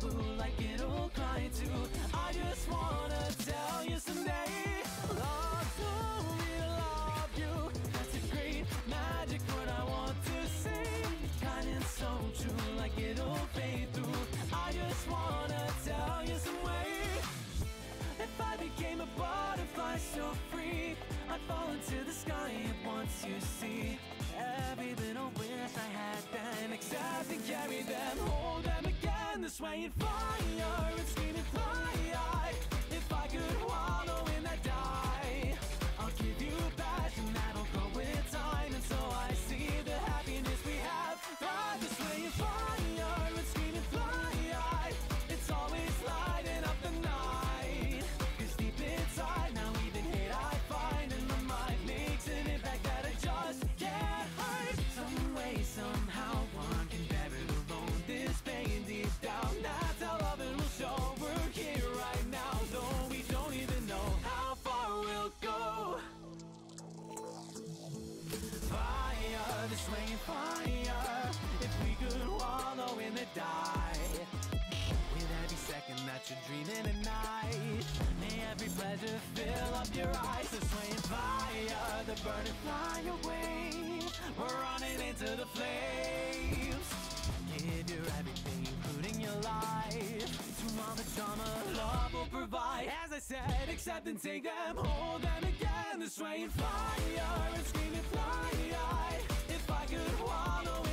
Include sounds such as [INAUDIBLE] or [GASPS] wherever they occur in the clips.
blue like it'll cry too. I just wanna tell you someday, love me, love you. That's great magic I want to say. Kind and so true, like fade through. I just wanna tell you. If I became a butterfly so free, I'd fall into the sky at once. You see, every little wish I had them, accept and carry them, hold them. This way and fire and scream and that you're dreaming at night. May every pleasure fill up your eyes. The swaying fire, the burning fly away. We're running into the flames. Give your everything, including your life. To all the drama love will provide. As I said, accept and take them. Hold them again, the swaying fire And screaming fly. If I could wallow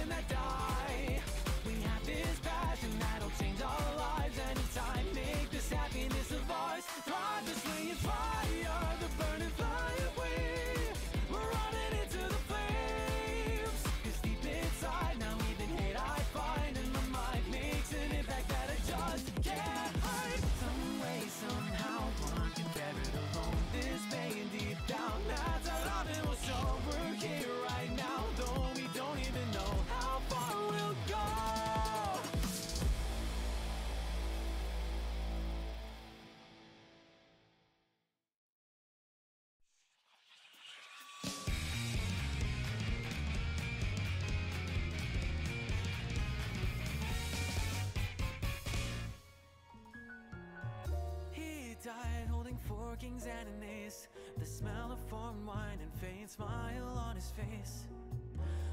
this way in fire, smell of foreign wine and faint smile on his face.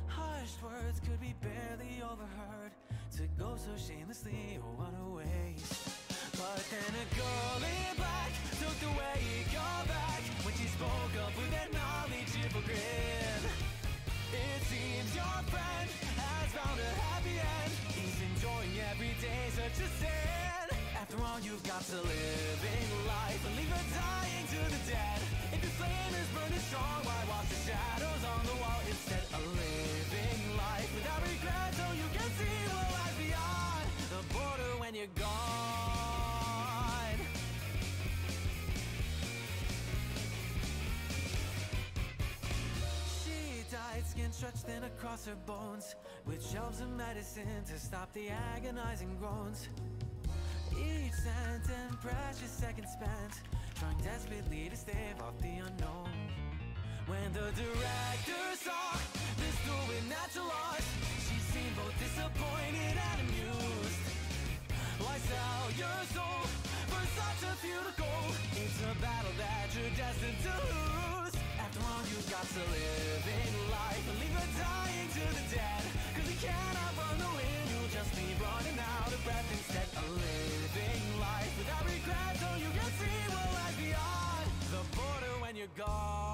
Hushed words could be barely overheard. To go so shamelessly, oh what a waste. But then a girl in black took away your back when she spoke up with that knowledge grin. It seems your friend has found a happy end. He's enjoying every day, such a sin. After all, you've got to live in life and leave her dying to the dead. Flame is burning strong, why watch the shadows on the wall instead of living life without regret so you can see what lies beyond the border when you're gone? She died, skin stretched thin across her bones, with shelves of medicine to stop the agonizing groans. Each cent and precious second spent, trying desperately to stave off the unknown. When the director saw this duel with natural loss, she seemed both disappointed and amused. Why sell your soul for such a few to go? It's a battle that you're destined to lose. After all, you've got to live in life leave her dying to the dead. Cause you cannot run away, you'll just be running out of breath instead of living border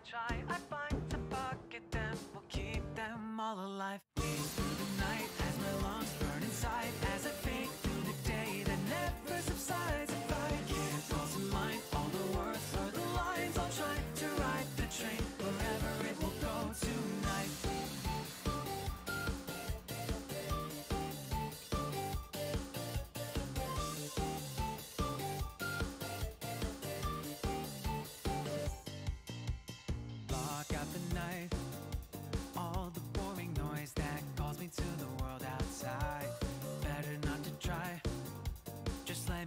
I try, I find to forget them. We'll keep them all alive.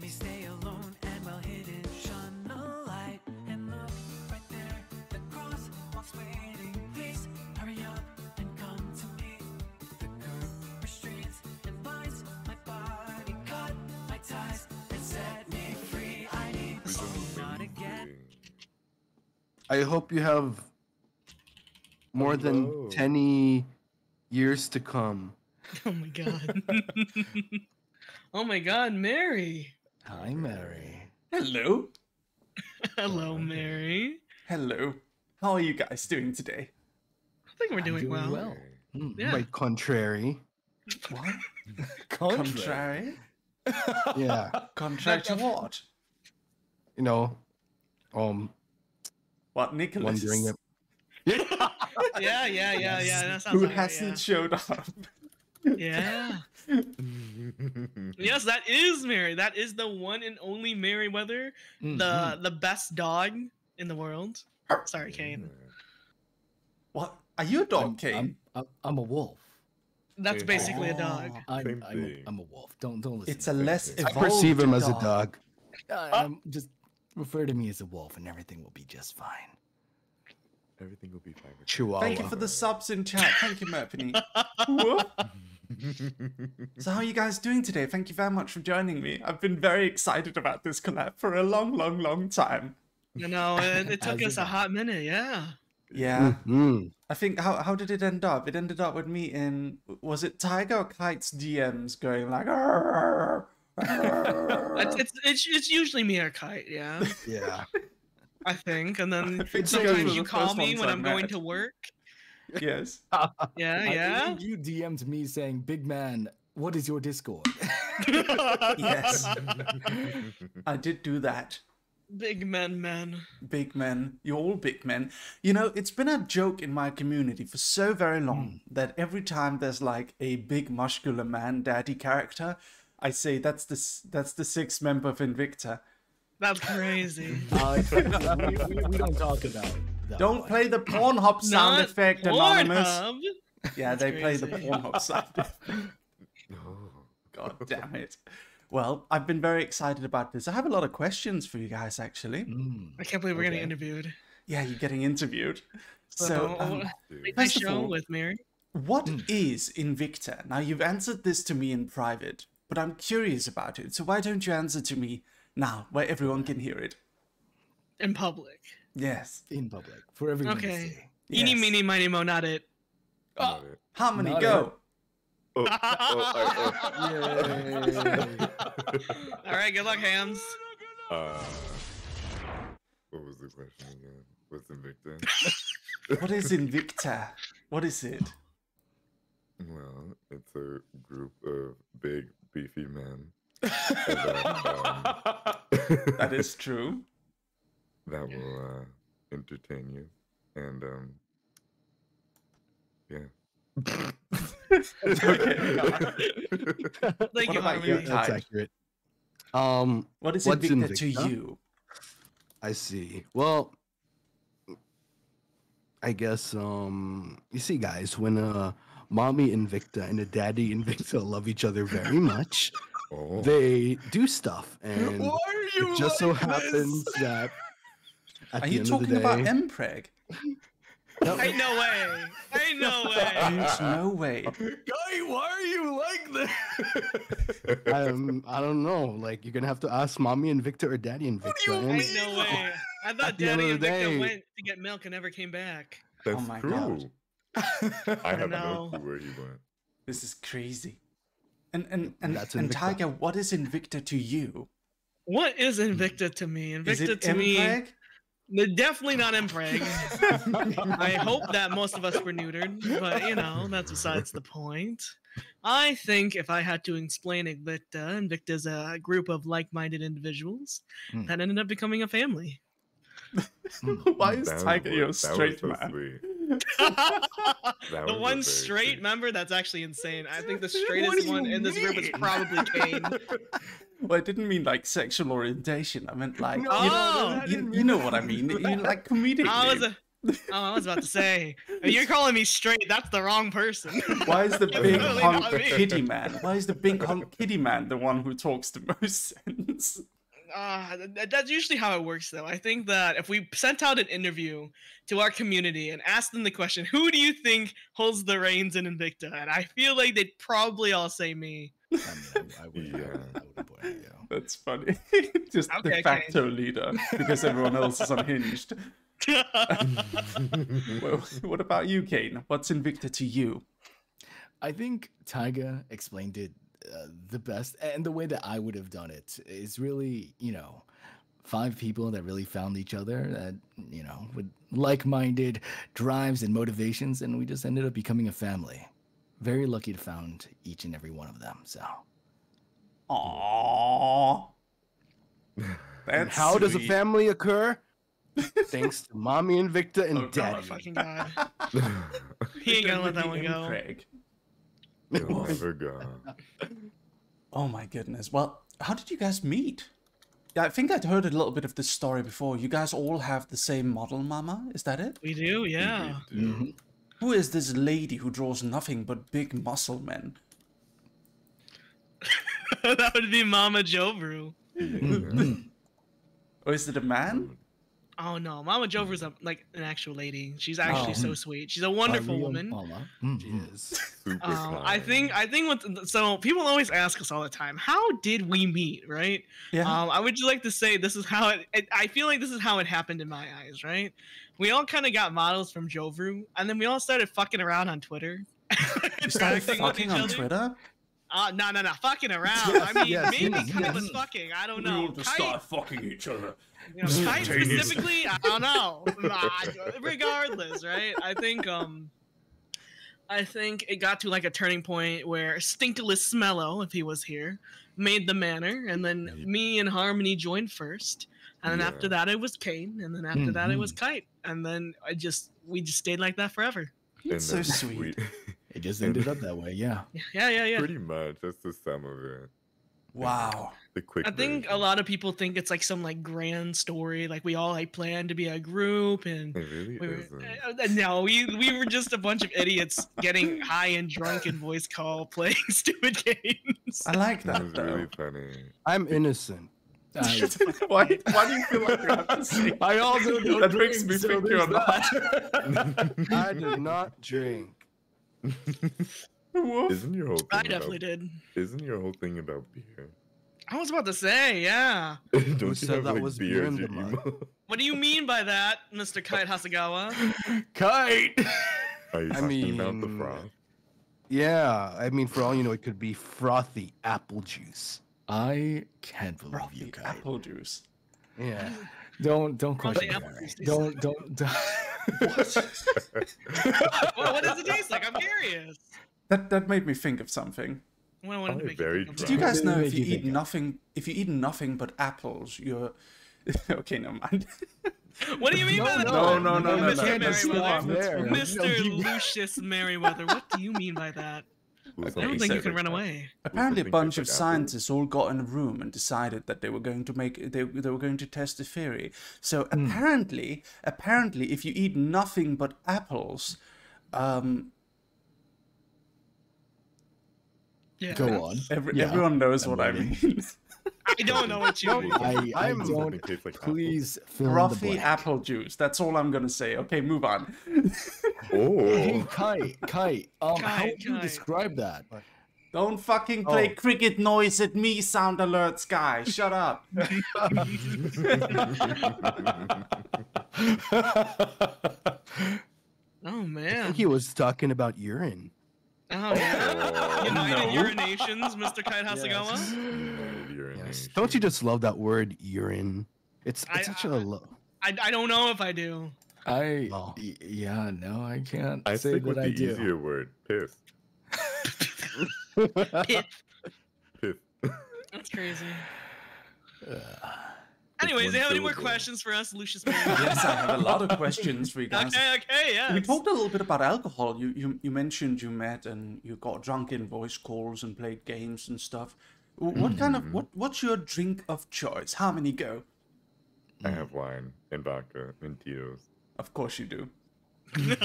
Me stay alone and well hidden. Shine a light and look right there, the crosswalk's waiting. Please hurry up and come to me. The curb restrains and binds my body, cut my ties and set me free. I need oh, not again. I hope you have more than 10 years to come. [LAUGHS] Oh my god. [LAUGHS] oh my god, Merry. Hi, Merry. Hello. [LAUGHS] Hello, Merry. Hello. How are you guys doing today? I think we're doing, well. Hmm, Yeah. By contrary. What? [LAUGHS] Contrary. Contrary? [LAUGHS] Yeah. Contrary to what? you know, um, What, Nikolas? wondering if. Yeah, yeah, yeah, yeah. That sounds Who about right, hasn't showed up? Yeah. yeah. [LAUGHS] yes, that is Merry. That is the one and only Merryweather, Mm, the the best dog in the world. Sorry, Kaine. What? Are you a dog, I'm, Kaine? I'm, I'm, I'm a wolf. That's Same basically a Oh. dog. I'm, I'm, a, thing. I'm a wolf. Don't don't listen. It's a to me. less I I perceive him as a dog. Uh, I'm just refer to me as a wolf, and everything will be just fine. Everything will be fine. with Chihuahua. Thank you for the subs in chat. Thank you, Merpany. [LAUGHS] [LAUGHS] Whoop. so how are you guys doing today? Thank you very much for joining me. I've been very excited about this collab for a long, long, long time. You know, it, it [LAUGHS] took us a a hot minute. Yeah. Yeah. Mm, I think how how did it end up? It ended up with me in was it Taiga or Kite's DMs going like "Arr, arr." It's, it's it's it's usually me or Kite. Yeah. yeah. [LAUGHS] I think, and then [LAUGHS] think sometimes you call me when I I'm going to work. Yes. [LAUGHS] Yeah, I yeah. you DM'd me saying, "Big man, what is your Discord?" [LAUGHS] Yes. [LAUGHS] I did do that. Big men, man. Big men, you're all big men. You know, it's been a joke in my community for so very long that every time there's like a big muscular man daddy character, I say that's the that's the sixth member of Invicta. That's crazy. Uh, we, we, we don't talk about. That Don't one. play the [CLEARS THROAT] Pornhub sound Not effect, Anonymous. Pornhub. Yeah, they play the crazy. Pornhub sound [LAUGHS] effect. God damn it. Well, I've been very excited about this. I have a lot of questions for you guys, actually. Mm. I can't believe we're getting interviewed. Yeah, you're getting interviewed. So, So, um, late night first of show all- with Mary. what is Invicta? Now, you've answered this to me in private, but I'm curious about it. So, why don't you answer to me now, where everyone can hear it? in public. Yes. in public for everyone to Okay. see. Eeny, Yes. meeny, miny, mo, not it. Not it. Harmony, Not go. Oh, oh, I- All right, good luck, hams. oh. Uh, what was the question again? What's Invicta? [LAUGHS] What is Invicta? What is it? well, it's a group of big, beefy men that, um, [LAUGHS] That is true. That will uh, entertain you, and um, yeah, okay. [LAUGHS] Thank What you, about you, Harmony. That's accurate. Um, What is What's Invicta to you? I see. Well, I guess um, you see, guys, when uh, mommy Invicta and a daddy Invicta [LAUGHS] love each other very much, Oh, they do stuff, and Why are you it just so like happens that at Are you talking of about day, Mpreg? [LAUGHS] Ain't no way. Ain't no [LAUGHS] way. There's no way. Guy, why are you like this? [LAUGHS] um, I don't know. Like you're gonna have to ask mommy Invicta or daddy Invicta. you and- Ain't no way. I thought At the end Daddy Invicta day- went to get milk and never came back. That's Oh my true. God. I have know. no clue where he went. This is crazy. And and and, That's and Taiga, what is Invicta to you? What is Invicta to me? Is Invicta it to me, Mpreg? No, definitely not Mpreg. [LAUGHS] I hope that most of us were neutered, but you know, that's besides the point. I think if I had to explain Invicta, Invicta is a group of like-minded individuals Hmm. that ended up becoming a family. [LAUGHS] Why is That Taiga what- your straight so man? Sweet. the That was a one straight sweet- member that's actually insane. I think the straightest you one in this group is probably Kaine. [LAUGHS] Well, I didn't mean like sexual orientation. I meant like you, No, know, I you, you know what I mean. You like comedic. Oh, I was a, oh, I was about to say, [LAUGHS] you're calling me straight. That's the wrong person. [LAUGHS] Why is the big totally hunk not kitty man? Why is the big hunk kitty man the one who talks the most sense? Uh, th- that's usually how it works, though. I think that if we sent out an interview to our community and asked them the question, "Who do you think holds the reins in Invicta?" and I feel like they'd probably all say me. I [LAUGHS] mean, I, I would, Yeah. I would, I would yeah. That's funny. [LAUGHS] Just Okay, de okay. facto leader because everyone else is unhinged. [LAUGHS] Well, what about you, Kaine? What's Invicta to you? I think Taiga explained it uh, the best, and the way that I would have done it is really, you know, five people that really found each other, that you know, with like-minded drives and motivations, and we just ended up becoming a family. Very lucky to found each and every one of them. So Aww. And [LAUGHS] That's how does a family occur? Thanks to mommy Invicta and Oh, God. daddy. Fucking god, [LAUGHS] he ain't gonna let that one go. Craig. He'll [LAUGHS] never. Oh my goodness. Well, how did you guys meet? Yeah, I think I'd heard a little bit of this story before. You guys all have the same model mama, is that it? We do, yeah. We do. mhm. Who is this lady who draws nothing but big muscle men? [LAUGHS] that would be Mama Jovru. Mhm. Or is it a man? Oh no, Mama Jovru's a, like an actual lady. She's actually Oh. so sweet. She's a wonderful woman. Mama. She Mhm. is. Super [LAUGHS] Um, I think I think what so people always ask us all the time, how did we meet, right? Yeah. Um, I would just like to say this is how it, it. I feel like this is how it happened in my eyes, right? We all kind of got models from Jovru, and then we all started fucking around on Twitter. [LAUGHS] you started fucking each on other. Twitter? Uh, no, no, no, fucking around. [LAUGHS] Yes, I mean, yes, maybe yes, Kite was yes. fucking. I don't know. We all just Kite, fucking each other. You know, Kite specifically, I don't know. Regardless, right? I think um, I think it got to like a turning point where Stinkless Smello, if he was here, made the manor, and then Yeah. me and Harmony joined first, and then after that it was Kaine, and then after that it was Mm-hmm. Kite, and then I just we just stayed like that forever. It's so then sweet. It just [LAUGHS] ended up that way. Yeah. Yeah, yeah, yeah. Pretty much. That's the sum of it. Wow. The quick. I think a lot of people think it's like some like grand story, like we all like planned to be a group and It really we were, isn't. uh, no, we we were just a bunch of idiots getting high and drunk in voice call, [LAUGHS] playing [LAUGHS] stupid games. I like That that was really funny. I'm innocent. I, [LAUGHS] why, why do you feel like you have to say I also don't That makes me so think you're not. I did not drink. Woof. Isn't your whole thing I about, definitely did. Isn't your whole thing about beer? I was about to say, yeah. [LAUGHS] Don't you said have that like was beer beer in the mug? [LAUGHS] What do you mean by that, Mr. Kite Hasegawa? [LAUGHS] Kite. Are you I talking about the mean- froth? Yeah, I mean, for all you know, it could be frothy apple juice. I can't believe Frothy you, Kite. apple juice. Yeah. Don't don't question apple Barry. juice tastes Don't don't. don't. what, what does it taste like? I'm curious. That that made me think of something. What I wanted to Probably make you very think Did you guys know if you you eat think of- nothing if you eat nothing but apples, you're [LAUGHS] okay, never mind. [LAUGHS] What do you mean by that? no, no, no, no, Mr. no. Merryweather. there. Mr. No, you- Lucius Merryweather, what do you mean by that? Who's I something don't think you tastes can like run that? away. Apparently, a something bunch of tastes like apple? scientists all got in a room and decided that they were going to make they, they were going to test the theory. So apparently, apparently, if you eat nothing but apples, um, Yeah. Go on. every, Yeah. everyone knows I'm what I mean. [LAUGHS] I don't know what you mean. I, I I'm- don't. Something tastes like. Please fill Frothy apple juice. That's all I'm gonna say. Okay, move on. [LAUGHS] Hey, Oh, Kai, Kai, um, how Kai, would you describe that? Don't fucking play Oh. cricket noise at me, sound alerts guy. Shut up. [LAUGHS] Oh I man. think he was talking about urine. Oh yeah. United No. Urinations, Mr. Kite Hasegawa. United urination. Yes. Don't you just love that word urine? It's, I- it's such I- a lo- I, I don't know if I do. I, Oh. y- yeah, no, I can't I say stick that with I the do. easier word, piss. [LAUGHS] Pith. [LAUGHS] Piss. That's crazy. [SIGHS] Uh, Anyways, one do you have any more questions for us, Lucius [LAUGHS] yes, I have a lot of questions for you guys. Okay, okay, yeah. We talked a little bit about alcohol. You, you you mentioned you met and you got drunk in voice calls and played games and stuff. W- What hmm. kind of what what's your drink of choice? How many go? I have wine and vodka and Tito's. Of course you do. [LAUGHS]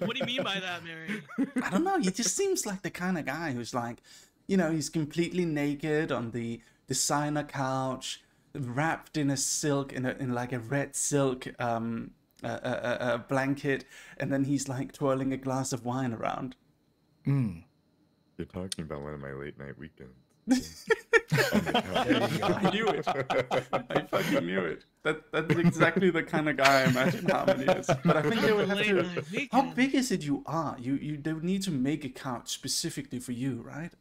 what do you mean by that, Merry? I don't know. He just seems like the kind of guy who's like, you know, he's completely naked on the designer couch, wrapped in a silk in a in like a red silk um a, uh, uh, uh, blanket, and then he's like twirling a glass of wine around. mm. You're talking about one of my late night weekends. [LAUGHS] I knew it. I fucking knew it. That that's exactly the kind of guy I imagine Harmony is. But I think they would have to. How big is it you are? You you they would need to make a couch specifically for you, right?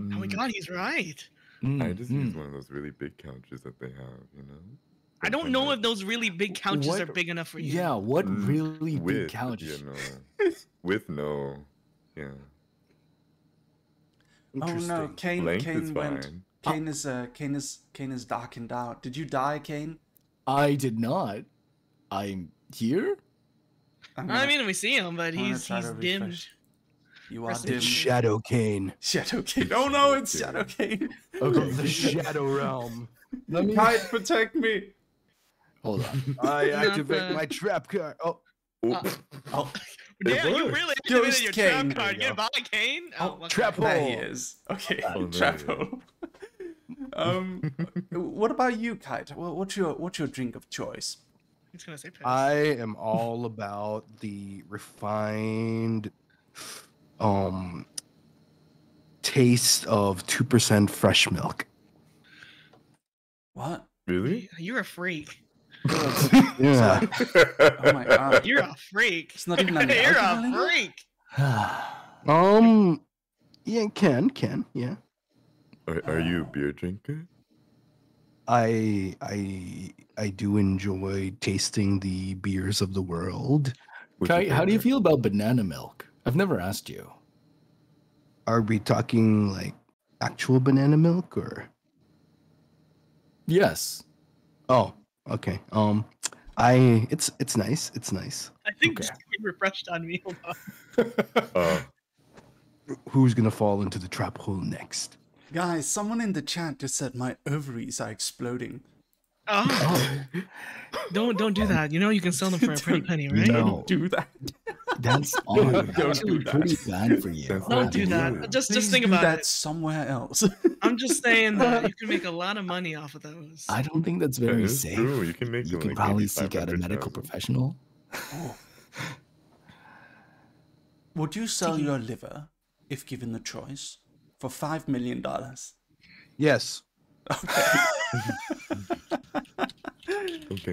Oh my god, he's right. Mm, I just mm. use one of those really big couches that they have, you know? I don't know if those really big couches What- are big enough for you. Yeah, what Mm, really big with, couch? You know, [LAUGHS] with no, yeah. Oh no, Kaine Length Kaine is went. fine. Kaine is uh Kaine is Kaine is darkened out. Did you die, Kaine? I did not. I'm here. I'm gonna- mean, we see him, but I'm he's he's to dimmed. Refresh. you are Rest. [LAUGHS] It's Shadow Kaine Shadow Kaine. Oh no, it's Shadow Kaine. Okay, [LAUGHS] the Shadow Realm. let me Kite, [LAUGHS] protect me. hold on. I activate my trap card. Oh, Oh, Oh, Yeah, you really activated your trap card. You Get by Kaine. oh, okay. trap There he is. Okay, Oh, trap he hole. um, what about you, Kite? What's your what's your drink of choice? He's gonna say. I am all about the refined um taste of 2% fresh milk. What? really? You're a freak. [LAUGHS] Yeah. Oh my god. [LAUGHS] You're a freak. It's not even an [LAUGHS] You're a alcohol in it? freak. [SIGHS] um yeah, can, can, yeah. Are, are you a beer drinker? I I I do enjoy tasting the beers of the world. Kai, how do you feel about banana milk? I've never asked you. Are we talking like actual banana milk or Yes. Oh, okay. Um I it's it's nice. It's nice. I think Okay. this refreshed on me. Hold on. Uh, [LAUGHS] Who's going to fall into the trap hole next? Guys, someone in the chat just said my ovaries are exploding. Oh, don't don't do that. You know you can sell them for a [LAUGHS] pretty penny, right? No. Don't do that. That's on. [LAUGHS] Don't do actually that. pretty bad for you. Don't not do that. good. Just Please just think about that it. somewhere else. [LAUGHS] I'm just saying that you can make a lot of money off of those. I don't think that's very is safe. true. You can make You can like probably seek out a medical 500,000. professional. Oh. Would you sell your liver if given the choice for five million dollars? Yes. Okay,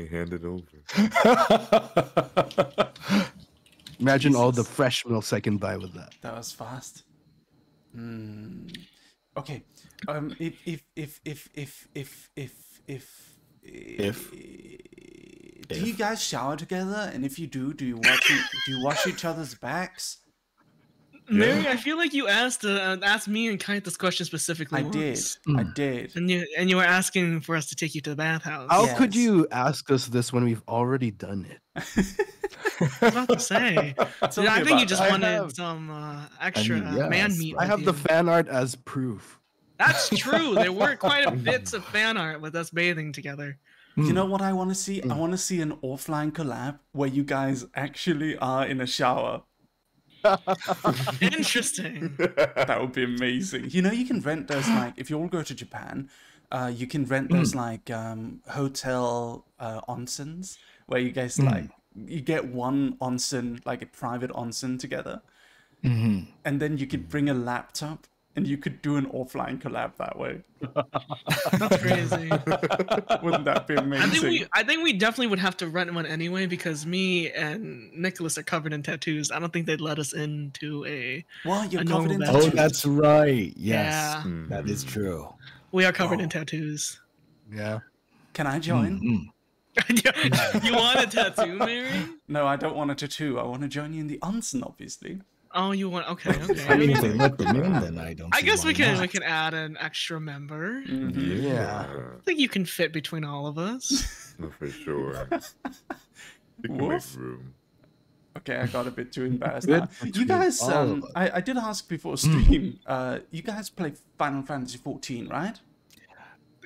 hand it over. [LAUGHS] Imagine all the Jesus. fresh milk I can buy with that. That was fast. Hmm. Okay. Um. If if if if if if if if If. do you guys shower together? And if you do, do you wash e- do you wash each other's backs? Merry, I feel like you asked uh, asked me and Kite this question specifically. I did. once. I Mm. did. And you and you were asking for us to take you to the bathhouse. How Yes. could you ask us this when we've already done it? [LAUGHS] I was about to say. [LAUGHS] Tell Yeah, me I think you just I wanted have- some uh, extra mean, yes, man meat. I with have the fan art as proof. That's [LAUGHS] true. There were quite a bits of fan art with us bathing together. You Hmm. know what I want to see? I Mm. want to see an offline collab where you guys actually are in a shower. [LAUGHS] Interesting. [LAUGHS] That would be amazing. You know, you can rent those [GASPS] like if you all go to Japan, uh, you can rent those Hmm. like um, hotel uh, onsens where you guys Hmm. like you get one onsen like a private onsen together, Mhm. and then you could bring a laptop and you could do an offline collab that way. That's crazy. [LAUGHS] Wouldn't that be amazing? I think we I think we definitely would have to rent one anyway because me and Nikolas are covered in tattoos. I don't think they'd let us into a Well, you're a covered in tattoos. Oh, that's right. Yes, Yeah. that is true. we are covered in Oh. tattoos. Yeah. Can I join? Mhm. [LAUGHS] you want a tattoo, Merry? No, I don't want a tattoo. I want to join you in the onsen, obviously. Oh, you want? Okay, okay. I mean, if they let them in, then I don't. I guess we can not. we can add an extra member. Mhm. Yeah. I think you can fit between all of us. [LAUGHS] For sure. [LAUGHS] You can make Woof. room. Okay, I got a bit too [LAUGHS] embarrassed now. You guys, um. I, I did ask before stream. Uh, you guys play Final Fantasy 14, right?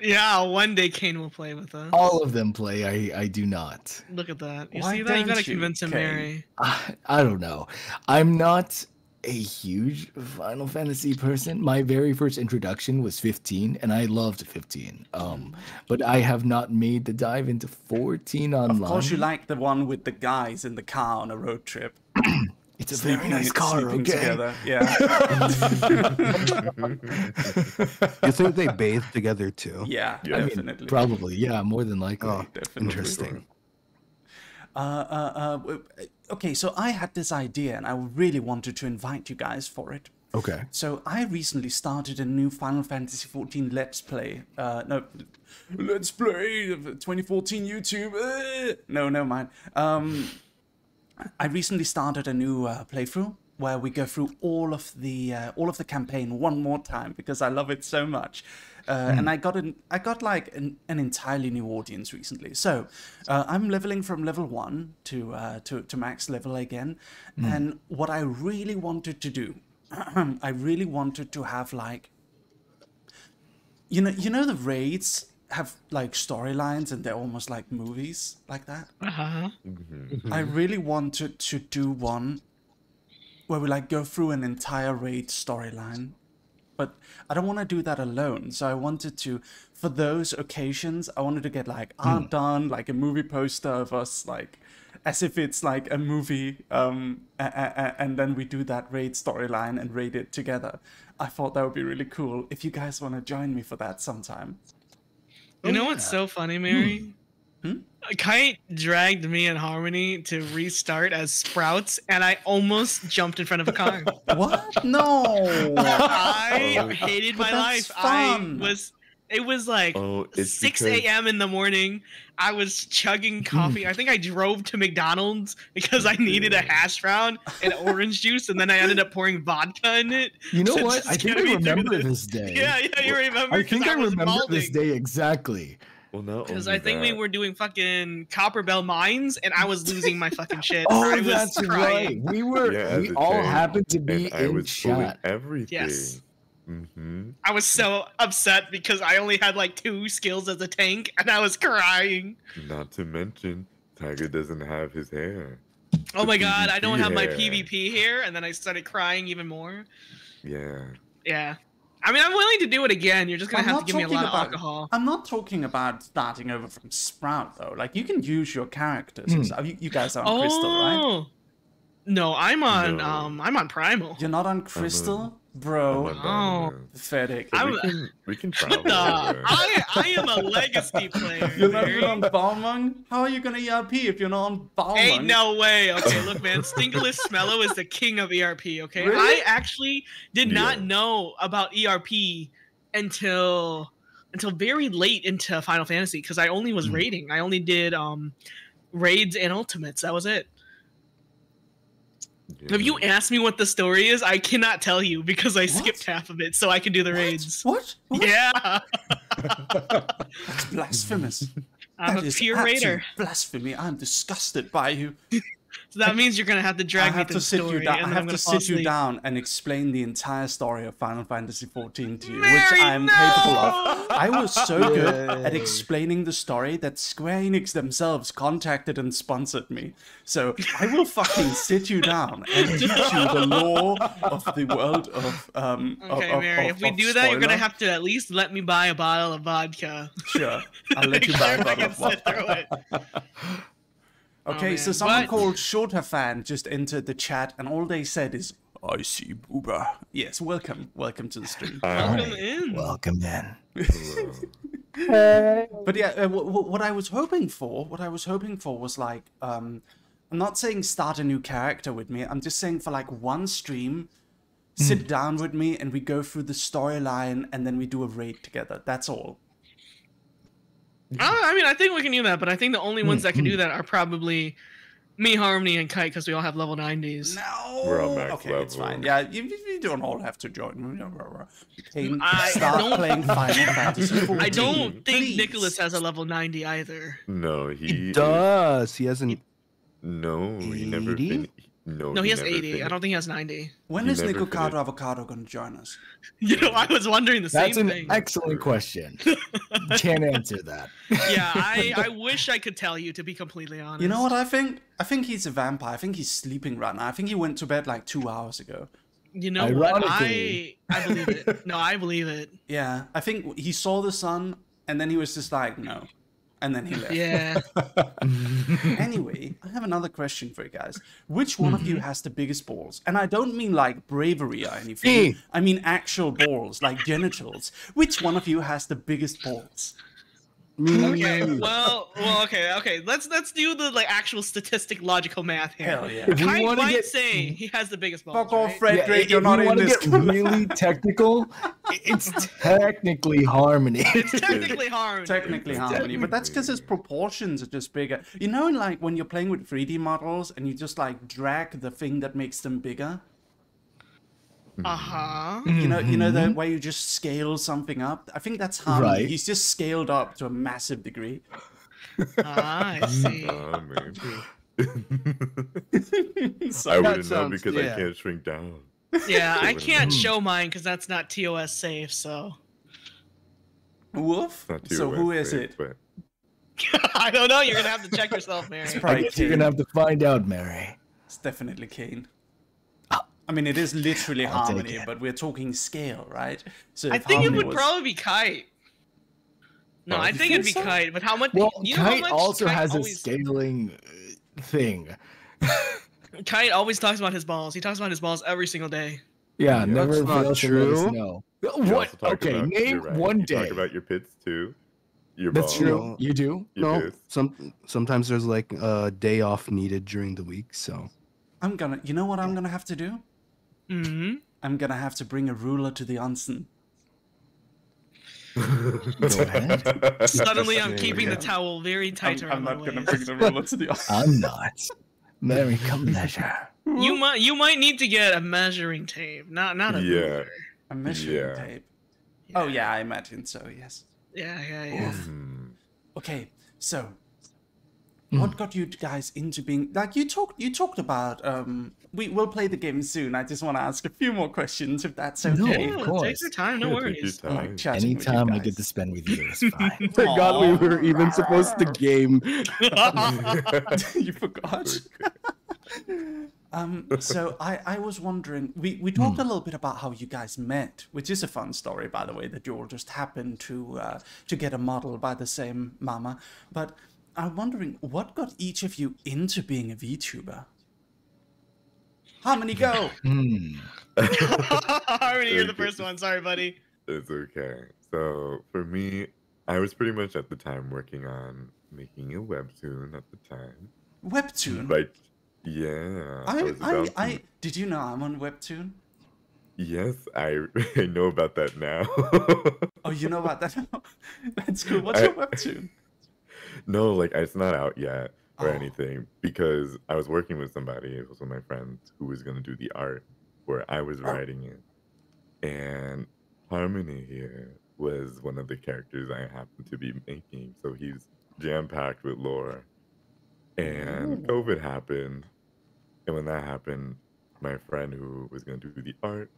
Yeah, one day Kaine will play with us. All of them play. I I do not. Look at that. You Why see that? You gotta you, convince him, Kaine? Merry. I, I don't know. I'm not a huge Final Fantasy person. My very first introduction was 15, and I loved 15. Um, but I have not made the dive into 14 online. Of course, you like the one with the guys in the car on a road trip. [CLEARS THROAT] It's a very nice car. sleeping Okay. Together. Yeah. [LAUGHS] You think they bathe together too? yeah, Yeah. I mean, definitely. probably. Yeah, more than likely. Oh, Definitely. interesting. Uh, uh, uh, okay, so I had this idea and I really wanted to invite you guys for it. Okay. So I recently started a new Final Fantasy XIV Let's Play. Uh, no, Let's Play 2014 YouTube. Uh, no, no mind. Um, I recently started a new uh, playthrough where we go through all of the uh, all of the campaign one more time because I love it so much. Uh, And I got an I got like an, an entirely new audience recently. So uh, I'm leveling from level one to uh, to to max level again. And what I really wanted to do, [CLEARS THROAT] I really wanted to have like you know you know the raids have like storylines and they're almost like movies like that. Uh-huh. I really wanted to do one where we like go through an entire raid storyline. But I don't want to do that alone. So I wanted to, for those occasions, I wanted to get like art done, like a movie poster of us, like as if it's like a movie. Um, a- a- a- and then we do that raid storyline and raid it together. I thought that would be really cool. If you guys want to join me for that sometime. You know what's so funny, Merry? Hmm? Kite dragged me and Harmony to restart as Sprouts, and I almost jumped in front of a car. [LAUGHS] What? No. I Oh. hated But my life. fun. I was. It was like Oh, it's 6 because- a.m. in the morning. I was chugging hmm. coffee. I think I drove to McDonald's because I needed a hash brown and orange juice, and then I ended up pouring vodka in it. You know what? I think get I remember the- this day. Yeah, yeah, you remember? I think I, was remember this day exactly. Well, no, Because I think we were doing fucking Copperbell Mines, and I was losing my fucking shit. [LAUGHS] Oh, I was that's right. We were. [LAUGHS] Yeah, we all change, happened to be and I in was pulling chat. everything. Yes. Mm-hmm. I was so upset because I only had like two skills as a tank, and I was crying. Not to mention, Taiga doesn't have his hair. Oh The my god, I don't PvP have my. PvP hair, and then I started crying even more. Yeah. Yeah. I mean, I'm willing to do it again. You're just gonna I'm have to give me a talking lot of about- alcohol. I'm not talking about starting over from Sprout though. Like you can use your characters. And stuff. You, you guys are on Crystal, right? Oh. No, I'm on No. um I'm on Primal. You're not on Crystal, bro. I'm Oh. Pathetic. So I'm- we can we can What [LAUGHS] travel. the? I I am a legacy [LAUGHS] player. You're not Barry. even on Balmung? How are you gonna ERP if you're not on Balmung? Ain't no way. Okay, look, man. Stinkless Smello is the king of ERP. Okay, Really? I actually did not know about ERP until until very late into Final Fantasy because I only was Hmm. raiding. I only did um raids and ultimates. That was it. If you Yeah. ask me what the story is, I cannot tell you because I skipped half of it so I can do the raids. What? What? Yeah, That's blasphemous. I'm That a pure raider. Blasphemy. I'm disgusted by you. So that means you're gonna have to drag I have me to through sit story, you down. I have gonna to fall sit you down and explain the entire story of Final Fantasy XIV to you, which I am capable of. I was so good at explaining the story that Square Enix themselves contacted and sponsored me. So I will fucking sit you down and [LAUGHS] teach you the lore of the world of um. Okay, of, Merry. of- if we of do that, you're gonna have to at least let me buy a bottle of vodka. Sure, I'll let [LAUGHS] you buy a bottle of vodka. [LAUGHS] through it. Okay, Oh, so someone But- called Shorter Fan just entered the chat, and all they said is, "I see booba." Yes, welcome, welcome to the stream. Hi. Welcome in. Welcome in. [LAUGHS] But yeah, uh, w- w- what I was hoping for, what I was hoping for was like, um, I'm not saying start a new character with me. I'm just saying for like one stream, sit down with me and we go through the storyline, and then we do a raid together. That's all. I mean, I think we can do that, but I think the only ones that can do hmm. that are probably me, Harmony, and Kite because we all have level 90s. No. We're on max okay, it's fine. Yeah, you, you you don't all have to join. You can I start don't- playing Final Fantasy [LAUGHS] XIV. I don't think please. Nikolas has a level 90 either. No, he, He does. He hasn't. No, he never 80? Fin- No, No, he has never 80. I don't think he has 90. When You is never Nikocado. Avocado going to join us? You know, I was wondering the That's same thing. That's an excellent question. [LAUGHS] Can't answer that. yeah, I, I [LAUGHS] wish I could tell you, to be completely honest. You know what I think? I think he's a vampire. I think he's sleeping right now. I think he went to bed like two hours ago. You know what? I, I believe it. No, I believe it. Yeah, I think he saw the sun and then he was just like, no. And then he left. Yeah. [LAUGHS] Anyway, I have another question for you guys. Which one of you Mm-hmm. has the biggest balls? And I don't mean like bravery or anything. Me. I mean actual balls, like genitals. Which one of you has the biggest balls? Okay. Well, well, okay, okay. Let's let's do the like actual statistic logical math here. Hell yeah. If we Kite might get- say he has the biggest balls. Fuck off, right? Fred Yeah, Drake. if You're not you in this. get really [LAUGHS] technical, it's [LAUGHS] technically harmony. It's technically hard. technically harmony, but that's because his proportions are just bigger. You know, like when you're playing with 3D models and you just like drag the thing that makes them bigger. Uh huh. You know, you know Mm-hmm. the way you just scale something up. I think that's harmony. Right. He's just scaled up to a massive degree. Ah, I see. Ah, maybe. So- I wouldn't know sounds- because I can't shrink down. Yeah, [LAUGHS] I can't show mine because that's not TOS safe. So Woof. Not So too who wet, is babe, it? but [LAUGHS] I don't know. You're gonna have to check yourself, Merry. I Probably guess you're gonna have to find out, Merry. It's definitely Kaine. I mean, it is literally I'll harmony, but we're talking scale, right? So I think it would was- probably be Kite. No, Oh, I think it'd be think so? Kite. But how much? Well, you know how Kite much also Kite has a scaling uh, thing. [LAUGHS] Kite always talks about his balls. He talks about his balls every single day. Yeah, Yeah. never That's not fails to let us true. know. you What? Okay, about- name right, one you day. Talk about your pits too. Your That's balls. true. No. You do. Your No, pits. some sometimes there's like a day off needed during the week, so I'm gonna. You know what I'm gonna have to do? Hmm I'm gonna have to bring a ruler to the onsen. [LAUGHS] Suddenly, I'm keeping the towel very tight I'm, around I'm my not gonna waist. bring the ruler to the onsen. [LAUGHS] I'm not. Merry, come measure. You might you might need to get a measuring tape, not not a Yeah. ruler. A measuring Yeah. tape. Oh yeah, I imagine so. Yes. Yeah, yeah, yeah. Hmm. Okay, so Hmm. what got you guys into being like you talked you talked about um we will play the game soon. I just want to ask a few more questions if that's No. okay. Yeah, of course. take your time, no Yeah, take your worries. I like time. chatting with you Anytime I get to spend with you is [LAUGHS] fine. forgot we were even supposed to game. [LAUGHS] you forgot. [LAUGHS] um, so I, I was wondering, we, we talked a little bit about how you guys met, which is a fun story, by the way, that you all just happened to uh, to get a model by the same mama. But I'm wondering, what got each of you into being a VTuber? How many go? [LAUGHS] Hmm. [LAUGHS] Harmony, you're the first one. Sorry, buddy. It's okay. So for me, I was pretty much at the time working on making a webtoon at the time. Webtoon. Like, yeah. I, was I, about I, did you know I'm on Webtoon? Yes, I, [LAUGHS] I know about that now. Oh, you know about that? That's cool. What's I- your Webtoon? [LAUGHS] no, like it's not out yet. or Oh. anything because I was working with somebody. It was one of my friends who was going to do the art where I was Oh. writing it. And Harmony here was one of the characters I happened to be making. So he's jam packed with lore. And Ooh. COVID happened. And when that happened, my friend who was going to do the art,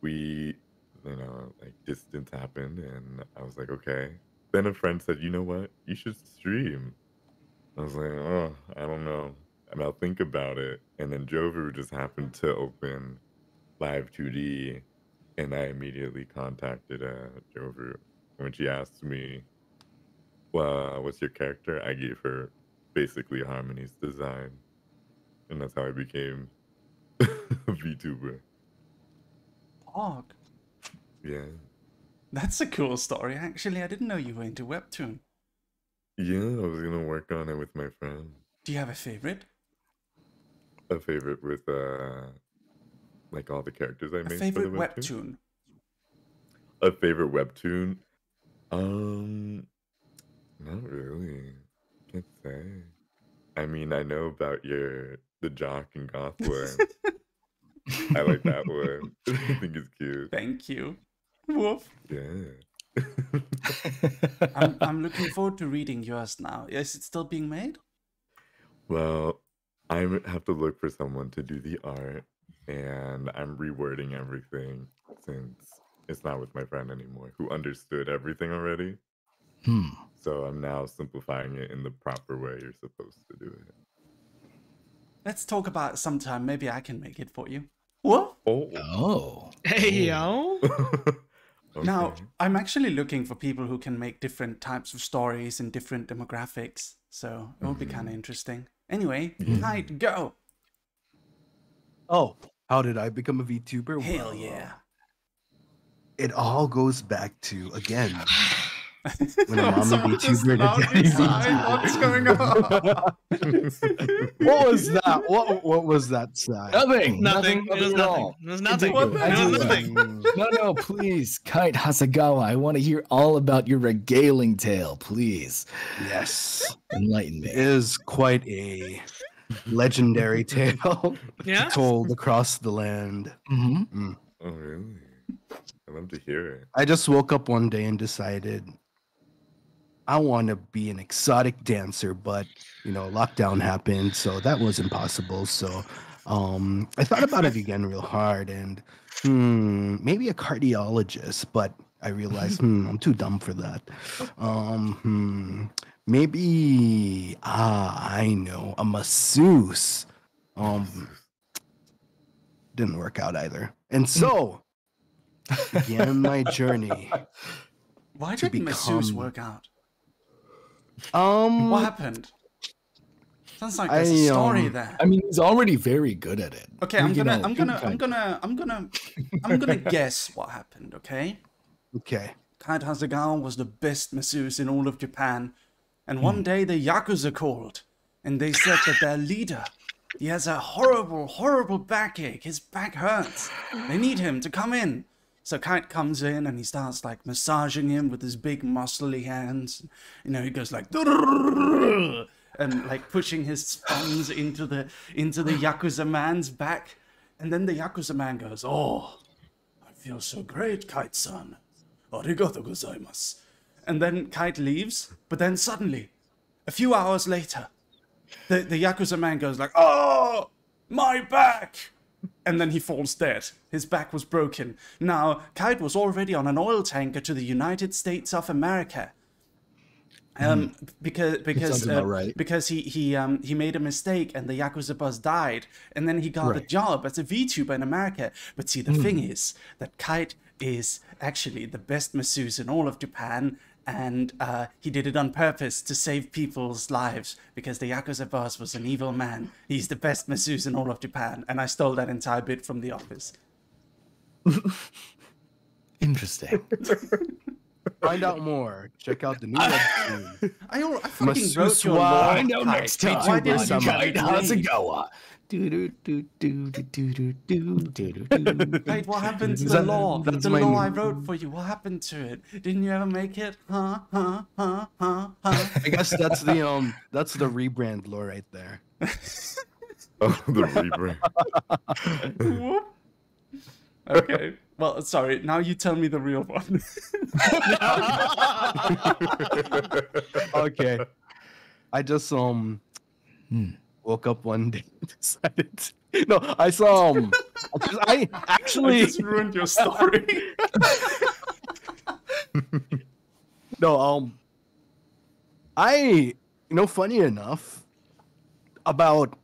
we, you know, like distance happened. And I was like, okay. Then a friend said, you know what? You should stream. I was like, oh, I don't know. And I'll think about it. And then Jovu just happened to open Live 2D. And I immediately contacted uh, Jover. When she asked me, well, what's your character? I gave her basically Harmony's design. And that's how I became [LAUGHS] a VTuber. Pog. Yeah. That's a cool story. Actually, I didn't know you were into webtoon. Yeah, I was going to work on it with my friend. Do you have a favorite? A favorite with, uh, like all the characters I A made. favorite for the webtoon? A favorite webtoon? Um, not really. Can't say. I mean, I know about your the jock and goth [LAUGHS] one. I like that one. [LAUGHS] I think it's cute. Thank you. Woof. Yeah. I'm, I'm looking forward to reading yours now. Is it still being made? well, I have to look for someone to do the art, and I'm rewording everything since it's not with my friend anymore, who understood everything already. Hmm. So I'm now simplifying it in the proper way you're supposed to do it. Let's talk about it sometime. Maybe I can make it for you. What? Oh. Oh. Hey yo. [LAUGHS] Now, I'm actually looking for people who can make different types of stories in different demographics. So it will be mm-hmm. kind of interesting. Anyway, mm-hmm. Knight, go. Oh, how did I become a VTuber? Hell Well, yeah. It all goes back to again when a [LAUGHS] mommy someone just VTuber and a loudly daddy sighed. What's going on? what was that? What what was that sigh? Nothing. Nothing. It was nothing. all. It was nothing. What It was nothing. [LAUGHS] No, no, please, Kite Hasegawa. I want to hear all about your regaling tale. Please Yes, enlighten me. is quite a legendary tale [LAUGHS] Yeah. told across the land. hmm Oh, really? I love to hear it. I just woke up one day and decided I want to be an exotic dancer, but you know, lockdown happened, so that was impossible. So um I thought about it again real hard and hmm, maybe a cardiologist, but I realized [LAUGHS] hmm, I'm too dumb for that. Um hmm, maybe ah, I know, a masseuse. Um didn't work out either. And so began my journey. [LAUGHS] Why to didn't masseuse become- work out? Um, What happened? Sounds like there's a I, story um, there. I mean, he's already very good at it. Okay, You I'm gonna, all- I'm you gonna, I'm gonna, I'm gonna, I'm [LAUGHS] gonna guess what happened. Okay, okay. Kite Hasegawa was the best masseuse in all of Japan, and one day the yakuza called, and they said that their leader, he has a horrible, horrible backache. His back hurts. They need him to come in. So Kite comes in and he starts like massaging him with his big muscly hands. You know, he goes like [LAUGHS] and like pushing his sponge into the into the yakuza man's back, and then the yakuza man goes, "Oh, I feel so great, Kite-san. Arigato gozaimasu." And then Kite leaves, but then suddenly, a few hours later, the, the Yakuza man goes like, Oh, my back! And then he falls dead. His back was broken. Now, Kite was already on an oil tanker to the United States of America. Um, because because uh, right. because he he um he made a mistake and the yakuza boss died and then he got a job as a VTuber in America. But see, the thing is that Kite is actually the best masseuse in all of Japan, and uh, he did it on purpose to save people's lives because the yakuza boss was an evil man. He's the best masseuse in all of Japan, and I stole that entire bit from The Office. [LAUGHS] Interesting. [LAUGHS] Find out more. Check out the new webtoon. [LAUGHS] I, al- I fucking Masseuse wrote your wa- lore. Find out Kite. next time Why didn't on you Sama. just Kite leave? Hasegawa. Wait, what happened to the that- law? that's The my law I wrote for you. What happened to it? Didn't you ever make it? Huh? Huh? Huh? Huh? Huh? I guess that's the um that's the rebrand lore right there. [LAUGHS] Oh, the rebrand. Okay. Well, sorry. Now you tell me the real one. [LAUGHS] okay. I just um Hmm. Woke up one day and [LAUGHS] decided to- [LAUGHS] no, I saw um I, just- I I [LAUGHS] actually just ruined your story. no um I you know funny enough about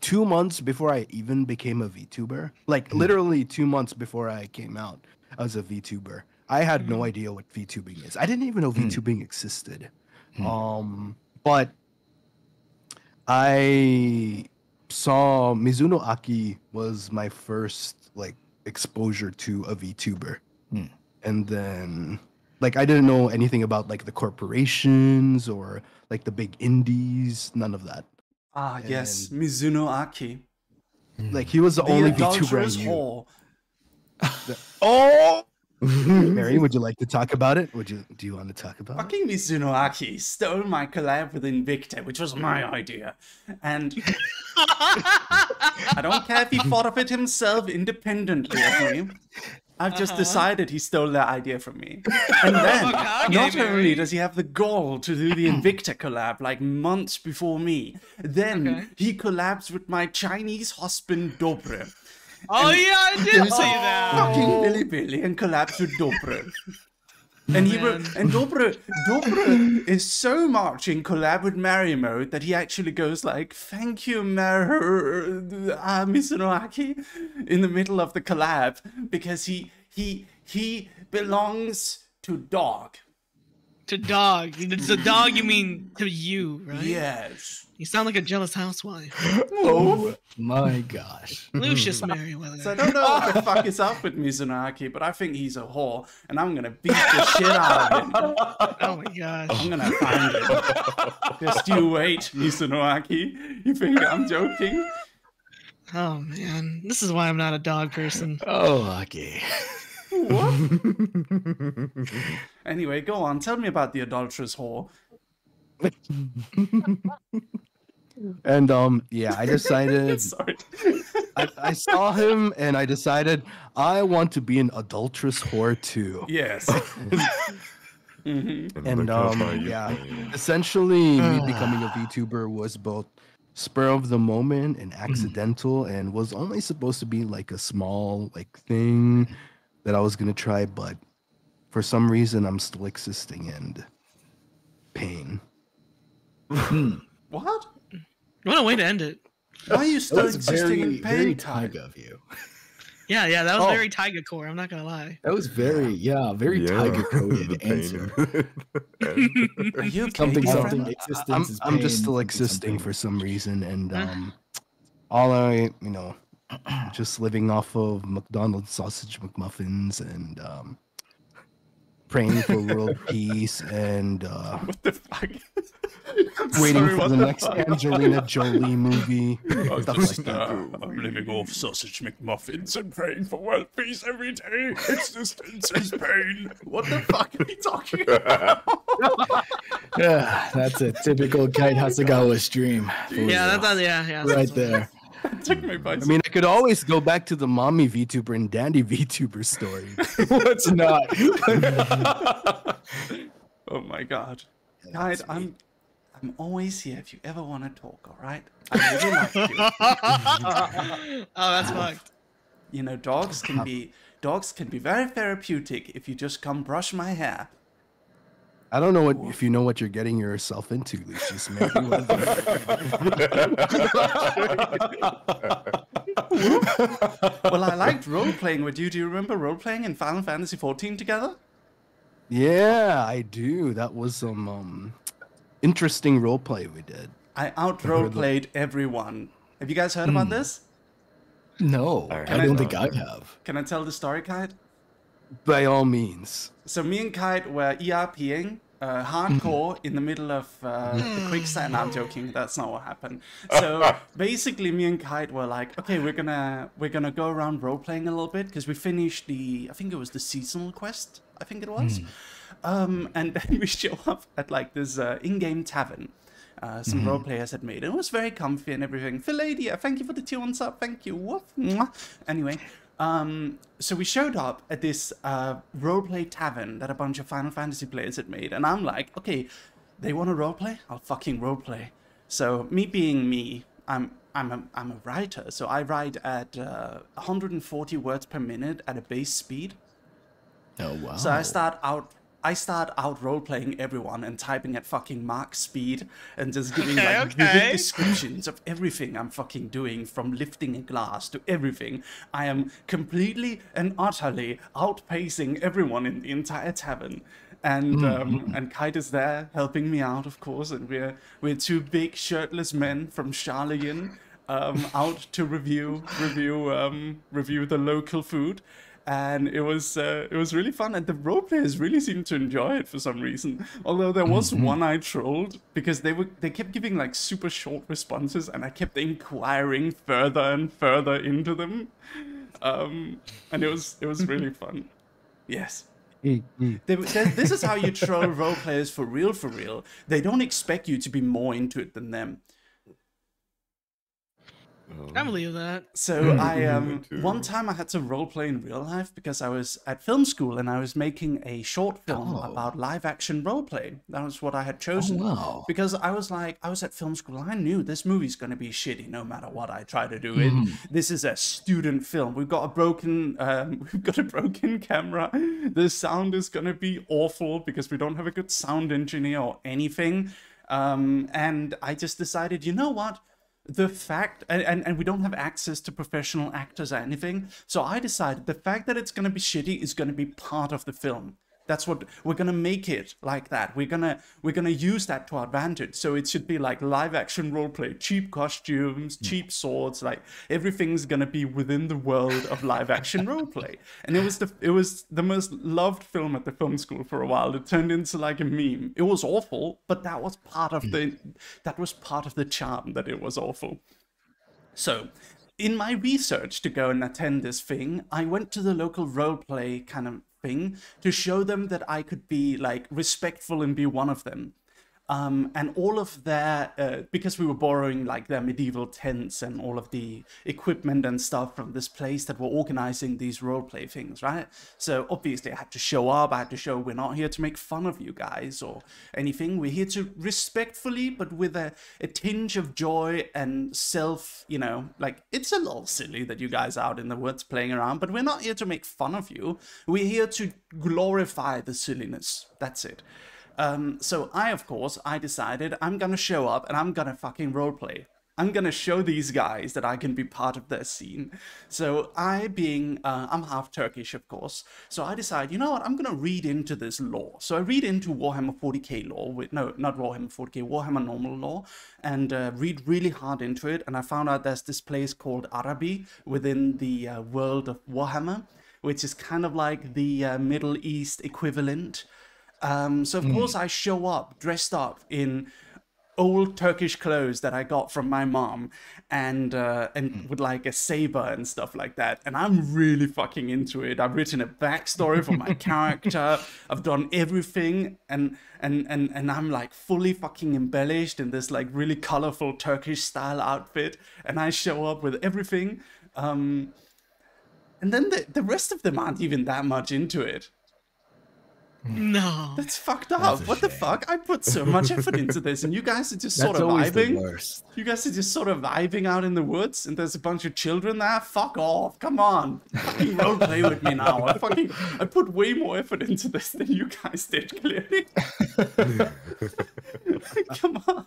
two months before I even became a VTuber, like literally two months before I came out as a VTuber, I had no idea what VTubing is. I didn't even know Hmm. VTubing existed. Hmm. Um, but I saw Mizuno Aki was my first like exposure to a VTuber, Hmm. and then like I didn't know anything about like the corporations or like the big indies, none of that. ah, yes. And- Mizuno Aki. Like he was the, The only VTuber I adulterous knew. whore. [LAUGHS] Oh, [LAUGHS] Merry, would you like to talk about it? Would you? Do you want to talk about it? Fucking Mizuno Aki stole my collab with Invicta, which was my idea. And I don't care if he thought of it himself independently of me. I've just Uh-huh. decided he stole that idea from me. And then, Okay, not Merry. only does he have the gall to do the Invicta collab like months before me, then Okay. he collabs with my Chinese husband Dobre. Oh yeah, I did see that. Fucking Bilibili and collabs with Dobre. And he wrote, and Dobre Dobre is so much in collab with Merry mode that he actually goes like, "Thank you, Merry, uh, Mizunoaki," in the middle of the collab because he he he belongs to dog. To dog. It's a dog you mean to you, right? Yes. You sound like a jealous housewife. [LAUGHS] Oh. My gosh. Lucius [LAUGHS] So I don't know what the [LAUGHS] fuck is up with Mizunoaki, but I think he's a whore, and I'm gonna beat the shit out of him. Oh my gosh. I'm gonna find him. Just you wait, Mizunoaki. You think I'm joking? Oh man. This is why I'm not a dog person. Oh, okay. What? [LAUGHS] Anyway, go on. Tell me about the adulterous whore. [LAUGHS] And um, yeah, I decided [LAUGHS] Sorry. I, I saw him and I decided I want to be an adulterous whore too. Yes. hmm And look um, yeah, essentially me [SIGHS] becoming a VTuber was both spur of the moment and Mm-hmm. accidental, and was only supposed to be like a small like thing that I was gonna try, but for some reason I'm still existing in pain. [LAUGHS] What? What a way to end it. Why are you still existing very, in pain, Kai? Taiga of you. [LAUGHS] Yeah, yeah, that was Oh. very Taiga Core. I'm not gonna lie. That was very, yeah, very Yeah, Taiga [LAUGHS] coded pain. answer. Are you okay, Something, girlfriend? something, I'm, is I'm just still existing something. for some reason, and um, all I, you know, [CLEARS THROAT] just living off of McDonald's sausage McMuffins and um, praying for world [LAUGHS] peace and uh, What the fuck? [LAUGHS] Waiting sorry, for what the next fuck? Angelina Jolie movie. [LAUGHS] I'm stuff just, like that. uh, I'm living off sausage McMuffins and praying for world peace every day. Existence is pain. What the fuck are we talking about? Yeah, that's a typical Kite Hasegawa stream. Yeah, that's yeah, yeah. right there. [LAUGHS] Took me by I mean, I could always go back to the mommy VTuber and daddy VTuber story. [LAUGHS] What's not? [LAUGHS] oh my god. Guys, I'm I'm always here if you ever want to talk, alright? I really like you. oh, that's um, fucked. You know, dogs can be dogs can be very therapeutic if you just come brush my hair. I don't know what if you know what you're getting yourself into, Lucius [LAUGHS] Well, I liked role playing with you. Do you remember role playing in Final Fantasy XIV together? yeah, I do. That was some um, interesting role play we did. I out role played everyone. Have you guys heard about this? No, I I, don't about think I have. Can I tell the story, Kite? By all means. So me and Kite were ERPing uh, hardcore in the middle of uh, the quicksand. I'm joking. That's not what happened. So [LAUGHS] basically, me and Kite were like, okay, we're gonna we're gonna go around role playing a little bit because we finished the I think it was the seasonal quest. I think it was. Um, and [LAUGHS] then we show up at like this uh, in-game tavern. Uh, some role players had made. It was very comfy and everything. Philadia, thank you for the tunes up. Thank you. Woof. Mwah. Anyway, um, so we showed up at this uh, roleplay tavern that a bunch of Final Fantasy players had made, and I'm like, okay, they want to roleplay? I'll fucking roleplay. So me being me, I'm I'm a, I'm a writer, so I write at uh, 140 words per minute at a base speed. Oh wow. So I start out I start out role playing everyone and typing at fucking Mach speed and just [LAUGHS] giving Okay, like vivid descriptions of everything I'm fucking doing from lifting a glass to everything. I am completely and utterly outpacing everyone in the entire tavern. And um, and Kite is there helping me out, of course, and we're we're two big shirtless men from Charlegen um, out to review review um, review the local food and it was uh, it was really fun and the role players really seemed to enjoy it for some reason. Although there was one i trolled because they were they kept giving like super short responses and i kept inquiring further and further into them. Um and it was it was really [LAUGHS] fun. Yes. Mm, mm. they, they, this is how you troll role players for real for real. They don't expect you to be more into it than them I believe that. So [LAUGHS] I um one time I had to role play in real life because I was at film school and I was making a short film Oh. about live action role play. That was what I had chosen. wow. Because I was like I was at film school. I knew this movie's gonna be shitty no matter what I try to do it. This is a student film. We've got a broken um, [LAUGHS] we've got a broken camera. The sound is gonna be awful because we don't have a good sound engineer or anything. Um, and I just decided, you know what? The fact and, and, and we don't have access to professional actors or anything. So i decided the fact that it's going to be shitty is going to be part of the film that's what we're going to make it like that. We're going to we're going to use that to our advantage. So it should be like live action roleplay cheap costumes hmm. cheap swords like everything's going to be within the world of live action roleplay. And it was the it was the most loved film at the film school for a while. It turned into like a meme. It was awful but that was part of hmm. the that was part of the charm that it was awful. So, in my research to go and attend this thing, I went to the local roleplay kind of thing to show them that I could be like respectful and be one of them. Um, and all of their, uh, because we were borrowing like their medieval tents and all of the equipment and stuff from this place that were organizing these roleplay things, right? So obviously I had to show up, I had to show we're not here to make fun of you guys or anything. We're here to respectfully, but with a, a tinge of joy and self, you know, like it's a little silly that you guys are out in the woods playing around, but we're not here to make fun of you. We're here to glorify the silliness. That's it. Um, so I, of course, I decided I'm gonna show up and I'm gonna fucking roleplay. I'm gonna show these guys that I can be part of their scene. So I, being, uh, I'm half Turkish, of course. So I decide, you know what? I'm gonna read into this lore. So I read into Warhammer 40k lore. With, no, not Warhammer 40k, Warhammer normal lore, and uh, read really hard into it. And I found out there's this place called Araby within the uh, world of Warhammer, which is kind of like the uh, Middle East equivalent. Um, so of course I show up dressed up in old Turkish clothes that I got from my mom, and uh, and with like a saber and stuff like that. And I'm really fucking into it. I've written a backstory for my [LAUGHS] character. I've done everything, and and and and I'm like fully fucking embellished in this like really colorful Turkish style outfit. And I show up with everything. Um, and then the, the rest of them aren't even that much into it. No. That's fucked up. That's a what the fuck? I put so much effort into this, and you guys are just That's sort of always the vibing. worst. You guys are just sort of vibing out in the woods, and there's a bunch of children there. Fuck off! Come on, fucking role play with me now. I fucking I put way more effort into this than you guys did. Clearly. [LAUGHS] Come on.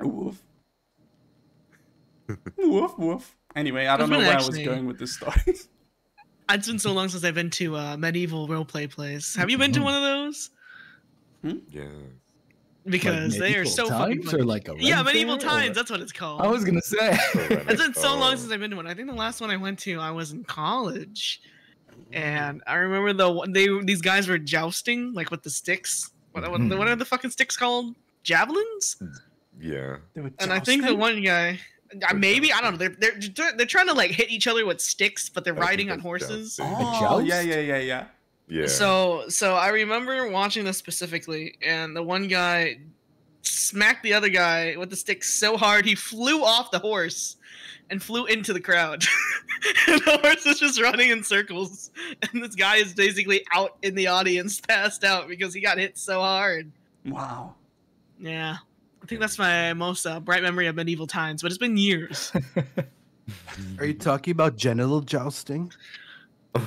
Woof. woof woof. Anyway, I don't know been where I was going with this story. [LAUGHS] It's been so long since I've been to uh, medieval roleplay plays. Have you been Mm-hmm. to one of those? Yeah. Because Like they are so fucking times fun. or like a yeah, medieval fair, or- times. That's what it's called. I was gonna say. [LAUGHS] It's been so long since I've been to one. I think the last one I went to, I was in college. and I remember the one- they these guys were jousting like with the sticks. What, what, what are the fucking sticks called? Javelins. Yeah. They were And I think the one guy, Uh, maybe I don't know. They're they're they're, they're trying to like hit each other with sticks, but they're I riding on horses. Oh, yeah, yeah, yeah, yeah. Yeah. So so I remember watching this specifically, and the one guy smacked the other guy with the stick so hard he flew off the horse and flew into the crowd. [LAUGHS] and the horse is just running in circles, and this guy is basically out in the audience, [LAUGHS] passed out because he got hit so hard. Wow. Yeah. I think that's my most uh, bright memory of medieval times, but it's been years. [LAUGHS] Are you talking about genital jousting?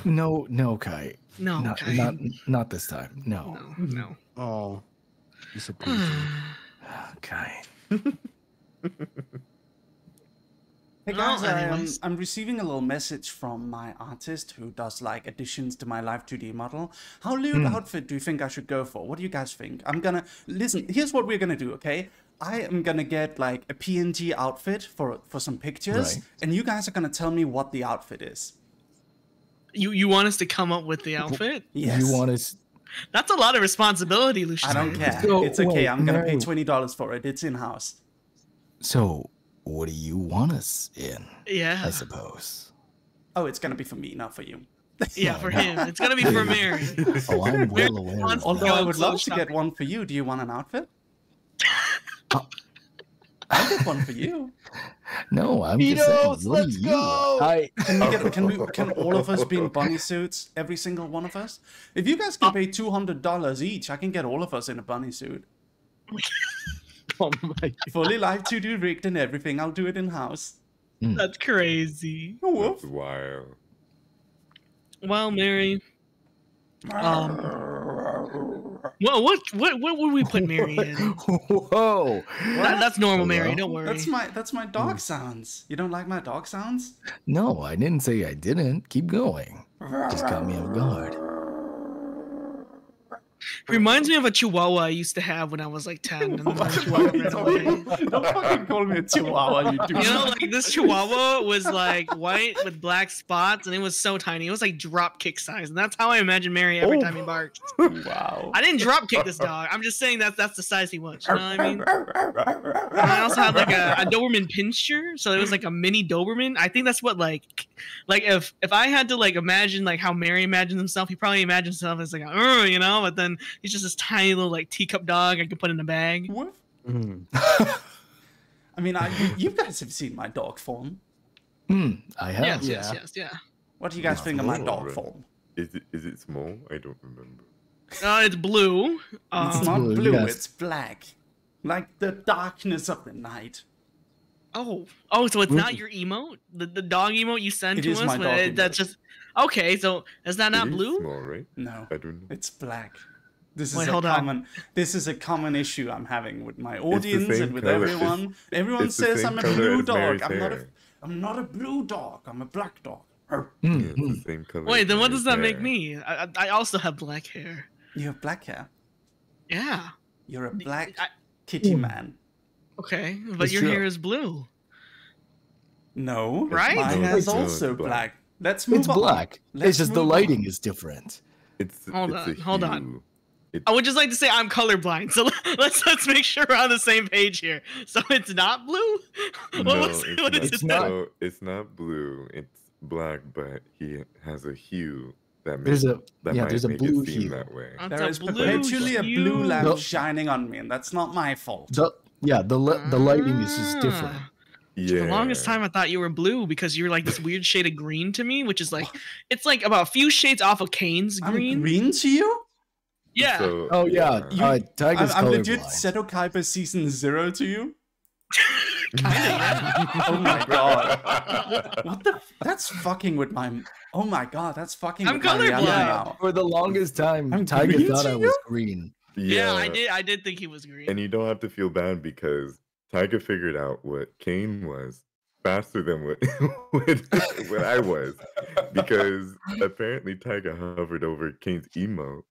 no, no, Kai. No, not, okay. not, not this time. No, no, no. Oh, disappointing. [SIGHS] Kai. [LAUGHS] Hey Well, guys, I, um. I'm receiving a little message from my artist who does like additions to my live 2D model. How lewd Hmm. outfit do you think I should go for? What do you guys think? I'm gonna listen. Here's what we're gonna do, okay? I am gonna get like a PNG outfit for for some pictures, Right. and you guys are gonna tell me what the outfit is. You you want us to come up with the outfit? Yes. You want us? That's a lot of responsibility, Lucian. I don't care. So, it's okay. wait, I'm gonna pay twenty dollars for it. It's in house. So, what do you want us in? Yeah. I suppose. Oh, it's gonna be for me, not for you. Yeah, for him. It's gonna be for [LAUGHS] Merry. Oh, I'm well aware. Although. I would love close to get one for you. Do you want an outfit? [LAUGHS] I'll get one for you. [LAUGHS] No, I'm just saying. Beatles, What do let's you go! want? I, Can we get? Can we? Can all of us be in bunny suits? Every single one of us. If you guys can pay two hundred dollars each, I can get all of us in a bunny suit. [LAUGHS] Oh my God. Fully live to do rigged and everything. I'll do it in house. That's crazy. That's wild. Well, Merry. Um. Well, what what what would we put Merry in? Whoa! That, that's normal, Merry. Don't worry. That's my that's my dog hmm. sounds. You don't like my dog sounds? No, I didn't say I didn't. Keep going. Just got me off guard. Reminds me of a Chihuahua I used to have when I was like ten. [LAUGHS] And then the Chihuahua ran away. Don't fucking call me a chihuahua, you do. You know, like this Chihuahua was like white with black spots, and it was so tiny. It was like drop kick size, and that's how I imagine Merry every Oh. time he barks. wow. I didn't drop kick this dog. I'm just saying that's that's the size he was. You know what I mean? And I also had like a, a Doberman pinscher, so it was like a mini Doberman. I think that's what like, like if if I had to like imagine like how Merry imagined himself, he probably imagined himself as like, a, you know. But then he's just this tiny little like teacup dog I could put in a bag. What? Mm. [LAUGHS] I mean, I, you, you guys have seen my dog form. Hmm, I have. Yes, yes, Yeah. yes, yeah. What do you guys Wow. think of my dog right. form? Is it is it small? I don't remember. Uh, it's blue. It's Um, not blue, blue, yes. it's black. Like the darkness of the night. oh, oh, so it's not Mm. your emote, the, the dog emote you send It to is us. my dog it- that's just okay. So is that not It is blue? Small, right? No, I don't know. it's black. This is Wait, a hold on. common. This is a common issue I'm having with my audience and with color. everyone. Everyone it's says I'm a blue dog. I'm not a. hair. I'm not a blue dog. I'm a black dog. Arr. Hmm, Yeah, it's the same color. Wait, then what does that make me? I, I I also have black hair. You have black hair. Yeah. You're a black I- kitty man. Okay, but It's your true. hair is blue. No, Right? Mine No, is it's- also black. black. Let's move It's on. black. Let's it's just the lighting on. is different. It's Hold it's on, hold on. Hue. It- I would just like to say I'm colorblind, so [LAUGHS] let's let's make sure we're on the same page here. So it's not blue. [LAUGHS] What no, was it's what not. is It's not. So it's not blue. It's black, but he has a hue that There's makes a that yeah. might There's a make blue it seem hue. that way. That's There a is blue perpetually a blue hue. lamp No. shining on me, and that's not my fault. The, yeah, the li- the lighting is just different. Ah. Yeah. For the longest time, I thought you were blue because you were like this weird shade of green to me, which is like it's like about a few shades off of Kaine's green. I'm green. green to you? Yeah. So, Oh yeah, You- uh, I'm, I'm legit. Seto Kaiba season zero to you? [LAUGHS] Oh my [LAUGHS] god. What the? That's fucking with my. Oh my god, that's fucking I'm with my colorblind. now. For the longest time, I'm Taiga thought I was you? green. yeah, I did. I did think he was green. And you don't have to feel bad because Taiga figured out what Kaine was faster than what [LAUGHS] what, what I was. Because apparently Taiga hovered over Kaine's emote.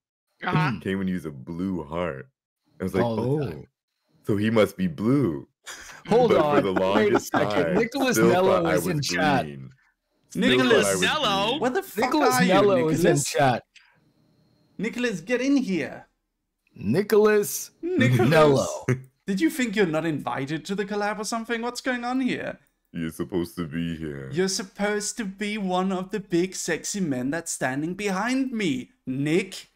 Uh-huh. Kaine would use a blue heart. I was like, Oh, oh, so he must be blue. [LAUGHS] Hold but on. for the Wait a second. time, Nikolas Nelo thought I was in was chat. green. Nikolas, Nikolas Nelo. where the fuck Nikolas are you, Nelo is in chat. Nikolas, get in here. Nikolas Nikolas. Nelo. [LAUGHS] Did you think you're not invited to the collab or something? What's going on here? You're supposed to be here. You're supposed to be one of the big sexy men that's standing behind me, Nick.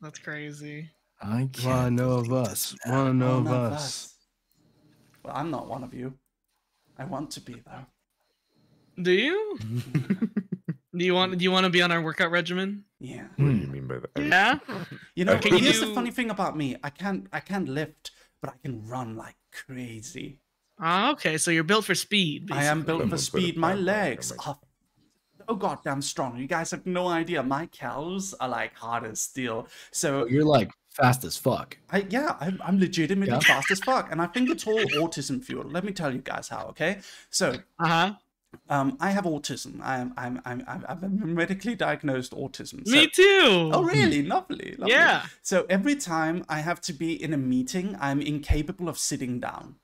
That's crazy. I can't One of believe us. this. One of us. Well, I'm not one of you. I want to be though. Do you? [LAUGHS] do you want do you want to be on our workout regimen? Yeah. What do you mean by that? Yeah. You know, Can you here's the funny thing about me. I can't I can't lift, but I can run like crazy. Ah, okay, so you're built for speed. I am basically. built Someone for speed. My legs are so goddamn strong. You guys have no idea. My calves are like hard as steel. So Oh, You're like fast as fuck. I, yeah, I'm, I'm legitimately Yeah. fast as fuck, and I think it's all autism fueled. Let me tell you guys how. Okay, so Uh-huh. um, I have autism. I'm I'm I'm I'm, I'm medically diagnosed autism. So, Me too. Oh, really? Lovely, lovely. Yeah. So every time I have to be in a meeting, I'm incapable of sitting down.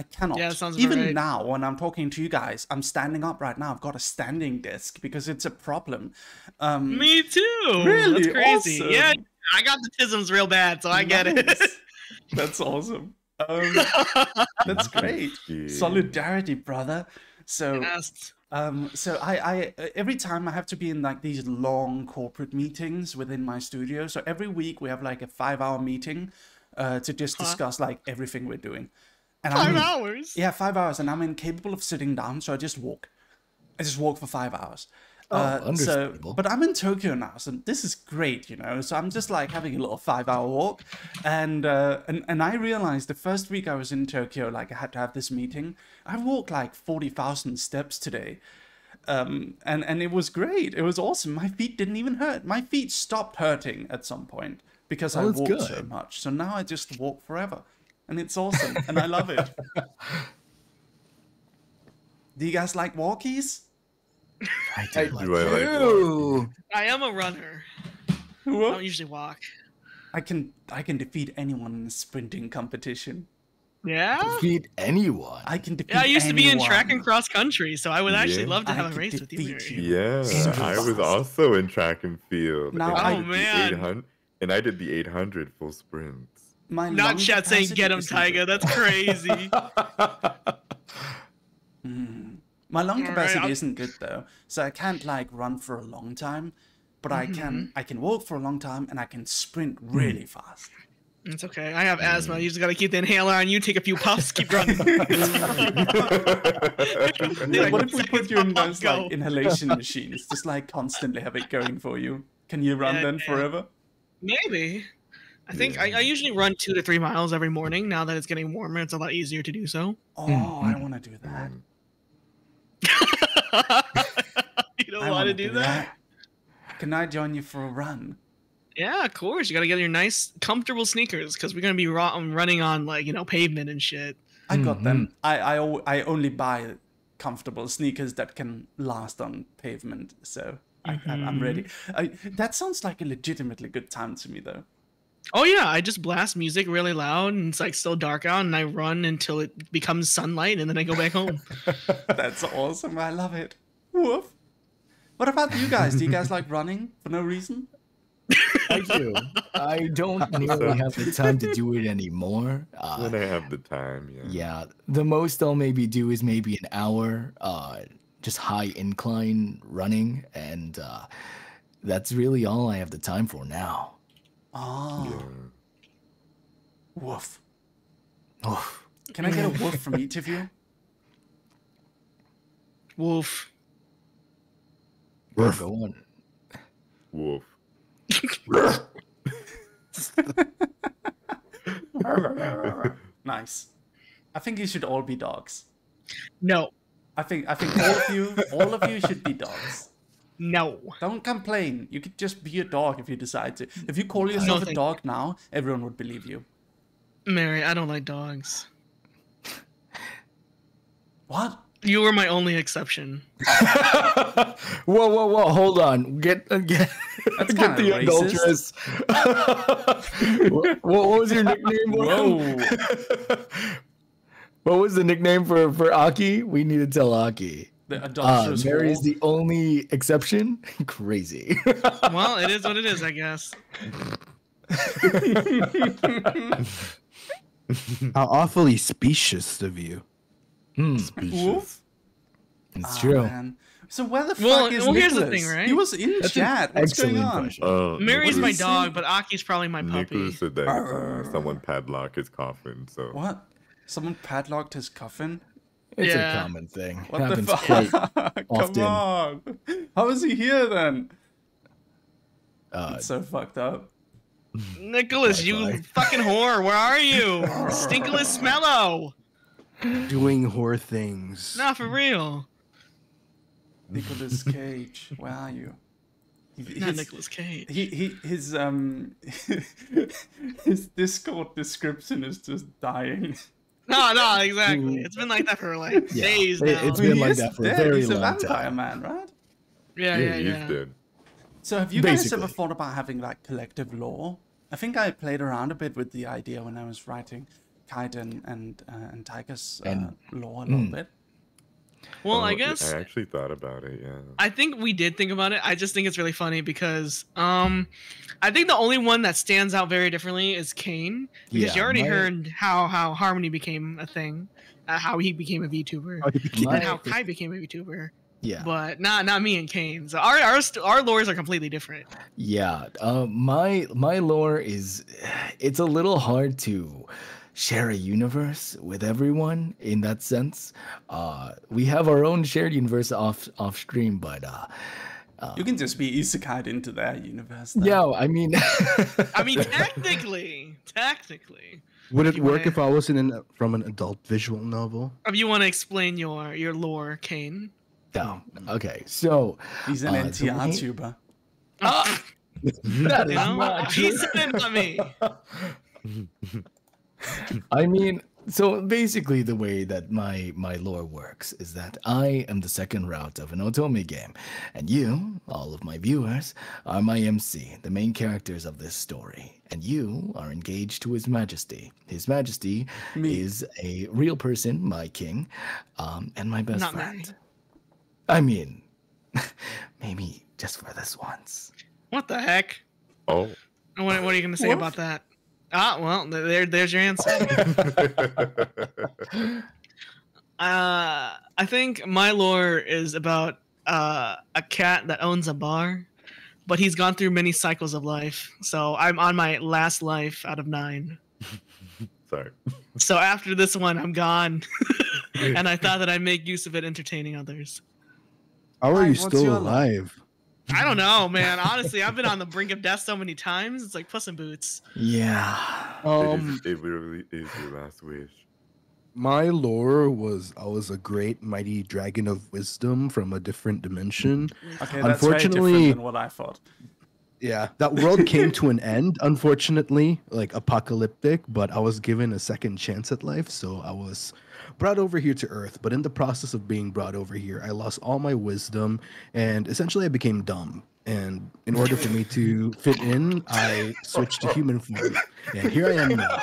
I cannot. Yeah, sounds Even right. now, when I'm talking to you guys, I'm standing up right now. I've got a standing desk because it's a problem. Um, Me too. Really? That's crazy. Awesome. Yeah, I got the tisms real bad, so I get it. [LAUGHS] That's awesome. Um, [LAUGHS] that's great. Yeah. Solidarity, brother. So Yes. Um, so I, I every time I have to be in like these long corporate meetings within my studio. So every week we have like a five-hour meeting uh, to just Huh? discuss like everything we're doing. And 5 I'm, hours. Yeah, five hours, and I'm incapable of sitting down, so I just walk. I just walk for five hours. Oh, Uh, so, understandable. but I'm in Tokyo now, so this is great, you know. So I'm just like having a little five-hour walk, and uh, and and I realized the first week I was in Tokyo, like I had to have this meeting. I walked like forty thousand steps today, um, and and it was great. It was awesome. My feet didn't even hurt. My feet stopped hurting at some point because I Oh, that's walked so much. So now I just walk forever, and it's awesome, and I love it. [LAUGHS] Do you guys like walkies? I I do. like do I like that. I am a runner. I don't usually walk. I can I can defeat anyone in a sprinting competition. Yeah. Defeat anyone. I can defeat. Yeah, I used to be in track and cross country, so I would actually Yeah. love to I have a race with you. you. Yeah, Super I was fast. also in track and field. Now and I- I Oh, did man. the 800, and I did the 800 full sprints. My Not lung chat saying get him, isn't Taiga. good. That's crazy. [LAUGHS] Mm. My lung Alright, capacity I'll- isn't good though, so I can't like run for a long time. But I Mm-hmm. can I can walk for a long time and I can sprint Hmm. really fast. it's okay. I have asthma. You just gotta keep the inhaler on. You take a few puffs. Keep [LAUGHS] running. [LAUGHS] Yeah, what if we put you in Go. those like inhalation machines? Just like constantly have it going for you. Can you run Yeah, then yeah. forever? Maybe. I think I, I usually run two to three miles every morning. Now that it's getting warmer, it's a lot easier to do so. Oh, I want to do that. [LAUGHS] you don't want wanna to do that? Can I join you for a run? Yeah, of course. You gotta get your nice, comfortable sneakers because we're gonna be ru- running on like you know pavement and shit. I got Mm-hmm. them. I, I I only buy comfortable sneakers that can last on pavement. So I, I, I'm Mm-hmm. ready. I, that sounds like a legitimately good time to me, though. Oh yeah, I just blast music really loud and it's like still dark out, and I run until it becomes sunlight, and then I go back home. [LAUGHS] [LAUGHS] That's awesome. I love it. Woof. What about you guys? Do you guys like running for no reason? I do. I don't [LAUGHS] nearly have the time to do it anymore. Uh, when I have the time, yeah. yeah, the most I'll maybe do is maybe an hour, uh, just high incline running, and uh, that's really all I have the time for now. Oh, Yeah. woof. Oh, Can I get a woof from each of you? Wolf. Wolf. go on. Wolf. [LAUGHS] Nice. I think you should all be dogs. No. I think I think all of you all of you should be dogs. No. Don't complain. You could just be a dog if you decide to. If you call yourself a thank dog now, everyone would believe you. Merry, I don't like dogs. What? You were my only exception. [LAUGHS] whoa, whoa, whoa! Hold on. Get uh, get, That's [LAUGHS] get kinda the adulteress. [LAUGHS] what, what was your nickname? Whoa. what was the nickname for for Aki? We need to tell Aki. The Uh, adulterous Merry is wall. the only exception. [LAUGHS] Crazy. [LAUGHS] Well, it is what it is, I guess. [LAUGHS] How awfully specious of you. Hmm, Species. it's Ah, true. man. So where the fuck Well, is well, here's the Nikolas? thing, right? He was in That's chat. What's going on? question. Oh, Merry's my dog, but Aki's probably my puppy. Nikolas said that uh, someone padlocked his coffin. So What? Someone padlocked his coffin? It's Yeah. a common thing. What Happens the quite fuck? [LAUGHS] Come often. on. How is he here then? uh, It's so fucked up. Nikolas, you fucking whore, where are you? [LAUGHS] Stinkless Smello! Doing whore things. Not for real. Nicholas Cage, where are you? He- Not Nicholas Cage. He, he his um [LAUGHS] his Discord description is just dying. No, no, exactly. It's been like that for like [LAUGHS] Yeah. days It- now. it's I mean, been like that for a dead. very He's a long vampire time. man, right? yeah, yeah, yeah, he's yeah. dead. So have you guys ever thought about having like collective lore? I think I played around a bit with the idea when I was writing Kite and and uh, and Taiga's uh, And- lore a little mm. bit. Well, Oh, I guess I actually thought about it. Yeah. I think we did think about it. I just think it's really funny because um I think the only one that stands out very differently is Kaine. Because you already my- heard how how Harmony became a thing. Uh, how he became a VTuber. How did and how Kai became a VTuber. yeah. But not not me and Kaine. So our our st- our lores are completely different. Yeah, uh, my my lore is it's a little hard to share a universe with everyone in that sense. Uh, we have our own shared universe off off stream, but uh, You can just be isekai into their universe. then. yeah, I mean, [LAUGHS] I mean, technically, technically, Would it work wanna- if I was in an, from an adult visual novel? if you want to explain your your lore, Kaine. no. Okay, so he's an uh, the NTR way- tuber. that You is know, not he true. said it on me. [LAUGHS] I mean, so basically, the way that my my lore works is that I am the second route of an Otome game, and you, all of my viewers, are my MC, the main characters of this story, and you are engaged to His Majesty. His Majesty Me. is a real person, my king, um, and my best Not friend. me. I mean, [LAUGHS] maybe just for this once. What the heck? Oh. What, what are you going to say What? about that? Ah, well, there, there's your answer. [LAUGHS] Uh, I think my lore is about uh, a cat that owns a bar, but he's gone through many cycles of life. So I'm on my last life out of nine. [LAUGHS] Sorry. So after this one, I'm gone. [LAUGHS] and I thought that I'd make use of it entertaining others. How are you what's still your alive? I don't know, man. Honestly, I've been on the brink of death so many times. It's like Puss in Boots. Yeah. Um, it, is, it really is your last wish. my lore was I was a great mighty dragon of wisdom from a different dimension. Okay, that's very different Unfortunately- than what I thought. Yeah, that world came to an end, unfortunately, like apocalyptic, but I was given a second chance at life, so I was brought over here to Earth. But in the process of being brought over here, I lost all my wisdom and essentially I became dumb. And in order for me to fit in, I switched to human form. And here I am now.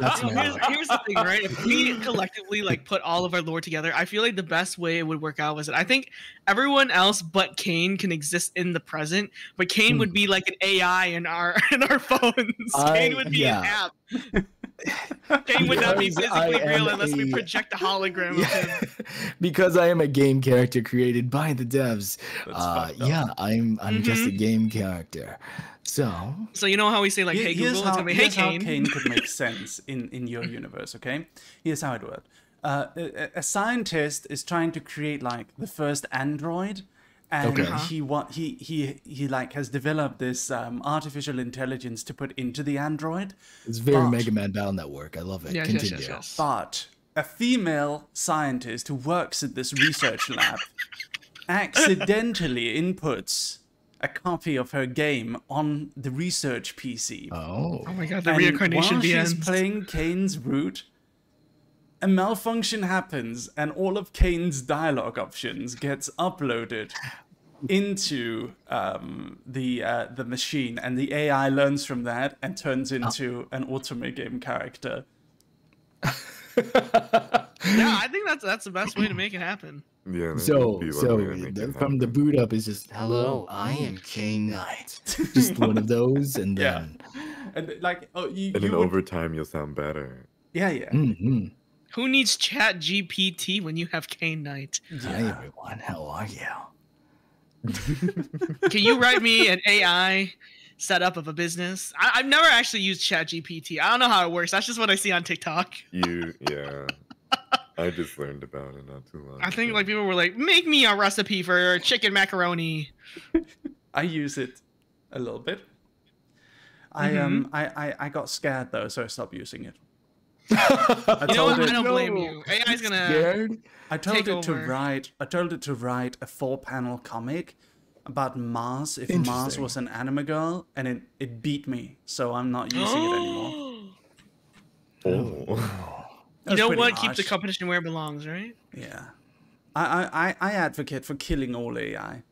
That's my here's, here's the thing, right? If we collectively like put all of our lore together, I feel like the best way it would work out was that I think everyone else but Kaine can exist in the present, but Kaine hmm. would be like an AI in our [LAUGHS] in our phones. I- Kaine would be an app. [LAUGHS] [LAUGHS] Kaine would not be Because I physically real am unless we project a hologram of Yeah, him. [LAUGHS] because I am a game character created by the devs. Uh, yeah, I'm I'm just a Mhm. game character. So So you know how we say like, "Hey here's Google," how, it's gonna be, "Hey here's how Kaine." Kaine could make [LAUGHS] sense in, in your universe, okay? Here's how it worked. Uh, a, a scientist is trying to create like the first android, and Okay. He want he he he like has developed this um, artificial intelligence to put into the android. it's very But- Mega Man Battle Network. I love it. Yes, yes, Continue. yes, yes. But a female scientist who works at this research lab [LAUGHS] accidentally inputs a copy of her game on the research PC. Oh. Oh my god, the And reincarnation while she's playing Kaine's route, a malfunction happens, and all of Kaine's dialogue options gets uploaded into um, the uh, the machine, and the AI learns from that and turns into an Otome game character. [LAUGHS] Yeah, I think that's that's the best way to make it happen. Yeah. So, so lovely to make the, it from the boot up is just hello, I am Kaine Knight. [LAUGHS] Just one of those, and [LAUGHS] Yeah. then And like, oh, you, And you then would- over time, you'll sound better. yeah, yeah. mhm. Who needs Chat GPT when you have Kaine Knight? hi everyone, how are you? [LAUGHS] Can you write me an AI setup of a business? I, I've never actually used Chat GPT. I don't know how it works. That's just what I see on TikTok. You, yeah. I just learned about it not too long. I think ago. like people were like, make me a recipe for chicken macaroni. [LAUGHS] I use it a little bit. I um I, I I got scared though, so I stopped using it. [LAUGHS] I You know what? told I don't blame you. AI's gonna. Scared? I told take it to write I told it to write a four panel comic about Mars if Mars was an anime girl and it, it beat me, so I'm not using it anymore. [GASPS] Oh. you That's know pretty what? Keep the competition where it belongs, right? Yeah. I, I, I- I advocate for killing all AI.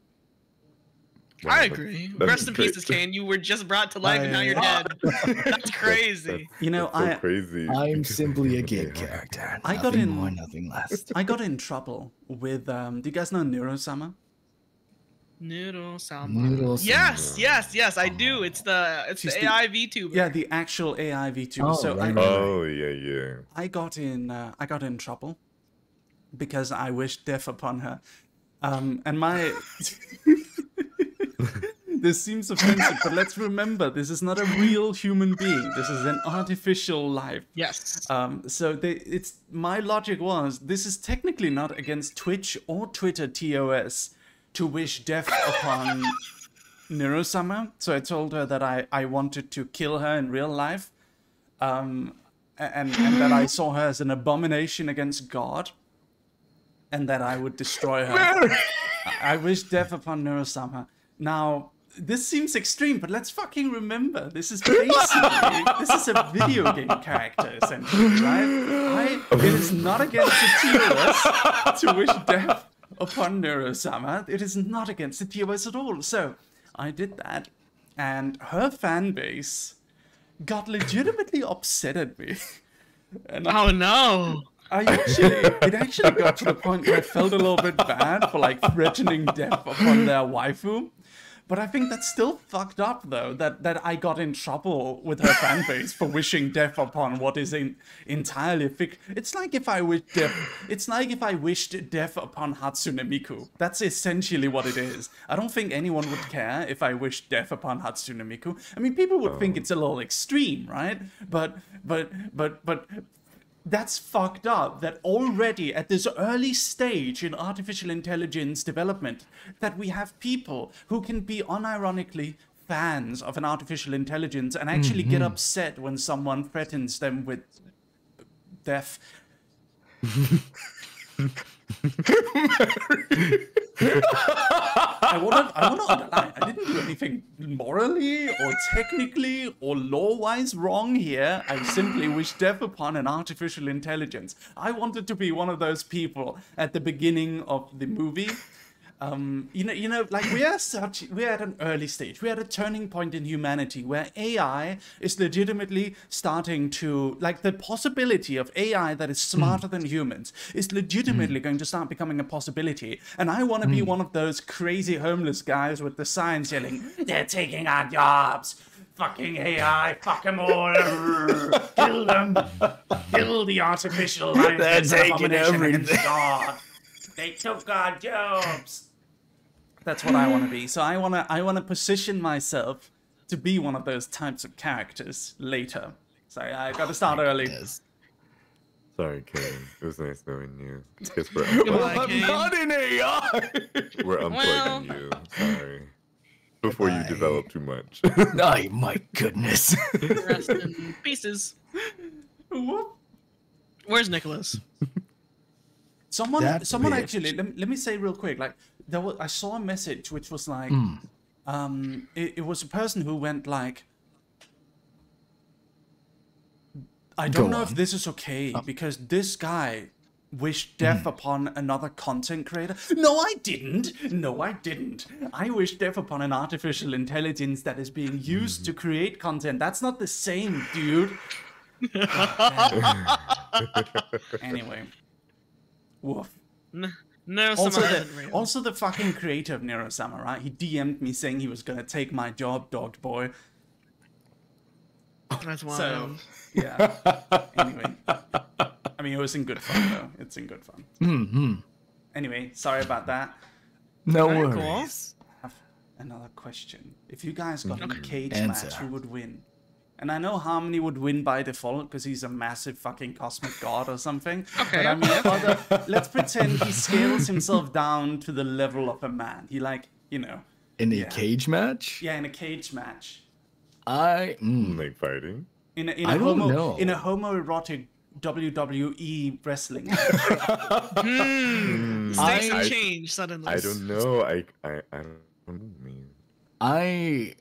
Wow, I agree. that's Rest in great. pieces, Kaine. You were just brought to life and now you're dead. [LAUGHS] That's crazy. You know, That's so I crazy. I'm simply a Yeah. game character. I got nothing in- more, nothing less. [LAUGHS] I got in trouble with um do you guys know Neurosama? Noodle salmon. Noodle Yes, yes, yes. I do. It's the it's She's the the- AI VTuber. Yeah, the actual AI VTuber. Oh, so right, I. Oh yeah, yeah. I got in uh, I got in trouble because I wished death upon her. Um, and my [LAUGHS] [LAUGHS] this seems offensive, but let's remember this is not a real human being. This is an artificial life. Yes. Um, so they, it's my logic was this is technically not against Twitch or Twitter TOS to wish death upon Neurosama. So I told her that I, I wanted to kill her in real life, um, and and that I saw her as an abomination against God, and that I would destroy her. I- wish death upon Neurosama. Now. This seems extreme, but let's fucking remember this is basically this is a video game character essentially, right? I, it is not against the TOS to wish death upon Neurosama. It is not against the TOS at all. So I did that, and her fan base got legitimately upset at me. And I, Oh no. I actually, it actually got to the point where I felt a little bit bad for like threatening death upon their waifu. But I think that's still fucked up though, that, that I got in trouble with her fanbase for wishing death upon what is in, entirely fic. It's like if I wished death, it's like if I wished death upon Hatsune Miku. That's essentially what it is. I don't think anyone would care if I wished death upon Hatsune Miku. I mean, people would think oh. it's a little extreme, right? But, but, but, but that's fucked up that already at this early stage in artificial intelligence development that we have people who can be unironically fans of an artificial intelligence and actually get mm-hmm. upset when someone threatens them with death [LAUGHS] [LAUGHS] I want to I want to underline I didn't do anything morally or technically or law-wise wrong here. I simply wish death upon an artificial intelligence. I wanted to be one of those people at the beginning of the movie. Um, you know, you know, like we are such, we are at an early stage. We are at a turning point in humanity where AI is legitimately starting to, like, the possibility of AI that is hmm. smarter than humans is legitimately hmm. going to start becoming a possibility. And I want to be hmm. one of those crazy homeless guys with the signs yelling, [LAUGHS] "They're taking our jobs." Fucking AI, fuck them all, kill them, kill the artificial [LAUGHS] life. They're taking everything. God. They took our jobs. That's what I want to be. So I want to I want to position myself to be one of those types of characters later. So I, I got to start early. Yes. Sorry, Kaine. It was nice knowing you. Guess we're, Goodbye, unplugging- Kaine. not an AI. we're unplugging you. Sorry. Before you develop too much. [LAUGHS] oh my goodness. Rest in pieces. Whoop. Where's Nikolas? Someone That someone bitch. actually let me, let me say real quick like there was I saw a message which was like Hmm. um it, it was a person who went like I don't Go know if this is okay because this guy wished death upon another content creator. No, I didn't. No, I didn't. I wish death upon an artificial intelligence that is being used to create content. That's not the same, dude. [LAUGHS] anyway, Woof. N- no, Also the, also the fucking creator of Nero Samurai, he DM'd me saying he was gonna take my job, dogged boy. That's So yeah. anyway, I mean it was in good fun though. It's in good fun. Hmm. Anyway, sorry about that. No Very cool. worries. have another question. If you guys got in a cage Answer. match, who would win? And I know Harmony would win by default because he's a massive fucking cosmic god or something. [LAUGHS] Okay, But I mean, other, let's pretend he scales himself down to the level of a man. He like, you know, In a Yeah. cage match, yeah, in a cage match, I mm, Like fighting. in a, in a I don't homo know. in a homoerotic WWE wrestling. [LAUGHS] match. Hmm. Stakes I- have suddenly. I don't know. I I I don't know. I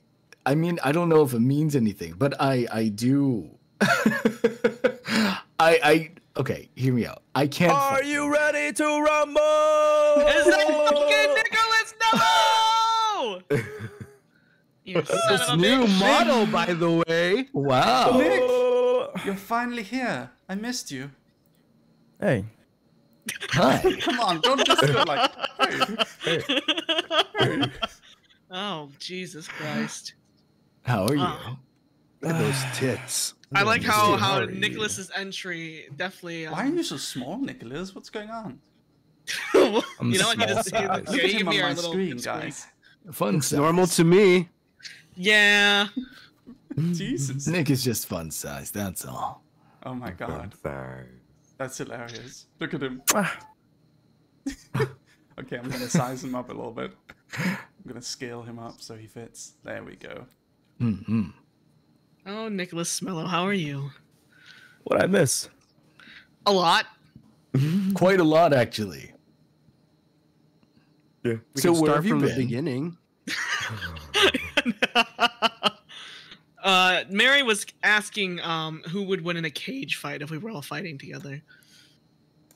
I mean I don't know if it means anything, but I I do [LAUGHS] I I okay, hear me out. I can't fight you ready to rumble? Is that fucking Nikolas? No! [LAUGHS] you This a new bitch. model, by the way. Wow. Nick, oh. you're finally here. I missed you. Hey, Hi. [LAUGHS] Come on, don't just go like, hey, hey. Oh, Jesus Christ. How are you? Wow. Look at those tits. I like how how how? Nikolas's entry definitely. Um, Why are you so small, Nikolas? What's going on? [LAUGHS] you I'm know what? He small just, he, size. yeah, Look at him on my little screen, guys. Fun It's size. normal to me. Yeah. [LAUGHS] Jesus. Nick is just fun size, that's all. Oh my god, that's hilarious. Look at him. [LAUGHS] Ah. okay, I'm gonna size him up a little bit. I'm gonna scale him up so he fits. There we go. Hmm Oh, Nikolas Nelo, how are you? what I miss? A lot. [LAUGHS] Quite a lot actually. Yeah. We So can where start have you from the been? beginning. [LAUGHS] uh, Merry was asking um, who would win in a cage fight if we were all fighting together.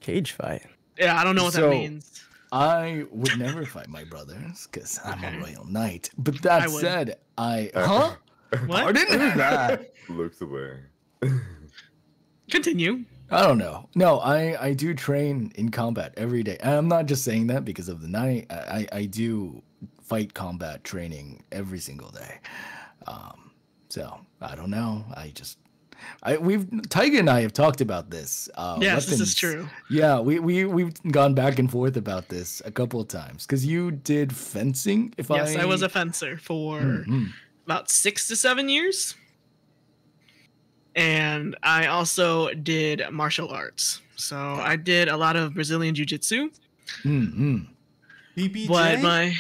Cage fight. Yeah, I don't know what So- that means. I would never fight my brothers because I'm a royal knight. But that I would. said, I [LAUGHS] huh? What? Pardon? that? [LAUGHS] Looks away. Continue. I don't know. No, I I do train in combat every day. And I'm not just saying that because of the night. I I, I do fight combat training every single day. Um, so I don't know. I just I we've Taiga and I have talked about this. Uh, yes, this is true. Yeah, we we we've gone back and forth about this a couple of times because you did fencing. If Yes, I I was a fencer for Mhm. about six to seven years. And I also did martial arts. So I did a lot of Brazilian Jiu Jitsu. Mhm. BJJ. But my.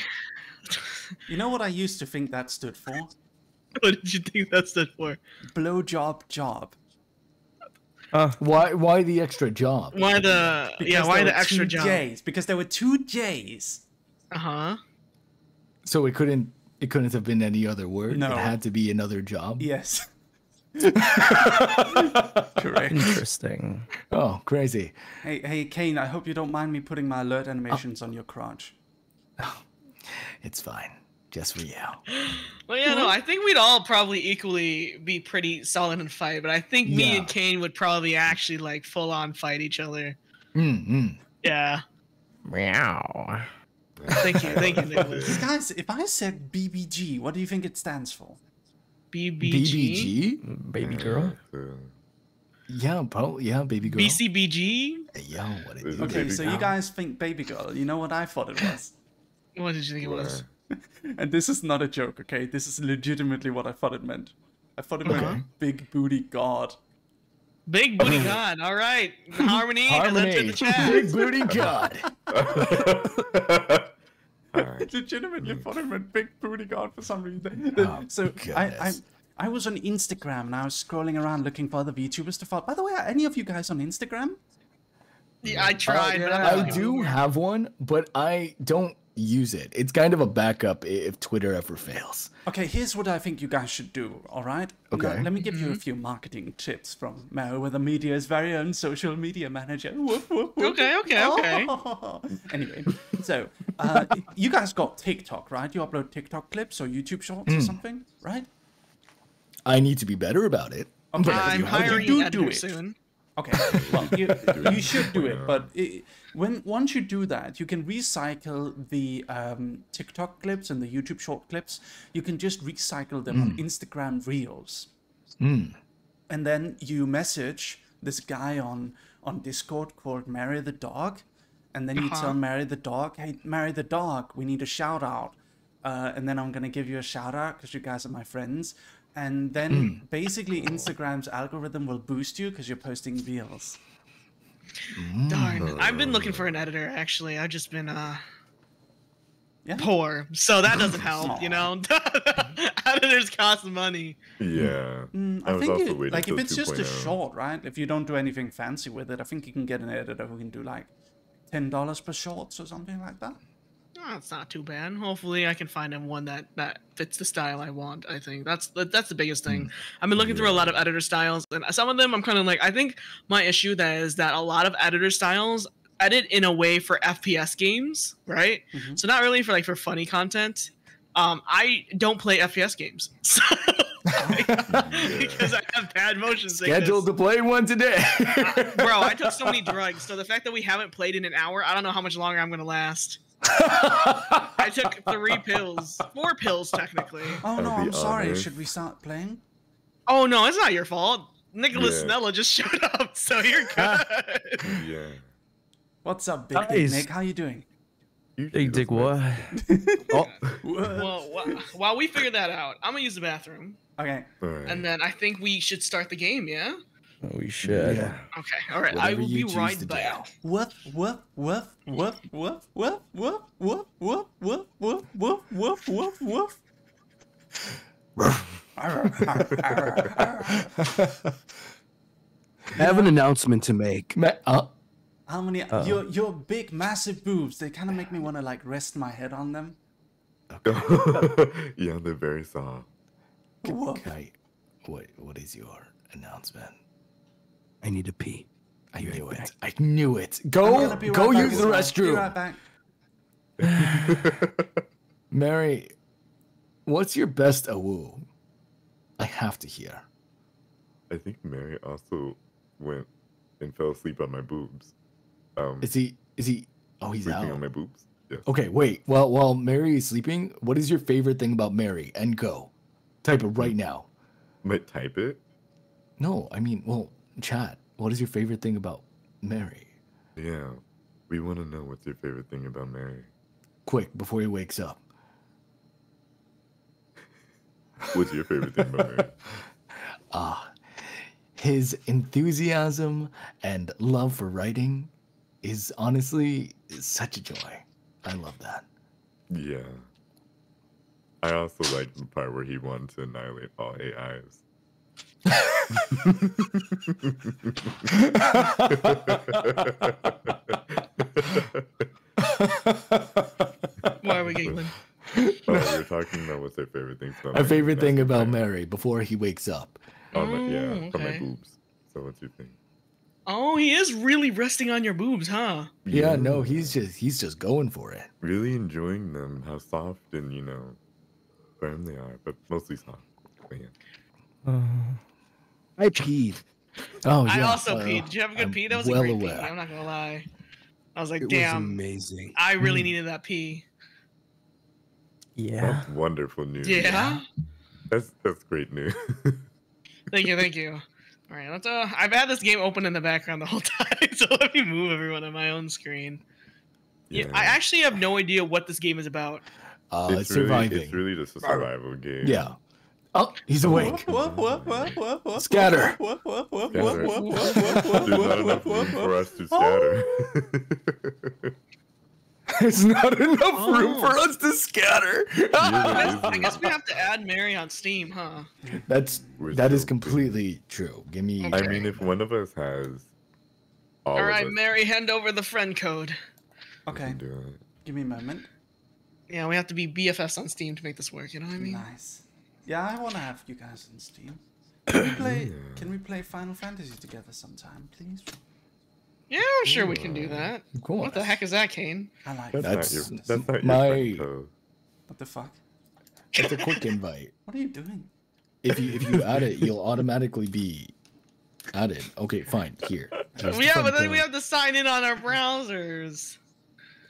You know what I used to think that stood for? [LAUGHS] What did you think that stood for? Blow job job. Why why the extra job? Why the. yeah, why the extra job? J's. Because there were two J's. Uh huh. So it couldn't it couldn't have been any other word. No. It had to be another job. Yes. [LAUGHS] Correct. Interesting. Oh, crazy. Hey, hey, Kaine. I hope you don't mind me putting my alert animations on your crotch. [SIGHS] It's fine. Just for you. [GASPS] Well, yeah, no, I think we'd all probably equally be pretty solid in fight, but I think me Yeah. and Kaine would probably actually like full on fight each other. Mm-hmm. Yeah. Meow. Thank you. Thank you, Nikolas. Guys, if I said BBG, what do you think it stands for? BBG? BBG? Baby girl. Yeah, probably. Yeah, baby girl. BCBG? Hey, Yo, what it Is Okay, Baby so you guys think baby girl. You know what I thought it was? What did you think it was? [LAUGHS] and this is not a joke, okay? This is legitimately what I thought it meant. I thought it Okay. meant big booty god. Big booty god. All right. Harmony, has entered the chat. Big booty god. [LAUGHS] Alright. [LAUGHS] legitimately thought it meant big booty god for some reason. Oh, so I, I. I was on Instagram and I was scrolling around looking for other VTubers to follow. By the way, are any of you guys on Instagram? Yeah, I tried, oh, but I'm yeah. not I do have one, but I don't use it. It's kind of a backup if Twitter ever fails. Okay, here's what I think you guys should do, all right? Now, Okay. let me give you a few marketing tips from Merryweather Media's very own social media manager. [LAUGHS] Woof, woof, woof. Okay, okay, okay. [LAUGHS] anyway, so uh, you guys got TikTok, right? You upload TikTok clips or YouTube shorts or something, right? I need to be better about it. Okay, I I'm do have it. hiring do do it. soon. Okay, well, you, you should do it, but i when once you do that, you can recycle the um, TikTok clips and the YouTube short clips. You can just recycle them on Instagram Reels, Mm. and then you message this guy on on Discord called Merry the Dog, and then you Uh-huh. tell Merry the Dog, "Hey, Merry the Dog, we need a shout out," uh, and then I'm gonna give you a shout out because you guys are my friends. And then Hmm. basically Instagram's algorithm will boost you because you're posting reels. Darn. I've been looking for an editor actually. I've just been uh Yeah. poor. So that doesn't [LAUGHS] help, you know. [LAUGHS] Editors cost money. Yeah. Mm, I I was think also you, waiting like if till it's just a short, right? If you don't do anything fancy with it, I think you can get an editor who can do like ten dollars per shorts or something like that. Oh, it's not too bad. Hopefully, I can find him one that that fits the style I want. I think that's that, that's the biggest thing. I've been looking through a lot of editor styles, and some of them I'm kind of like. I think my issue that is that a lot of editor styles edit in a way for FPS games, right? Mhm. So not really for like for funny content. Um, I don't play FPS games, [LAUGHS] so [LAUGHS] because I have bad motion sickness. Scheduled to play one today. Bro, I took so many [LAUGHS] drugs, so the fact that we haven't played in an hour, I don't know how much longer I'm gonna last. I took three pills, four pills technically. Oh no, I'm sorry. honest. Should we start playing? Oh no, it's not your fault. Nikolas Yeah. Snella just showed up, [LAUGHS] so you're [LAUGHS] good. Yeah. What's up, Big Dick Nice. Nick? How you doing? Big dick what? [LAUGHS] Oh, well, wh- while we figure that out, I'm gonna use the bathroom, Okay. Alright. and then I think we should start the game. Yeah. We should. yeah. Okay. All right. I will be choose right to do. back. Woof woof woof woof woof woof woof woof woof woof woof woof woof woof woof. I have an announcement to make. Ma- uh, How many? Your your big massive boobs. They kind of make me want to like rest my head on them. yeah, they're very soft. Woof. Kai, what what is your announcement? I need to pee. I Be right knew back. it. I knew it. Go gonna go back use as the well. Be restroom. right back. [LAUGHS] Merry, what's your best awoo? I have to hear. I think Merry also went and fell asleep on my boobs. Um, Is he is he oh he's sleeping out. on my boobs. Yes. Okay, wait. Well while Merry is sleeping, what is your favorite thing about Merry? And go. Type it right now. But type it. No, I mean, well, chat. What is your favorite thing about Merry? Yeah. We want to know what's your favorite thing about Merry. Quick, before he wakes up. [LAUGHS] What's your favorite thing about Merry? [LAUGHS] Ah, his enthusiasm and love for writing is honestly such a joy. I love that. Yeah. I also like the part where he wanted to annihilate all AIs. Why are we giggling? Oh, we were talking about what's their favorite thing. about My favorite thing about okay. Merry before he wakes up. Oh, my, yeah, Oh, from my boobs. So what's your thing? Oh, he is really resting on your boobs, huh? Yeah, no, he's just he's just going for it. really enjoying them, how soft and you know firm they are, but mostly soft. But yeah. I peed. Oh yeah. I also uh, peed. Did you have a good I'm pee? That was well a great pee. I'm not gonna lie. I was like, It was damn, amazing. I really needed that pee. Yeah. That's wonderful news. Yeah. That's that's great news. [LAUGHS] Thank you, thank you. All right, let's. Uh, I've had this game open in the background the whole [LAUGHS] time, so let me move everyone on my own screen. Yeah, I actually have no idea what this game is about. Uh, it's really, surviving. it's really just a survival game. yeah. Oh, he's awake. Scatter. room for us to scatter. There's not enough room Oh. for us to scatter. I guess, I guess we have to add Merry on Steam, huh? That's We're that is so completely true. Give me. I mean, if one of us has all, All of right, us Merry, hand over the friend code. Okay, can do it. give me a moment. Yeah, we have to be BFS on Steam to make this work. You know what I mean? Nice. Yeah, I want to have you guys on Steam. Can we play? Yeah. Can we play Final Fantasy together sometime, please? Yeah, I'm sure we can do that. Of course. What the heck is that, Kaine? I like. That's, That's not your. That's not my- your. What the fuck? It's a quick invite. [LAUGHS] What are you doing? If you if you add it, you'll automatically be added. Okay, fine. Here. Just yeah, but then we have to sign in on our browsers.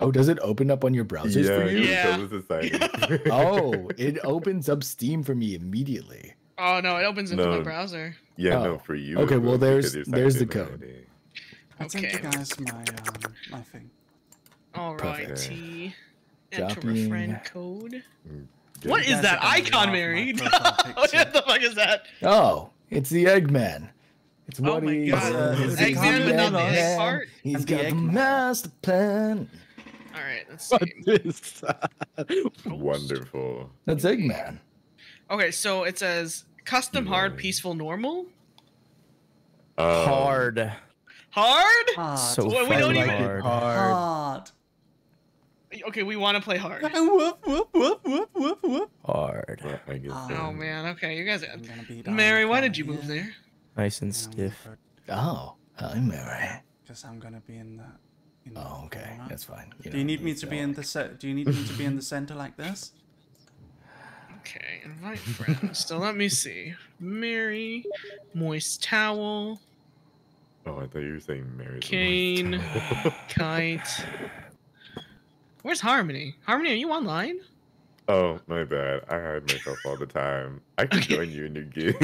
Oh, does it open up on your browsers yeah, for you? you Yeah. tell us to sign in. Oh, it opens up Steam for me immediately. Oh no, it opens into my browser. yeah, Oh. no, for you. Okay, well, there's- there's the code. already. I sent Okay. you guys my um my thing. Alrighty. Enter a friend code. Good. What You is guys that are gonna be icon, Merry? [LAUGHS] what the fuck is that? Oh, it's the Eggman. It's Oh what my he's. god. uh, he's Eggman, the but not the egg part? He's And got the Eggman. master plan. Alright, let's What see. is Wonderful. That's Eggman. Okay, so it says custom hard, Nice. peaceful, normal. Um, Hard. Hard? Hard. So Well, we don't even- hard. hard. hard. Okay, we want to play hard. [LAUGHS] whoop whoop whoop whoop whoop whoop. Hard. well, I guess. Oh, so. Man, okay, you guys. I'm gonna be Merry, why did you move here, there? Nice and and I'm stiff. Oh, hi, Merry. Because I'm gonna be in the. In the Oh, okay. corner. That's fine. Do you need me to be in the set? Do you need me to be in the center like this? Okay, invite friends. so let me see. Merry, moist towel, Oh, I thought you were saying Merry. Kane. Monster. [LAUGHS] kite. Where's Harmony? Harmony, are you online? oh, my bad. I hide myself all the time. I can Okay. join you in your game.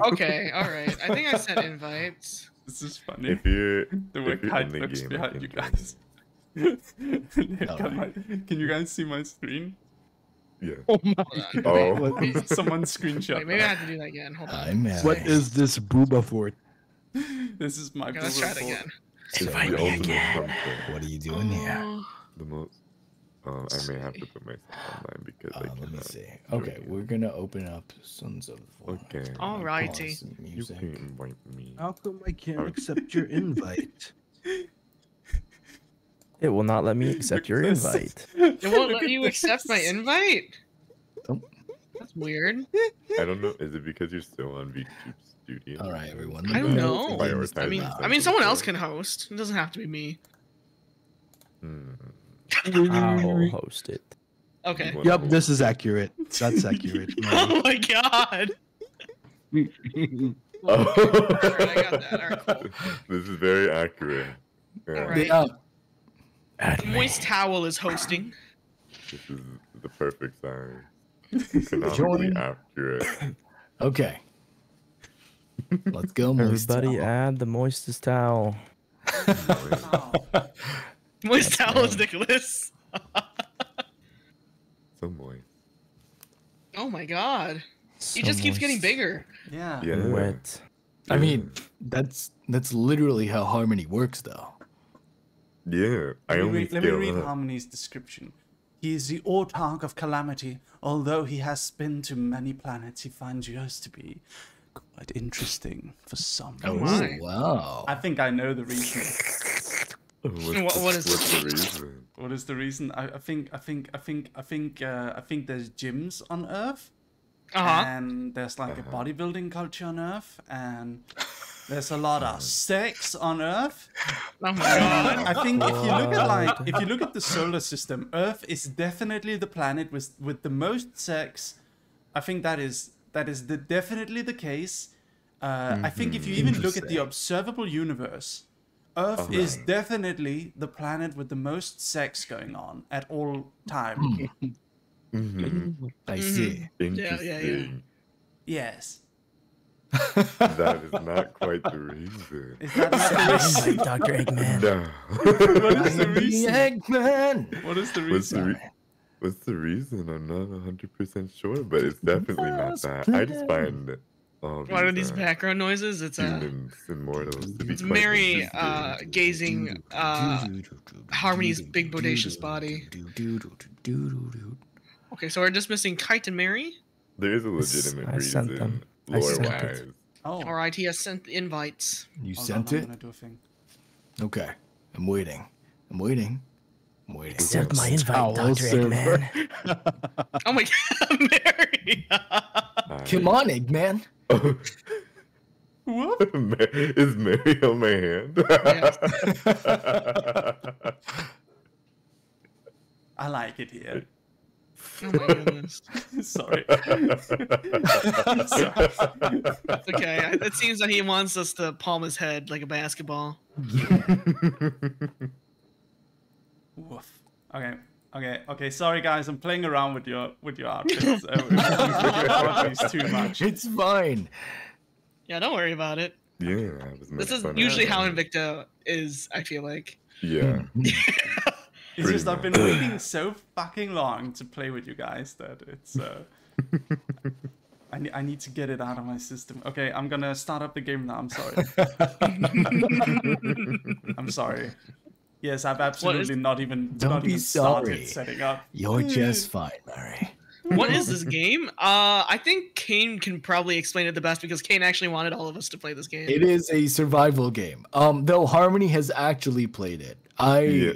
[LAUGHS] Okay, all right. I think I sent invites. This is funny. if [LAUGHS] you're the if way you're Kite in looks behind you guys. [LAUGHS] Look at Alright. my- Can you guys see my screen? Yeah. Oh my Hold on. Oh. Someone screenshot. Wait, maybe I have to do that again. Hold Hi, on. Merry. what is this booba fort? This is my. Okay, let's try it again. It's Invite me again. What are you doing here? Oh, The most. Um, I may have to put myself online because Uh, I let me see. Okay, you. we're gonna open up Sons of. War. Okay. Alrighty. pause You music. can invite me. How come I can't accept your [LAUGHS] invite? It will not let me accept your invite. [LAUGHS] it won't let you accept my this. invite. That's weird. I don't know. Is it because you're still on VTube Studio? All right, everyone. I don't know. begin this Prioritize I mean. I mean, someone else can host. It doesn't have to be me. Hmm. I'll host it. Okay. Yep, this is accurate. That's accurate. [LAUGHS] Oh my god. [LAUGHS] Oh. Alright, I got that. Alright, cool. This is very accurate. Yeah, Alright. Yeah. Moist Towel is hosting. This is the perfect size. [LAUGHS] Canonically Join. accurate. Okay. Let's go, Moist Everybody Towel. add the moistest towel. Oh. Oh, Moist That's Towel is fine. Nikolas. So moist. Oh my god. He So just keeps getting bigger. yeah. Yeah. and wet. I mean, that's that's literally how harmony works, though. Yeah. I Let me only read, let me read up. Harmony's description. He is the autarch of calamity. Although he has been to many planets, he finds yours to be quite interesting for some Oh reason. my. wow. I think I know the reason. What's, [LAUGHS] What- the- what is what's the reason? What is the reason? I, I think I think I think I think uh, I think there's gyms on Earth, Uh huh. and there's like Uh-huh. a bodybuilding culture on Earth, and [LAUGHS] there's a lot of sex on Earth. [LAUGHS] Oh my god. I think if you look at like if you look at the solar system, Earth is definitely the planet with with the most sex. I think that is that is the, definitely the case. Uh, I think if you even look at the observable universe, Earth is definitely the planet with the most sex going on at all time. Mm-hmm. I see. yeah, Interesting. yeah. Yes. That is not [LAUGHS] quite the reason. Is that not the reason? Dr. Eggman. No. [LAUGHS] What is the I'm the reason? Eggman. What is the What's the reason? re- What's the reason? I'm not 100% sure, but it's definitely not that. I just plan. find all What are these uh, background noises? It's uh, immortals to be it's Merry uh, gazing uh, Harmony's big bodacious body. Okay, so we're just missing Kite and Merry. There is a legitimate I sent them. I lore sent wise. it. Oh. All right, he has sent invites. You Hold sent on, it? do a thing. Okay. I'm waiting. I'm waiting. I'm waiting. Accept my invite, Dr. Eggman. [LAUGHS] Oh my god, [LAUGHS] Mary. Come on, Eggman. [LAUGHS] Whoop. is Merry on my hand? [LAUGHS] I like it here. Oh my goodness. Sorry. [LAUGHS] Okay, it seems that he wants us to palm his head like a basketball. Woof. Okay. Okay. Okay. Sorry, guys. I'm playing around with your with your outfits. Uh, with your outfits too much. [LAUGHS] It's fine. Yeah, don't worry about it. yeah, This is usually how having- Invicta is, I feel like. Yeah. [LAUGHS] It's Pretty just I've been waiting so fucking long to play with you guys that it's. Uh, [LAUGHS] I need I need to get it out of my system. Okay, I'm gonna start up the game now. I'm sorry. I'm sorry. Yes, I've absolutely not even Don't not be even started sorry. setting up. You're just fine, Merry. What is this game? Uh, I think Kaine can probably explain it the best because Kaine actually wanted all of us to play this game. It is a survival game. Um, though Harmony has actually played it. I Yeah.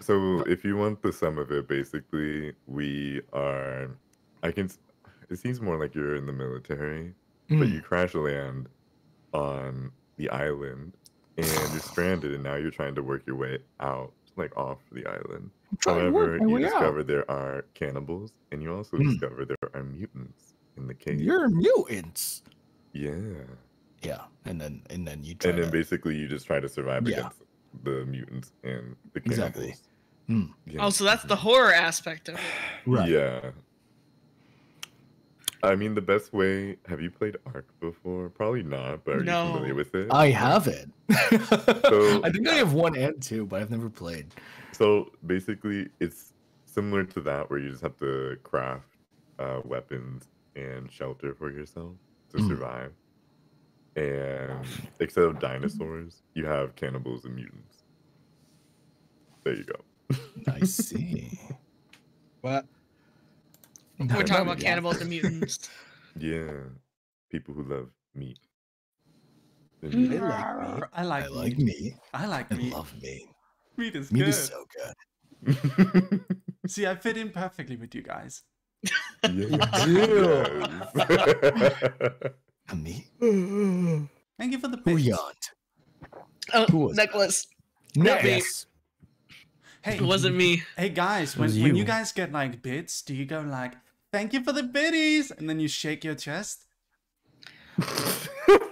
So if you want the sum of it, basically, we are. I can. It seems more like you're in the military, but Mm. you crash land on the island, and you're [SIGHS] stranded, and now you're trying to work your way out, like off the island. trying to work However, you way out. discover there are cannibals, and you also Mm. discover there are mutants in the cave. You're mutants. Yeah, Yeah, and then and then you try and then to- basically you just try to survive Yeah. against the mutants and the cannibals. Exactly. Mm. Yeah. Oh, so that's the horror aspect of it. right. Yeah. I mean, the best way. Have you played Ark before? Probably not, but are you familiar with it? I have it. So- [LAUGHS] I think I have one and two, but I've never played. So basically, it's similar to that, where you just have to craft uh, weapons and shelter for yourself to Mm. survive. And instead of dinosaurs, you have cannibals and mutants. There you go. I see. [LAUGHS] What? We're talking about Yeah. cannibals and mutants. [LAUGHS] Yeah, people who love meat. The They mm-hmm. like meat. I like I like meat. meat. I like I meat. love meat. Meat is Meat good. is so good. [LAUGHS] See, I fit in perfectly with you guys. Yes. A me. [LAUGHS] Thank you for the pitch. Bouillant. Oh, Who was necklace. Not Hey, It wasn't me. hey guys, when, was when you you. guys get like bits, do you go like, "Thank you for the biddies," and then you shake your chest? [LAUGHS]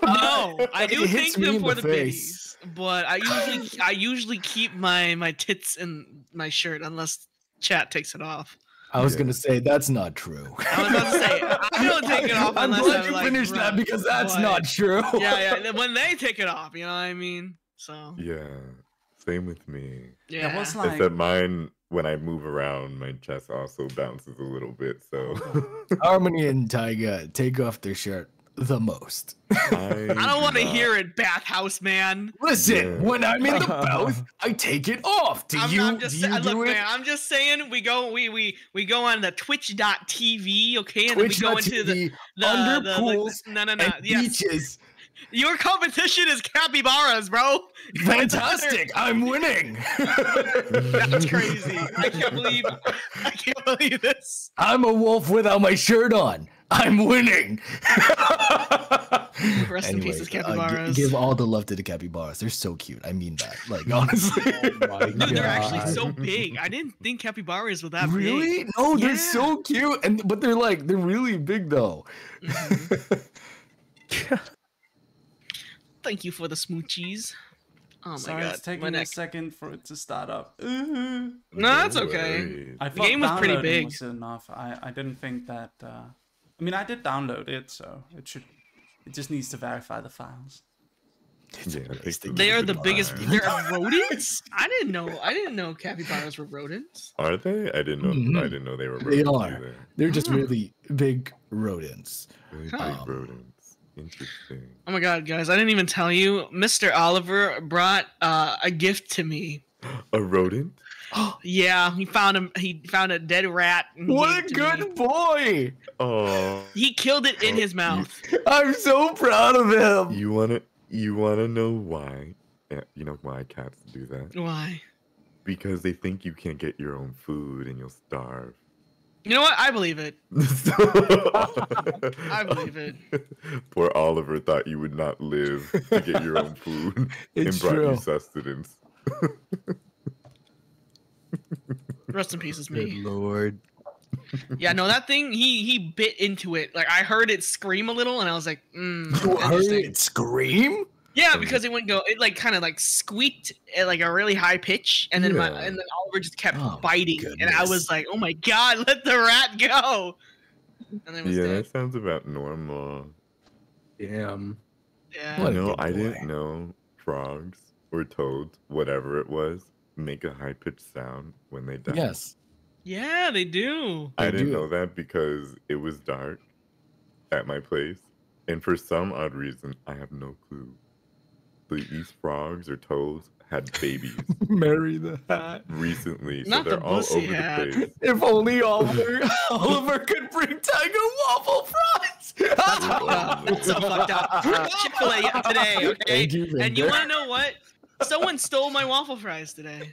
No, I do hits thank me them for the the, biddies, but I usually I usually keep my my tits in my shirt unless chat takes it off. I was Yeah. gonna say that's not true. I was about to say I [LAUGHS] don't take it off I'm unless glad you like finished that because that's but- not true. Yeah, yeah. [LAUGHS] When they take it off, you know what I mean. So yeah, same with me. yeah. It was like, Except mine, when I move around, my chest also bounces a little bit. So Harmony and [LAUGHS] Taiga take off their shirt the most. I, I don't want to hear it, bathhouse man. Listen, Yeah. when I'm in the [LAUGHS] booth, I take it off. Do I'm, you? I'm just do you look, do it? man. I'm just saying we go we we we go on the Twitch.tv, okay, and then we go into the the, under the, like, pools no no no and yes. beaches. Your competition is capybaras, bro. [LAUGHS] Fantastic! I'm winning. That's crazy. I can't believe I can't believe this. I'm a wolf without my shirt on. I'm winning. [LAUGHS] Rest in peace, Anyways, the uh, gi- capybaras. give all the love to the capybaras. They're so cute. I mean that. Like [LAUGHS] honestly. Oh my Dude, they're actually so big. I didn't think capybaras were that big. really? No, they're Yeah. so cute, and but they're like they're really big though. Mhm. Thank you for the smoochies. Oh my sorry, god. it's taking my a second for it to start up. Ooh. No, that's okay. I The game was pretty big. Was enough. I I didn't think that. Uh, I mean, I did download it, so it should. It just needs to verify the files. Yeah, I. They are the biggest. They're [LAUGHS] rodents. I didn't know. I didn't know capybaras were rodents. Are they? I didn't know. Mhm. I didn't know they were. They are. either. They're just really big rodents. Really Huh. big rodents. Interesting. Oh my god, guys! I didn't even tell you. Mr. Oliver brought uh, a gift to me. [GASPS] A rodent? Oh [GASPS] yeah, he found him. He found a dead rat. What a good me. boy! Oh, He killed it in Oh, his you- mouth. [LAUGHS] I'm so proud of him. you wanna you wanna know why? You know why cats do that? Why? Because they think you can't get your own food and you'll starve. You know what? I believe it. I [LAUGHS] I believe it. Poor Oliver thought you would not live to get your own food [LAUGHS] It's and brought true. you sustenance. [LAUGHS] Rest in peace is Good me. lord. Yeah, no, that thing he he bit into it. Like I heard it scream a little, and I was like, mm, You heard it scream? Yeah, because it wouldn't go. It like kind of like squeaked at like a really high pitch, and then my and then Oliver just kept Oh, my biting, and I was like, "Oh my god, [LAUGHS] let the rat go!" And then it was Yeah, dead. that sounds about normal. Damn. Yeah. What a no, I boy. didn't know frogs or toads, whatever it was, make a high pitched sound when they die. Yes. Yeah, they do. I They didn't do. know that because it was dark at my place, and for some odd reason, I have no clue. The- These frogs or toads had babies [LAUGHS] Marry the hat. recently, so Not the they're all pussy over hat. the place. If only Oliver [LAUGHS] Oliver could bring Taiga waffle fries. That's [LAUGHS] fucked up. That's so fucked up. Chick-fil-A today, okay? You, And you want to know what? Someone stole my waffle fries today.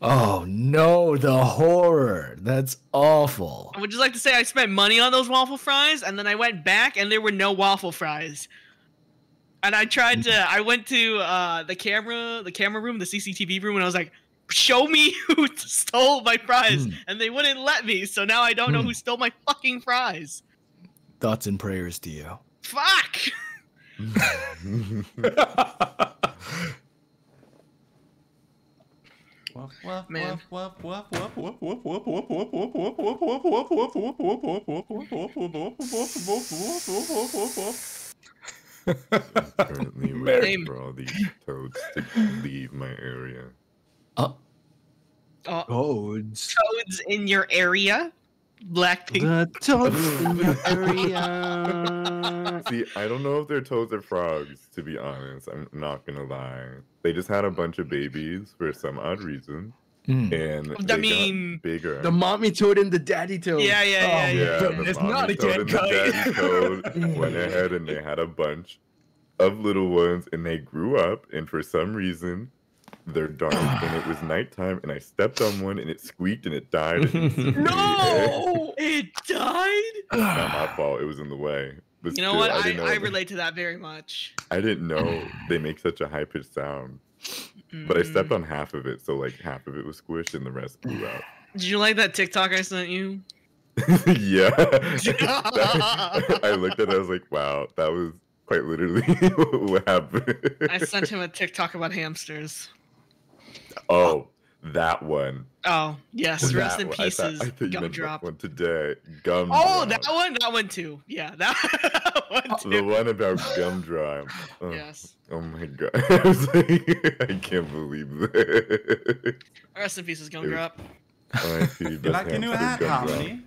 Oh no, the horror. That's awful. I would just like to say I spent money on those waffle fries, and then I went back and there were no waffle fries. And I tried to. I went to uh, the camera, the camera room, the CCTV room, and I was like, "Show me who stole my fries," Hmm. and they wouldn't let me. So now I don't know Hmm. who stole my fucking fries. Thoughts and prayers to you. Fuck. Man. Currently [LAUGHS] Same. waiting for all these toads to leave my area. Oh, Oh, Toads. toads in your area, Blackpink. The toads in [LAUGHS] the area. See, I don't know if they're toads or frogs, to be honest. I'm not gonna lie. They just had a bunch of babies for some odd reason, mm. and I they mean- got bigger. The mommy toad and the daddy toad. Yeah, yeah, yeah, Oh, yeah. yeah, goodness, the mommy not toad again, and the daddy Kite. toad [LAUGHS] went ahead and they had a bunch of little ones, and they grew up, and for some reason. They're dark, [SIGHS] and it was nighttime, and I stepped on one, and it squeaked, and it died. instantly. [LAUGHS] No, it died. [SIGHS] not my fault. It was in the way. But You know still, what? I, didn't know I relate to that very much. I didn't know [SIGHS] they make such a high pitched sound. But I stepped Mm. on half of it, so like half of it was squished and the rest blew out. Did you like that TikTok I sent you? [LAUGHS] yeah. [LAUGHS] I looked at it, I was like, wow, that was quite literally [LAUGHS] what happened. I sent him a TikTok about hamsters. Oh, that one. Oh yes, rest That in one. I thought- pieces. I thought you meant that Gumdrop. one today. Gumdrop. Oh, that one, that one too. Yeah, that [LAUGHS] one The one about gumdrop. [LAUGHS] Oh, Yes. Oh my god. I was like, I can't believe that. Rest in pieces, Gumdrop. R.I.P. [LAUGHS] You like your new hat, Gumdrop. Harmony?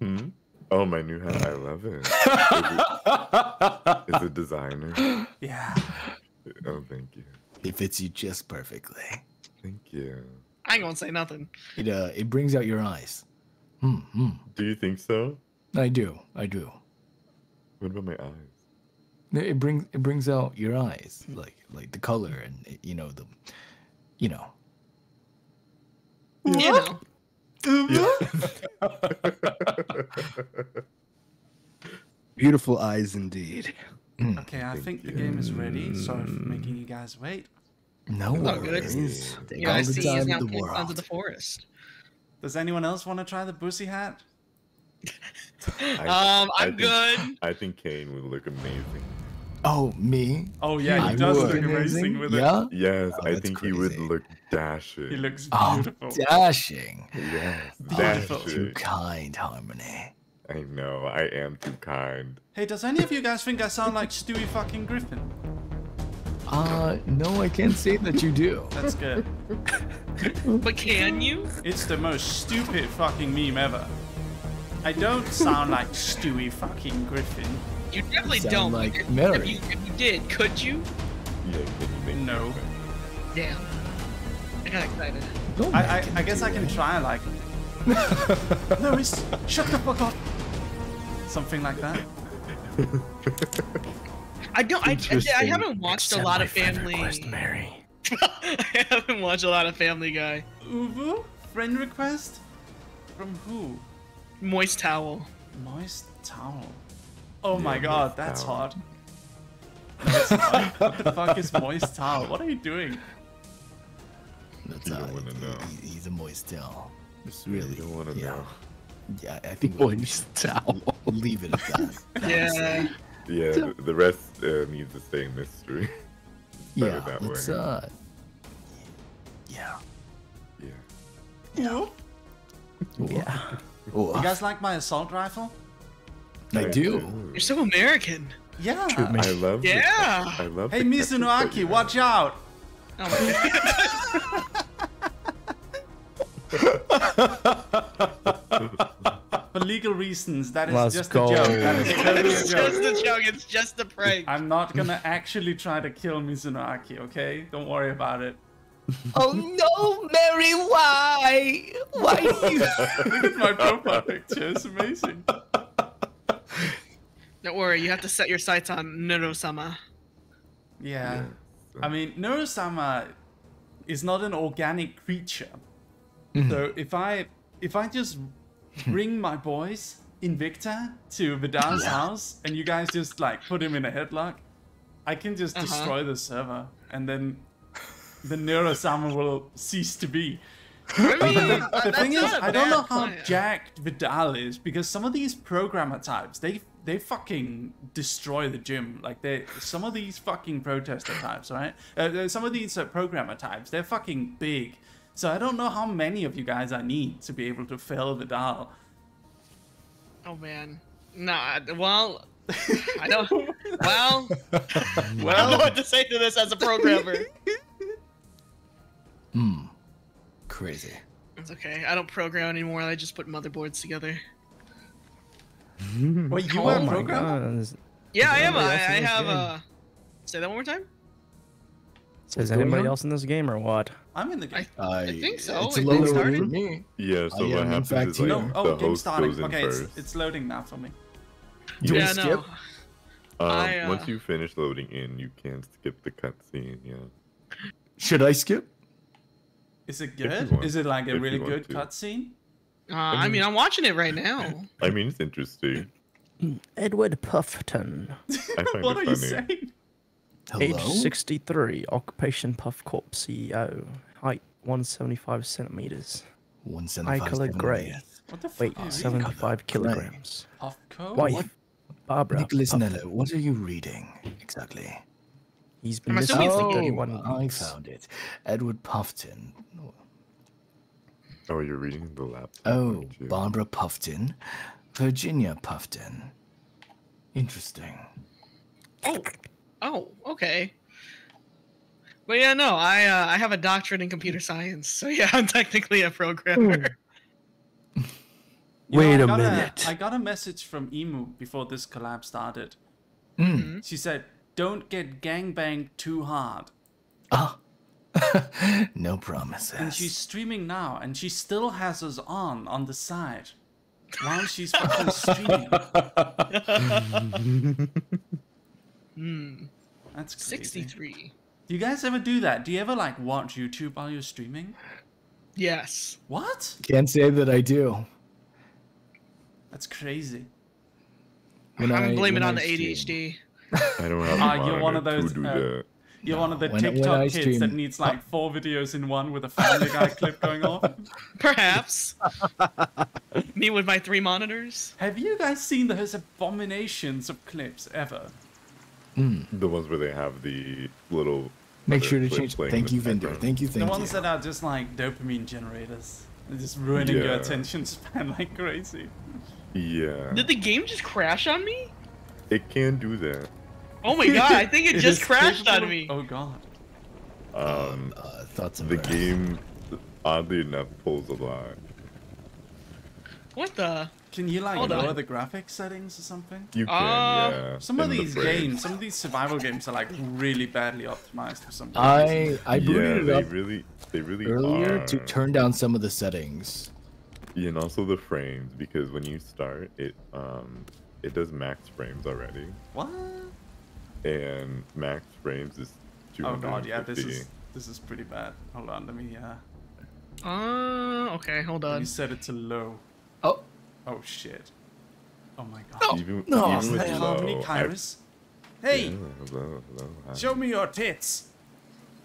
Hmm? Oh, my new hat. I love it. Is it designer? Yeah. Oh, thank you. It fits you just perfectly. Thank you. I ain't gonna say nothing. It uh, it brings out your eyes. Hmm. hmm. Do you think so? I do. I do. What about my eyes? It it brings it brings out your eyes, like like the color and you know the, you know. You know. [LAUGHS] Beautiful eyes indeed. Okay, I Thank think the game is ready. Sorry for making you guys wait. No Oh, good. worries. Take You all guys the see he's time now in the playing Sons the Forest. Does anyone else want to try the Boosie hat? I- [LAUGHS] Um, I I'm think- good. I think Kaine would look amazing. Oh, me? Oh yeah, he I does would. look amazing with it. Yeah. Yes, Oh, I that's think he would look dashing. He looks beautiful. Oh, dashing. Yes, Beautiful. Too kind, Harmony. I know, I am too kind. Hey, does any of you guys think I sound like Stewie fucking Griffin? Uh, no, I can't say that you do. That's good. [LAUGHS] But can you? It's the most stupid fucking meme ever. I don't sound like Stewie fucking Griffin. You definitely Sound don't. like If- Merry. If you, if you did, could you? Yeah, can you make No. Damn. I got excited. Don't I, I, I guess I can it. try like. [LAUGHS] no, it's shut the fuck up. Something like that. [LAUGHS] I don't. I, I, I haven't watched a lot of friend Family. request, Merry. [LAUGHS] I haven't watched a lot of Family Guy. Uvu? Friend request? From who? Moist towel. Moist towel. Oh my god, that's towel. hot. Moist towel. what the fuck is moist towel? What are you doing? That's You don't wanna know. he- he's a moist towel. It's You really. don't want to yeah. know. Yeah, I think we'll Moist towel. leave it at that. [LAUGHS] Yeah. Yeah, the, the rest uh, needs to stay a mystery. [LAUGHS] Better Yeah, that let's way. uh. Yeah. Yeah. Yeah. Oh, [LAUGHS] You guys like my assault rifle? I do. You're so American. Yeah. I love. the- Yeah. I love. Hey, the Texas that Mizunoaki, you watch out! Oh my god. [LAUGHS] For legal reasons, that is Let's just go. [LAUGHS] a joke. That is totally a it's joke. just a joke. It's just a prank. I'm not gonna actually try to kill Mizunoaki, okay? Don't worry about it. Oh no, Merry! Why? Why do you? [LAUGHS] Look at my profile picture, it's amazing. Don't worry. You have to set your sights on Neurosama. Yeah. Yeah. I mean, Neurosama is not an organic creature. Mm-hmm. So if I if I just [LAUGHS] bring my boys Invicta to Vedal's house and you guys just like put him in a headlock, I can just Uh-huh. destroy the server and then [LAUGHS] the Neurosama will cease to be. I mean, the thing is, I don't know how plan. jacked Vedal is because some of these programmer types, they they fucking destroy the gym. Like they, some of these fucking protester types, right? Uh, some of these uh, programmer types, they're fucking big. So I don't know how many of you guys I need to be able to fell Vedal. Oh man. Nah. Well. I don't. [LAUGHS] Well. I don't know what to say to this as a programmer. [LAUGHS] Hmm. Crazy. It's okay. I don't program anymore. I just put motherboards together. [LAUGHS] wait, you Oh were a programmer? god. Yeah, I am. I, anybody else in I have. game? Uh, say that one more time. Is going anybody on? else in this game or what? I'm in the game. I, think so. It's It loading for me. Yeah. So I what happens fact, is like here. No, oh, game host starting. goes in Okay, it's, first. it's loading now for me. Do you yeah, wanna no. skip? Um, I, uh, Once you finish loading in, you can skip the cutscene. Yeah. Should I skip? Is it good? Is it like a you really good cutscene? Uh, I mean, I'm watching it right now. [LAUGHS] I mean, it's interesting. Edward Puffton, [LAUGHS] What are it you funny. Saying? age 63, occupation Puff Corp CEO, height 175 centimeters, One eye color gray, What the fuck weight are you 75 kilograms, Puffco? wife Barbara. Nicholas Puffton. Nelo, what are you reading exactly? He's been I'm missing assuming for it's the- 31 I found it. Edward Puffton. Oh, you're reading the laptop. Oh, aren't you? Barbara Puffton. Virginia Puffton. Interesting. Oh, okay. But yeah, no, I uh, I have a doctorate in computer science, so yeah, [LAUGHS] I'm technically a programmer. Wait I a got minute. I got a message from Emu before this collab started. Hmm. She said, "Don't get gangbanged too hard." Ah. [LAUGHS] no promises. And she's streaming now, and she still has us on on the side while she's fucking streaming. [LAUGHS] Hmm. That's crazy. 63. Do you guys ever do that? Do you ever like watch YouTube while you're streaming? Yes. What? Can't say that I do. That's crazy. When I'm I- blaming it on I the. ADHD. [LAUGHS] I don't have. Ah, a you're one of those, To do uh, that. You're one of the when- when TikTok I kids that needs like four videos in one with a Family Guy [LAUGHS] clip going off. Perhaps. Me with my three monitors. Have you guys seen those abominations of clips ever? The ones where they have the little. Make sure to change. playing Thank you, the Vendor. background. Thank you, thank you. the you. ones that are just like dopamine generators. They're just ruining your attention [LAUGHS] span like crazy. Yeah. Did the game just crash on me? It can do that. Oh my god, I think it [LAUGHS] just crashed on me. Oh god. Um, uh, thoughts of the wrath. game, oddly enough, pulls a lot. What the? Can you like Hold lower on. the graphics settings or something? You can, Uh, yeah. Some of in the these games, some of these survival games are like really badly optimized for some reason. I I yeah, booted they it up really, they really earlier are. to turn down some of the settings. Yeah, and also the frames because when you start, it um, it does max frames already, What? and max frames is too Oh god, yeah, this is this is pretty bad. Hold on, let me uh Uh, okay, hold on. You set it to low. Oh, Oh shit. Oh my god. Even, no, even with uh, Hey, man. low, Harmony I- Kyrus. Hey, Yeah, hello, hello. show me your tits.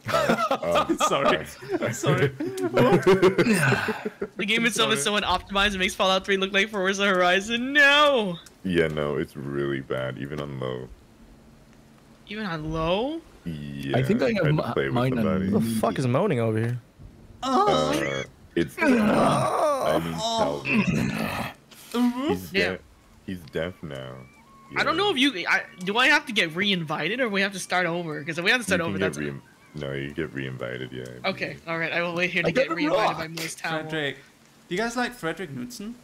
Uh, [LAUGHS] Sorry. nice. Uh, uh, [LAUGHS] Sorry. The game itself is so unoptimized, it makes Fallout 3 look like Forza Horizon. No! yeah, no, it's really bad, even on low. Even on low? Yeah, I think I have tried to mi- with mine on somebody. Who the fuck is moaning over here? Uh, it's oh. I [LAUGHS] mean Calvin. He's Yeah. deaf. He's deaf now. I don't know if you. I, do I have to get re-invited or we have to start over? Because if we have to start over, that's Re- no, you get re-invited. Yeah. I okay. believe. All right, I will wait here to I get got a re-invited by Moist Towel. Fredrik. Do you guys like Fredrik Knudsen?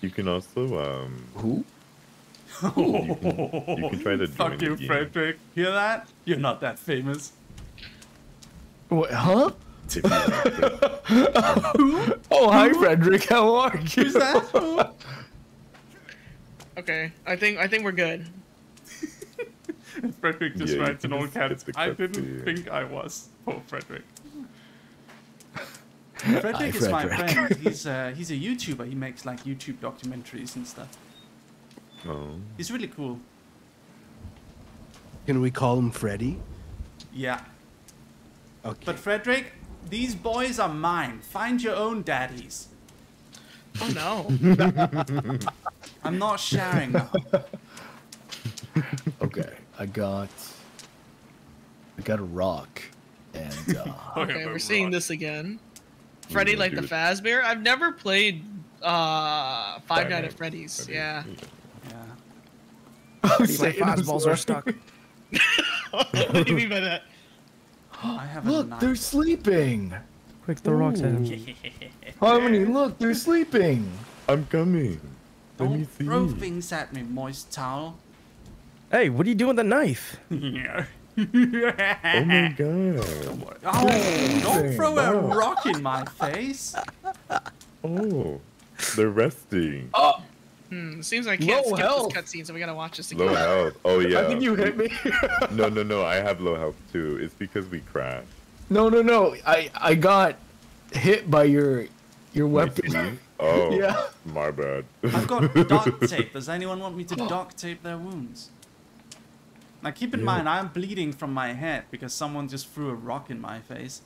You can also um. Who? You can, you can try to [LAUGHS] join Fuck the you, game. Fredrik. Hear that? You're not that famous. What, huh? If you like [LAUGHS] it. Oh, hi, Fredrik. How are you? Who's that? [LAUGHS] Who? Okay, I think I think we're good. [LAUGHS] Fredrik just Yeah, you writes in can all just caps. I didn't to- think I was. Poor Fredrik. Fredrik Hi, is my friend. [LAUGHS] He's uh, he's a YouTuber. He makes like YouTube documentaries and stuff. Oh. He's really cool. Can we call him Freddy? Yeah. Okay. But Fredrik, these boys are mine. Find your own daddies. Oh no! [LAUGHS] I'm not sharing them. [LAUGHS] Okay, I got. I got a rock, and uh, [LAUGHS] Okay, we're seeing this again. Freddy like the? Fazbear. I've never played uh Five Five Nights at Freddy's. Freddy. Yeah. Yeah. My Saying fastballs sorry. are stuck. [LAUGHS] what do you mean by that? I have Look, knife. they're sleeping. Quick, throw rocks at him. Harmony, look, they're sleeping. I'm coming. Let me Don't see. throw things at me, moist towel. Hey, what are you doing with the knife? yeah. [LAUGHS] Oh my god. Oh, don't throw a Wow. rock in my face. Oh, they're resting. Hmm, seems like I can't Low skip health. this cutscene, so we gotta watch this Low again. health. Oh yeah. I think you hit me. [LAUGHS] No, no, no. I have low health too. It's because we crashed. no, no, no. I I got hit by your your weapon. Sleeve? Oh, Yeah. my bad. I've got duct [LAUGHS] tape. Does anyone want me to duct tape their wounds? Now keep in Yeah. mind, I'm bleeding from my head because someone just threw a rock in my face.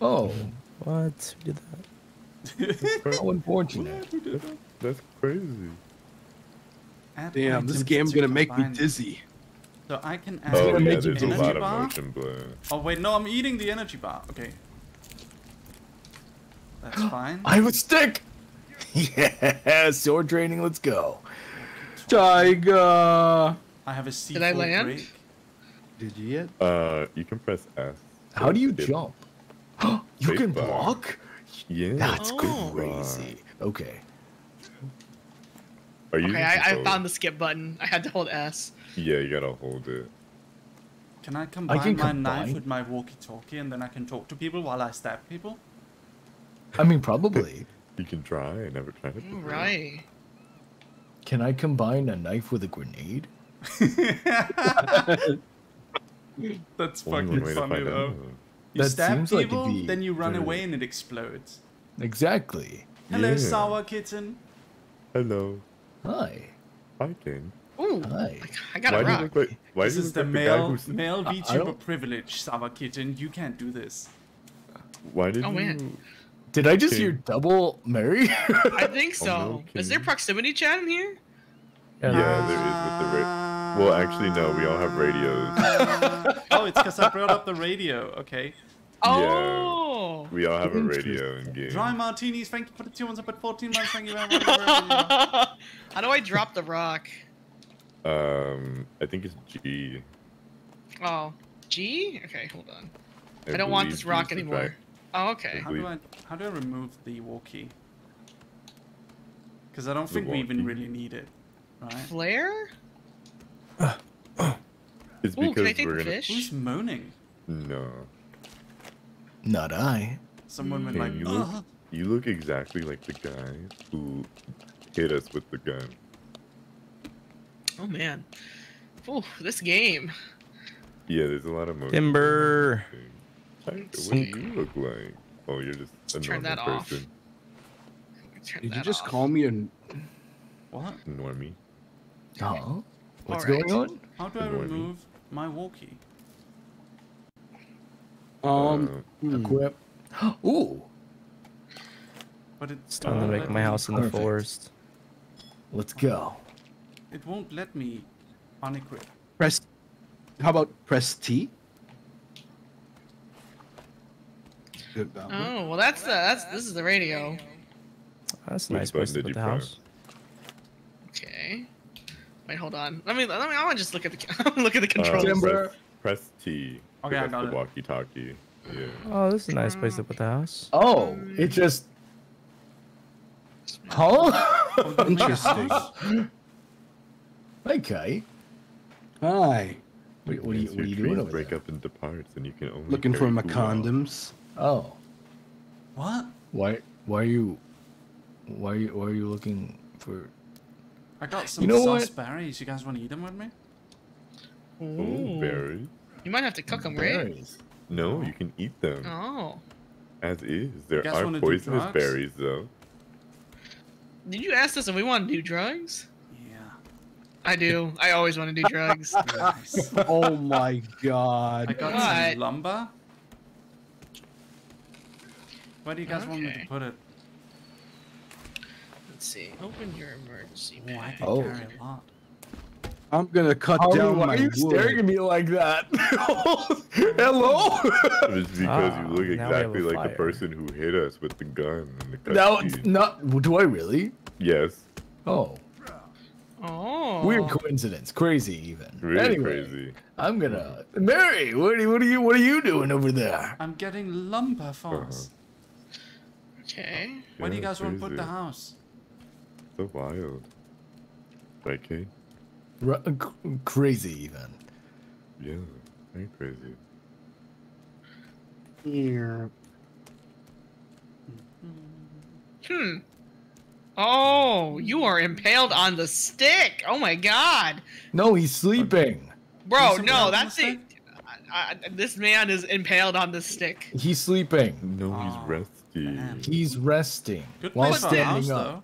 Oh, oh. What? Who did that? [LAUGHS] how unfortunate. Who did that? That's crazy. Add Damn, this game's gonna make me dizzy. So I can add Oh yeah, make there's a dizzy. lot of bar. motion blur. Oh wait, no, I'm eating the energy bar. Okay. That's fine. I have a stick. Yeah, sword training. Let's go. Taiga. I have a C4 Did I land? break. Did you yet? Uh, you can press S. to How do you skip. jump? [GASPS] you can Spacebar. block. Yeah. That's Oh. crazy. Okay. Are you? Okay, I, I found the skip button. I had to hold S. Yeah, you gotta hold it. Can I combine can my knife with my walkie-talkie and then I can talk to people while I stab people? I mean, probably. [LAUGHS] You can try. I never tried it. before. Right. Can I combine a knife with a grenade? [LAUGHS] That's Only fucking one way to funny find though. out. You That stab seems like it'd people, be then you run very- away and it explodes. Exactly. Hello, Yeah. sour kitten. Hello. Hi. Hi, King. Ooh, Hi. I got why a do you rock. look like? Why this is look the like male who's? male I- I VTuber don't- privilege, sour kitten. You can't do this. Why did Oh, you? man. Did I just Okay. hear double Merry? I think [LAUGHS] so. no Is there proximity chat in here? Yeah, there is with the ra- Well, actually, no. We all have radios. Uh, [LAUGHS] oh, it's because I brought up the radio. Okay. Oh. We all have a radio in game. Dry martinis. Thank you for the two ones up at 14 months. Thank you very much. [LAUGHS] How do I drop the rock? Um, I think it's G. Oh, G? Okay, hold on. I don't want this rock is the anymore. Track. Oh, okay. How do I how do I remove the walkie? Because I don't The think we even really need it, right? Flare? [COUGHS] It's Ooh, because can I take we're the gonna. fish? Who's moaning? No. Not I. Someone went King, like, you look. "Ugh." You look exactly like the guy who hit us with the gun. Oh man. Ooh, this game. Yeah, there's a lot of motion. Timber. Taiga, what do you look like? Oh, you're just a Let's turn normal that off. person. Turn Did you just off. call me a? what? Normie. Huh? What's Alright. going on? How do I Annoy me. remove my walkie? Um, Uh, hmm. Equip. [GASPS] Ooh, But It's time to won't make my me- house in the forest. let's go. It won't let me unequip. press. How about press T? Good. that one. Oh well, that's the that's this is the radio. That's a nice place to put the press? house. Okay. Wait, hold on. Let me let me. I want to just look at the [LAUGHS] look at the controls. Uh, press, press T. Okay, I that's got the it. walkie-talkie. Yeah. Oh, this is a nice place to put the house. Oh, it just. Huh? [LAUGHS] Interesting. okay. Hi. What, what are you, Means what your are you doing over break there? up into parts, and you can only Looking for my two condoms. Oh, What? why? Why are you? Why are you? Why are you looking for? I got some know sauce what? berries. You guys want to eat them with me? Oh, Ooh. berries? You might have to cook them, right? berries? No, oh. you can eat them Oh. as is. There are poisonous berries, though. Did you ask us if we want to do drugs? Yeah. I do. I always want to do drugs. [LAUGHS] [LAUGHS] Oh my god. I got What? some lumber. Where do you guys want me Okay. to put it? Let's see. Open your emergency Oh, I bag. can Oh. carry a lot. I'm gonna cut Harvey, down why are you wood. staring at me like that? [LAUGHS] Hello. It's because Ah, you look now we have exactly a like the person who hit us with the gun and the now, not. Do I really? Yes, Oh, Oh. weird coincidence. Crazy, even. really anyway, crazy. I'm gonna. Merry, what are, what are you? What are you doing over there? I'm getting lumber fast. Okay. Where do you guys want to put the house? So wild. Right, Kite? R- c- crazy, even. Yeah, very crazy. Here. Hmm. Oh, you are impaled on the stick. Oh my god. No, he's sleeping. Bro, Is it no, that's the it. I, I, this man is impaled on the stick. He's sleeping. No, Oh, he's rusty. Man. He's resting Good while place for house, standing up. though.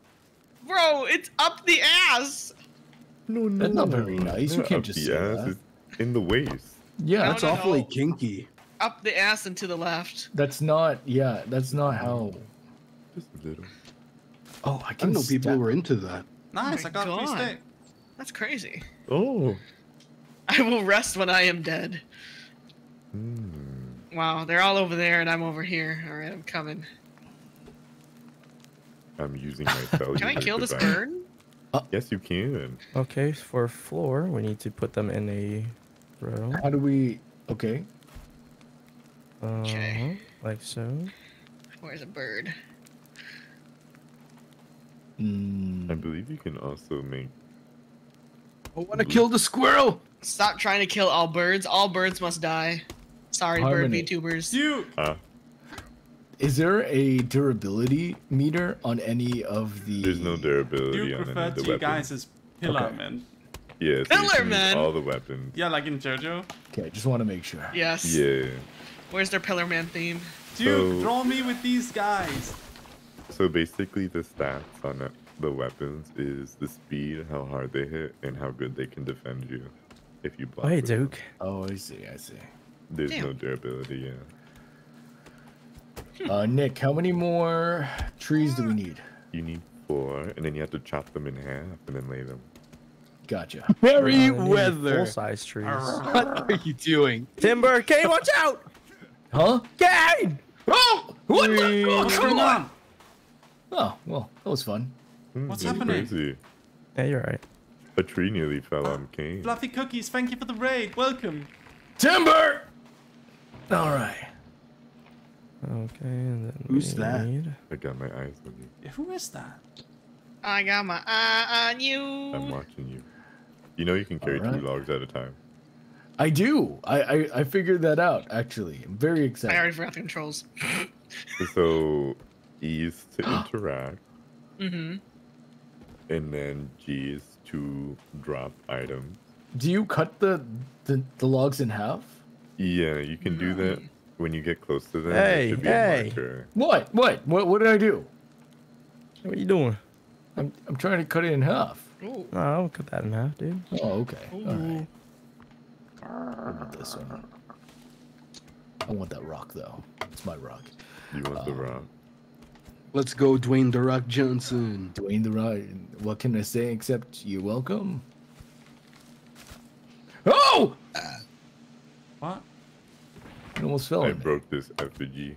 Bro, it's up the ass. No, no, That's not very nice. You can't up just the say ass, that. It's in the waist. Yeah, No, That's no, awfully no. kinky. Up the ass and to the left. that's not. Yeah, that's not how. Just a little. Oh, I I can didn't know people were into that. Nice, my I got a free God. steak. That's crazy. Oh. I will rest when I am dead. Hmm. Wow, they're all over there and I'm over here. All right, I'm coming. I'm using my cellular Can I kill this device. bird? Yes, you can. Okay, for floor, we need to put them in a row. How do we? Okay. Uh, Okay. Like so. Where's a bird? Mm, I believe you can also make. I want to kill the squirrel. Stop trying to kill all birds. All birds must die. Sorry, Harmony. bird VTubers. You. Ah, is there a durability meter on any of the? there's no durability You on any of the to you weapons. guys as pillar Okay. men. Yeah, so you Pillar can use men? All the weapons. Yeah, like in JoJo. Okay, just want to make sure. Yes. Yeah. Where's their Pillar Man theme? Dude, So- draw me with these guys. So basically, the stats on the- the weapons is the speed, how hard they hit, and how good they can defend you. If you block. Oh, hey, with them. Duke. Oh, I see. I see. There's no durability. Yeah. Uh, Nick, how many more trees do we need? You need four, and then you have to chop them in half and then lay them. Gotcha. Very Uh, weather. Full size trees. [LAUGHS] What are you doing? Timber, Kaine, watch out! Huh? Kaine! Oh! What the? Oh, come on! on? Oh, well, that was fun. Hmm, What's that's happening? Crazy. Yeah, you're right. A tree nearly fell on Kaine. Fluffy cookies, thank you for the raid. Welcome. Timber! All right. Okay, and then Who's we that? need- I got my eyes on you. Yeah, who is that? I got my eye on you. I'm watching you. You know you can carry Alright. two logs at a time. I do. I, I I figured that out. Actually, I'm very excited. I already forgot the controls. So E is to [GASPS] interact, mm-hmm. and then G is to drop items. Do you cut the, the the logs in half? Yeah, you can do that when you get close to them. Hey, should be hey. a. What? What? What? What did I do? What are you doing? I'm I'm trying to cut it in half. Ooh. No, I'll cut that in half, dude. Oh, okay. All right. Ooh. What about this one? I want that rock though. It's my rock. You want the Um, rock? Let's go, Dwayne the Rock Johnson. Dwayne the Rock. What can I say except you're welcome? Oh! What? I almost fell I in it. broke this effigy.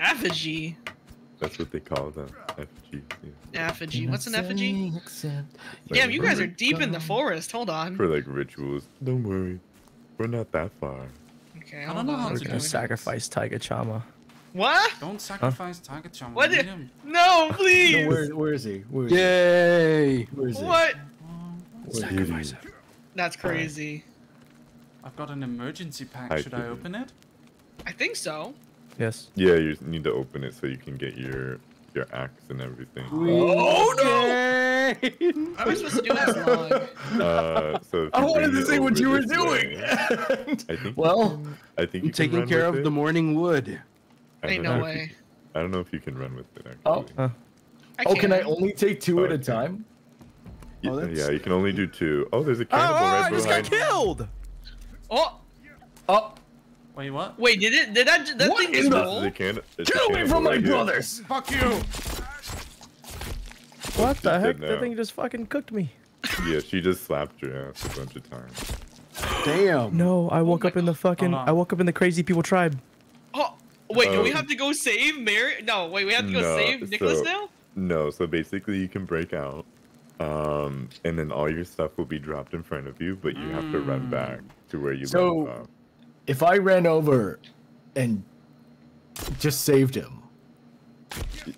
Effigy. That's what they call them. Effigy. Yeah. Effigy. What's an effigy? Say Except Damn, you guys are deep in the forest. Hold on. For like rituals. Don't worry. We're not that far. Okay, I don't know how We're to gonna do it. sacrifice Taiga Chama. What? Don't sacrifice Taiga Chama. What we did- need him. No, No, please. where, where is he? Where is he? Yay! Where is he? what? Where is he? Sacrifice That's crazy. I've got an emergency pack. I Should I open it? I think so. Yes. Yeah, you need to open it so you can get your your axe and everything. Oh no! What am I supposed to do with this log? Uh, so I wanted to see what you were doing. way- I think. [LAUGHS] well, can- I think I'm you can taking care with of the morning wood. I Ain't no know if you- way. I don't know if you can run with it. Oh. Actually. Uh, I oh, can I only take two at a time? Yeah, Oh, yeah, you can only do two. Oh, there's a cannibal oh, cannibal I right just got killed. Oh, Oh, Wait, what? wait, did it? Did that? That What thing in just the- This is roll? a can- it's a get away from my here. brothers! Fuck you! What the heck? did That thing just fucking cooked me. Yeah, she just slapped your ass a bunch of times. Damn. No, I woke my up in the fucking. Hold on. I woke up in the crazy people tribe. Oh, wait, do we Um, have to go save Merry? No, wait, we have to go no, save Nikolas so- now? No, so basically you can break out, um, and then all your stuff will be dropped in front of you, but you have to run Mm. back to where you So- left off. If I ran over and just saved him,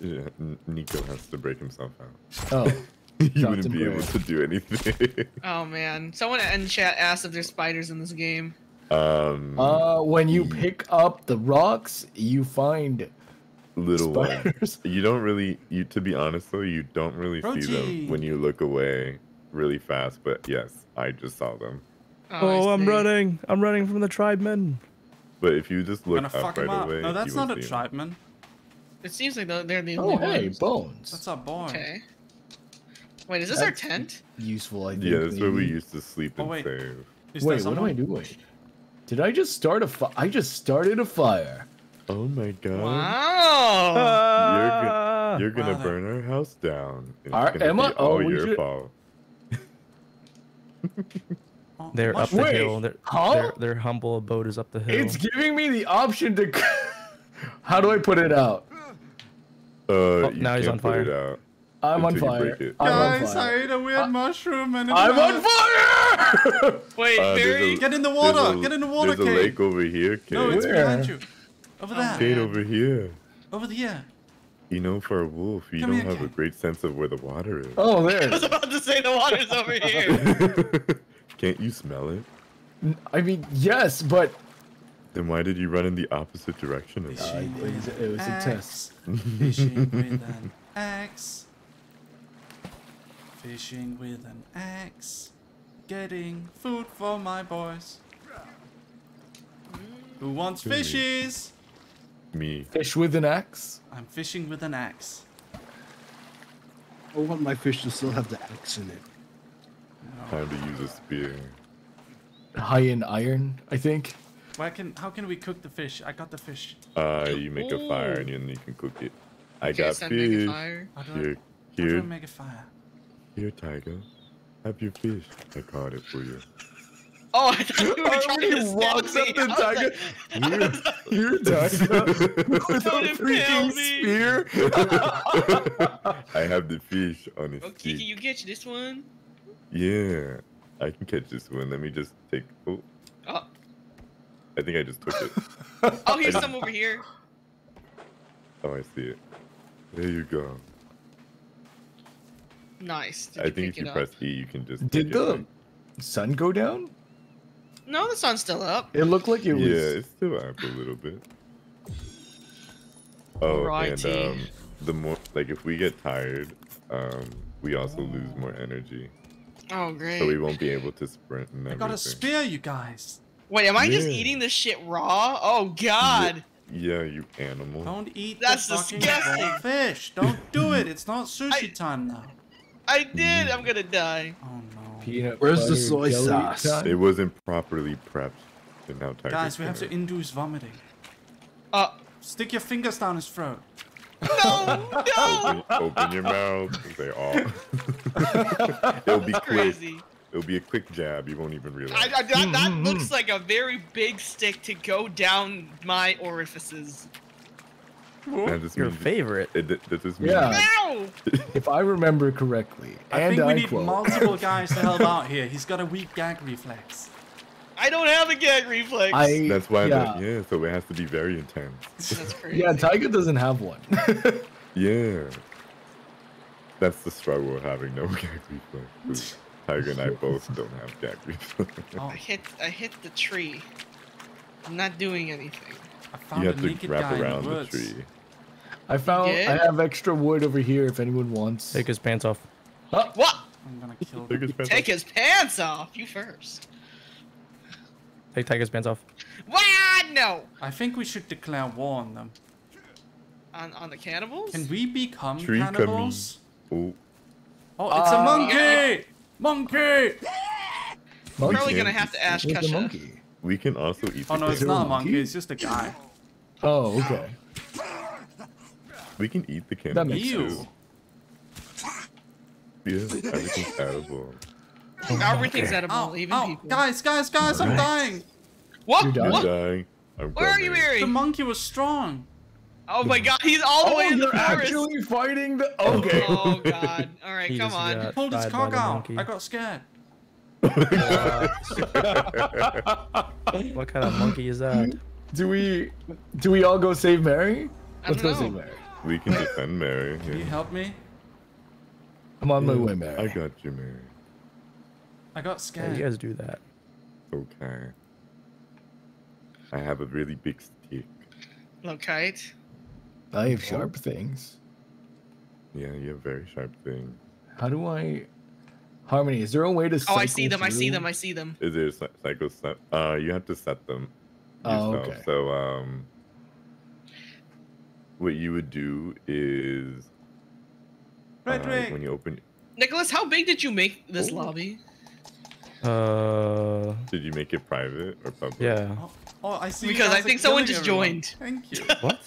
Yeah, Nico has to break himself out. oh, [LAUGHS] you Shots wouldn't be able to do anything. [LAUGHS] Oh man, someone in chat asked if there's spiders in this game. um, uh, when you pick up the rocks, you find little one. spiders. [LAUGHS] You don't really, you to be honest though, you don't really see them when you look away really fast. But yes, I just saw them. Oh, I Oh, I'm running. I'm running from the tribemen. But if you just look up right up. away, No, that's not a see 'em. tribeman. It seems like they're they're the only Oh, hey, ones. bones. That's our boy. Okay. Wait, is this our tent? Useful, I think. Yeah, that's where we used to sleep Oh, and wait. save. Is Wait, what am I doing? Did I just start a fire? I just started a fire. Oh my god. Wow. [LAUGHS] Ah! You're gonna that- burn our house down. and Are- It's gonna am I? be all Oh, your should- fault. [LAUGHS] Oh, They're what? up the Wait, hill. Their, huh? their, their humble abode is up the hill. It's giving me the option to. [LAUGHS] How do I put it out? Uh, you now he's can't on put it fire. out. I'm on fire. break. I'm on Guys, I fire. ate a weird mushroom and it I'm on fire! [LAUGHS] Wait, Uh, Barry. a- Get in the water. a- Get in the water, There's a lake over here, Kite. No, it's Where? behind you. Over Oh, there. Kite over here. Over here. You know, for a wolf, you Come don't here, have a great sense of where the water is. Oh, there. [LAUGHS] I was about to say the water's over here. Can't you smell it? I mean, yes, but Then why did you run in the opposite direction of uh, that? it was, it was a test. [LAUGHS] Fishing with an axe. Fishing with an axe. Getting food for my boys. Who wants Who me? Me. Fish with an axe. I'm fishing with an axe. I want my fish to still have the axe in it. Time to use a spear. High in iron, I think. Where can? How can we cook the fish? I got the fish. Uh, you make a fire and then you can cook it. I Okay, got so make a fish. fire. How I, Here, how do I here, make a fire? here, Taiga. Have your fish. I caught it for you. Oh, I thought you were trying [LAUGHS] he to stab walks me. up to I was Taiga. like- [LAUGHS] You're [LAUGHS] talking with Don't a freaking me. spear. I have the fish on his Oh, Kiki, stick. you catch this one? Yeah, I can catch this one. Let me just take. Oh, Oh, I think I just took it. [LAUGHS] oh, here's some over here. Oh, I see it. There you go. Nice. Did I think if you it press up? E, you can just. Did take it, the right? sun go down? No, the sun's still up. It looked like it was. Yeah, it's still up a little bit. Oh, Alrighty. and um, the more like if we get tired, um, we also lose more energy, Oh, great. so we won't be able to sprint and I everything. got a spear, you guys. Wait, am I just eating this shit raw? Oh, God. Yeah, you animal. Don't eat That's the fucking disgusting. raw fish. Don't do [LAUGHS] it. It's not sushi time now. I did. I'm gonna die. Oh no. Peanut Where's the soy sauce? time? It wasn't properly prepped. And now Taiga's Guys, we have to gonna- induce vomiting. Uh, Stick your fingers down his throat. No, no. open, open your mouth. They Say, [LAUGHS] oh. It'll be quick. Crazy. It'll be a quick jab. You won't even realize. I, I, that, that mm-hmm. looks like a very big stick to go down my orifices. That just Your means- favorite. It, that that just means Yeah. Ow! If I remember correctly, I and think we I need quote, multiple guys to help [LAUGHS] out here. He's got a weak gag reflex. I don't have a gag reflex. I That's why. yeah, Yeah. yeah. So it has to be very intense. That's [LAUGHS] crazy. yeah, Taiga doesn't have one. [LAUGHS] Yeah. That's the struggle of having no [LAUGHS] gag reflex. Taiga and I both don't have gag reflex. Oh, I hit I hit the tree. I'm not doing anything. I found you a have to naked wrap around the the tree. I found did? I have extra wood over here if anyone wants. Take his pants off. Oh, What? I'm gonna kill Take him. his pants Take his pants off. You first. Take Taiga's pants off. What? No. I think we should declare war on them. On on the cannibals? Can we become Tree cannibals? Oh, Oh, it's a Uh, monkey! Monkey! Probably gonna have to ask Where's Kesha. monkey? we can also eat. Oh no, it's not a monkey? monkey. It's just a guy. Oh, okay. We can eat the That cannibals makes Ew. too. Yeah, everything's edible. Everything's edible, Oh, even oh, people. guys, guys, guys! I'm dying. what? You're You're What? dying. I'm Where are you, coming. Merry? The monkey was strong. Oh my god, he's all the oh, way Oh, in the you're forest. actually fighting the. Oh, okay. Oh god. Alright, come on. got Pulled his cock out. monkey. I got scared. [LAUGHS] What kind of monkey is that? Do we? Do we all go save Merry? I Let's go don't save. Merry. we can defend Merry. Can you help me? I'm on my way, Merry. I got you, Merry. I got scared. Yeah, scared. you guys do that. Okay. I have a really big stick. Okay. I have sharp things. Yeah, you have very sharp things. How do I? Harmony, is there a way to? Oh, I see them. I see them. I see them. Is there a cycle set? Uh, you have to set them Oh, okay. So, um, what you would do is uh, when you open. Nikolas, how big did you make this Oh. lobby? Uh, Did you make it private or public? yeah. Oh, oh, I see. Because I think someone just everyone. joined. Thank you. [LAUGHS] What?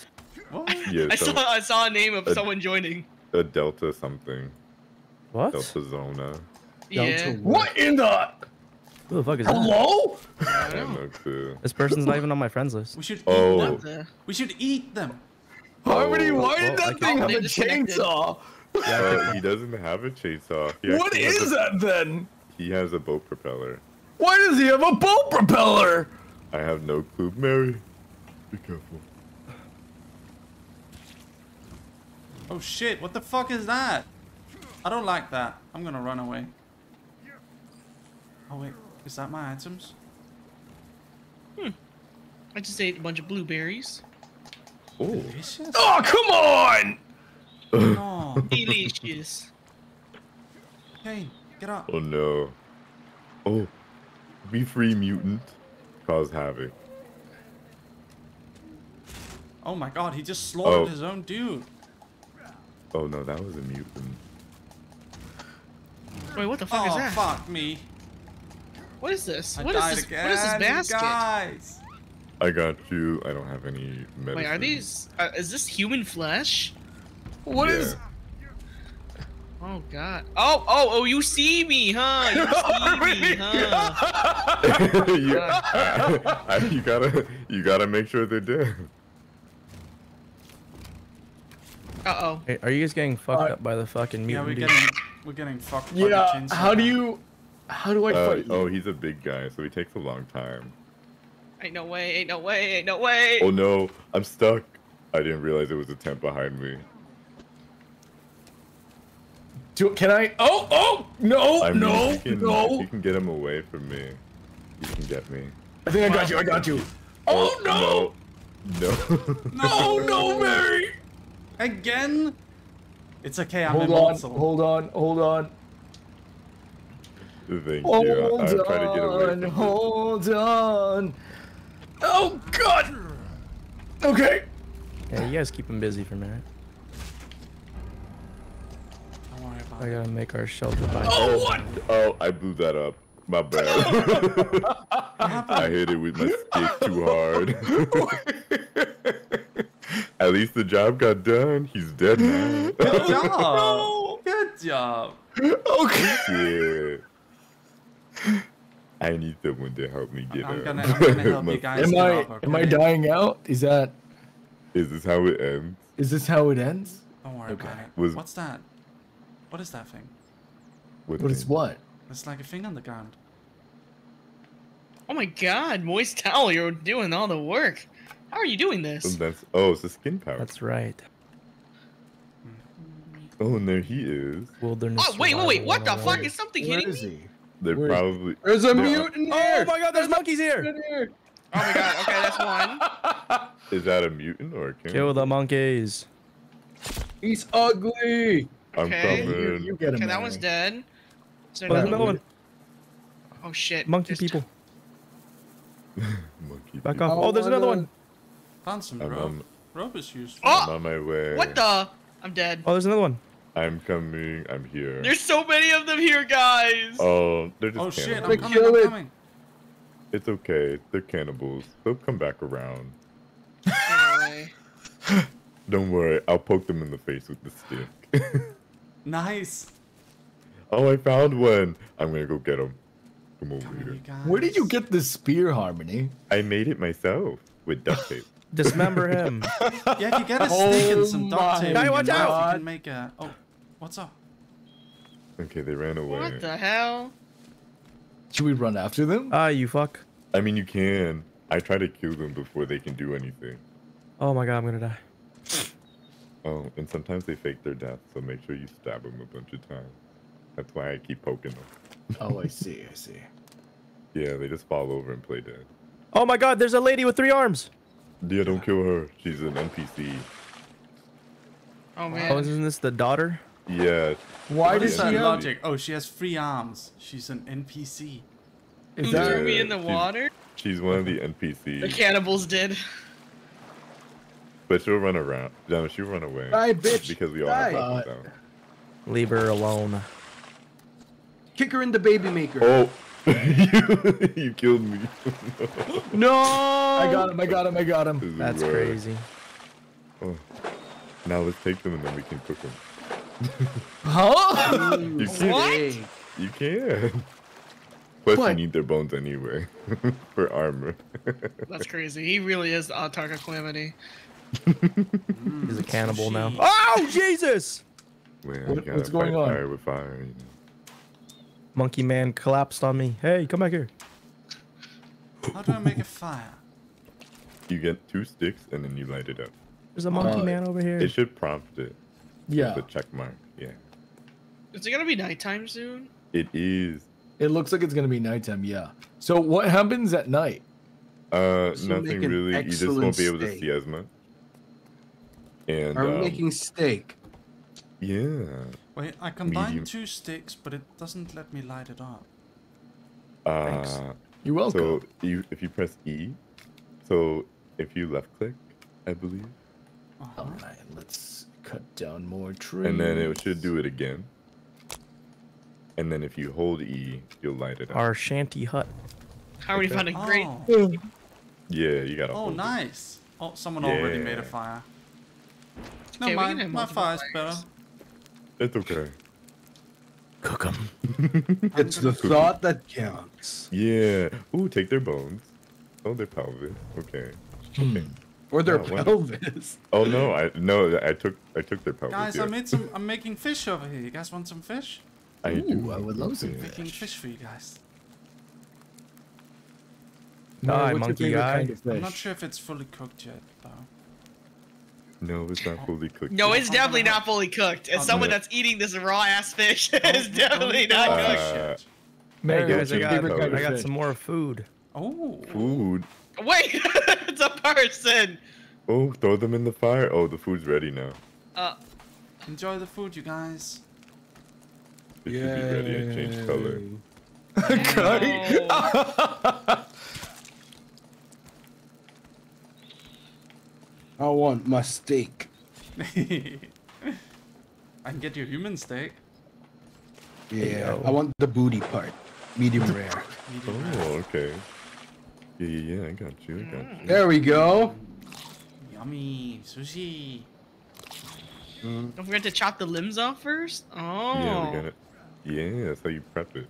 What? Yeah. I saw I saw a name of Uh, someone joining. a delta something. What? Delta Zona. Yeah. What in the? Who the fuck is that? Hello? I I don't have know. no clue. This person's not even on my friends list. We should eat Oh. them. We should eat them. Harmony, Oh, why well, did that can- thing have a disconnected. chainsaw? Uh, he doesn't have a chainsaw. He What actually has is a- that then? He has a boat propeller. Why does he have a boat propeller? I have no clue. Merry, be careful. Oh shit, what the fuck is that? I don't like that. I'm gonna run away. Oh wait, is that my items? Hmm. I just ate a bunch of blueberries. Oh. Delicious? Oh, come on! No. [LAUGHS] Delicious. Kaine, get up. Oh no. Oh. Be free, mutant. Cause havoc. Oh my god, he just slaughtered Oh. his own dude. Oh no, that was a mutant. Wait, what the fuck is oh that? fuck me. What is this? I What is died this? again. What is this you basket? Guys. I got you. I don't have any medicine. Wait, are these? Uh, is this human flesh? What yeah. is? Oh god. Oh, oh, oh! You see me, huh? You [LAUGHS] see me, huh? [LAUGHS] you, I- [LAUGHS] I- you gotta, you gotta make sure they're dead. Uh oh. Hey, are you guys getting fucked Uh, up by the fucking Yeah, we're dude? getting we're getting fucked by the Yeah. chainsaw How do you? How do I Uh, fight? oh, you? he's a big guy, so he takes a long time. Ain't no way. Ain't no way. Ain't no way. Oh no, I'm stuck. I didn't realize there was a tent behind me. Do, can I? Oh, oh, no, I mean, no, you can, no. You can get him away from me. You can get me. I think I got you. I got you. Oh no! No. No. Oh no, [LAUGHS] Merry! Again? It's okay, I'm Hold on, hold on, hold on. Thank Hold you. I, I'm trying to get away on, from this. hold on. Oh God. Okay. Yeah, you guys keep him busy for a minute. Don't worry about I gotta make our shelter by. Oh what? Oh, I blew that up. My bad. [LAUGHS] I hit it with my stick too hard. [LAUGHS] At least the job got done. He's dead now. Good [LAUGHS] job. Good job. Okay. yeah. I need someone to help me get I'm up. gonna- I'm gonna help you guys. Am I up, am I dying out? Is that Is this how it ends? is this how it ends? Don't worry Okay. about it. Was- What's that? What is that thing? What What is what? It's like a thing on the ground. Oh my god, Moist Towel, you're doing all the work. How are you doing Oh, this? that's oh, it's a skin power. That's right. Mm-hmm. Oh, and there he is. Oh, Wilderness. Oh, wait, wait, wait, what the survival fuck? Is something Where hitting is me? he? They're Where is- probably. There's a They're- mutant Oh my god, there's monkeys here! here. Oh my god, okay, that's one. [LAUGHS] Is that a mutant or a king? Kill the monkeys. He's ugly. I'm Okay. Coming. you get him. Okay, that one's dead. Is there Oh, there's another another one? one. Oh shit. Monkey there's people. [LAUGHS] Monkey. Back people. off. Oh, there's another wanna- one. Found some rope. on, Rope is useful. Oh! I'm on my way. What the? I'm dead. Oh, there's another one. I'm coming. I'm here. There's so many of them here, guys. Oh, they're just Oh shit! cannibals. I'm Gonna coming. I'm coming. It's okay. They're cannibals. They'll come back around. Don't worry. [LAUGHS] I'll poke them in the face with the stick. [LAUGHS] Nice. oh, I found one. I'm gonna go get him. Come over Come here. you. Where did you get the spear harmony? I made it myself with duct tape. [LAUGHS] Dismember him. [LAUGHS] Yeah, if you get a stick and some Oh duct tape, my in your watch out. you can make a. Oh, what's up? Okay, they ran away. What the hell? Should we run after them? Ah, you fuck. I mean, you can. I try to kill them before they can do anything. Oh my god, I'm gonna die. Oh, and sometimes they fake their death, so make sure you stab them a bunch of times. That's why I keep poking them. [LAUGHS] oh, I see. I see. Yeah, they just fall over and play dead. Oh my god, there's a lady with three arms. Yeah, don't kill her. She's an NPC. Oh man. Oh, isn't this the daughter? Yeah, Why What does she that have? logic? Oh, she has three arms. She's an NPC. Is Who that threw me in the she's- water? she's one of the NPCs. The cannibals did. But she'll run around. Damn No, she'll run away. Die, bitch. Because we all have Die. weapons now. Leave her alone. Kick her in the baby maker. Oh, you, [LAUGHS] you killed me. [GASPS] No. I got him. I got him. I got him. That's where- crazy. Oh. Now let's take them and then we can cook them. [LAUGHS] Huh? You [LAUGHS] can. What? You can. Plus, you need their bones anyway for armor. That's crazy. He really is the Autarka Calamity. [LAUGHS] He's a cannibal now. Oh, Jesus! Man, What- what's going on? Fire with fire. You know? Monkey man collapsed on me. Hey, come back here. How do I make a fire? You get two sticks and then you light it up. There's a monkey Uh, man over here. It should prompt it. Yeah. The check mark. Yeah. Is it gonna be nighttime soon? It is. It looks like it's gonna be nighttime. Yeah. So what happens at night? Uh, So nothing really. You just won't be able to see as Esma. And Are um, making steak? yeah. Wait, I combined Medium. two sticks, but it doesn't let me light it up. Thanks. Uh, You're welcome. so you if you press E, so if you left click, I believe, Uh-huh. All right. Let's cut down more trees. and then it should do it again. And then if you hold E, you'll light it up. Our shanty hut. I already found a great. Oh, Yeah, you gotta. oh hold it. nice. Oh, someone already made a fire. Okay, No, we can mine, my multiple fire's fires. better. It's okay. Cook 'em. [LAUGHS] It's the thought that counts. Yeah. Ooh, take their bones. Oh, their pelvis. Okay. Hmm. Or their Oh, wow. pelvis. Oh no, I no, I took I took their pelvis. Guys, yeah. I made some. I'm making fish over here. You guys want some fish? I do Ooh, I would them love some to. Making Fish. fish for you guys. Merry, Die, what's monkey guy. kind of I'm not sure if it's fully cooked yet, though. No, it's not fully cooked. No, it's definitely not fully cooked. As someone gonna- that's eating this raw ass fish, [LAUGHS] Don't- it's definitely don't not eat cooked. Uh, shit. Guys, I got, I got some more food. Oh, Food. Wait, [LAUGHS] it's a person. Oh, throw them in the fire. Oh, the food's ready now. Uh, enjoy the food, you guys. It should be ready. I changed color. [LAUGHS] no. I want my steak. [LAUGHS] I can get your human steak. Yeah, Yo. I want the booty part. medium rare. [LAUGHS] Medium rare. Oh, okay. Yeah, yeah, yeah. I got you. I got you. There we go. Yummy sushi. Mm. Don't forget to chop the limbs off first. Oh. Yeah, we got it. Yeah, that's how you prep it.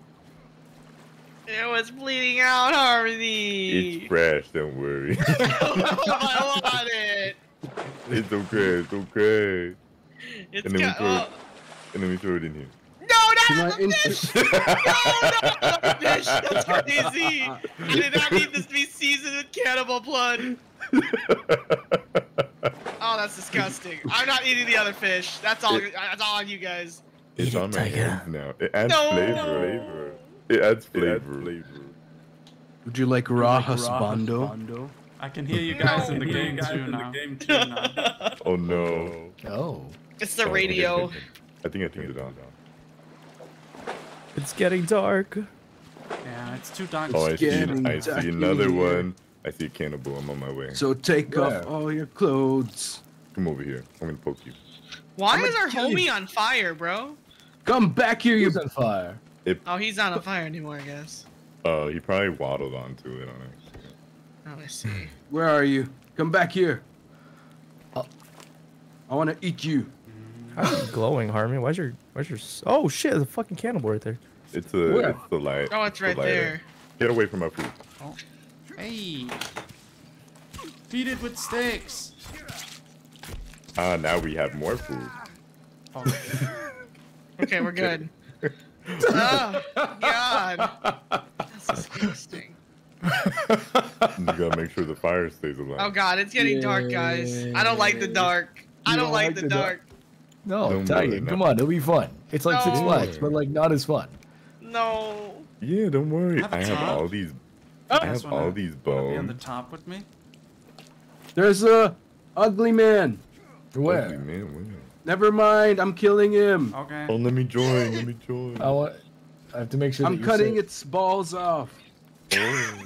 It was bleeding out, Harmony. It's fresh. Don't worry. [LAUGHS] [LAUGHS] Oh, I want it. it's okay. It's okay. It's And then we got. throw it- Oh. And then we throw it in here. No, Can not I the int- fish! [LAUGHS] no, not the fish! That's crazy! I did not need this to be seasoned with cannibal blood. Oh, that's disgusting. I'm not eating the other fish. That's all. It- That's all on you guys. It's Eat it, on my Taiga. hands now. It adds No. flavor. It adds flavor. Would you like raw husbando? I can hear you guys in the game [LAUGHS] too now. Oh no. Oh. oh. It's the Oh, I think I radio. turned it- I think I turned it on. It's getting dark. Yeah, it's too dark. Oh, I see. I see dark another one. I see a cannibal. I'm on my way. So take Where? off all your clothes. Come over here. I'm gonna poke you. Why I'm is our gonna you. homie on fire, bro? Come back here, you. He's on fire. Oh, he's not on fire anymore, I guess. Uh, he probably waddled onto it on accident. Oh, I see. Where are you? Come back here. Oh. I want to eat you. How's it glowing, Harmony? Why's your why's your Oh shit, there's a fucking cannibal right there. It's a. Where? It's the light. Oh, it's the right lighter. there. Get away from my food. Hey. Feed it with sticks. Ah, now we have more food. Oh, [LAUGHS] Okay, we're good. [LAUGHS] oh, God. That's disgusting. you gotta make sure the fire stays alive. Oh, God, it's getting dark, guys. I don't like the dark. I don't don't like like the the dark. No, Don't Taiga, worry, come no. on, it'll be fun. It's like Six No. Flags, but like not as fun. No. Yeah, don't worry. Have a I have all these. You I have wanna- all these wanna Be on the top with me. There's a ugly man. Where? Holy man, where? Never mind. I'm killing him. Okay. Oh, let me join. Let me join. I want. I have to make sure. I'm that cutting safe. its balls off. Oh.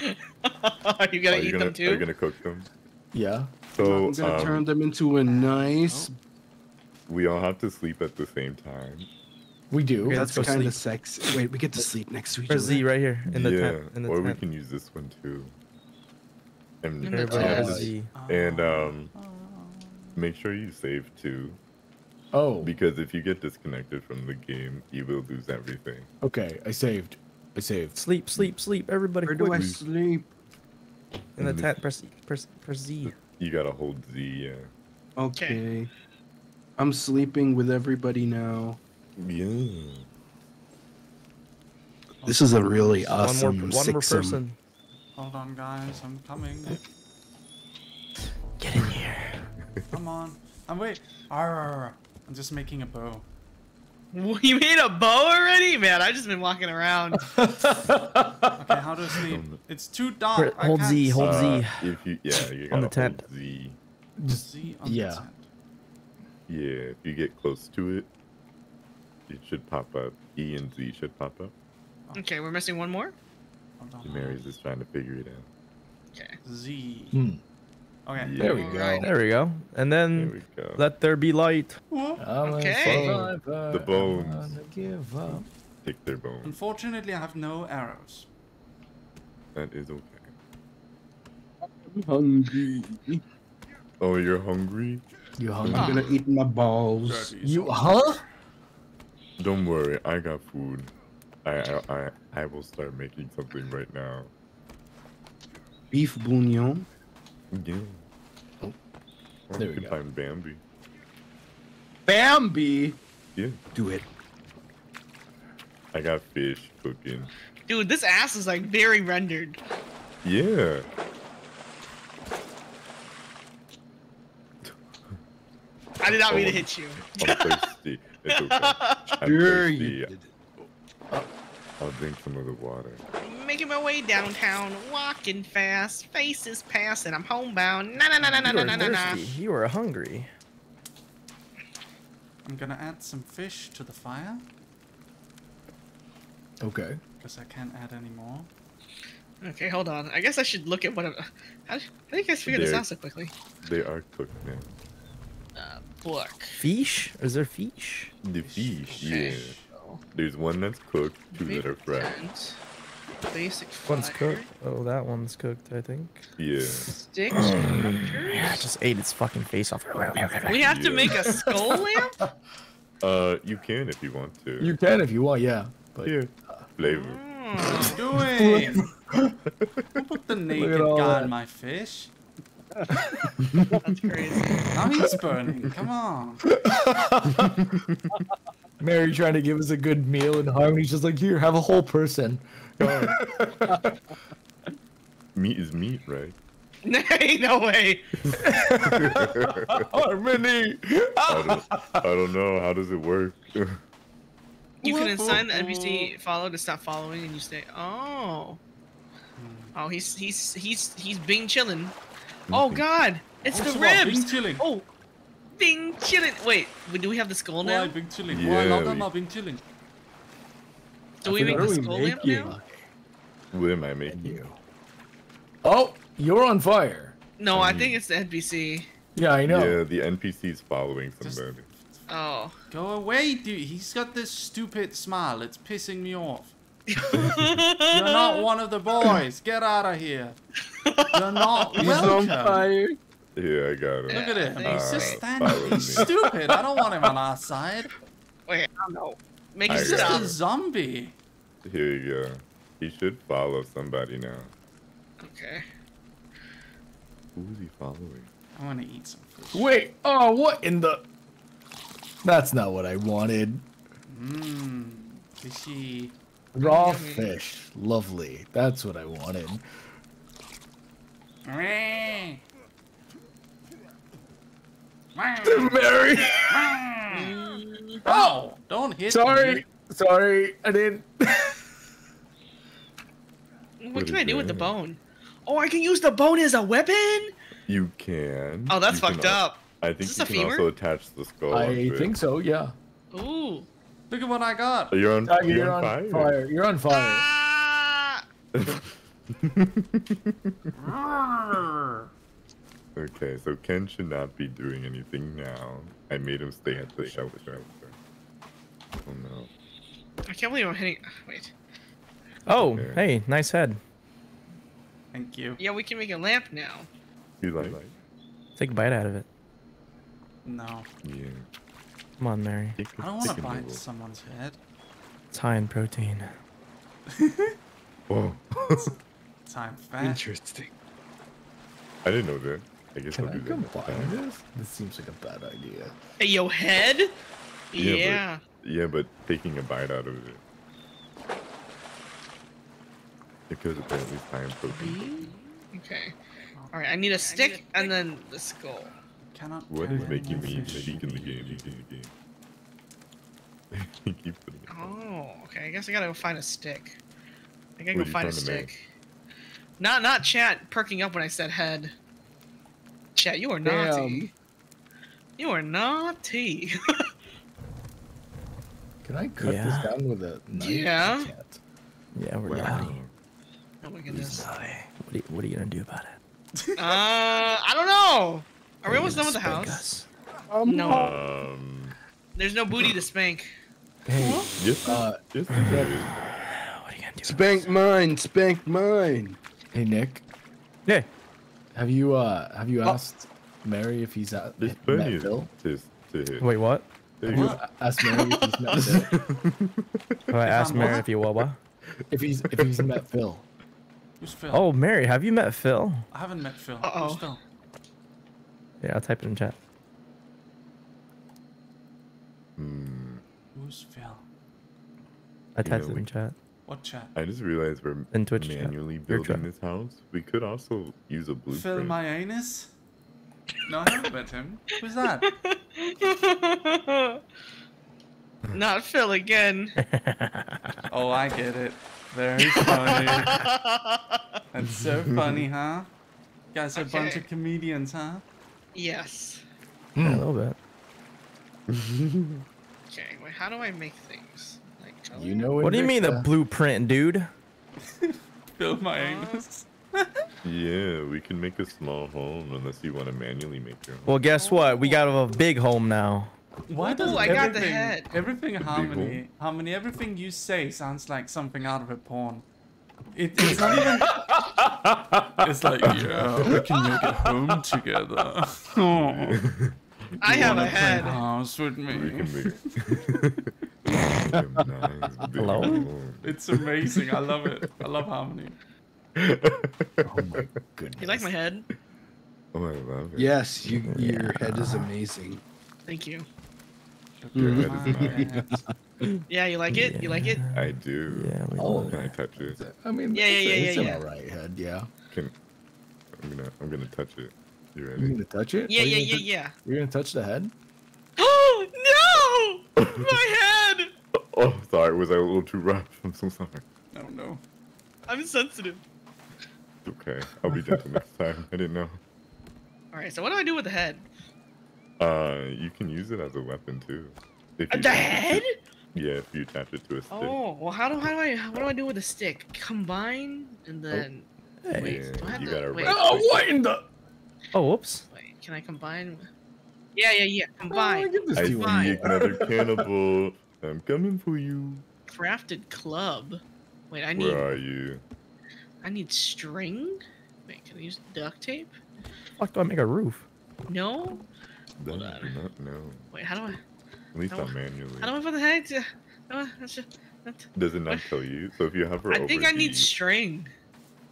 Are [LAUGHS] you gonna Are you eat gonna, them Are you gonna cook them? Yeah. So I'm gonna um, turn them into a nice. we all have to sleep at the same time. We do. Okay, That's kind of sleep. sexy. Wait, we get to sleep next to each Where's other. Z right here in the yeah, tent? In the or we can use this one too. And In the Everybody tent. Uh, Z. and um, make sure you save too, Oh. because if you get disconnected from the game, you will lose everything. Okay. I saved. I saved. Sleep, sleep, sleep. Everybody, Where do I sleep? in the tent. Press, press, press Z. You gotta hold Z. Yeah. Okay. I'm sleeping with everybody now. Yeah. This is a really One awesome more, one more person. Hold on, guys. I'm coming. Get in here. Come on. I'm wait. Arr, arr, arr. I'm just making a bow. [LAUGHS] You made a bow already? Man, I've just been walking around. [LAUGHS] Okay, how to sleep? Um, It's too dark. I Hold can't Z, hold Uh, Z. if you yeah, you On gotta the tent. hold Z. Just Z on yeah. the tent. Yeah, if you get close to it, it should pop up. E and Z should pop up. Okay, we're missing one more? Hold on. Merry's just trying to figure it out. Okay. Z. Hmm. Okay. There we go. Alright. There we go. And then go. let there be light. Whoop. I'm Okay. survivor, The I'm bones. gonna give up. Take their bones. Unfortunately, I have no arrows. That is okay. I'm hungry. Oh, you're hungry? You're hungry? I'm gonna eat my balls. You huh? Don't worry, I got food. I I I, I will start making something right now. Beef bouillon. Yeah. Oh, there we we can go. find Bambi. Bambi. Yeah. Do it. I got fish cooking. Dude, this ass is like very rendered. Yeah. I did not mean to Oh. hit you. I'm thirsty. It's okay. [LAUGHS] I'm Sure thirsty. you did. Oh. I'll drink some of the water. Making my way downtown, walking fast, faces passing, I'm homebound. Na na na na na You na are na na na. thirsty. You are hungry. I'm gonna add some fish to the fire Okay. because I can't add any more. Okay, hold on. I guess I should look at what. I'm, how, how do you guys figure this out so quickly? They are cooked now. Uh, pork. Fish? Is there fish? The fish, Okay. yeah. There's one that's cooked, two that are fresh. Tent, Basic One's cooked. Oh, that one's cooked, I think. Yeah. Sticks, [CLEARS THROAT] Yeah, I just ate its fucking face off. We have to make a skull [LAUGHS] lamp? Uh, you can if you want to. You can if you want, yeah. But Here. Flavor. Hmm. [LAUGHS] doing? Who put the naked guy that. on my fish? [LAUGHS] That's crazy. Now he's burning. Come on. Merry trying to give us a good meal, and Harmony's just like, here, have a whole person. [LAUGHS] Meat is meat, right? [LAUGHS] Ain't no way. [LAUGHS] Harmony! I don't, I don't know. How does it work? You can assign the NPC follow to stop following, and you say, "Oh, hmm. oh, he's he's he's he's Bing chilling." Oh God, it's oh, the Also, Bing ribs. chilling. Oh, Bing chilling. Wait, wait, do we have the skull now? Why now? Bing chilling? Yeah, Why log we- on my Bing chilling? Do I we make the skull lamp now? What am I making? You. Oh, you're on fire. No, I Um, think it's the NPC. Yeah, I know. Yeah, the NPC's following Just- somebody. Oh. Go away, dude. He's got this stupid smile. It's pissing me off. You're [LAUGHS] You're not one of the boys. Get out of here. You're not welcome. He's on fire. Yeah, I got him. Look at him. Yeah, He's just standing. He's stupid. I don't want him on our side. Wait, I don't know. Make I it He's got just stop. a zombie. Here you go. He should follow somebody now. Okay. Who is he following? I want to eat some fish. Wait, oh, what in the. That's not what I wanted. Mmm. Fishy. Raw Yummy. fish. Lovely. That's what I wanted. Meh. [LAUGHS] Merry! Oh, don't hit Sorry. me. Sorry, sorry, I didn't. What can I do with the bone? Oh, I can use the bone as a weapon? You can. Oh, that's You fucked al- up. I think Is this you a can femur? also attach the skull. I onto it. think so, yeah. Ooh. Look at what I got. Oh, You're on, Taiga, you're you're on on fire. fire. You're on fire. Ah! [LAUGHS] [LAUGHS] okay, so Ken should not be doing anything now. I made him stay at the shelter. Oh no. I can't believe I'm hitting. Wait. Oh, Okay. hey, nice head. Thank you. Yeah, we can make a lamp now. You like? Take a bite out of it. No. Yeah. Come on, Merry. Take a I don't want to bite someone's head. It's high in protein. Oh. [LAUGHS] Time fat. Interesting. I didn't know that. I guess Can I'll I that. combine this? This seems like a bad idea. Hey, yo, head? Yeah, Yeah. but- Yeah, but taking a bite out of it. Because apparently it's high in protein. Okay. All right, I need a stick and then the skull. Cannot. What carry is making me fish. speak in the game? In the game. [LAUGHS] Keep putting it. Oh, okay. I guess I gotta go find a stick. I gotta What go find a trying to make? stick. Not, not chat perking up when I said head. Chat, you are naughty. You are naughty. [LAUGHS] Can I cut Yeah. this down with a knife? Yeah. Yeah, we're Wow. naughty. oh my goodness. Uh, What are, you, what are you gonna do about it? [LAUGHS] uh, I don't know. Are we you almost done gonna with the house? us? No. Um, There's no booty to spank. Hey, yes, uh, yes, [SIGHS] What are you gonna do? Spank mine, spank mine. hey, Nick. Yeah. Have you uh have you asked Merry if he's at There's met Phil? to, to. Wait, what? There Have you you asked Merry if he's met Phil? [LAUGHS] Oh, I asked Merry if you what? what? If he's if he's met Phil. Who's Phil? Oh, Merry, have you met Phil? I haven't met Phil. Uh-oh. Who's Phil? Yeah, I'll type it in chat. Hmm, Who's Phil? I typed know, it in chat. What chat? I just realized we're In Twitch manually Your building this house. We could also use a Phil Fill my anus? No, I haven't met him. Who's that? [LAUGHS] Not Phil again. [LAUGHS] Oh, I get it. Very funny. [LAUGHS] That's so funny, huh? You guys are a bunch of comedians, huh? yes. Yeah, a little bit. Okay, wait, how do I make things? Like, color? You know What What do you mean the blueprint, dude? [LAUGHS] Phil my anus. Yeah, we can make a small home unless you want to manually make your home. Well, guess what? We got a big home now. Why does Ooh, I got the everything, head. everything harmony, hole. harmony, everything you say sounds like something out of a porn. It, it's not even. [LAUGHS] it's like yeah, we can make it home together. [LAUGHS] Oh, I have a wanna head. house with We me. [LAUGHS] Hello? It's amazing. I love it. I love harmony. [LAUGHS] Oh my goodness. You like my head? Oh, I love it. Yes, you, your head is [LAUGHS] amazing. Thank you. Mm. Your head is My nice. head. Yeah, you like it? You like it? I do. Yeah, we Oh. love Can I touch it? I mean, Yeah, yeah, it's, yeah, it's yeah, an yeah. alright head. Yeah. Can I'm gonna I'm gonna touch it. You You ready? gonna touch it? Yeah, Are you yeah, gonna yeah, tou- yeah. You're gonna touch the head? Oh [GASPS] no! My head! [LAUGHS] Oh, sorry. Was I a little too rough? [LAUGHS] I'm so sorry. I don't know. I'm sensitive. It's okay. I'll be gentle next time. I didn't know. All right, so what do I do with the head? Uh, you can use it as a weapon too. If you the head? it- yeah, if you attach it to a stick. Oh, well, how do how do I what do I do with a stick? Combine and then Hey. wait. Yeah, do I have you to, gotta wait, right Oh, what in the? Oh, whoops. wait, Can I combine? with- Yeah, yeah, yeah. Oh, I Combine. give this I to see you. Fine. another cannibal. [LAUGHS] I'm coming for you. Crafted club. Wait, I need Where are you? I need string. Wait, can I use duct tape? Fuck, do I make a roof? No. That Hold I do not know. Wait, how do I At least How- not manually. how do I put the head? To, that's just, that, Does it not [LAUGHS] tell you? So if you hover I over think I need the- string.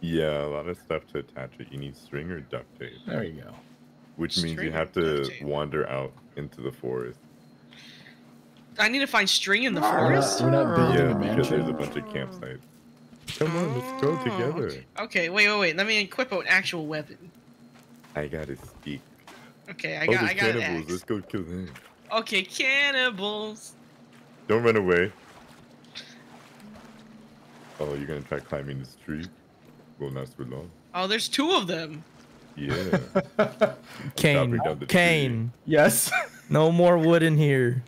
Yeah, a lot of stuff to attach it. You need string or duct tape, There you go. which means you have to wander out into the forest. I need to find string in the We're not, forest. we're not building Yeah, a because there's a bunch of campsites. Come on, let's go Oh, together. Okay. okay, wait, wait, wait. Let me equip an actual weapon. I got a stick. Okay, I oh, got, there's I got an cannibals. Let's go kill them. Okay, cannibals. Don't run away. Oh, you're gonna try climbing this tree? Will not for long. Oh, there's two of them. Yeah. [LAUGHS] Kaine. Chopper down the tree. Kaine. Yes. No more wood in here.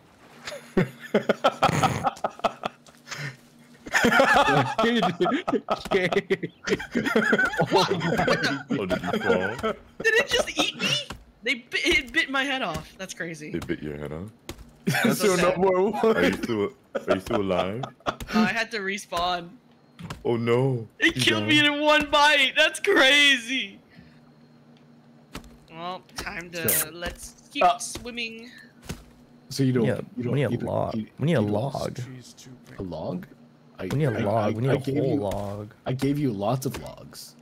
Oh, did? Did it just eat me? They bit, it bit my head off. That's crazy. They bit your head off. That's so no okay. more Are you still? Are you still alive? Uh, I had to respawn. Oh no! It You killed me in one bite. That's crazy. Well, time to So- let's keep Uh, swimming. So you don't. We need a, you don't, we need a log. you- We need a log. Tree's too big. A log? I, We need a I- log. I- We need I a gave whole you, log. I gave you lots of logs.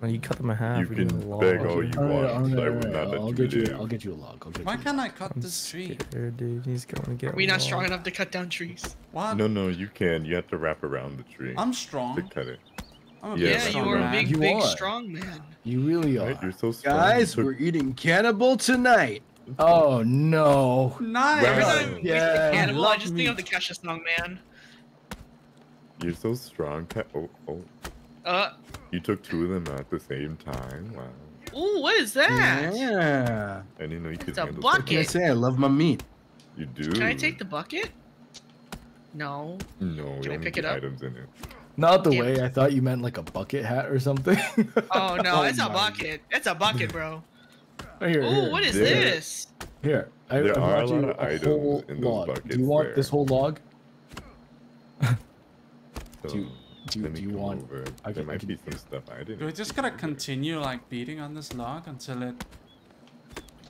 Well, you cut them in half. You we need can a log. beg all you want. all right, so I all would right, not let I'll you get you. I'll get you a log. I'll get Why you. can't I cut I'm this tree? scared, dude. He's going to get. Are we not log. strong enough to cut down trees? What? No, no, you can. You have to wrap around the tree I'm strong. to strong. cut it. I'm a Yeah, Yeah, big you strong are a big, You big, are. strong man. You really are. Right? You're so strong. Guys, we're eating cannibal tonight. Oh no. Nice. Every Wow. time we Yeah, say cannibal, I love just think of the meat. Kesha song, man. You're so strong. Oh, oh. Uh, You took two of them at the same time. Wow. ooh, what is that? Yeah. I didn't know you could It's a handle What can I say? I love my meat. You do. Can I take the bucket? No. No, we Can I only pick put it up? items in it. Not the Damn way I thought you meant like a bucket hat or something. Oh no, [LAUGHS] it's a my- bucket. It's a bucket, bro. Here, Ooh, here, what is There. this? here. I, There I are a lot of a items whole in those log. Do you want there. this whole log? So Do you- do you- let me do you want- Over. I there can- might can- be some stuff I didn't. Do we just gotta continue like beating on this log until it?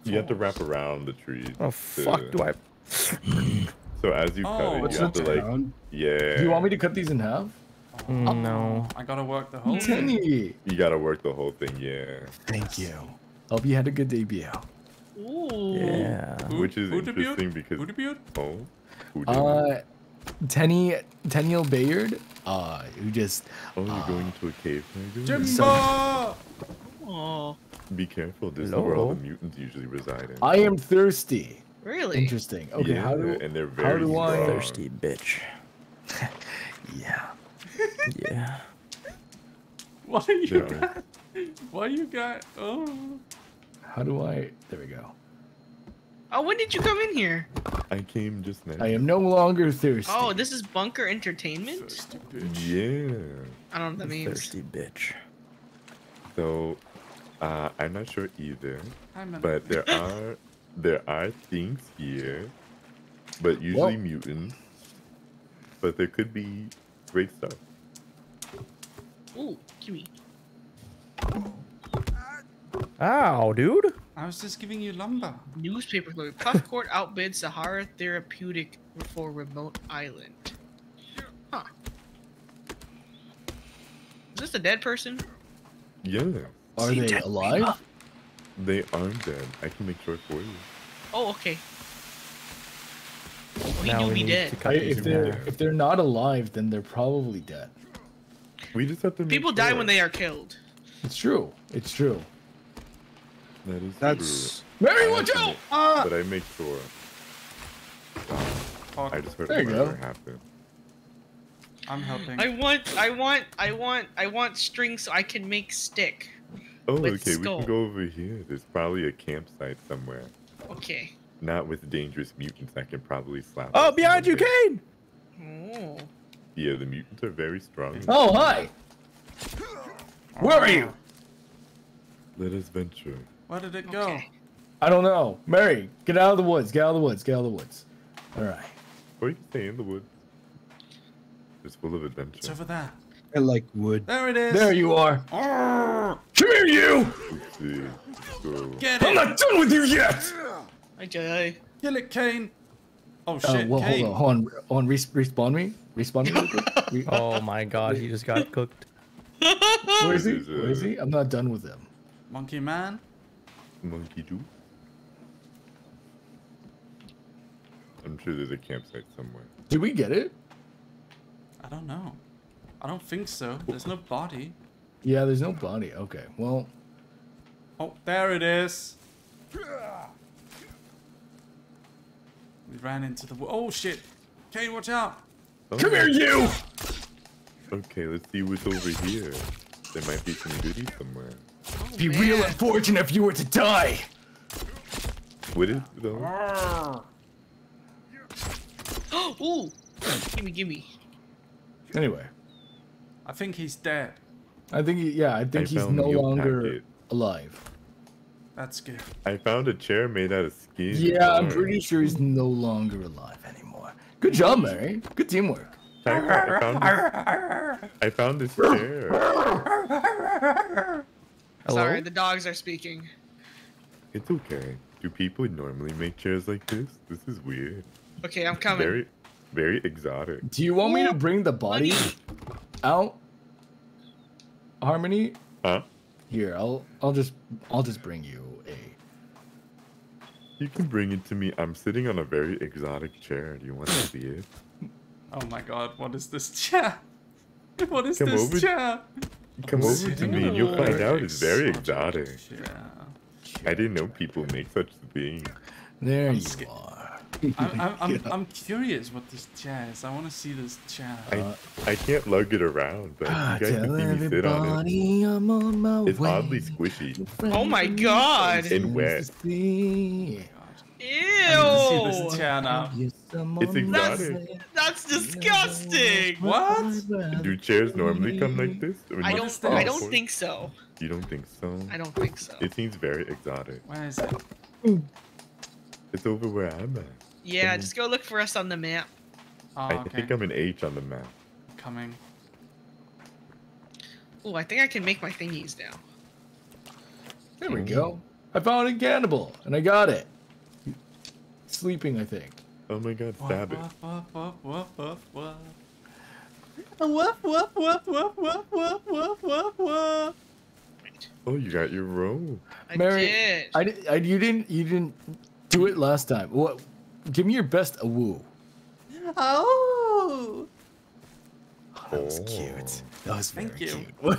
You have to wrap around the tree. Oh to- fuck! Do I? So as you Oh. cut it, you have to the like, yeah. Do you want me to cut these in half? Mm, no. I gotta work the whole Mm. thing. You gotta work the whole thing, yeah. Thank you. Hope you had a good debut. Ooh. Yeah. Who- Which is who debuted? interesting because Who debuted? oh, who did? Uh, Tenny Tenniel Bayard, uh, who just oh, you're uh, going to a cave. Taiga? Jimbo! Oh, Be careful. This is where all the mutants usually reside in. I am thirsty. really? Interesting. Okay, yeah, how do and they're how very do I- Thirsty bitch. [LAUGHS] yeah. Yeah. [LAUGHS] Why you Yeah. got? Why you got? Oh. How do I? There we go. Oh, when did you come in here? I came just now. I am no longer thirsty. Oh, this is Bunker Entertainment. Thirsty bitch. Yeah. I don't know what that means. Thirsty bitch. So, uh, I'm not sure either, Hi, man. but there are there are things here but usually mutants. But there could be great stuff. Ooh, gimme. Ow, dude. I was just giving you lumber. Newspaper story. Puffcourt outbid Sahara Therapeutic for remote island. Huh. Is this a dead person? Yeah, Are they alive? they aren't dead. I can make sure for you. Oh, okay. He Now knew we need dead. to cut I- these if they're half. if they're not alive, then they're probably dead. We just have to. Make People die when they are killed. It's true. It's true. That is That's Merry, I watch out! make- Ah! But I make sure. Fuck. I just heard There a you murder go. happen. I'm helping. I want, I want, I want, I want string so I can make stick. Oh, With okay. We can go over here. There's probably a campsite somewhere. Okay. Not with dangerous mutants that can probably slap. Oh, behind you. Kaine! Oh. Yeah, the mutants are very strong. Oh, hi. Where are you? Let us venture. Where did it go? Okay. I don't know. Merry, get out of the woods. Get out of the woods. Get out of the woods. All right. Or you can stay in the woods. It's full of adventure. It's over there. I like wood. There it is. There you are. Arrgh! Come here, you. Let's see. Go. Get I'm it. not done with you yet. Hi, Jay. Kill it, Kaine. Oh Uh, shit, well, Kaine. hold on. Hold on. Hold on. Res- respawn me. Respawn me. [LAUGHS] Re- Oh my god, he just got cooked. Where is he? Where is uh, he? I'm not done with him. Monkey man. Monkey do. I'm sure there's a campsite somewhere. Did we get it? I don't know. I don't think so. There's no body. Yeah, there's no body. Okay. Well, Oh, there it is. We ran into the. Oh shit! Kaine, watch out! Oh, come here, you. Okay, let's see what's over here. There might be some goodies somewhere. Oh, Be real unfortunate if you were to die. What is though? Arrgh! [GASPS] Ooh. Gimme, gimme. Anyway, I think he's dead. I think he, yeah, I think he's no longer packet. alive. That's good. I found a chair made out of skin. Yeah, I'm pretty sure he's no longer alive anymore. Good job, Merry. Good teamwork. Taiga, I found this, I found this chair. [LAUGHS] Sorry, the dogs are speaking. It's okay. Do people normally make chairs like this? This is weird. Okay, I'm coming. Very, very exotic. Do you want me to bring the body out? Harmony, Huh? here. I'll I'll just I'll just bring you a. You can bring it to me. I'm sitting on a very exotic chair. Do you want to see it? [LAUGHS] Oh my god, what is this chair? [LAUGHS] What is Come this over- chair? Come over to me and you'll find out it's very Exotic exotic. chair. I didn't know people make such things. There you sca- are. I'm, I'm, [LAUGHS] I'm, I'm curious what this chair is. I want to see this chair. I, I can't lug it around, but Ah, you guys can see me sit on it. I'm on my It's way. oddly squishy. Oh my god. And wet. See. I need to see this Ew. chair now. Yes, I'm It's exotic. way. That's disgusting. What? Do chairs normally come like this? Or I don't. is I don't think so. You don't think so? I don't think so. It seems very exotic. Where is it? It's over where I'm at. Yeah, just go look for us on the map. Oh, I think I'm an H on the map. coming. Oh, I think I can make my thingies now. There we hmm. go. I found a cannibal, and I got it. Sleeping, I think. Oh my god, stab it. Woof, woof, woof, woof, woof. Woof, woof, woof, woof, woof, woof, woof, woof, woof. Oh, you got your robe. I Merry, did. I, di- I you didn't you didn't do it last time. What? Give me your best a woo. Oh. Oh, that was cute. Oh. That was very Thank you.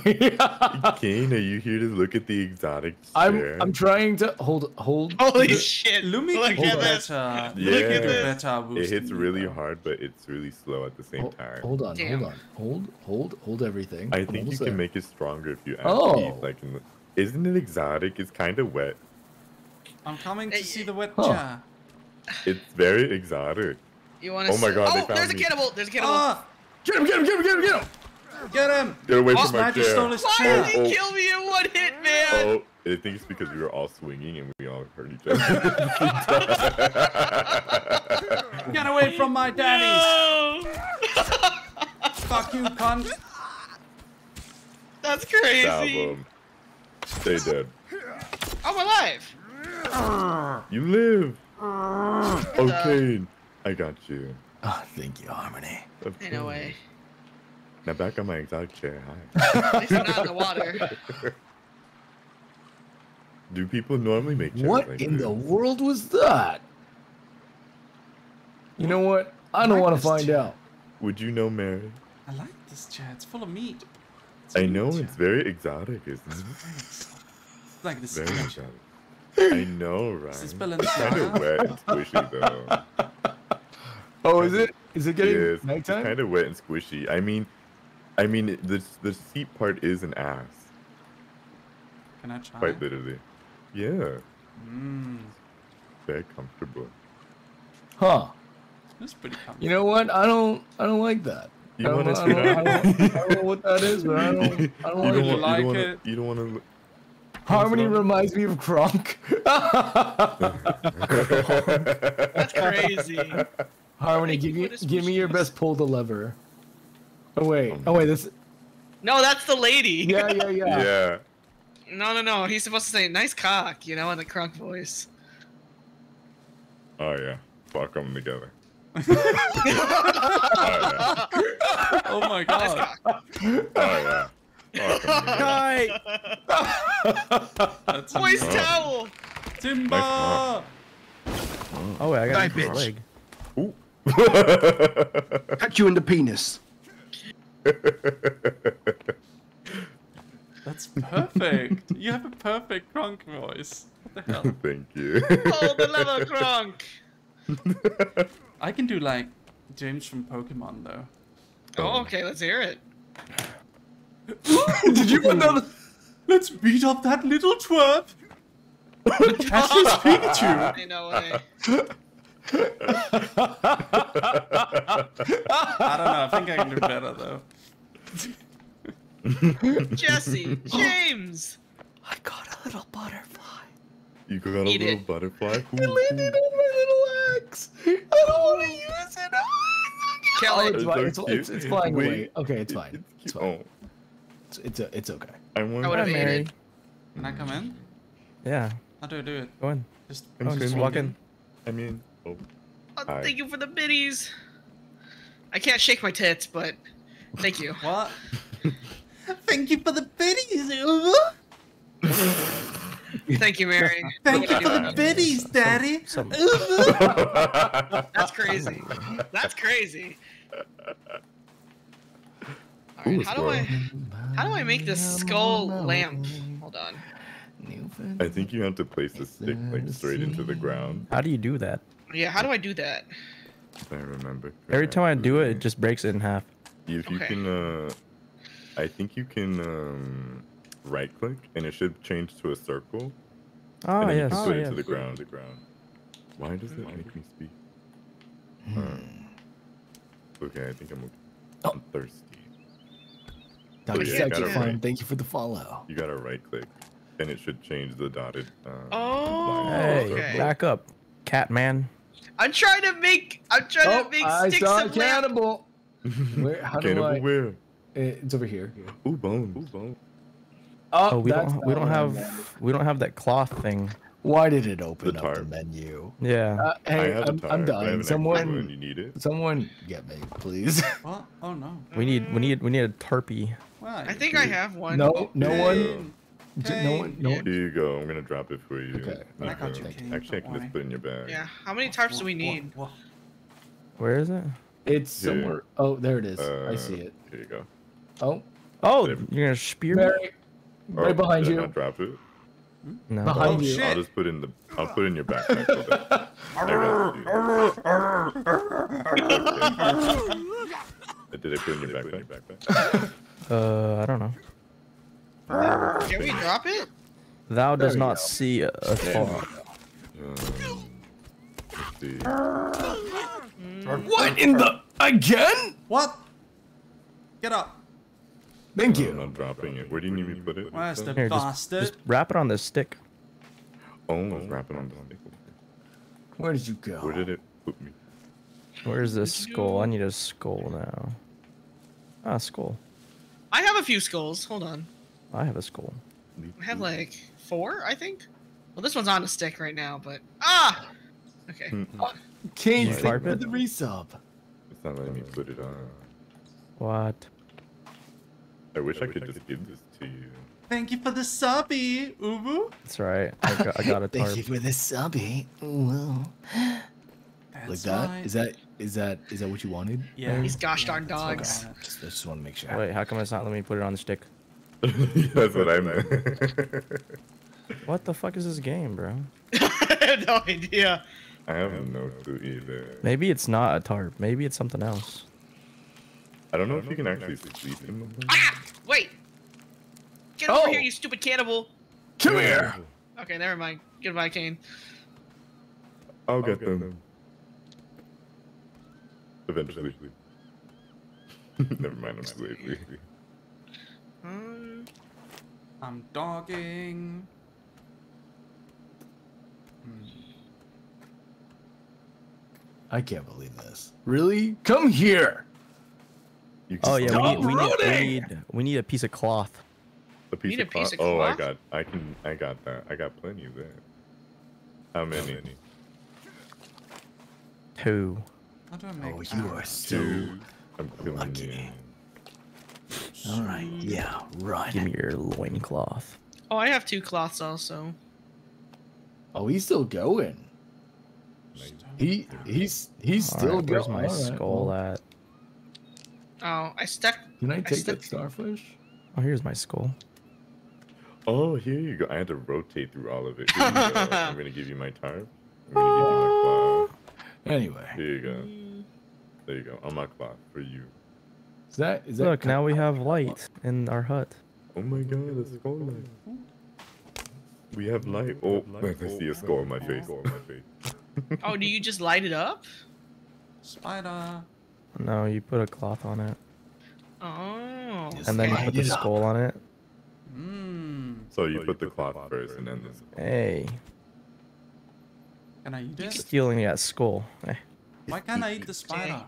cute. [LAUGHS] Kaine, are you here to look at the exotic I'm chair? I'm trying to hold hold. Holy the- shit! Lumi Look at do this. better. [LAUGHS] Yeah. Lumi can do this. better. It hits really though. hard, but it's really slow at the same Hold, time. hold on, Damn. hold on, hold hold hold everything. I think you almost can make it stronger if you add Oh. teeth. Like, in the, isn't it exotic? It's kind of wet. I'm coming to see the wet Huh. chair. It's very exotic. You want to? Oh my God, they Oh, found there's a cannibal. There's a cannibal. Ah! Get him! Get him! Get him! Get him! Get him! Get him! Get away from my Sniper chair. Why chair. did he Oh, oh. kill me in one hit, man? Oh, I think it's because we were all swinging and we all hurt each other. [LAUGHS] Get away from my daddies! Oh, Fuck you, cunt! that's crazy. Album. Stay dead. I'm alive. You live. Okay. I got you. [LAUGHS] Oh, thank you, Harmony. Of Ain't no way. Now back on my exotic chair. Hi. At least I'm not in the water. Do people normally make chairs What like in this? the world was that? You know what? I don't like want to find chair. out. Would you know, Merry? I like this chair. It's full of meat. It's I a know it's chair. very exotic, isn't it? It's like this. Very chair. exotic. I know, right? this [LAUGHS] It's kind of wet and squishy though. [LAUGHS] Oh, is it? Is it getting Yeah, it's kind of wet and squishy. I mean, I mean, the the seat part is an ass, Can I try? quite literally. Yeah, Mm, very comfortable. Huh? that's pretty comfy. You know what? I don't. I don't like that. You I don't, want to I, don't, I, don't, I don't know what that is, but I don't. I [LAUGHS] don't you like don't you it. want, like you don't it? want to. You don't want to. Harmony reminds me of Kronk. [LAUGHS] That's crazy. [LAUGHS] Harmony, give me give me your best pull to lever. Oh wait, oh, oh wait, this. No, that's the lady. Yeah, yeah, yeah. [LAUGHS] yeah. No, no, no. He's supposed to say "nice cock," you know, in the Kronk voice. Oh yeah. Fuck them together. [LAUGHS] Oh, oh my Nice god. cock. Oh yeah. Fuck 'em together. That's [LAUGHS] Voice Oh. towel. Timber! Oh wait, I got a bitch. leg. Ooh. [LAUGHS] Cut you in the penis. That's perfect. you have a perfect Kronk voice. What the hell? [LAUGHS] Thank you. Hold the lever, Kronk. I can do like James from Pokemon though. Oh, okay. Let's hear it. [LAUGHS] Did you put that? Let's beat up that little twerp! Catch this Pikachu! Ain't no way. I don't know, I think I can do better though. Jessie, James. I got a little butterfly. You got a little it. butterfly. It landed on my little axe. I don't want to use it. Kill Oh, it. it's, It's so It's, it's, it's flying Wait, away. Okay, it's fine. It's It's fine. Oh, It's, it's, a, it's okay. I want. I would've Hi, ate Merry. it. Can I come in? Yeah, How do I do it? go in. Just, I'm Oh, just screaming. walk in. I mean, oh, Oh, Hi. thank you for the biddies. I can't shake my tits, but thank you. [LAUGHS] What? [LAUGHS] Thank you for the biddies! [LAUGHS] Thank you, Merry. Thank you for the Yeah. biddies, daddy! Some, That's crazy. That's crazy. Alright, Ooh, how do I how do I make this skull lamp? Hold on. I think you have to place the stick like straight into the ground. how do you do that? Yeah, how do I do that? I remember. Every time I do it, it just breaks it in half. If you Okay. can, uh, I think you can um, right click and it should change to a circle. Oh and yes. you can Oh, put it yeah. into the ground. The ground. Why does it make me speak? Uh, okay, I think I'm, Oh. I'm thirsty. Dr. yeah, Sexy got Fun, right. thank you for the follow. You gotta right click, and it should change the dotted. Uh, Oh, line Hey, okay. back up, cat man. I'm trying to make I'm trying Oh, to make I sticks saw a of lamp. cannibal. [LAUGHS] Where, how do Cannibal I? where? Eh, It's over here. Ooh, bone. Ooh, bone. Oh, we that's don't. We don't have. meant. We don't have that cloth thing. Why did it open The up the menu? Yeah. Uh, I hey, have I'm, a I'm tire. I have dying. an extra one. Someone, You need it? someone, get me, please. [LAUGHS] What? Oh no. We need. We need. We need a tarpy. Why? I think I have one. no, no Hey. one, j- no one, no one. Here you go. I'm gonna drop it for you. Okay. You I got you, go. King, Actually, I don't can just put it in your bag. Yeah. How many tarps do we need? Wha- wha- Where is it? It's Here. somewhere. Oh, there it is. Uh, I see it. Here you go. Oh, Oh, Whatever. you're gonna spear me? Merry, Oh, right behind did I you. not drop it. No. Behind Oh, you. shit. I'll just put it in the. I'll put in your backpack. I. [LAUGHS] Did I put in your backpack? [LAUGHS] Uh, I don't know. Can we drop it? Thou does not go. see a, a far. Um, let's see. what in the again? What? Get up. Thank you. I'm not dropping it. Where do you need me to put it? Where's the Here, just, bastard? just wrap it on this stick. Oh, I was wrapping on the stick. Where did you go? Where did it put me? Where's this skull? I need a skull now. Ah, skull. I have a few skulls. Hold on. I have a skull. I have like four, I think. Well, this one's on a stick right now, but ah. Okay. Hmm. Kaine, Yeah. thank Barb you for it? the resub. It's not letting me put it on. What? I wish I could just give this to you. Thank you for the subby, Ubu. That's right. I got, I got a [LAUGHS] Thank you for the subby. Well, That's like that. right. Is that is that is that what you wanted? Yeah. These gosh darn that's what I dogs. wanted. Just, I just want to make sure. Wait, how come it's not letting me put it on the stick? [LAUGHS] That's what I meant. [LAUGHS] What the fuck is this game, bro? I [LAUGHS] have no idea. I have no clue either. Maybe it's not a tarp. Maybe it's something else. I don't know if you can actually sleep in them. Ah! Wait. Get over Oh. here, you stupid cannibal. Come here. Okay, never mind. Goodbye, Kaine. I'll get them. Eventually. Never mind, I'm slavery. I'm dogging. Hmm. I can't believe this. Really? Come here. Oh yeah, we need, we need, we need we need a piece of cloth. a piece Need a of cloth. piece of Oh, I cloth? got. I can. I got that. I got plenty of that. How many? Two. How do I make Oh, you are so. Two. I'm killing lucky. You. All right. Yeah. Right. Give me your loincloth. oh, I have two cloths also. Oh, he's still going. He he's he's All still right, where's going. my All right, skull well, at? Oh, I stuck. Can I take still- that starfish? Oh, here's my skull. Oh, here you go. I had to rotate through all of it. Here you go. [LAUGHS] I'm gonna give you my tarp. I'm gonna give you my cloth. Anyway, Here you go. There you go. On my cloth for you. Is that is that Look, now we have light in our hut. Oh my god, a skull light. We have light. Oh, I see a skull on my face. on my face. [LAUGHS] Oh, do you just light it up? Spider. No, you put a cloth on it, Oh. And then you put the it up. skull on it. Mmm. So you put the cloth first and then this. Hey, Can I eat it? stealing that skull. Eh. Why can't I eat the spider?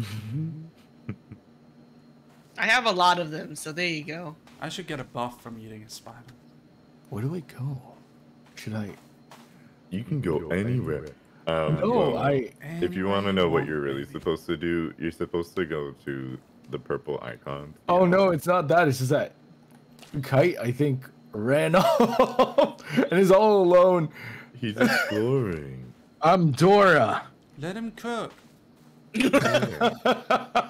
[LAUGHS] [LAUGHS] I have a lot of them, so there you go. I should get a buff from eating a spider. Where do I go? Should I? You can go anywhere. Um, No, well, I. If you want to know what you're really Maybe. supposed to do, you're supposed to go to the purple icon. Oh no, it's not that. It's just that kite. I think ran [LAUGHS] off and is all alone. He's exploring. I'm Dora. Let him cook.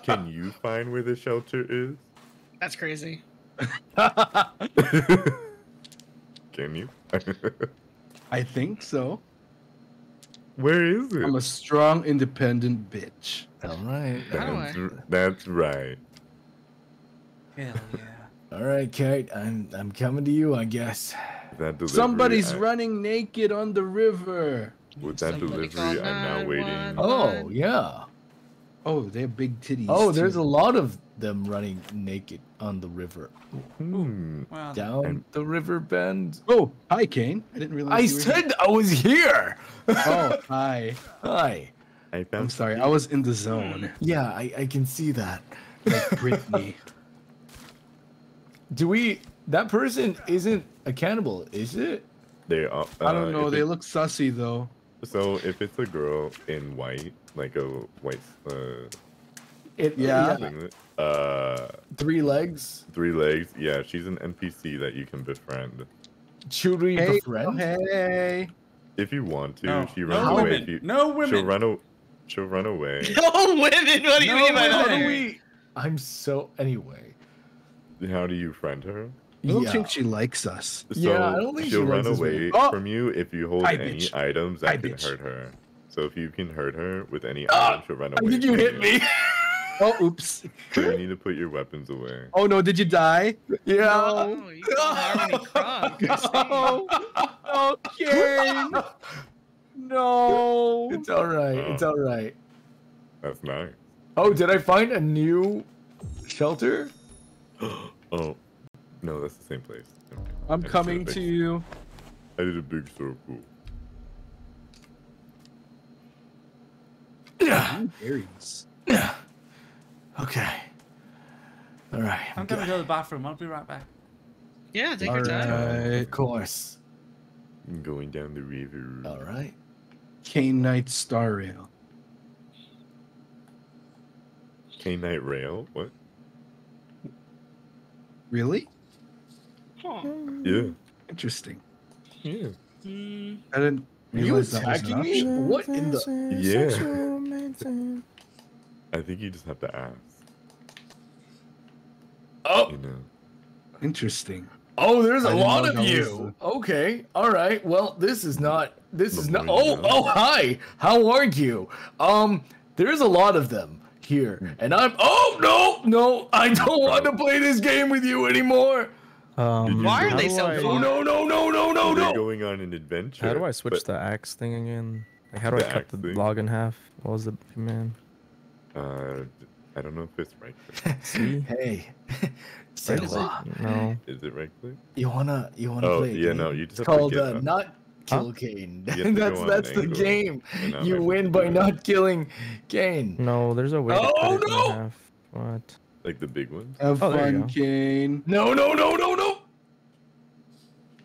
Can you find where the shelter is? That's crazy. [LAUGHS] Can you? I think so. where is it? I'm a strong, independent bitch. All right. That's, I- r- that's right. Hell yeah. All right, Kate. I'm I'm coming to you. I guess. That delivery, Somebody's I- running naked on the river. With that Somebody delivery, I'm now waiting. Oh yeah. Oh, they have big titties. Oh, there's a lot of them running naked on the river, Hmm. Well, down And- the river bend. Oh, hi, Kaine. I didn't realize. I you were here. said I was here. Oh, [LAUGHS] hi. Hi. I found I'm sorry. I was in the zone. Yeah, I, I can see that. Like Britney. Do we? That person isn't a cannibal, is it? They are. I don't know. They it- look sussy though. So if it's a girl in white, like a white uh, It, Yeah. singlet, uh, Three legs. three legs, yeah, she's an NPC that you can befriend. Should we Hey, befriend? hey. If you want to, no, she no runs away. women. If you, no women. She'll run. A, she'll run away. [LAUGHS] No women. What do you No mean by that? we? I'm so. Anyway. How do you friend her? I don't yeah. think she likes us. So Yeah, I don't think she she'll run likes us away Oh! from you if you hold Hi, any bitch. items that Hi, can bitch. hurt her. So if you can hurt her with any Ah, item, she'll run I away. think you from hit me. [LAUGHS] Oh, oops. So you need to put your weapons away. Oh no, did you die? yeah. [LAUGHS] Oh, you got Harmony Kronk. I see. Oh, oh, No. It's all right. It's Oh. all right. That's nice. Oh, did I find a new shelter? [GASPS] Oh, no, that's the same place. Okay. I I'm just coming to you. I did a big circle. Berries. Yeah. Okay. All right. I'm gonna go to the bathroom. I'll be right back. Yeah, take your time. Alright. Of course. I'm going down the river. All right. Kaine Knight Star Rail. K Night Rail? What? Really? Huh. Yeah. Interesting. Yeah. Mm, I didn't Are you realize that was an attacking me? What in the? Yeah. I think you just have to ask. Oh, You know. Interesting. oh, there's a lot of that was you. Okay. All right. Well, this is not. This is not. Oh, point, oh, hi. How are you? Um, there's a lot of them here, and I'm. Oh no, no! I don't want to play this game with you anymore. Um, Why are they do so I- far? No, no, no, no, no, no. going on an adventure. How do I switch but, the axe thing again? Like, how do I cut the thing? log in half? What was the command? Uh, I don't know if it's right click. [LAUGHS] See? Hey, [LAUGHS] What is Silva, No. Is it right click? you wanna you wanna Oh, play? a yeah, no, you just It's have to called get uh, not kill Kaine. [LAUGHS] that's that's an the angle, game. and You able win by do not killing Kaine. No, there's a way to Oh, cut it no! in half. What? Like the big ones? Have Oh, fun, go. Kaine. No, no, no, no, no.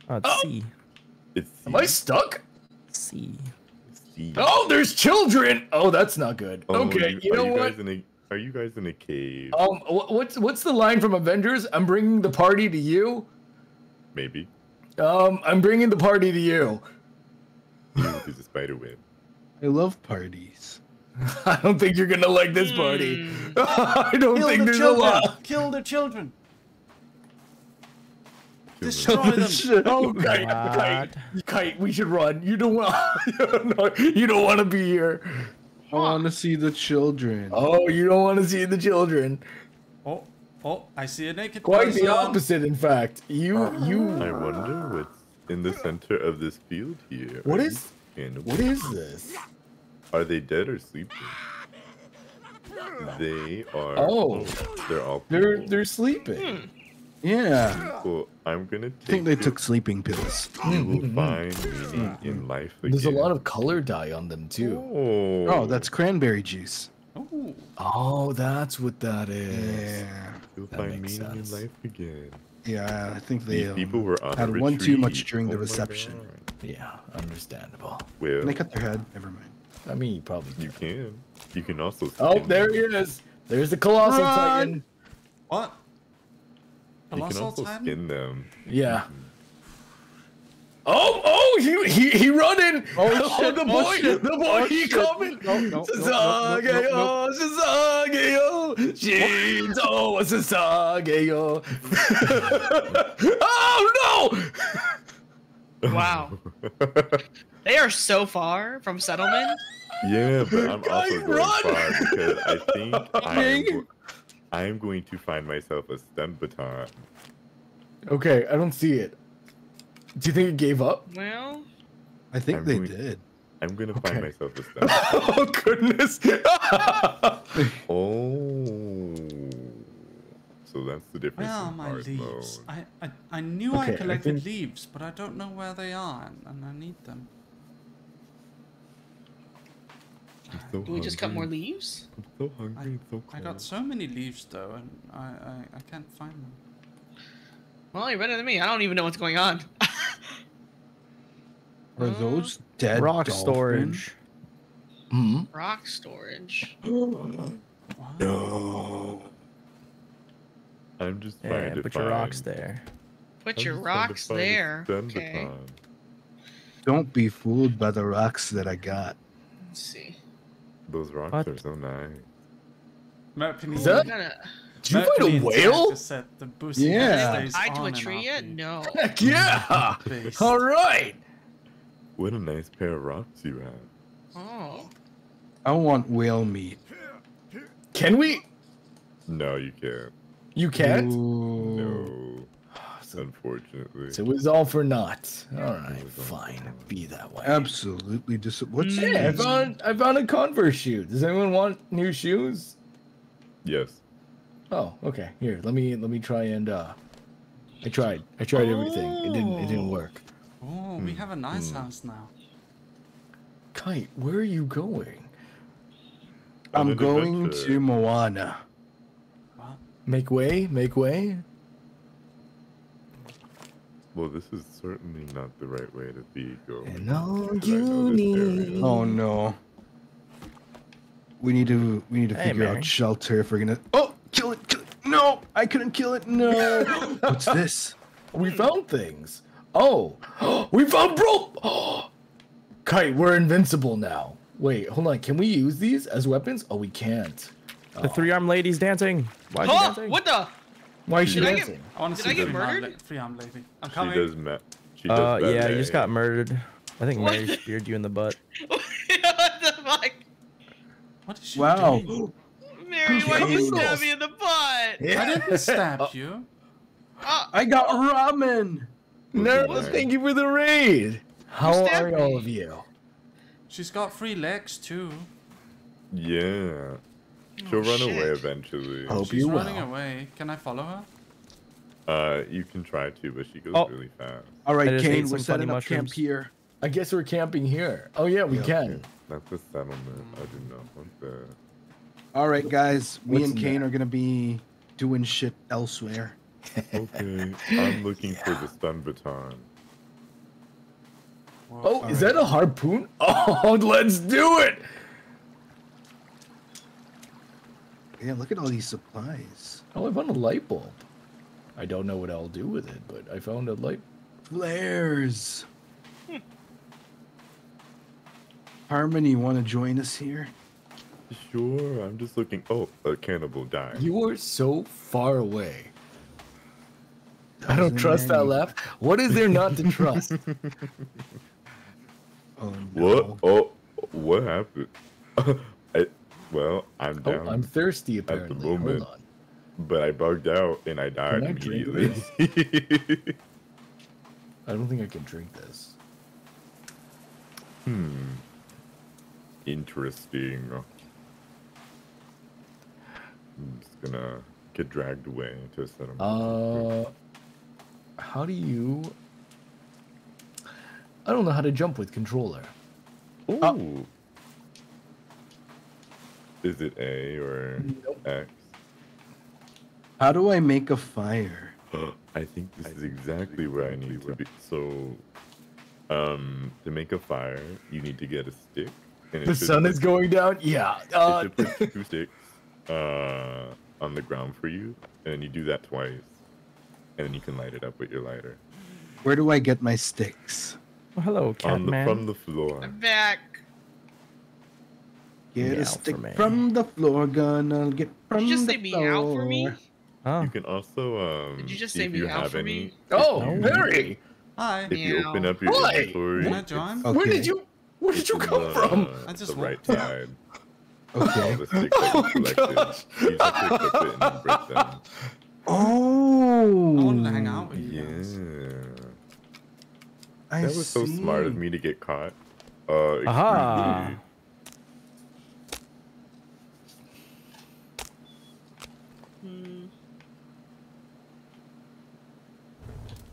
Oh, it's Oh! C. It's Am I stuck? C. C. Oh, there's children. Oh, that's not good. Oh, okay, you, are know you what? Guys in a, are you guys in a cave? Um, what's what's the line from Avengers? I'm bringing the party to you. Maybe. Um, I'm bringing the party to you. There's a spider web. I love parties. [LAUGHS] I don't think you're gonna like this party. Hmm. [LAUGHS] I don't Kill think the there's a children. lot. Kill the children. Kill Destroy them. [LAUGHS] Oh, kite, kite, kite. We should run. You don't want. no, [LAUGHS] you don't want to be here. I want to see the children. Oh, you don't want to see the children. Oh, oh, I see a naked Quite person. the opposite, in fact. You, you. I wonder what's in the center of this field here. What Are is- these animals? What is this? Are they dead or sleeping? They are. Oh. they're all. They're people. they're sleeping. Hmm. Yeah. Well, I'm gonna I think they you- took sleeping pills. You will find meaning in life again. There's a lot of color dye on them too. Oh, Oh, that's cranberry juice. Ooh. Oh, that's what that is. Yeah. You'll that find makes meaning sense. in life again. Yeah, I think they These um, people were on had one too much during the Oh my reception. Yeah, understandable. Well, And they cut their head. Never mind. I mean, you probably. you can. You can also. Oh, there he is. There's the colossal Run! titan. What? You can Colossal also Titan? skin them. Yeah. Oh, oh, he he he running! Oh, [LAUGHS] oh, shit, the oh, boy, shit, the boy, oh, he shit. coming! No, no, Sasageyo. oh no! Wow. They are so far from settlement. Yeah, but I'm Guy, also going run! far because I think [LAUGHS] I am, Dang. go- I am going to find myself a stun baton. Okay, I don't see it. Do you think it gave up? Well, I think I'm they going- did. I'm gonna Okay. find myself a stun. [LAUGHS] baton. Oh goodness! [LAUGHS] oh, so that's the difference. Where are my leaves? mode. I, I, I knew Okay, I I collected think- leaves, but I don't know where they are, and, and I need them. I'm so do we just cut more leaves? I'm so hungry. and so I got so many leaves though, and I, I, I can't find them. Well, you're better than me. I don't even know what's going on. Are Uh, those dead Rock dolphins? storage. Hmm? Rock storage. [GASPS] No. I'm just Yeah, trying to put find. your rocks there. Put I'm your just trying to rocks find a there. stun Okay. baton. Don't be fooled by the rocks that I got. Let's see. Those rocks What? are so nice. Merpenny, Is that- Kinda- Did you find a whale? Just said the Yeah. stays Tied to a tree yet? No. [LAUGHS] Heck yeah! All right. What a nice pair of rocks you have. Oh. I want whale meat. Can we? No, you can't. You can't. Ooh. No, So, unfortunately. so it was all for naught. All right, all fine. Be that way. Absolutely dis- What's. Yeah, I found I found a Converse shoe. Does anyone want new shoes? Yes. Oh, okay. Here, let me let me try and uh I tried. I tried everything. It didn't it didn't Oh. work. Oh, we Hmm, have a nice hmm. house now. Kite, where are you going? on I'm going adventure. to Moana. Make way, make way. Well, this is certainly not the right way to be going. And all because I know you this area. need. Oh no. We need to we need to Hey, figure Merry. out shelter if we're gonna. Oh, kill it! Kill it! No, I couldn't kill it. No. [LAUGHS] What's this? We found things. Oh, [GASPS] we found bro. [GASPS] Kite, we're invincible now. Wait, hold on. Can we use these as weapons? Oh, we can't. The three armed lady's dancing. Why is she dancing? What the? Why is she Did I get- dancing? I want to Did see I get free arm murdered? la- free arm lady. I'm coming. She does ma- She does Uh, yeah, you just got murdered. I think Merry [LAUGHS] speared you in the butt. [LAUGHS] what the fuck? What is she Wow. doing? [GASPS] Merry, why you stab me in the butt? I didn't [LAUGHS] stab you. Uh, I got ramen. No, Nice. thank you for the raid. How stabbed are all of you? She's got three legs too. Yeah. She'll Oh, run away shit. eventually. Hope She's you running will. away. Can I follow her? Uh, you can try to, but she goes Oh. really fast. All I right, just Kaine, we're setting funny up camp here. I guess we're camping here. Oh yeah, we Yeah, can. That's a settlement. I do not want that. All right, guys. Me What's and Kaine there? are gonna be doing shit elsewhere. Okay, I'm looking for the stun baton. Well, Oh, is that a harpoon? [LAUGHS] Oh, let's do it. Yeah, look at all these supplies. Oh, I found a light bulb. I don't know what I'll do with it, but I found a light. Flares. Hmm. Harmony, want to join us here? Sure, I'm just looking. Oh, a cannibal died. You are so far away. I don't Doesn't trust that any- laugh. What is there not to [LAUGHS] trust? Oh, What? Oh, what happened? [LAUGHS] Well, I'm down. oh, I'm thirsty apparently. at the moment. Hold on. but I bugged out and I died I immediately. [LAUGHS] I don't think I can drink this. hmm. Interesting. I'm just gonna get dragged away to a settlement. Uh, how do you? I don't know how to jump with controller. Ooh. Is it A or Nope. X? How do I make a fire? [GASPS] I think this is exactly where I need to be. So, um, to make a fire, you need to get a stick. And The sun is going down. Yeah. It Uh, should put two sticks uh, on the ground for you, and then you do that twice, and then you can light it up with your lighter Where do I get my sticks? Well, hello, cat on the, from the floor. I'm back. Get Meow a for stick me. from the floor, gonna get from Did you just the say meow for me? floor. Oh, You can also um, Did you just see say if you meow have for any. me? oh, you- Harry. Hi. If you open up your Why? inventory, Can I join? Okay. Where did you? Where did you come the- from? I just the right walked in. side. Okay. All the sticks that [LAUGHS] Oh my gosh. You just pick it and break them. [LAUGHS] Oh. I wanted to hang out with you guys. I That was so smart of me to get caught. Uh, excuse Aha.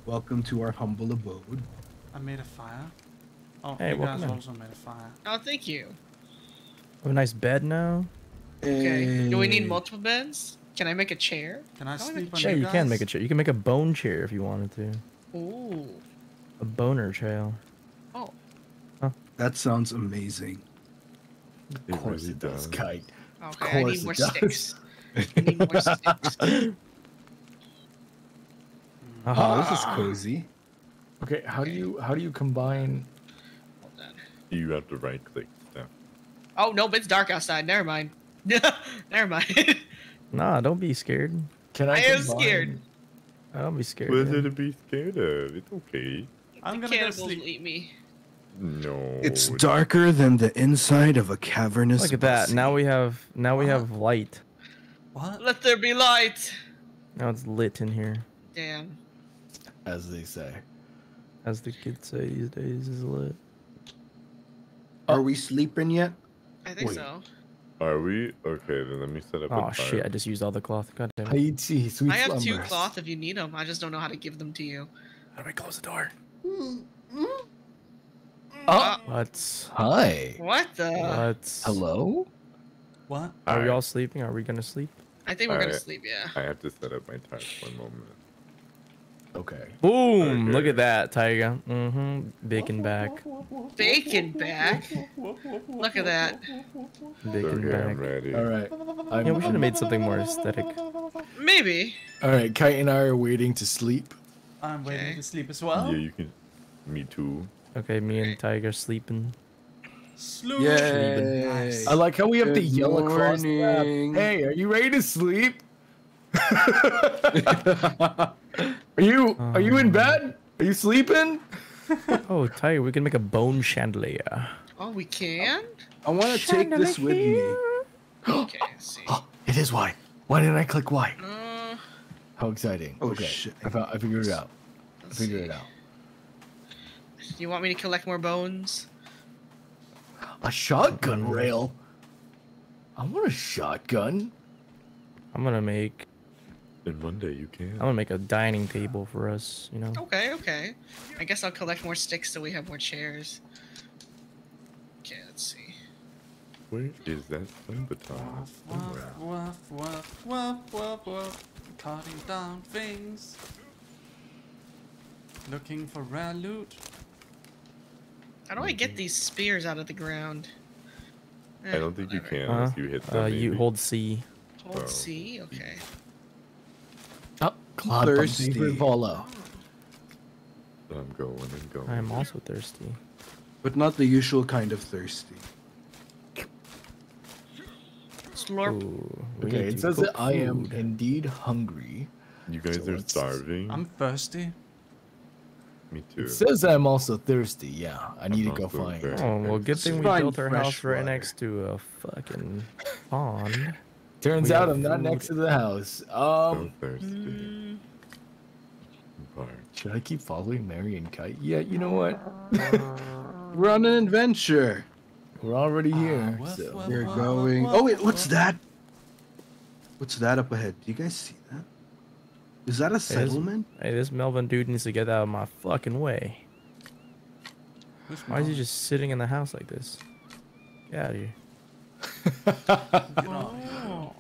Welcome to our humble abode. I made a fire. Oh, Hey, you guys in. also made a fire. Oh, thank you. have a nice bed now. Okay. Do we need multiple beds? Can I make a chair? Can I Can I sleep on Yeah, you you guys? can make a chair. You can make a bone chair if you wanted to. Ooh. A boner chair. Oh. That sounds amazing. Of course really it does, does. kite. Okay. I course need more it does. sticks. I need more sticks. [LAUGHS] Oh, this is Ah. cozy. Okay, how do you how do you combine? You have to right click stuff. Oh nope, it's dark outside. Never mind. [LAUGHS] Never mind. [LAUGHS] Nah, don't be scared. Can I? I am combine- scared. Don't be scared. What is man. there to be scared of? It's okay. I'm the gonna go sleep. eat me. No. It's it- darker than the inside of a cavernous. Look at that. Now we have now we have light. What? Let there be light. Now it's lit in here, Damn. As they say. as the kids say these days. Is lit. Are oh. we sleeping yet? I think Wait. so. Are we? Okay, then let me set up Oh a shit! I just used all the cloth. God damn it. Haiti, sweet I have two cloth if you need them. I just don't know how to give them to you. How do I close the door? Uh, uh, oh, Let's hi. What the? let's Hello. What? Are we all sleeping? Are we gonna sleep? I think we're gonna Alright. sleep. Yeah. I have to set up my tarp one moment. Okay. Boom! Look at that, Taiga. Mm-hmm. Bacon back. Bacon back. Look at that. Bacon okay, I'm back. ready. All right. I'm, Yeah, we should have made something more aesthetic. Maybe. All right. Kite and I are waiting to sleep. I'm waiting Okay. to sleep as well. Yeah, you can. Me too. Okay, me and Taiga sleeping. Sloop. Yay. Nice. I like how we have to Good yell across the map. morning. Hey, are you ready to sleep? [LAUGHS] are you are you in bed? Are you sleeping? [LAUGHS] Oh, Taiga, we can make a bone chandelier. Oh, we can. I want to take this with me. [GASPS] Okay. Let's see. [GASPS] Oh, it is Y. Why didn't I click Y? Uh, How exciting. Oh, okay. shit. I, found, I figured it out. I let's figured see. it out. You want me to collect more bones? A shotgun rail? I want a shotgun. I'm gonna make. And one day you can. I'm gonna make a dining table for us. You know. Okay. Okay. I guess I'll collect more sticks so we have more chairs. Okay. Let's see. Where is that sun baton? Woof, woof, woof, woof, woof, woof. Cutting down things. Looking for rare loot. How do I get these spears out of the ground? I Eh, don't think you can Uh, unless you hit them. uh, you hold C. Hold Oh. C. Okay. Claude from Thirsty. Favorite Follow. I'm going and going. I'm also thirsty. But not the usual kind of thirsty. Slurp. Ooh, Okay, it says cook that I am indeed hungry. You guys So are let's- starving. I'm thirsty. Me too. It says I'm also thirsty. Yeah, I need to go find. Oh well, good thing we built our house fresh right next to a fucking pond. Turns out I'm not next to the house. so Um, thirsty. Mm, should I keep following Merry and Kite? Yeah, you know what? [LAUGHS] We're on an adventure. We're already here. woof, so. We're Whoa, going. whoa, Oh wait, what's that? What's that up ahead? Do you guys see that? Is that a settlement? Hey, this Melvin dude needs to get out of my fucking way. Who's Why is he just sitting in the house like this? Get out of here. Get on. oh.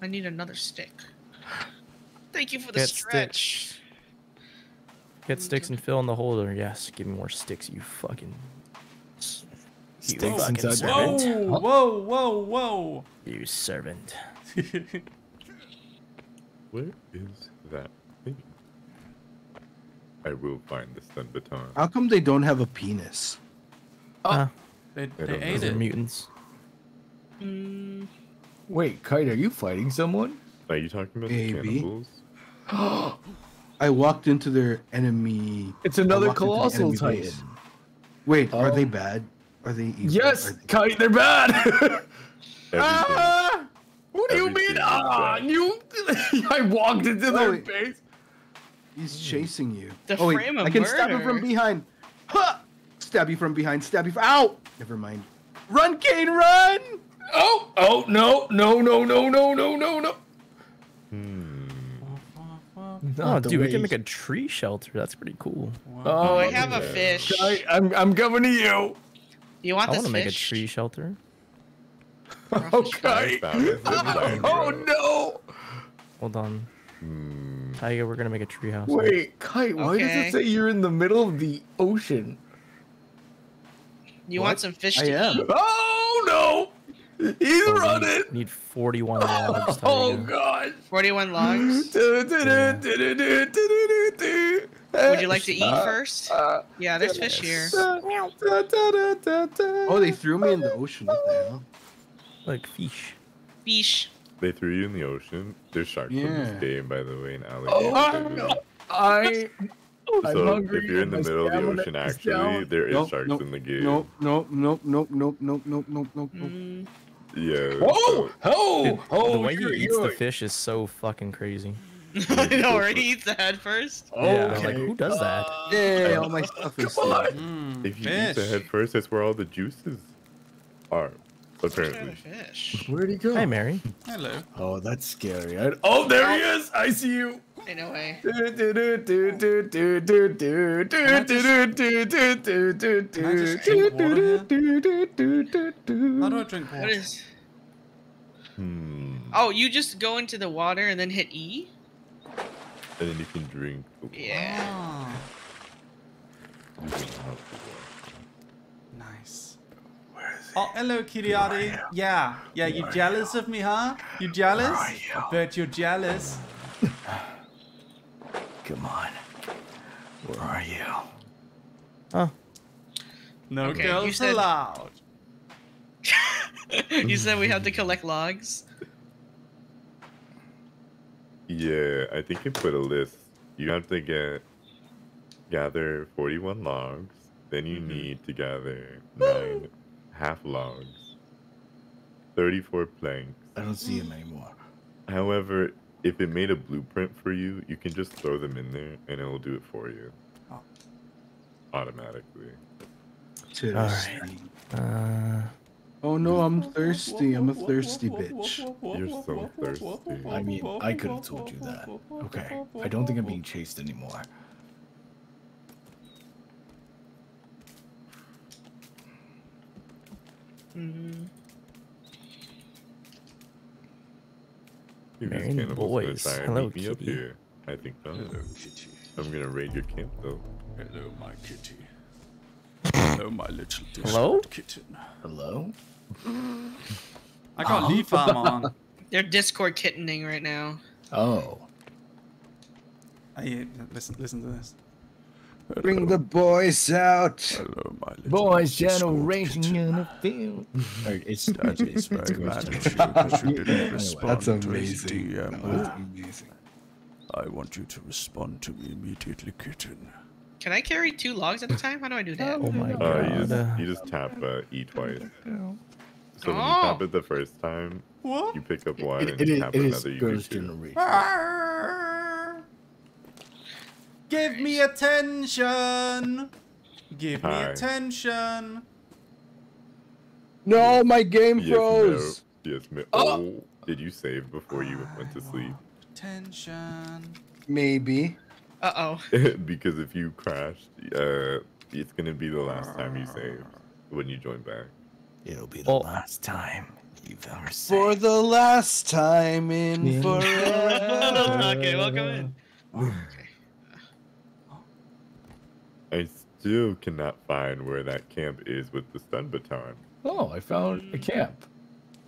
I need another stick. Thank you for the Get stretch. Get sticks and fill in the holder. Yes, give me more sticks, you fucking. You Sticks fucking inside servant. Whoa, whoa, whoa, whoa. You servant. [LAUGHS] Where is that thing? I will find the stun baton. How come they don't have a penis? They, I they don't know. ate those are it. mutants. Mm, Wait, Kite, are you fighting someone? Are you talking about the cannibals? [GASPS] I walked into their enemy. It's another walked into the colossal enemy titan. base. Wait, are Oh. they bad? Are they evil? Yes, Are they- Kite, they're bad. [LAUGHS] Everything. ah, what do you mean? Ah, bad. you! [LAUGHS] I walked into Oh, their wait. base. He's chasing you. The oh, wait, frame of I can stab him from behind. Ha! Stab you from behind. Stab you. From... Ow! Never mind. Run, Kaine, run! Oh, oh no, no, no, no, no, no, no, no. Hmm. Oh, Not the dude, we can make a tree shelter. That's pretty cool. Oh, oh, I have a yeah. fish. Kite, I'm, I'm coming to you. You want I this want to make a tree shelter. [LAUGHS] [LAUGHS] Oh, I Kite. found it. Oh, oh no. Hold on, Hmm. Taiga. We're gonna make a tree house. Wait, Kite, why does it say you're in the middle of the ocean? You What? want some fish I to am. eat? Oh no! He's Oh, running! Need 41 [LAUGHS] logs. Oh Taiga. god! 41 logs. [LAUGHS] Would Would you like to eat first? Uh, Yeah, there's fish here. Oh, they threw me in the ocean. What the hell? Look, fish. Fish. They threw you in the ocean. There's sharks in Yeah. this game, by the way, in and Oh, alligators. I. [LAUGHS] I'm so hungry if you're in the middle of the ocean, actually, down. there is Nope, sharks nope, in the game. Nope, nope, nope, nope, nope, nope, nope, nope, nope, nope. Mm, Yeah. Oh! Oh! Dude, oh! the way he you're- eats the you're- fish is so fucking crazy. [LAUGHS] I know, right? He eats the head first. Oh, Yeah, Okay. like who does that? Uh, Yay, all my stuff is Come on. Mm, If you fish. eat the head first, that's where all the juices are. Apparently. fish? Where'd he go? Hi, Merry. Hello. Oh, that's scary. I... Oh, there he is! I see you! Ain't no way. Can I just- Can I just drink water How do I drink What water? is? Hmm. Oh, you just go into the water and then hit E? And then you can drink. the water. Yeah. Ah, You can have the water. nice. Oh, hello, Kiriati. Yeah, yeah, you jealous of me, huh? You jealous? I bet you're jealous. Come on. Where are you? Huh. No Okay, you girls said- allowed. [LAUGHS] you said we have to collect logs? Yeah, I think you put a list. You have to get gather 41 logs. Then you Mhm. need to gather nine [GASPS] half logs, 34 planks. I don't see him anymore. However, if it made a blueprint for you, you can just throw them in there and it will do it for you Oh. automatically. Thirsty. Uh, Oh no, I'm thirsty. I'm a thirsty bitch. You're so thirsty. I mean, I could have told you that. Okay. I don't think I'm being chased anymore. Mm. Maybe this Marrying cannibal's gonna boys. Hello, meet me up kitty. here. I think not. kitty. I'm gonna raid your camp though. Hello, my kitty. [LAUGHS] Hello, my little Hello? kitten. Hello? I got leaf [LAUGHS] farm on. They're Discord kittening right now. Oh. I, listen, listen to this. Bring the boys out. Hello, my little Boys Discord generating kitten. in the field. Or it's, That is very Ghost mad of you you didn't Anyway, respond That's to his amazing. DM. No, that's amazing. I want you to respond to me immediately, kitten. Can I carry two logs at a time? How do I do that? oh my Uh, you god. just you just tap uh, E twice. So when you Oh. tap it the first time, What? you pick up one It, and it, you is, tap it is another. You Ghost. Generation. Give me attention. Give me attention. No, my game Yes, froze. no. Yes, ma- Oh. oh. Did you save before you went to sleep? Attention. Maybe. Uh oh. [LAUGHS] because if you crashed, uh, it's gonna be the last time you save when you join back. It'll be the Oh. last time you've ever saved. For the last time in Yeah. forever. [LAUGHS] okay, welcome in. [LAUGHS] Okay. I still cannot find where that camp is with the stun baton, Oh, I found a camp.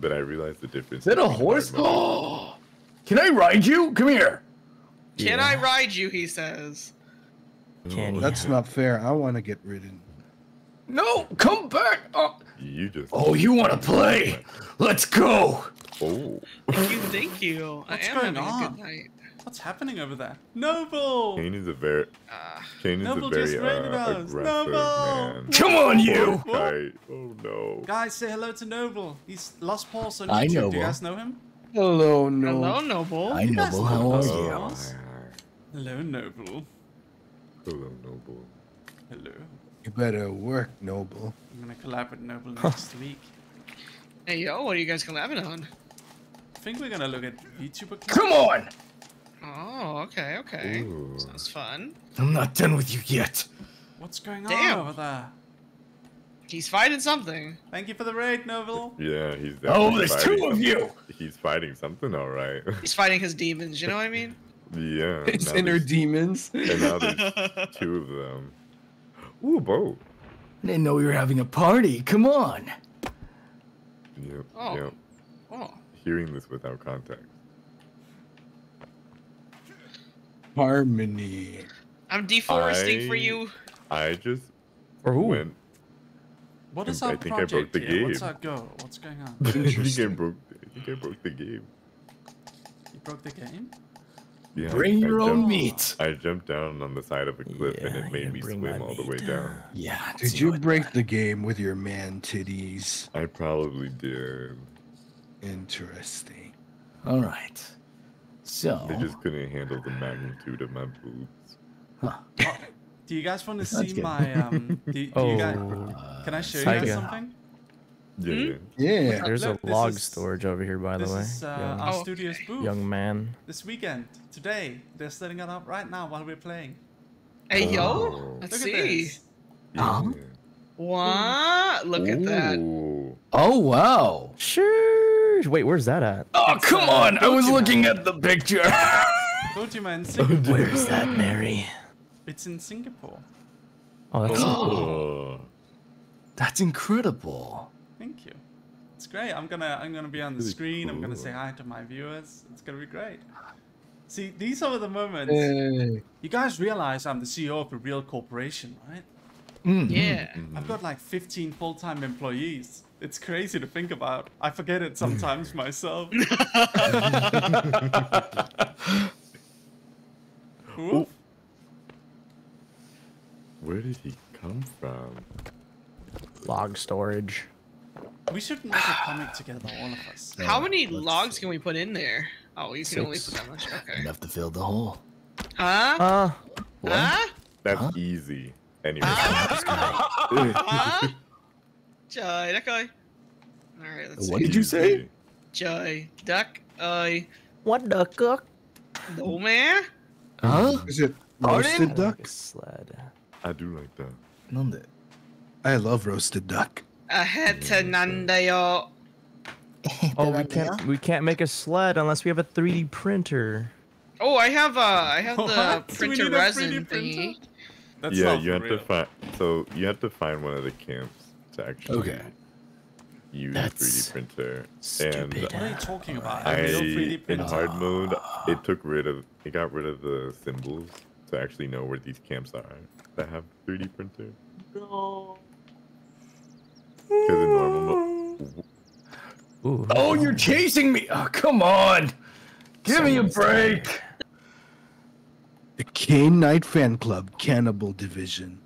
but I realized the difference. Is that a horse? Oh, [GASPS] can I ride you? Come here. Can I ride you? He says. Can oh, you? That's not fair. I want to get ridden. No, come back. Oh, You just. oh you want to play? Let's go. Oh. Thank you, thank you. What's I am going having a good night. What's happening over there? Noble. Kaine is a very. Uh, Kaine is Noble a just very raided uh, us. aggressive Noble. man. Come on, you. What? Oh no. Guys, say hello to Noble. He's Lost Pause on YouTube. I Do you guys know him? Hello, no. hello, Noble. I know, That's but how are you? Oh, Yes. hi, hi. Hello, Noble. Hello, noble. Hello. You better work, Noble. I'm gonna collab with Noble next week. Hey, yo, what are you guys collabing on? I think we're gonna look at VTuber. Come on. Oh, okay, okay. Ooh. Sounds fun. I'm not done with you yet. What's going Damn. on over there? He's fighting something. Thank you for the raid, Noble. Yeah, he's. Oh, there's fighting two of something. you. He's fighting something, all right. He's fighting his demons. You know what I mean? [LAUGHS] yeah. His inner demons. And now there's [LAUGHS] two of them. Ooh, boat. I didn't know we were having a party. Come on. Yep. Oh. Yep. oh, Hearing this without context. Harmony. I'm deforesting for you. I just For who? went. What is I our think I broke project the here? What's game. our goal? What's going on? [LAUGHS] I think I Interesting. broke. I think I broke the game. You broke the game? Yeah. Bring I your own jumped- meat. I jumped down on the side of a cliff and it made me swim all the way meat. down. Yeah. Did you what- break the game with your man titties? I probably did. Interesting. All right. So. They just couldn't handle the magnitude of my boobs. Huh. Do you guys want to see good. my um? Do, do you Oh, guys? Uh, Can I show you guys something? Yeah. Hmm? yeah. Yeah. There's a Look, this log is- storage over here, by the this way. is uh, young, our Oh, studio's okay. booth. young man. This weekend, today, they're setting it up right now while we're playing. Hey, yo. Oh. Let's Look at see. this. Yeah. What? Look at that. Oh wow. Sure. Where's wait? Where's that at? Oh, come on! I was looking at the picture. [LAUGHS] Told man. Singapore. Where's that, Merry? It's in Singapore. Oh, that's Oh. That's incredible. Thank you. It's great. I'm gonna I'm gonna be on the Really screen. I'm gonna say hi to my viewers. It's gonna be great. See, these are the moments. Hey. You guys realize I'm the CEO of a real corporation, right? Mm. Yeah. I've got like 15 full-time employees. It's crazy to think about. I forget it sometimes [LAUGHS] myself. [LAUGHS] Oof. Where did he come from? log storage. We should make a comic together, all of us. How Uh, many let's logs see. can we put in there? Oh, you can only Six. put that much. Okay. Enough to fill the hole. Huh? Uh, What? Huh? That's Huh? easy. Anyway. Huh? [LAUGHS] Jai, that guy. All right, let's What see. did you say? Easy. Jai, duck, I, what the cook? no man. Huh? Is it Pardon? roasted duck? A sled. I do like that. Nande. I love roasted duck. Ahead to Nandayo. [LAUGHS] Oh, we can't we can't make a sled unless we have a 3D printer. Oh, I have uh, I have the What? [LAUGHS] Printer need a 3D resin printer? thingy. That's yeah, you for have real. to find. So you have to find one of the camps to actually Okay. use That's a 3D printer. stupid. What are you talking about? And A I, real 3D in hard mode, it took rid of, it got rid of the symbols to actually know where these camps are that have 3D printer. No. Because in normal mode, Ooh. Oh, you're chasing me! Oh, come on! Give me a break! The Kaine Knight Fan Club Cannibal Division.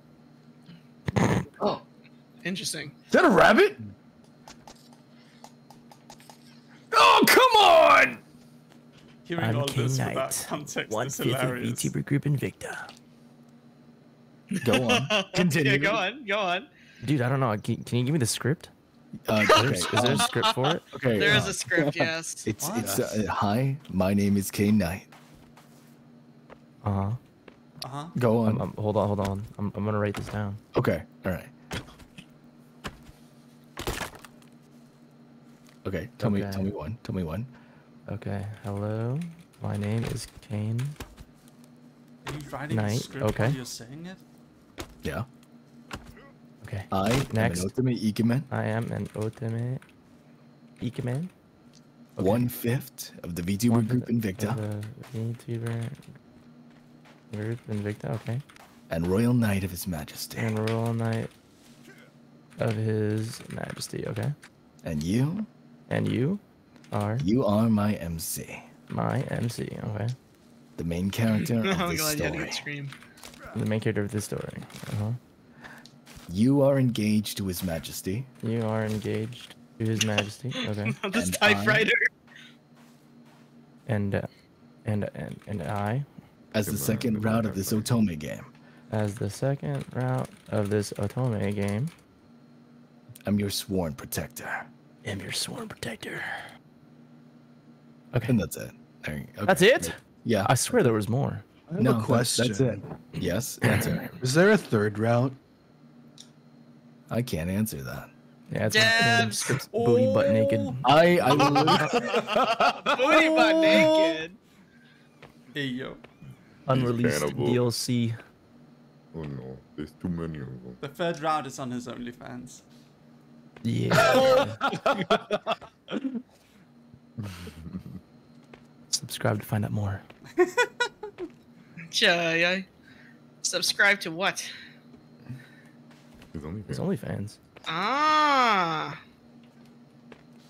Interesting. is that a rabbit? Oh, come on! Hearing I'm all King this without Knight, context one is fifth of. VTuber Group Invicta. Go on. [LAUGHS] Continue. yeah, go on, go on. Dude, I don't know. Can, can you give me the script? Uh, Is okay. there, is there a script for it? okay. There is uh, a script, yes. [LAUGHS] It's What? it's uh, hi. My name is Kaine Knight. Uh huh. Uh-huh. Go on. Um, um, hold on, hold on. I'm, I'm gonna write this down. Okay. All right. Okay. Tell me. Tell me one. Tell me one. Okay. Hello. My name is Kaine. Are you writing a Night, script okay. while you're saying it? Yeah. Okay. I am Next. an ultimate Ikemen. I am an ultimate Ikemen. One fifth of the VTuber group Invicta The VTuber Group Invicta. Okay. and Royal Knight of His Majesty. And Royal Knight of His Majesty. Okay. And you, And you are you are my MC, my MC. Okay. the main character [LAUGHS] oh of my this god, you had a story. The main character of this story. Uh huh. You are engaged to His Majesty, You are engaged to His Majesty. Okay. [LAUGHS] this And I- typewriter. And uh, and and and I, as the second route of this Otome game. as the second route of this Otome game, I'm your sworn protector. Am your sworn protector. Okay. And that's it. There okay, That's it? Yeah. I swear there was more. I have no, a that's- question. That's, it. Yes, [CLEARS THROAT] answer. Is there a third route? I can't answer that. Yeah, it's random Dabs. scripts, booty butt naked. Oh. I I will [LAUGHS] literally- Booty butt [LAUGHS] naked. Hey, yo. Unreleased. DLC. oh no, there's too many of them. The third round is on his OnlyFans. Yeah. [LAUGHS] Subscribe to find out more. Jai, subscribe to what? There's only It's OnlyFans. Ah.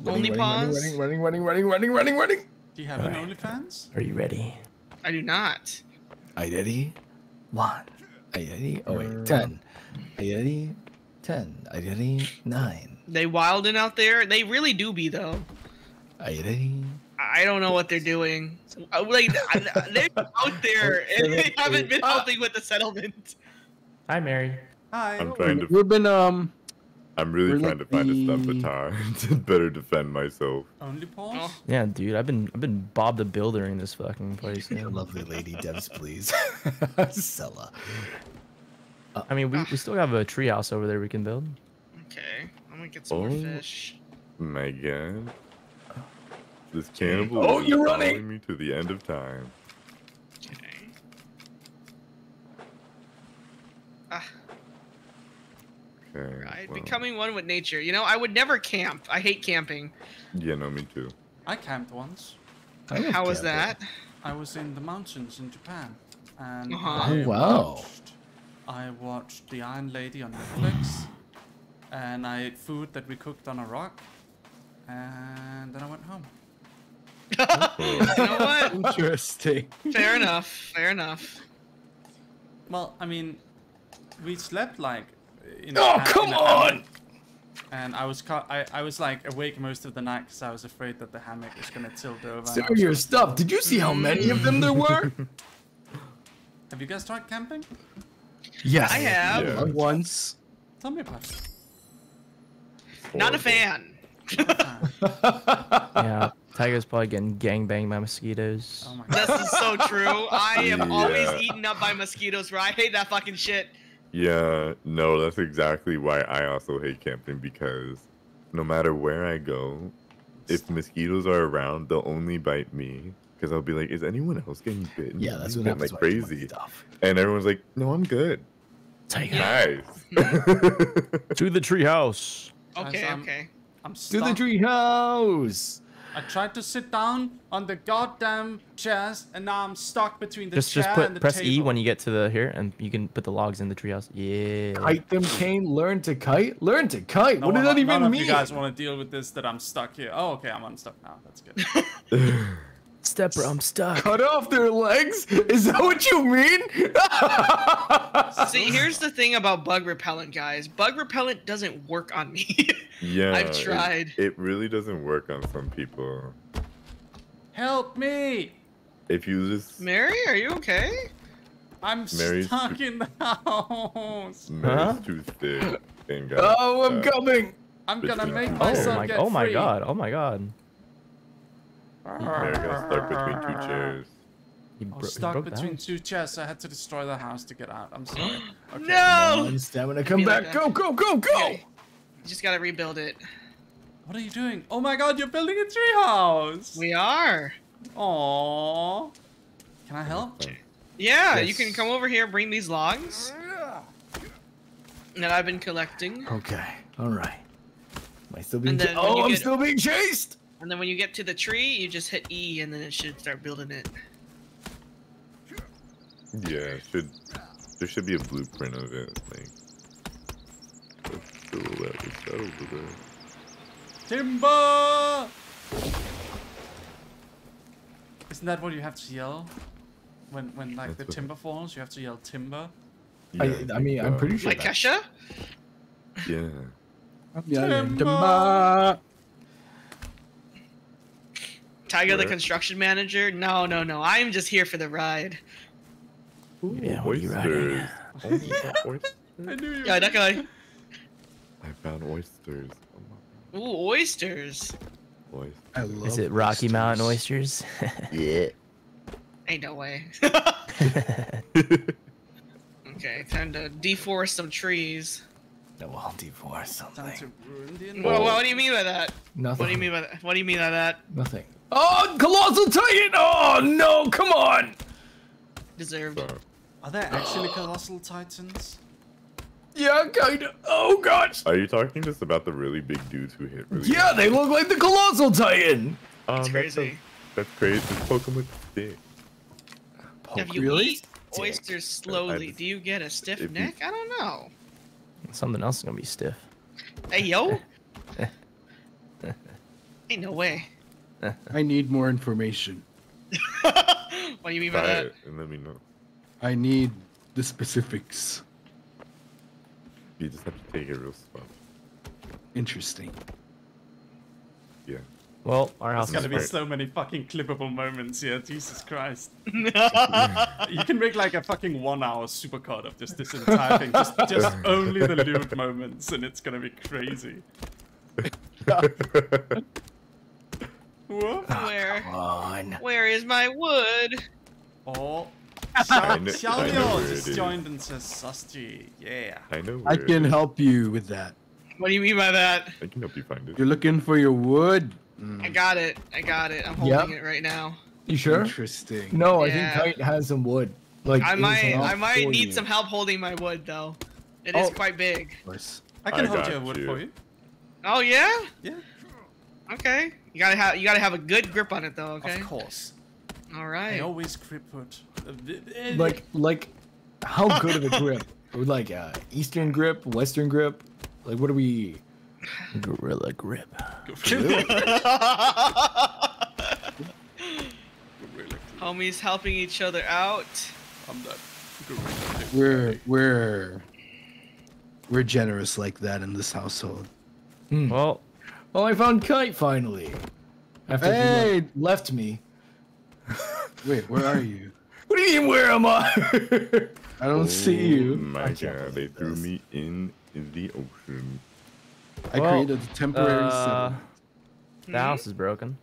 Only running, pause. running, running, running, running, running, running, running. Do you have an Alright. OnlyFans? Are you ready? I do not. Are you ready? One. Are you ready? Oh wait, ten. Are you ready? Ten. Are you ready? Nine. They wildin' out there. They really do be though. Are? I don't know what they're doing. Uh, Like they're out there [LAUGHS] and they haven't been helping with the settlement. Hi, Merry. Hi. I'm trying to. We've been um. I'm really we're trying like to find a the- saboteur [LAUGHS] to better defend myself. Only pause? Oh. Yeah, dude, I've been I've been Bob the Builder in this fucking place. Man. lovely lady devs, please. [LAUGHS] Sella. I mean, we, we still have a treehouse over there we can build. Okay, I'm get some more Oh. fish. My God. This cannibal Oh, is you're running! me to the end of time. Okay. Ah, Okay. right. well, Becoming one with nature. You know, I would never camp. I hate camping. Yeah, no, me too. I camped once. I How was that? I was in the mountains in Japan, and Uh-huh. I Oh, wow. watched, I watched The Iron Lady on Netflix, and I ate food that we cooked on a rock, and then I went home. [LAUGHS] you know what? Interesting. Fair enough. Fair enough. Well, I mean, we slept like. In a Oh, ha- come in a on! hammock, And I was ca- I, I was like awake most of the night because I was afraid that the hammock was gonna tilt over. and I Save was your stuff. Did you see how many of them there were? [LAUGHS] Have you guys tried camping? yes. I have. Yeah. Once. Tell me about it. Not a fan. [LAUGHS] Yeah, Taiga's probably getting gang banged by mosquitoes. Oh my god. This is so true. I am always eaten up by mosquitoes, bro. I hate that fucking shit. Yeah, no, that's exactly why I also hate camping because no matter where I go, if mosquitoes are around, they'll only bite me because I'll be like, "Is anyone else getting bitten?" Yeah, that's These what bit happens like when I do my crazy, Stuff. and everyone's like, "No, I'm good." Taiga. Nice. [LAUGHS] [LAUGHS] Hmm. To the treehouse. Okay, I'm- okay. I'm stuck. To stuck. the treehouse. I tried to sit down on the goddamn chairs, and now I'm stuck between the Just chair just and the put press E when you get to the here, and you can put the logs in the treehouse. Yeah. Kite them, Kaine. Learn to kite. Learn to kite. No what does that even none mean? of you guys want to deal with this that I'm stuck here. Oh, okay, I'm unstuck now. That's good. [LAUGHS] [LAUGHS] Stepper, I'm stuck. Cut off their legs? Is that what you mean? [LAUGHS] See, here's the thing about bug repellent, guys. Bug repellent doesn't work on me. [LAUGHS] yeah, I've tried. It, really doesn't work on some people. Help me! If you just Merry, are you okay? I'm Merry's- stuck in the house. Merry's Huh? too thick oh, I'm uh, coming. I'm gonna make Oh Oh myself my! get Oh my god! Oh my god! Merry got stuck between two [LAUGHS] chairs. You I bro- was you stuck broke between two chairs. I had to destroy the house to get out. I'm sorry. [GASPS] Okay. No! Come on, stamina, come Be like back. Go, go, go, go. Okay. You just gotta rebuild it. What are you doing? Oh my god, you're building a treehouse. We are. Aww. Can I help? Yeah, you can come over here. Bring these logs that I've been collecting. Okay. All right. Am I still being? And then oh, I'm get- still being chased. And then when you get to the tree, you just hit E, and then it should start building it. Yeah, it should there should be a blueprint of it, like the silhouette is that over there. Timber! Isn't that what you have to yell? When when like That's the what- timber falls, you have to yell timber. Yeah, I, I mean, I'm pretty sure. Like that- Kesha? Yeah. Yeah, Timber! timber. Taiga, the construction manager? No, no, no. I'm just here for the ride. Yeah, what are you riding? oysters. [LAUGHS] Oh, oysters. I knew you. Yeah, that guy. I found oysters. Oh Ooh, oysters. my oysters. I love Is it Rocky Mountain oysters? [LAUGHS] Yeah. Ain't no way. [LAUGHS] okay, time to deforest some trees. No, I'll divorce something. to ruin the Well, what do you mean by that? Nothing. What do you mean by that? What do you mean by that? Nothing. Oh, colossal titan! Oh no! Come on! Deserved. Are there actually colossal titans? Yeah, kinda. Oh gosh. are you talking just about the really big dudes who hit really Yeah, hard? they look like the colossal titan. Um, That's crazy. that's crazy. Just poke 'em with the stick. If you really? eat oysters slowly, just- do you get a stiff if you- neck? I don't know. Something else is gonna be stiff. Hey, yo. [LAUGHS] Ain't no way. [LAUGHS] I need more information. [LAUGHS] what do you mean by Try that? it and let me know. I need the specifics. You just have to take it real slow. Interesting. Yeah. Well, our house There's is gonna be so many fucking clippable moments here. Jesus Christ. [LAUGHS] You can make like a fucking one-hour supercut of just this entire thing, just just only the loot moments, and it's gonna be crazy. Whoa. Where? Come on. Where is my wood? Oh. [LAUGHS] I Xiao know- Xiao I know Liu where just joined and says Susty. Yeah. I know. I where it can is. help you with that. What do you mean by that? I can help you find it. You're looking for your wood. Mm, I got it. I got it. I'm holding it right now. You sure? Interesting. No, I think Kite has some wood. Like I might I might need you. some help holding my wood though. It is Oh. quite big. Of course. I can I hold your wood you. for you. Oh yeah? Yeah. Okay. You gotta have you gotta have a good grip on it though, okay? Of course. All right. I always grip wood. Uh, th- eh, like like how good of a grip? [LAUGHS] like uh, Eastern grip, Western grip. Like what are we? [SIGHS] Gorilla grip. [LAUGHS] Homies helping each other out. I'm not. We're we're we're generous like that in this household. Hmm. Well, Oh, I found Kite finally. After Hey! he left me. Wait, where are you? [LAUGHS] What do you mean? Where am I? I don't see Oh you. My god, they believe threw this. me in, in the ocean. I Well, created a temporary uh, settlement. the Hmm? house is broken.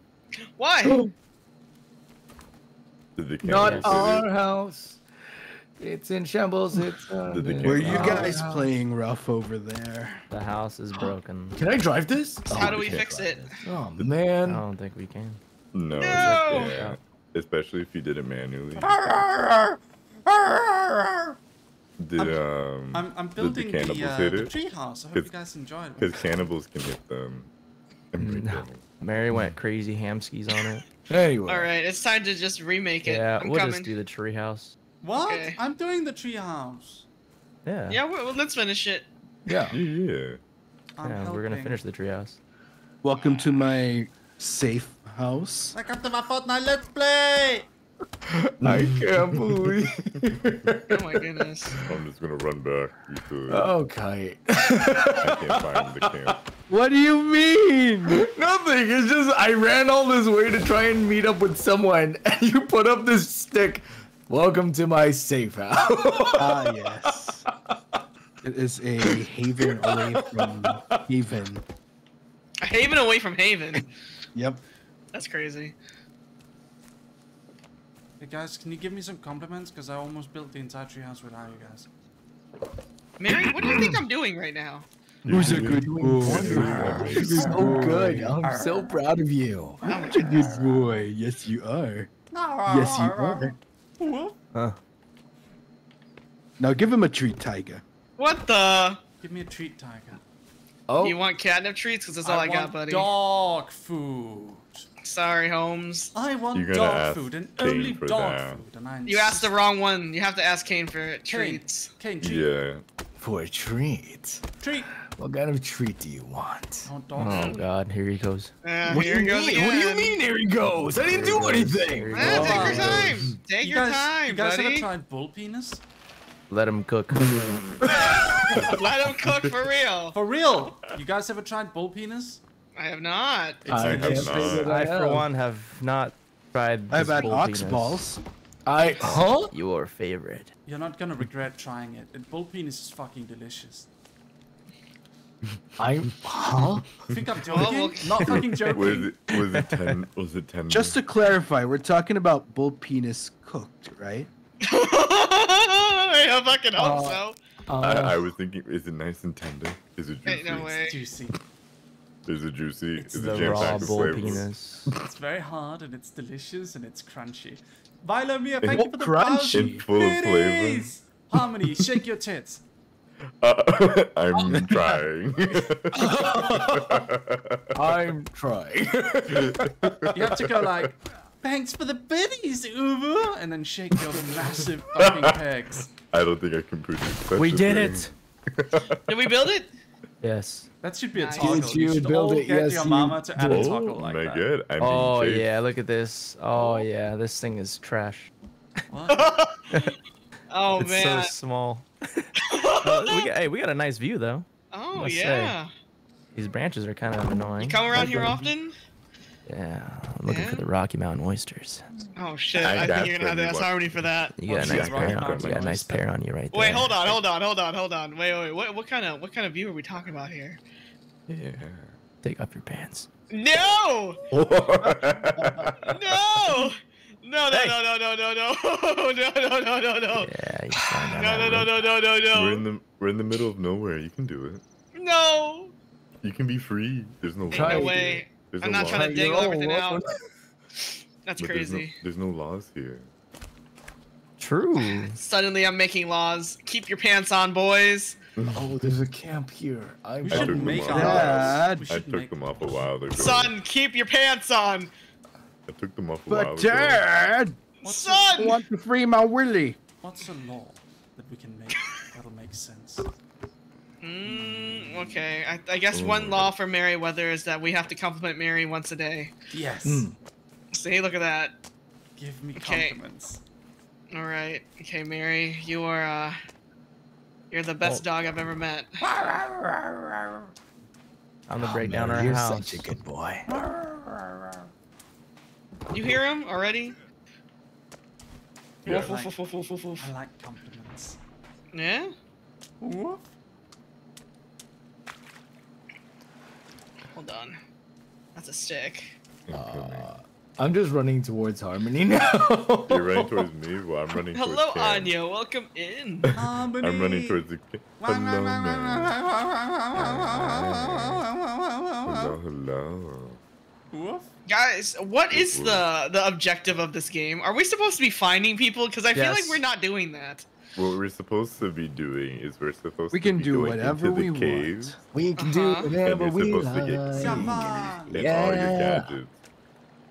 Why? [GASPS] Did the Not our house. It's in shambles. It's. Uh, Did the it's Were you our hit it? guys house. playing rough over there? The house is broken. Can I drive this? How Oh, do we fix it? Oh man. I don't think we can. No. No! Yeah. Especially if you did it manually. Did um I'm, I'm building the the, uh, the it? tree house. I hope you guys enjoyed it. Because cannibals can hit them. No. Merry went crazy hamskis on it. [LAUGHS] Anyway. All right, it's time to just remake it. Yeah, I'm we'll coming. just do the treehouse. What? Okay. I'm doing the tree house. Yeah. Yeah, well, let's finish it. Yeah. Yeah. I'm yeah, we're gonna finish the treehouse. Welcome to my safe house. Welcome to my Fortnite Let's Play! [LAUGHS] I can't believe. Oh my goodness. I'm just gonna run back because oh, Kite. I can't find the [LAUGHS] camp. What do you mean? Nothing. It's just I ran all this way to try and meet up with someone, and you put up this stick. Welcome to my safe house. Ah, yes. It is a haven away from haven. A haven away from haven. Yep. That's crazy. Hey guys, can you give me some compliments? Because I almost built the entire tree house without you guys. Merry, what do you think I'm doing right now? Who's a good doing boy? wonderful. so good. I'm so proud of you. Such a good boy. Yes, you are. Yes, you are. Mm-hmm. Huh. Now give him a treat, Taiga. What the? Give me a treat, Taiga. Oh, You want catnip treats? Because that's all I, got, want buddy. dog food. Sorry, Holmes. I want dog food and Kaine only dog that. food. And I You asked the wrong one. You have to ask Kaine for Kaine, treats. Kaine, treat. Yeah. for a treat. Treat. What kind of treat do you want? I want dog Oh god, here he goes. Uh, What here you it goes. What do you mean? There he goes. I didn't There do goes. anything. There Ah, take your Oh. time. Take You your guys, time, you guys buddy. ever tried bull penis? Let him cook. [LAUGHS] Let him cook for real. For real? You guys ever tried bull penis? I have not. It's I have can't say not. that I I, for one, have not tried. I've this had bull ox penis. balls. I huh? Your favorite. You're not gonna regret trying it. And bull penis is fucking delicious. I huh? I think I'm Well, joking. well- Not fucking [LAUGHS] Was joking. it was it ten was it ten Just to clarify, we're talking about bull penis cooked, right? [LAUGHS] I fucking hope Uh, so. Uh, I, I was thinking, is it nice and tender? Is it juicy? Ain't no way. Juicy. Is it juicy? It's is The it jam raw packed with bull flavors? penis. [LAUGHS] It's very hard and it's delicious and it's crunchy. Viola Mia, It's thank you for the crunchy. thousand And full of flavor. Harmony, shake your tits. Uh, [LAUGHS] I'm [LAUGHS] trying. [LAUGHS] I'm trying. You have to go like, thanks for the biddies, Uber, and then shake your massive fucking pegs. I don't think I can produce such We did thing. it. Did we build it? Yes. That should be a Nice. toggle. Did you should build all it? get Yes, your you mama to add a Oh toggle like my that. god! I'm Oh yeah, look at this. Oh yeah, this thing is trash. What? Oh it's man. so small. [LAUGHS] Uh, we got, hey, we got a nice view though. oh must say. yeah. These branches are kind of annoying. You come around here often? Yeah, I'm looking for the Rocky Mountain oysters. Oh shit! I I, think you're gonna have to definitely ask Harmony for that. You got Oh, a nice pair on. You got a nice pair on you right there. Wait, hold on, hold on, hold on, hold on. Wait, wait, what, what kind of what kind of view are we talking about here? Yeah. Take off your pants. No! [LAUGHS] No! No! No! No! No! No! No! No! No! No! No! No! No! No! Yeah, you slide down No! No! No! No! No! No! We're No! in the we're in the middle of nowhere. You can do it. No! You can be free. There's no. Ain't no way. There's I'm no not trying to laws. dig everything out. [LAUGHS] That's But there's no- crazy. There's no laws here. True. [LAUGHS] Suddenly, I'm making laws. Keep your pants on, boys. Oh, oh there's a camp here. I'm We should took them make off. our Dad. We I took them off a while ago. Son, keep your pants on. I took them off a while But ago. Dad, What's I want to free my Willie. What's a law that we can make [LAUGHS] that'll make sense? Mm, okay, I, I guess Oh. one law for Merryweather is that we have to compliment Merry once a day. Yes. Hmm. See, look at that. Give me Okay. compliments. All right, okay, Merry, you are uh, you're the best Oh. dog I've ever met. [LAUGHS] I'm the Oh, breakdown Merry, our you're house. such a good boy. [LAUGHS] You hear him already? Yeah. Woof, woof, woof, woof, woof, woof, woof. I like compliments. Yeah. Woof. Hold on. That's a stick. Uh, I'm just running towards Harmony now. You're running towards me. Well, I'm running towards Hello, Cam. Anya. Welcome in. Harmony. I'm running towards the. ca- Hello, man. Hello, hello. Woof. Guys, what is the the objective of this game? Are we supposed to be finding people? Because I feel like we're not doing that. What we're supposed to be doing is we're supposed We to can be do going whatever into the we cave want. we can do Uh-huh. whatever we you're supposed to get- like. Come on. all your Yeah. gadgets.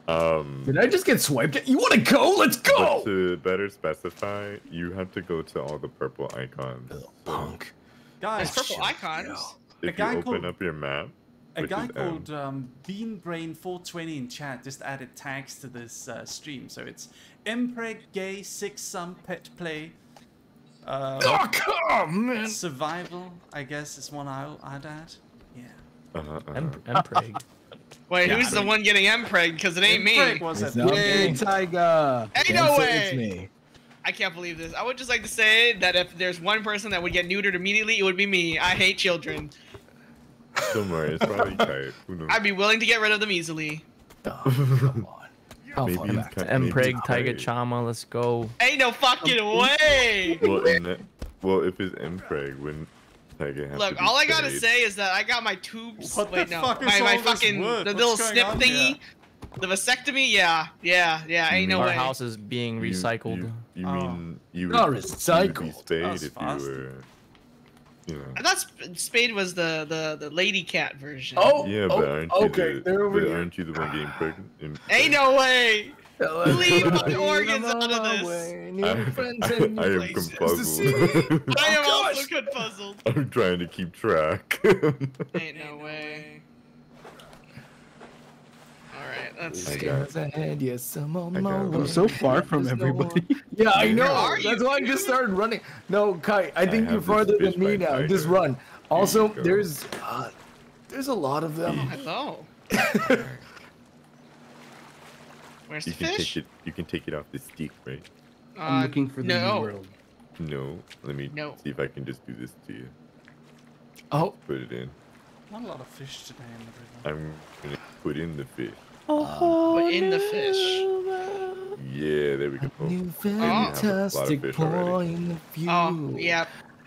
Um, Did I just get swiped? You want to go? Let's go! to better specify, you have to go to all the purple icons. Little So punk. There's Guys, purple icons. A if guy you open called- up your map, a guy is called um, BeanBrain420 in chat just added tags to this uh, stream. So it's Mpreg Gay Six Some Pet Play. Uh, Oh, come man. survival, I guess, is one I'll I'd add. Yeah. uh-huh, uh-huh. M- Mpreg. [LAUGHS] Wait, Yeah. who's the one getting Mpreg? Because it ain't Mpreg me. was it's not Yay, me. Taiga. Ain't no say It's way. me. I can't believe this. I would just like to say that if there's one person that would get neutered immediately, it would be me. I hate children. Don't worry, it's probably [LAUGHS] tight. Who knows? I'd be willing to get rid of them easily. Oh, come on. How Maybe far back? Mpreg, Taiga. Chama, let's go. Ain't no fucking um, way. Well, in that, well, if it's Mpreg, when Taiga has Look, to be all I gotta sprayed. say is that I got my tubes. What the Wait, no, fuck is my, my all this fucking wood? the little snip thingy, here? the vasectomy. Yeah, yeah, yeah. Ain't no Our way. house is being recycled. You, you Oh. mean you Not would, you would be recycled. That's if fast. you were, you know. I thought Spade was the the the lady cat version. Oh, Yeah, oh, but aren't okay, you they're the, over but here. aren't you the one getting pregnant? in- [LAUGHS] Ain't no way. Leave my [LAUGHS] Leave organs out of this. away. I, New friends [LAUGHS] and new I am places confuzzled. I am Oh, also gosh. I'm trying to keep track. Ain't no way. All right, that's. I got- Stairs ahead, yes, I'm [LAUGHS] on my way. I'm so far from There's [LAUGHS] no everybody. one- Yeah, I know. Are you, That's why I just started running. No, Kai, I think have you're farther than me by now. Just run. Also, there's uh, there's a lot of them. Hello. [LAUGHS] Where's you the can fish? take it. You can take it off the stick, right? I'm Uh, looking for the no. new world. No. Let me No. see if I can just do this to you. Oh, Put it in. Not a lot of fish today in the river. I'm gonna put in the fish. Put uh, in the fish. Yeah, there we go. new a lot of fantastic fish already. point of view. Oh, yeah.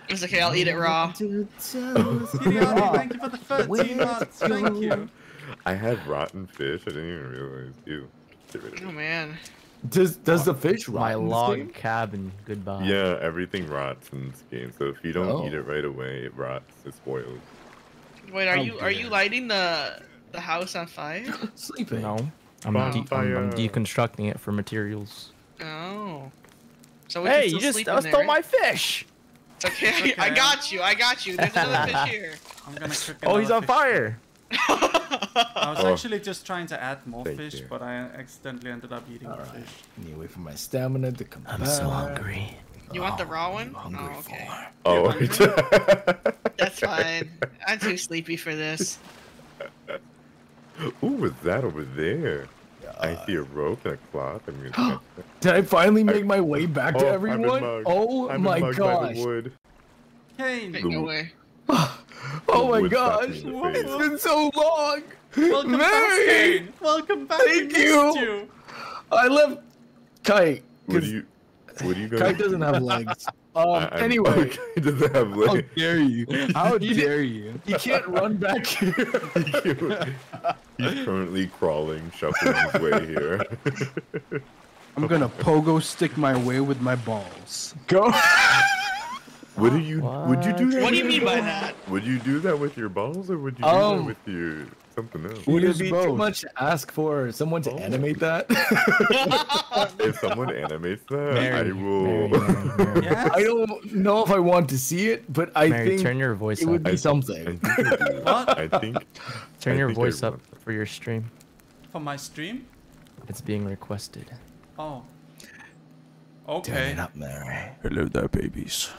It's okay. I'll eat it raw. [LAUGHS] Thank you for the 13 months. Thank you. I had rotten fish. I didn't even realize. Ew. Get rid of Oh man. Does does the oh, fish rot My in this log game? cabin. Goodbye. Yeah, everything rots in this game. So if you don't eat Oh. it right away, it rots. It spoils. Wait, are Oh, you are you lighting the the house on fire? [LAUGHS] Sleeping. No. I'm, de- I'm, I'm deconstructing it for materials. Oh. So we Hey, can you still just sleep in there, stole right? my fish. It's okay. I, [LAUGHS] I got you. I got you. There's another fish [LAUGHS] here. I'm gonna cook Oh, he's on fish. fire. I was Oh. actually just trying to add more Thank fish, you. but I accidentally ended up eating the Alright. fish. Need to wait for my stamina to come I'm back. so hungry. You want the Oh, raw what are one? you hungry Oh, okay. for? Oh. That's fine. I'm too sleepy for this. [LAUGHS] Ooh, was that over there? I see a rope and a cloth. I'm gonna. [GASPS] Did I finally make my way back Oh, to I've everyone? Oh I've been my mugged by gosh. the wood. Kaine, Ain't no way. Oh my wood slapped gosh. me in the It's face. been so long. welcome back, Merry! Kaine. Welcome back. Thank you. you. I left Kai. What 'cause do you? What do you Kai guys? doesn't have [LAUGHS] legs. Um, I- I'm [LAUGHS] anyway, okay. Does it have How dare you? How [LAUGHS] dare you? you can't run back [LAUGHS] here. He's currently crawling, shuffling his way here. I'm gonna pogo stick my way with my balls. Go. Would you would you do that? What do you mean by that? Would you do that with your balls, or would you do Um, that with your something else? Would it be too much to ask for someone to Oh. animate that? [LAUGHS] [LAUGHS] If someone animates that, Merry, I will. Merry, Merry, Merry. Yes. [LAUGHS] I don't know if I want to see it, but I Merry, think turn your voice it up. would be think- something. I think, I do. What? I think Turn I your think voice up want- for your stream. For my stream? It's being requested. Oh. Okay. Turn Okay. it up, Merry. Hello there, babies.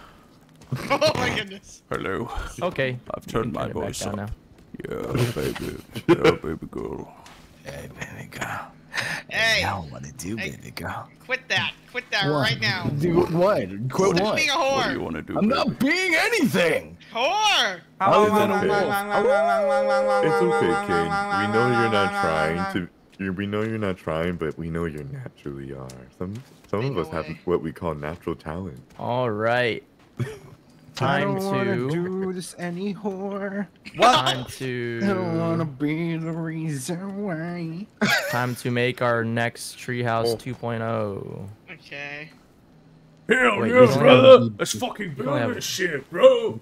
Oh my goodness. Hello. Okay. I've turned my turn voice down up. now. Yeah, baby. Yeah, baby girl. Hey, baby girl. Hey, Now what to do, Hey. baby girl? quit that. Quit that What? right now. Do what? Quit Quit what? being a What do you want to do? I'm baby? not being anything. Whore. Other than a okay. Oh. it's okay, kid. We know you're not trying to. You're, we know you're not trying, but we know you naturally are. Some some of Take us have what we call natural talent. All right. [LAUGHS] I Time don't wanna to. do this any whore. Time [LAUGHS] I don't wanna be the reason why. [LAUGHS] Time to make our next treehouse Oh. 2.0. Okay. Hell Wait, yeah, you don't brother! have- Let's fucking build have- this shit, bro!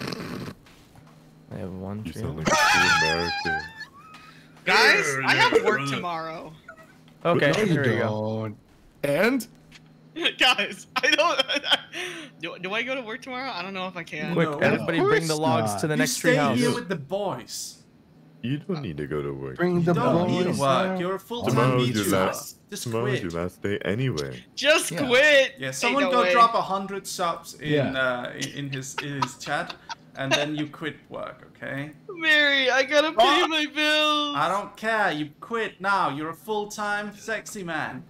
I have one tree. like a true American. Guys, I have work tomorrow. Okay, No, you here we go. don't. And [LAUGHS] Guys, I don't. [LAUGHS] do, do I go to work tomorrow? I don't know if I can. Quick, No. everybody bring the logs not. to the You next stay here with the boys. You don't need to go to work. Bring You the don't need boys. work. You're a full-time Tomorrow's your last. Just Tomorrow's quit. your last day anyway. Just Yeah. quit. Yeah, someone no go way. drop a hundred subs in Yeah. uh, in, in his in his chat, and then you quit work. Okay? Merry, I gotta pay my bills. I don't care. You quit now. You're a full-time sexy man.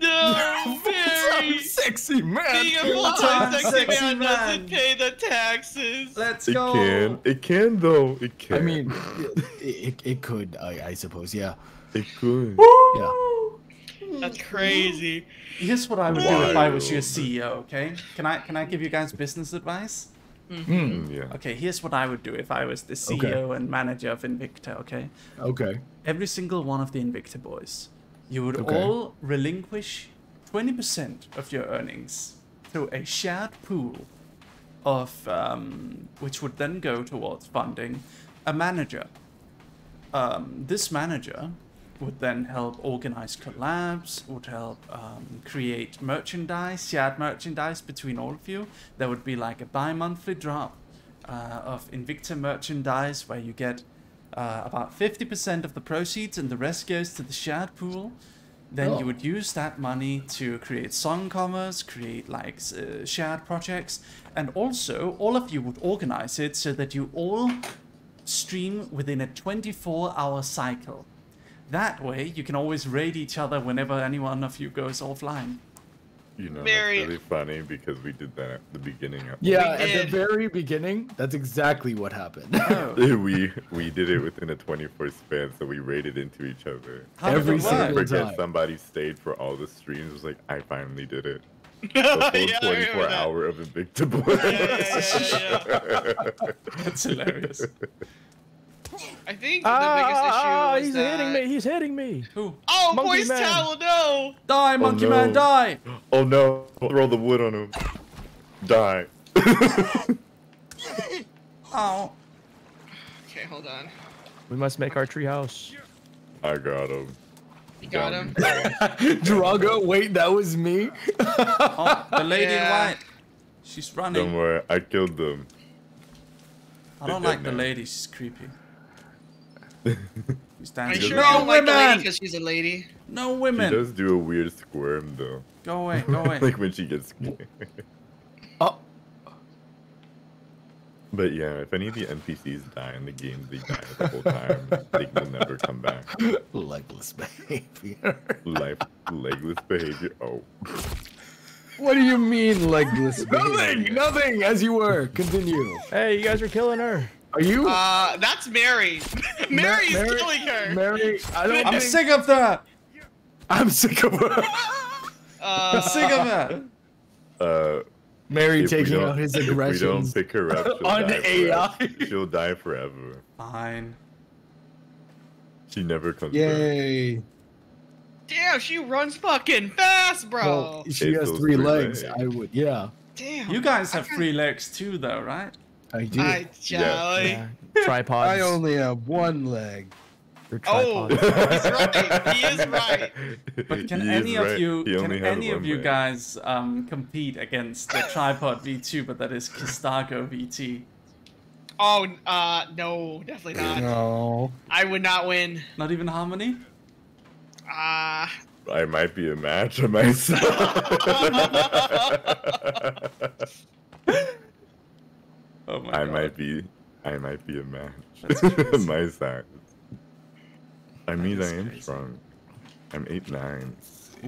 No, Merry. [LAUGHS] sexy man. Being a Full-time full-time sexy sexy man man. doesn't pay the taxes. Let's It go. can. It can though. It can. I mean, it, it, it could, I, I suppose, yeah. it could. Yeah. That's crazy. Here's what I would do if I was your CEO. Okay? Can I can I give you guys business advice? Hmm. Mm, yeah. Okay, here's what I would do if I was the CEO and manager of Invicta, okay? Okay. Every single one of the Invicta boys, you would Okay. all relinquish 20% of your earnings to a shared pool of, um, which would then go towards funding a manager. Um, this manager would then help organize collabs, would help um, create merchandise, shared merchandise between all of you. There would be like a bi monthly drop uh, of Invicta merchandise where you get uh, about 50% of the proceeds and the rest goes to the shared pool. Then Oh. you would use that money to create song commerce, create like uh, shared projects, and also all of you would organize it so that you all stream within a 24 hour cycle. That way, you can always raid each other whenever any one of you goes offline. You know, Merry- that's really funny because we did that at the beginning. Of Yeah, at the very beginning, that's exactly what happened. [LAUGHS] Oh, we we did it within a 24 span, so we raided into each other. how Every single- Forget time. somebody stayed for all the streams. It was like I finally did it. [LAUGHS] The yeah, full I 24 remember that. hour of Invicta yeah, [LAUGHS] That's hilarious. I think the biggest issue Ah, was he's that... hitting me. He's hitting me. Who? Oh, Monkey voice man. towel, no! Die, monkey man, no. die! oh no! Throw the wood on him. Die. [LAUGHS] Oh. Okay, hold on. We must make our treehouse. I got him. You got him? Drago, wait, that was me. oh, the lady Yeah. in white. She's running. Don't worry, I killed them. I don't They're like the now. lady, she's creepy. [LAUGHS] She's Are dancing. you sure no you don't like the lady women! because she's a lady? No She women! does do a weird squirm though. Go away, [LAUGHS] go away. like when she gets scared. Oh, But yeah, if any of the NPCs die in the game, they die the whole time. they will never come back. legless behavior. Life, legless behavior. Oh, What do you mean, legless [LAUGHS] behavior? nothing, nothing, as you were. Continue. Hey, you guys are killing her. Are you? Uh, that's Merry. [LAUGHS] Merry is Merry- killing her. Merry, I don't I'm think... sick of that! I'm sick of her. [LAUGHS] I'm Uh, sick of that! uh, Merry taking don't- out his If we don't pick her up, she'll [LAUGHS] on die AI. forever. She'll die forever. Fine. She never comes back. Yay! Damn, she runs fucking fast, bro. Well, she It's has three three legs. legs. I would, yeah, Damn. You guys have three legs too, though, right? I do. I Charlie. Yeah. Tripods. I only have one leg. They're Oh, [LAUGHS] he's right. He is right. But can He any of right. you He can any of you leg. guys um, compete against the tripod V2, but that is Kistago VT? Oh, uh, no, definitely not. No. I would not win. Not even Harmony? Ah, I might be a match of myself. [LAUGHS] [LAUGHS] [LAUGHS] Oh my I god. might be. I might be a match. That's. My size. [LAUGHS] I mean, I am crazy. strong. I'm eight nine.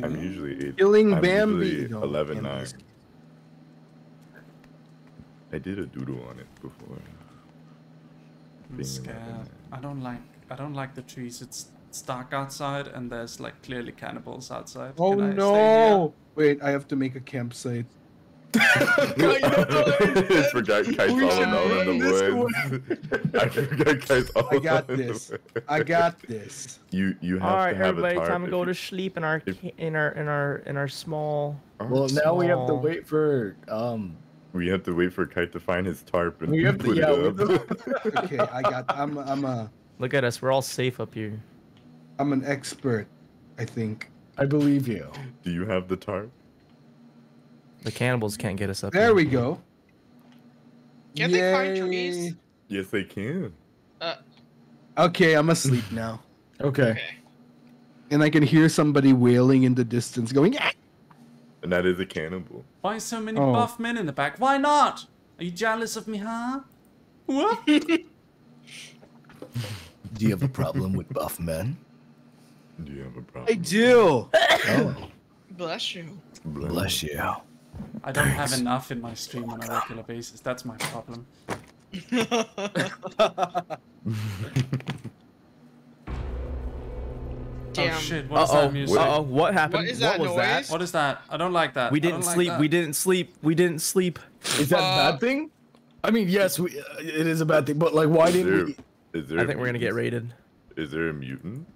I'm usually eight. Killing I'm Bambi. usually No, 11 9. I did a doodle on it before. I'm being scared. I don't like I don't like the trees. It's it's dark outside and there's like clearly cannibals outside. Oh Can I stay no! Wait, I have to make a campsite. [LAUGHS] [LAUGHS] I forgot kites We all alone in the woods. I forgot kites all I got alone in the this. I got this. You you have All right, to have everybody, a tarp time to go you- to sleep in our if- in our in our in our small. Well, now we have to wait for um. We have to wait for Kite to find his tarp and We have to, put yeah. it up. have to, [LAUGHS] Okay, I got. I'm. I'm a. Look at us, we're all safe up here. I'm an expert. I think. I believe you. Do you have the tarp? The cannibals can't get us up. There here. we go. Can't they find Yay. trees? Yes, they can. Okay, I'm asleep now, Okay. Okay. and I can hear somebody wailing in the distance, going. "Ah!" And that is a cannibal. Why so many Oh. buff men in the back? Why not? Are you jealous of me, huh? What? [LAUGHS] Do you have a problem with buff men? Do you have a problem? I do. Oh, Bless you. bless you. I don't have enough in my stream on a regular basis. That's my problem. [LAUGHS] Damn. Oh shit! What Uh is oh. that music? Uh oh. What happened? What is that was that? What is that? I don't like that. We didn't don't like sleep. that. we didn't sleep. We didn't sleep. Is that a Uh, bad thing? I mean, yes, we, uh, it is a bad thing, but like, why Is there, didn't we? is there I a think we're gonna get mutant? raided. Is there a mutant?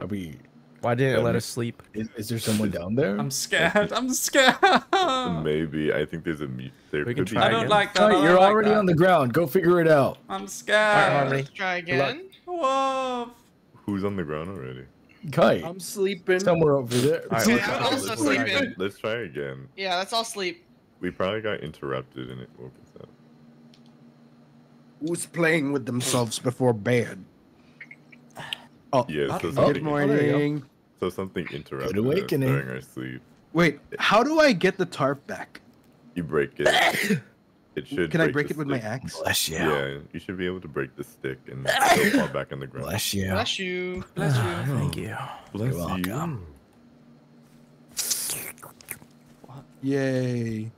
Are we? Why didn't it let us sleep? Is, is there someone down there? I'm scared. I'm scared. [LAUGHS] Maybe. I think there's a mute. There We can could be. try I a don't again. like that. I Sorry, don't you're like already that. on the ground. Go figure it out. I'm Alright, scared. Harmony. Let's try again. Whoa. Who's on the ground already? Kite, I'm sleeping. somewhere over there. Alright, Yeah, let's I'm try- also let's sleeping. again. Let's try again. Yeah, let's all sleep. We probably got interrupted and it woke us up. Who's playing with themselves before bed? Oh, Yeah, so Oh, good something, morning. So something interrupted us awakening. during our sleep. Wait, how do I get the tarp back? You break it. [COUGHS] It should. Can I break the it with my axe? Bless you. Yeah, you should be able to break the stick and it'll fall back on the ground. Bless you. Bless you. Bless you. Thank oh, you. Bless You're welcome. Yay.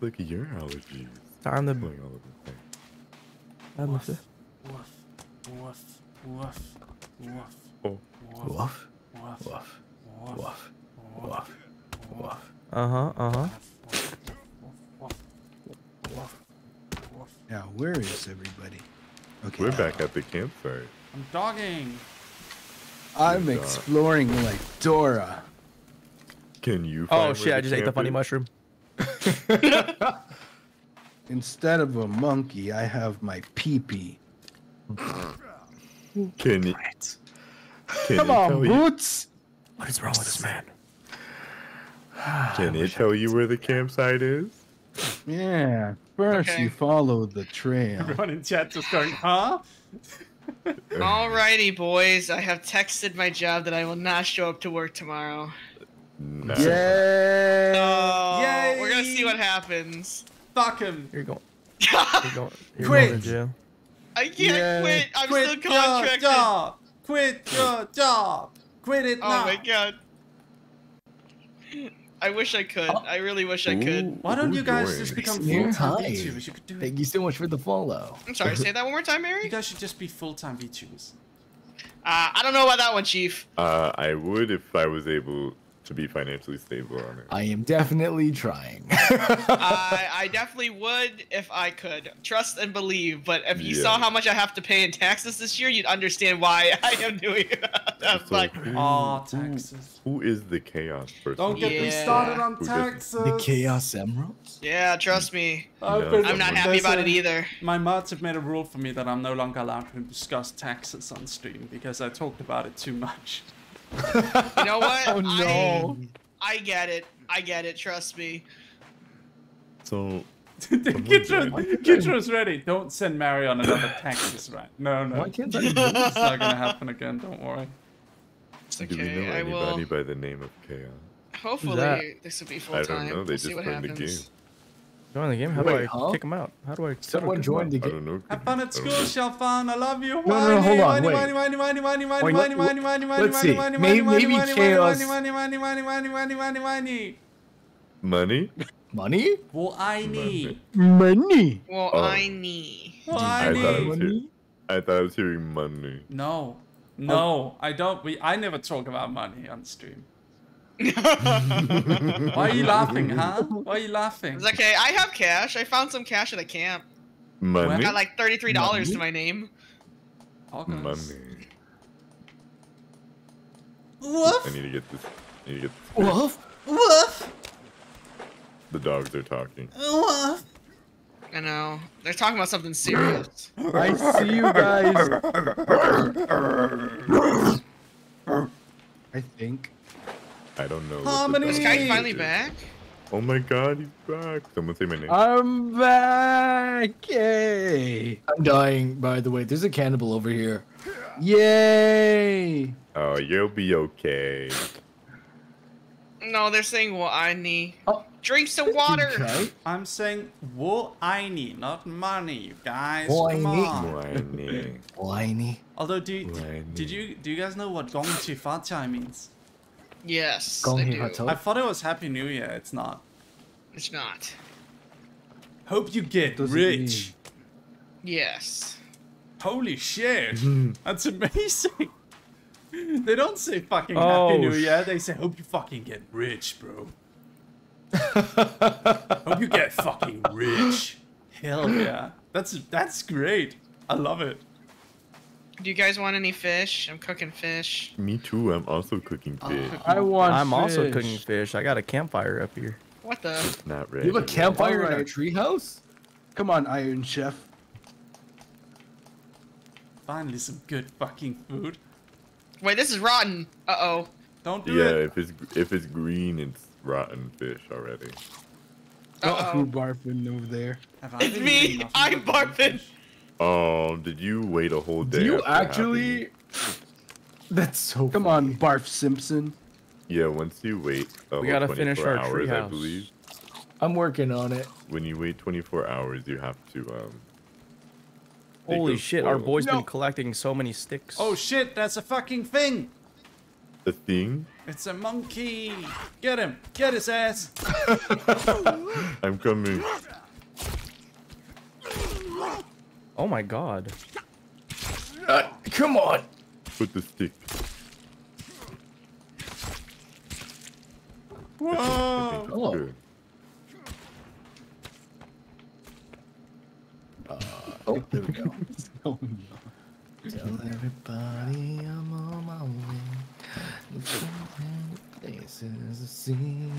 Look at your allergies. Time to. Going all of the place. time Woof, to- woof, woof, woof, woof, Oh. Woof, Woof, woof, woof, woof, woof, woof, woof. Uh huh. Uh huh. Now, where is everybody? Okay. We're back at the campsite. I'm dogging. I'm Good job. exploring like Dora. Can you? Oh shit! I just ate the funny mushroom. [LAUGHS] Instead of a monkey, I have my peepee. Can you? Can Come on, tell you, Boots. What is wrong with this man? [SIGHS] Can it tell you where the campsite is? Yeah. First, Okay. you follow the trail. [LAUGHS] Everyone in chat just going, huh? [LAUGHS] Alrighty, boys. I have texted my job that I will not show up to work tomorrow. Nice. Yay! So we're gonna see what happens. Fuck him. You're going. I [LAUGHS] You're going. You're Quit. going to jail. I can't Yeah. quit. I'm Quit still your contracted. job. Quit your job. Quit it Oh now. my god. I wish I could. I really wish I could. Ooh, Why don't you guys joined? just become full-time high. VTubers? You could do Thank it. you so much for the follow. I'm sorry. Say that one more time, Merry. You guys should just be full-time VTubers. I don't know about that one, Chief. Uh, I would if I was able to be financially stable on it. I am definitely trying. [LAUGHS] I, I definitely would if I could trust and believe. But if you saw how much I have to pay in taxes this year, you'd understand why [LAUGHS] I am doing [LAUGHS] it. I'm So like, who, Aw, who- taxes. Who is the chaos person? Don't get me started on Who just- taxes. the Chaos Emeralds? yeah, trust me. I've No, been- I'm not happy about there's it either. My mods have made a rule for me that I'm no longer allowed to discuss taxes on stream because I talked about it too much. You know what? [LAUGHS] Oh, no. I, I get it. I get it. Trust me. So [LAUGHS] Kitro, Kitro's ready. Don't send Merry on another [LAUGHS] taxes right. No, no. Why can't I? It's not gonna happen again. Don't worry. It's do we know okay. I anybody will. by the name of chaos? Hopefully, this will be full I time. don't know. They we'll see just what joined the game. Join the game? How Wait, do I huh? kick him out? How do I? Someone joined the game. I don't know. Have fun at I don't school, know. Shelfan. I love you. no, no, hold on, wait. Let's see. whiny, May- whiny, maybe whiny, Chaos- whiny, whiny, whiny, whiny, whiny, whiny, whiny. Money? Money? Whiny. Well, Oh. I need. I thought I Whiny. was, hear- I thought I was hearing money. No. No, I don't. We. I never talk about money on stream. [LAUGHS] Why are you laughing, huh? Why are you laughing? It's okay. I have cash. I found some cash at a camp. Money? I got like thirty-tee dollars Money? to my name. Okay. Money. Woof. I need to get this. I need to get this. Woof. Woof. The dogs are talking. Woof. I know. They're talking about something serious. I see you guys. [LAUGHS] I think. I don't know. Harmony. Is Kai finally back? Oh my god, he's back. Someone say my name. I'm back. Yay. I'm dying, by the way. There's a cannibal over here. Yay. oh, you'll be okay. No, they're saying well I need. Oh. Drink some water. [LAUGHS] Okay. I'm saying wo I need, not money, you guys. Wo Come I need. on. Whiny. Whiny. Although, do you, Whiny. did you do you guys know what Gong Xi Fa Cai means? Yes, Gong I do. I thought it was Happy New Year. It's not. It's not. Hope you get rich. Yes. Holy shit, [LAUGHS] that's amazing. [LAUGHS] they don't say fucking Oh, Happy New Year. They say hope you fucking get rich, bro. [LAUGHS] hope you get fucking rich. Hell yeah, that's that's great. I love it. Do you guys want any fish? I'm cooking fish. Me too. I'm also cooking fish. I want. I'm also cooking fish. I got a campfire up here. What the? Not ready. You have a campfire in our Alright. treehouse? Come on, Iron Chef. Finally, some good fucking food. Wait, this is rotten. Uh oh. Don't do Yeah, it. if it's if it's green, it's rotten fish already. Uh oh. Who oh. barfing over there? Have I It's me, I'm barfing. fish? Oh, did you wait a whole day? Do you after actually? That's so. Come on, Barf Simpson. Yeah, once you wait. A We gotta finish our hours, I believe. I'm working on it. When you wait 24 hours, you have to um. Holy shit! Our spoils. boy's No. been collecting so many sticks. Oh shit, that's a fucking thing. The thing. It's a monkey. Get him. Get his ass. [LAUGHS] I'm coming. [LAUGHS] Oh my god. Uh, come on. Put the stick. Whoa. it's Oh. good. Oh, there we go. [LAUGHS] Oh, Tell everybody I'm on my way. There's places to see.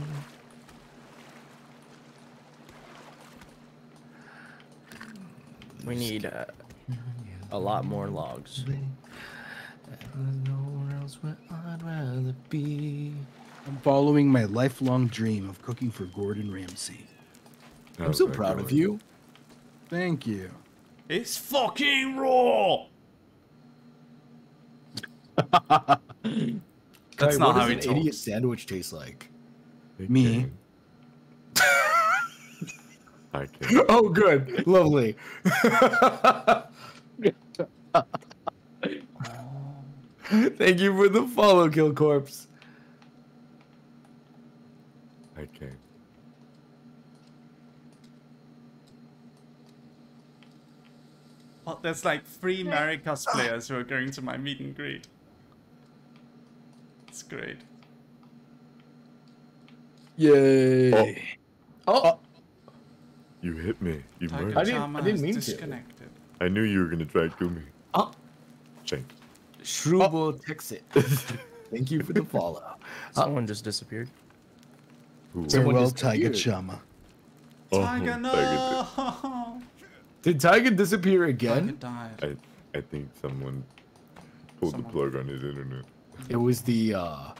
We need uh, a lot more logs. There's nowhere else where I'd rather be. I'm following my lifelong dream of cooking for Gordon Ramsay. I'm so that proud of you. Thank you. It's fucking raw. [LAUGHS] That's Kai, not what how does an talks. idiot sandwich tastes like? Me. [LAUGHS] I. Oh, good. Lovely. [LAUGHS] Thank you for the follow, Kill Corpse. I can. Oh, there's like three Merry cosplayers who are going to my meet and greet. It's great. Yay! Oh, oh. You hit me. You Taiga murdered. I didn't- I didn't has mean to. disconnected. I knew you were gonna try to kill me. oh, Shame. Shrubel Texit. [LAUGHS] Thank you for the follow. [LAUGHS] Someone just disappeared. Who? Someone Farewell, Taiga. Chama. Oh, Taiga, Taiga no! Did Taiga disappear Taiga again? died. I, I think someone pulled Someone. the plug on his internet. It was the uh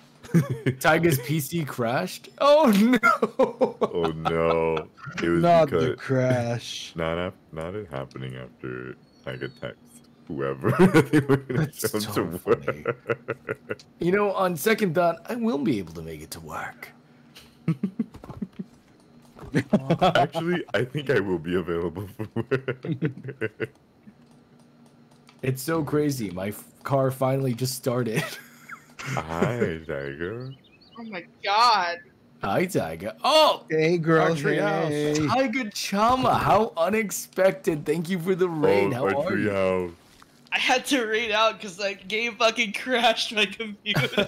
Taiga's PC crashed. Oh no! Oh no! It was Not the crash. not af- not it happening after Taiga text whoever they were gonna That's show so to funny. work. You know, on second thought, I will be able to make it to work. Actually, I think I will be available for work. [LAUGHS] It's so crazy. My f- car finally just started. [LAUGHS] Hi, Taiga. Oh my god. Hi, Taiga. Oh, Hey, girl. Hey. Taiga Chama. How unexpected. Thank you for the oh, raid. oh, How our are you? treehouse. I had to read out because that game fucking [LAUGHS] crashed my computer.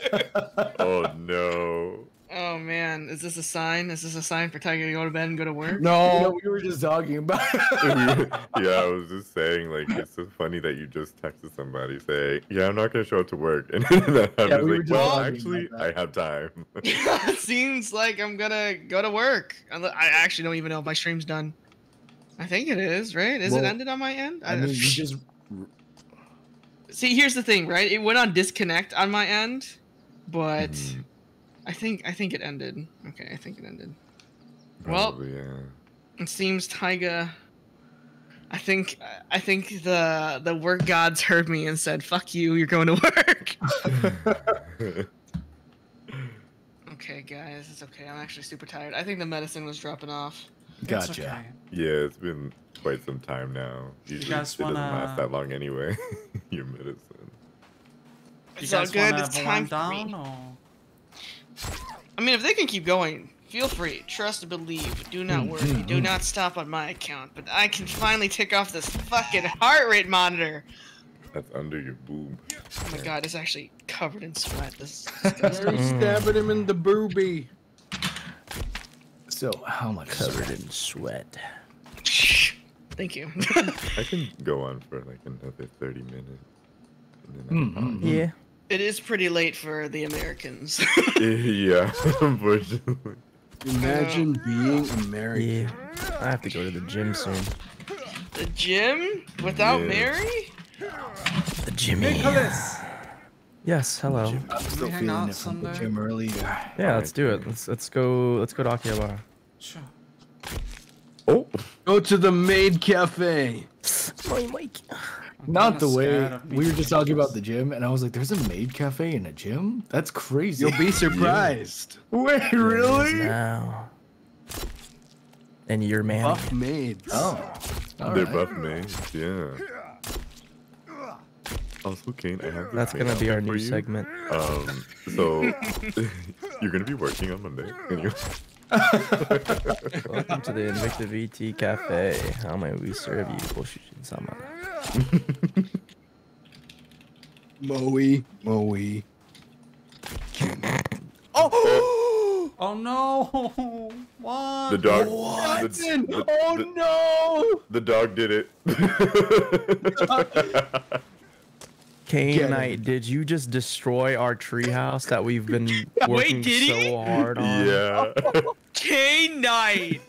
Oh no. Oh man, is this a sign? Is this a sign for Taiga to go to bed and go to work? You know, No. we were just talking about. [LAUGHS] yeah, I was just saying, like, it's so funny that you just texted somebody saying, "Yeah, I'm not gonna show up to work," [LAUGHS] and then I'm Yeah, just we were like, just "Well, actually, I have time." it [LAUGHS] seems like I'm gonna go to work. I actually don't even know if my stream's done. I think it is, right? Is it ended on my end? I mean, you just. See, here's the thing, right? It went on disconnect on my end, but Mhm. I think I think it ended. Okay, I think it ended. Well- yeah. It seems Taiga. I think I think the the work gods heard me and said, "Fuck you, you're going to work." [LAUGHS] okay, guys, it's okay. I'm actually super tired. I think the medicine was dropping off. It's Gotcha. okay. yeah, it's been quite some time now. Usually, guys it doesn't last that long anyway. [LAUGHS] Your medicine. You It's all good. It's time wind for me. down, or- I mean, if they can keep going, feel free. Trust and believe. Do not worry. Do not stop on my account. But I can finally take off this fucking heart rate monitor. That's under your boob. Oh my god, it's actually covered in sweat. This is. [LAUGHS] Merry stabbing him in the booby. So, how much? Covered in sweat. Thank you. [LAUGHS] I can go on for like another 30 minutes. And then Mm, I'm mm, it is pretty late for the Americans. out. [LAUGHS] [LAUGHS] yeah, [LAUGHS] unfortunately. Imagine being American. Yeah. I have to go to the gym soon. the gym without Yeah. Merry? The Jimmy. Nikolas! Yes. Hello. I'm still we feeling out it from the gym earlier. Yeah, let's do it. Let's let's go. Let's go to Akihabara. Sure. Oh, Go to the maid cafe. My mic. I'm Not the way we were just talking Nikolas. about the gym, and I was like, "There's a maid cafe in a gym? That's crazy." You'll be surprised. [LAUGHS] Wait, There really? Now. And your man. Buff maids. Oh, all they're right. buff names, yeah. Also, Kaine, I have. That's gonna be our new you. segment. Um, so [LAUGHS] you're gonna be working on Monday. Anyway. Welcome to the Invicta VT Cafe. How may we serve you, Goshujin sama? [LAUGHS] Moe. Moe. Oh, [GASPS] oh no! [LAUGHS] What? The dog. What? The, the- oh the- no! the dog did it. [LAUGHS] Kaine Knight, did you just destroy our treehouse that we've been [LAUGHS] working did he? so hard on? yeah. [LAUGHS] K Knight.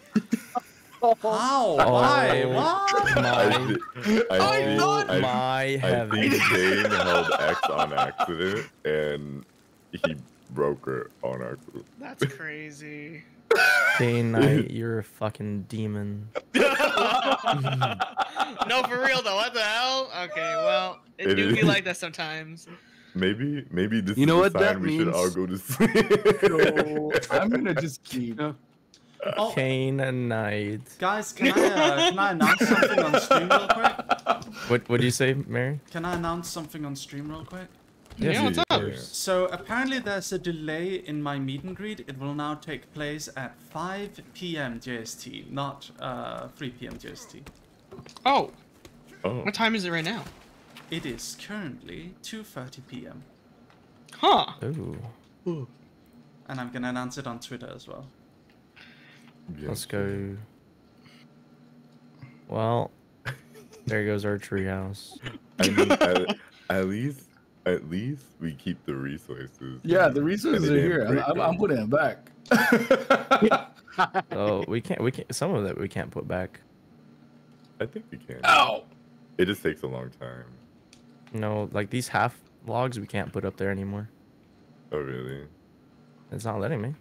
How? Oh, Why? What? I, My, thi- I, think, I, my I heaven. think Kaine held X on accident and he broke her on our group. That's [LAUGHS] crazy. Kaine Knight, [LAUGHS] you're a fucking demon. [LAUGHS] no, for real though. What the hell? Okay, well, it, It do be like that sometimes. Maybe, maybe this You know is what that sign we should means? all go to [LAUGHS] sleep. So I'm gonna just keep. Oh, Kaine Knight. guys, can I uh, can I announce something on stream real quick? What what do you say, Merry? Can I announce something on stream real quick? Yeah, what's up? So apparently there's a delay in my meet and greet. It will now take place at 5 p.m. JST, not uh, 3 p.m. JST. Oh, Oh, what time is it right now? It is currently 2:30 p.m. Huh? Ooh. and I'm gonna announce it on Twitter as well. Yeah, Let's go. Well, [LAUGHS] there goes our treehouse. [LAUGHS] I mean, at, at least, at least we keep the resources. Yeah, the resources are here. I'm, I'm, I'm putting it back. [LAUGHS] Oh, we can't. We can't. Some of that we can't put back. I think we can. Ow! It just takes a long time. No, like these half logs we can't put up there anymore. Oh really? It's not letting me.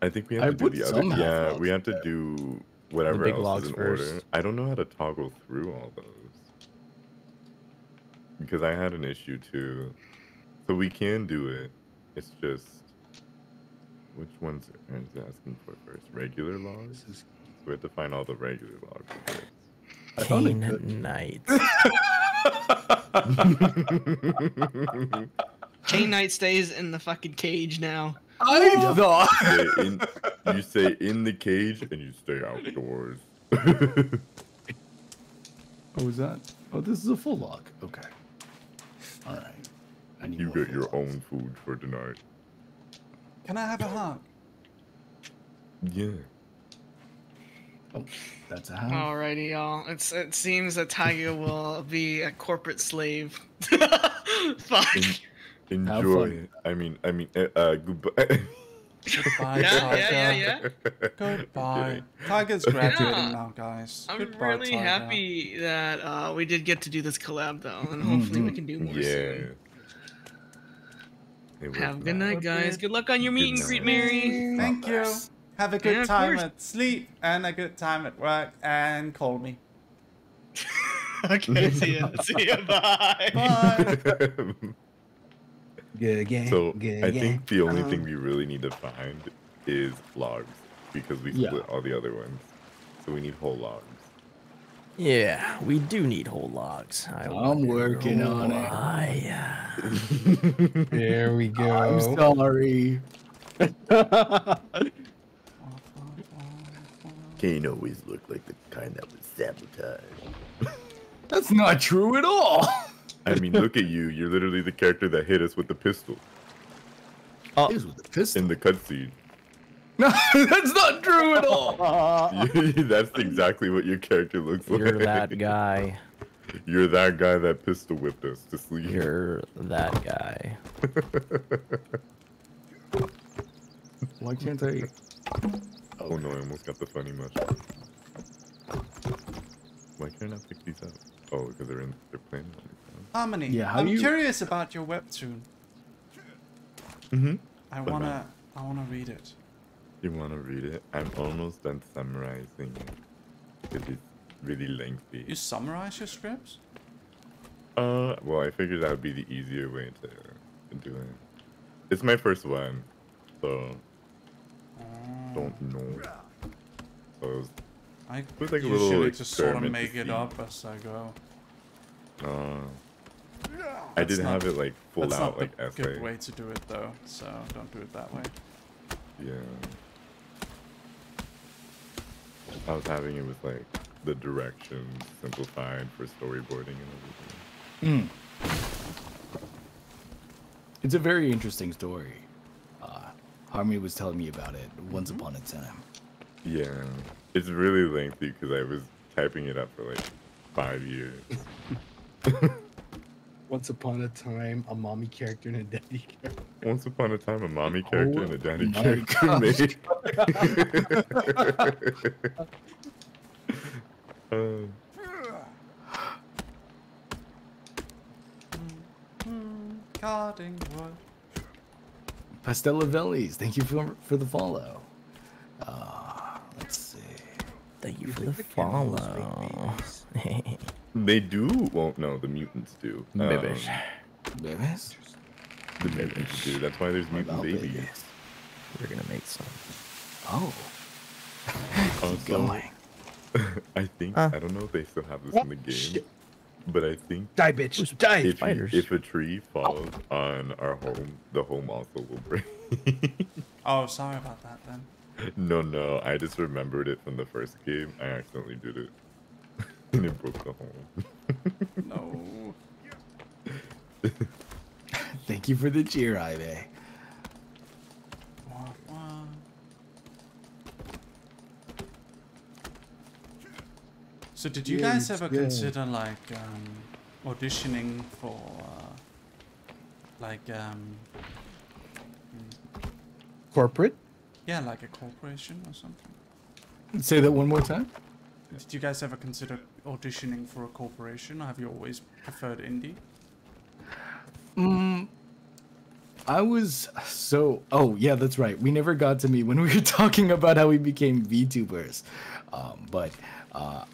I think we I have to do the other. some Yeah, we have to there. do whatever big else logs is in order. first. I don't know how to toggle through all those because I had an issue too. So we can do it. It's just which ones are is it asking for first? Regular logs. So we have to find all the regular logs. first. I found it Kaine good. Knight. [LAUGHS] Chain Knight stays in the fucking cage now. I thought. [LAUGHS] Say in, you say in the cage and you stay outdoors. [LAUGHS] Oh, what was that? Oh, this is a full log. Okay. All right. I need you get your logs. own food for tonight. Can I have a hug? Yeah. Oh, that's a house. Alrighty, y'all. It's it seems that Taiga [LAUGHS] will be a corporate slave. [LAUGHS] Fuck. En- enjoy. I mean, I mean, uh, uh goodbye. [LAUGHS] Goodbye, Yeah, Taiga. yeah, yeah, yeah. Goodbye. Taiga's graduating Yeah. now, guys. I'm Goodbye, really Taiga. happy that uh, we did get to do this collab though, and hopefully we can do more yeah. soon. It Have a good nice. night, guys. Good luck on your meet and greet. Merry. Thank you. Have a good Yeah, time course. at sleep and a good time at work and call me. [LAUGHS] okay, see ya. See ya. [LAUGHS] Bye. Bye. [LAUGHS] Good game. so good I game. think the only Um, thing we really need to find is logs because we Yeah. split all the other ones. So we need whole logs. Yeah, we do need whole logs. I I'm wonder working on it. why. [LAUGHS] There we go. I'm sorry. [LAUGHS] Kaine always looked like the kind that was sabotaged. That's not true at all. [LAUGHS] I mean, look at you. You're literally the character that hit us with the pistol uh, It was with the pistol. in the cutscene. No, [LAUGHS] that's not true at all. [LAUGHS] That's exactly what your character looks like. You're that guy. [LAUGHS] You're that guy that pistol whipped us to sleep. You're that guy. Why can't I? Oh no, I almost got the funny mushroom. Why can't I pick these up? Oh, because they're in. They're playing on these. Harmony, Yeah, how I'm you- curious about your webtoon. Mm-hmm. I But wanna, I wanna read it. You want to read it? I'm almost done summarizing it. Because it's really lengthy. You summarize your scripts? Uh, well, I figured that would be the easier way to, to do it. It's my first one, so don't know. So it was, I was like a usually little just sort of make it up as I go. uh, I did not- have it like full That's out not like the essay. good way to do it though, so don't do it that way. Yeah. I was having it with like the directions simplified for storyboarding and everything. It's a very interesting story. Uh, Harmony was telling me about it once upon a time. Yeah, it's really lengthy because I was typing it up for like five years. [LAUGHS] Once upon a time, a mommy character and a daddy character. Once upon a time, a mommy character Oh and a daddy character [LAUGHS] gosh. made. [LAUGHS] uh, Pastella Vellies, thank you for for the follow. Uh, let's see. Thank you You for the the follow. [LAUGHS] make they do. Well, no, the mutants do. Um, Babies. Babies? the mutants do. That's why there's mutant babies. babies? We're gonna make some. Oh, [LAUGHS] Also, going. [LAUGHS] I think Huh. I don't know if they still have this What? in the game, Shit. but I think Die, bitch. Die. if, spiders. if a tree falls on our home, the home also will break. [LAUGHS] Oh, sorry about that then. no, no, I just remembered it from the first game. I accidentally did it, and it broke the horn. [LAUGHS] no. [LAUGHS] Thank you for the cheer, Ibe. So did you yeah, guys ever yeah. consider like um, auditioning for uh, like um, corporate? Yeah, like a corporation or something. Say that one more time. Did you guys ever consider auditioning for a corporation, have you always preferred indie? Mm, I was so. Oh yeah, that's right. We never got to meet when we were [LAUGHS] talking about how we became VTubers. Um, but uh,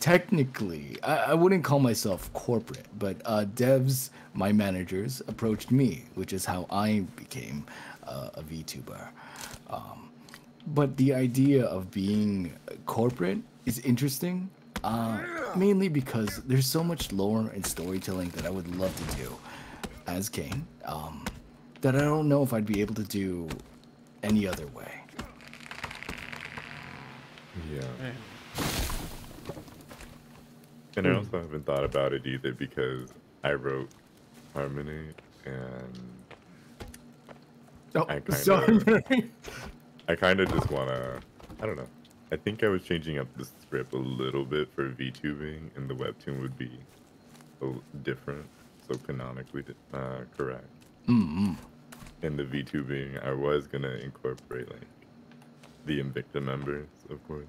technically, I, I wouldn't call myself corporate. But uh, devs, my managers, approached me, which is how I became uh, a VTuber. Um, but the idea of being corporate is interesting, uh, mainly because there's so much lore and storytelling that I would love to do as Kaine um, that I don't know if I'd be able to do any other way. Yeah. Yeah. And I also haven't thought about it either because I wrote Harmony and Oh, I kinda- sorry. I kind of just want to, I don't know. I think I was changing up the script a little bit for VTubing and the webtoon would be a l- different, so canonically uh, correct. mm In the VTubing, I was going to incorporate like the Invicta members, of course.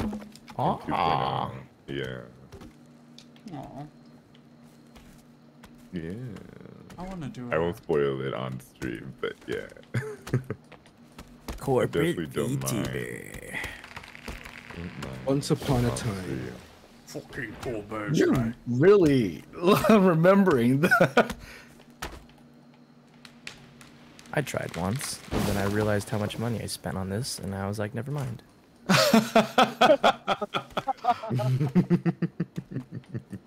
in Ah. 2.0. Yeah. Aw, Yeah. I want to do I won't spoil it on stream, but yeah. [LAUGHS] Corporate definitely don't mind. VTuber. Don't mind Once upon a time. Fucking poor birds, You're right? really [LAUGHS] remembering that. I tried once, and then I realized how much money I spent on this, and I was like, never mind. [LAUGHS]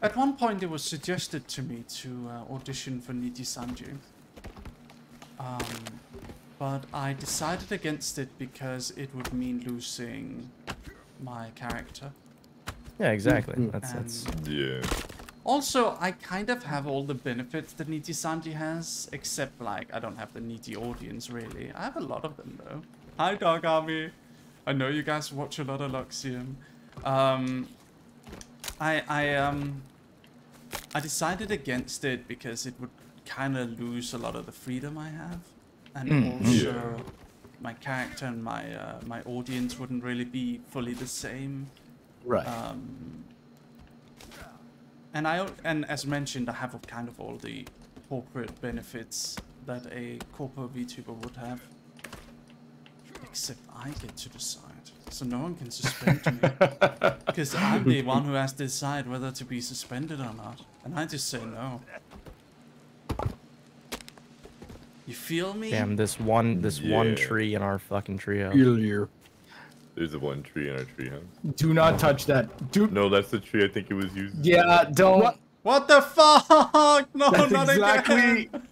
At one point, it was suggested to me to uh, audition for Niji Sanji. Um, but I decided against it because it would mean losing my character. Yeah, exactly. Mm. That's that's. Yeah. Also, I kind of have all the benefits that Niji Sanji has, except like I don't have the Niji audience really. I have a lot of them though. Hi, Dog Army. I know you guys watch a lot of Luxiem. Um, I I um I decided against it because it would kind of lose a lot of the freedom I have, and Mm. also Yeah. My character and my uh, my audience wouldn't really be fully the same. Right. Um, and I and as mentioned, I have kind of all the corporate benefits that a corporate VTuber would have. Except I get to decide, so no one can suspend me, [LAUGHS] because I'm the one who has to decide whether to be suspended or not, and I just say no. You feel me? Damn, this one this one tree in our fucking trio. Failure. There's a one tree in our treehouse. Do not touch that. Do. No, that's the tree I think it was used. Yeah, don't. What? What the fuck? [LAUGHS] No, That's not exactly. again. [LAUGHS]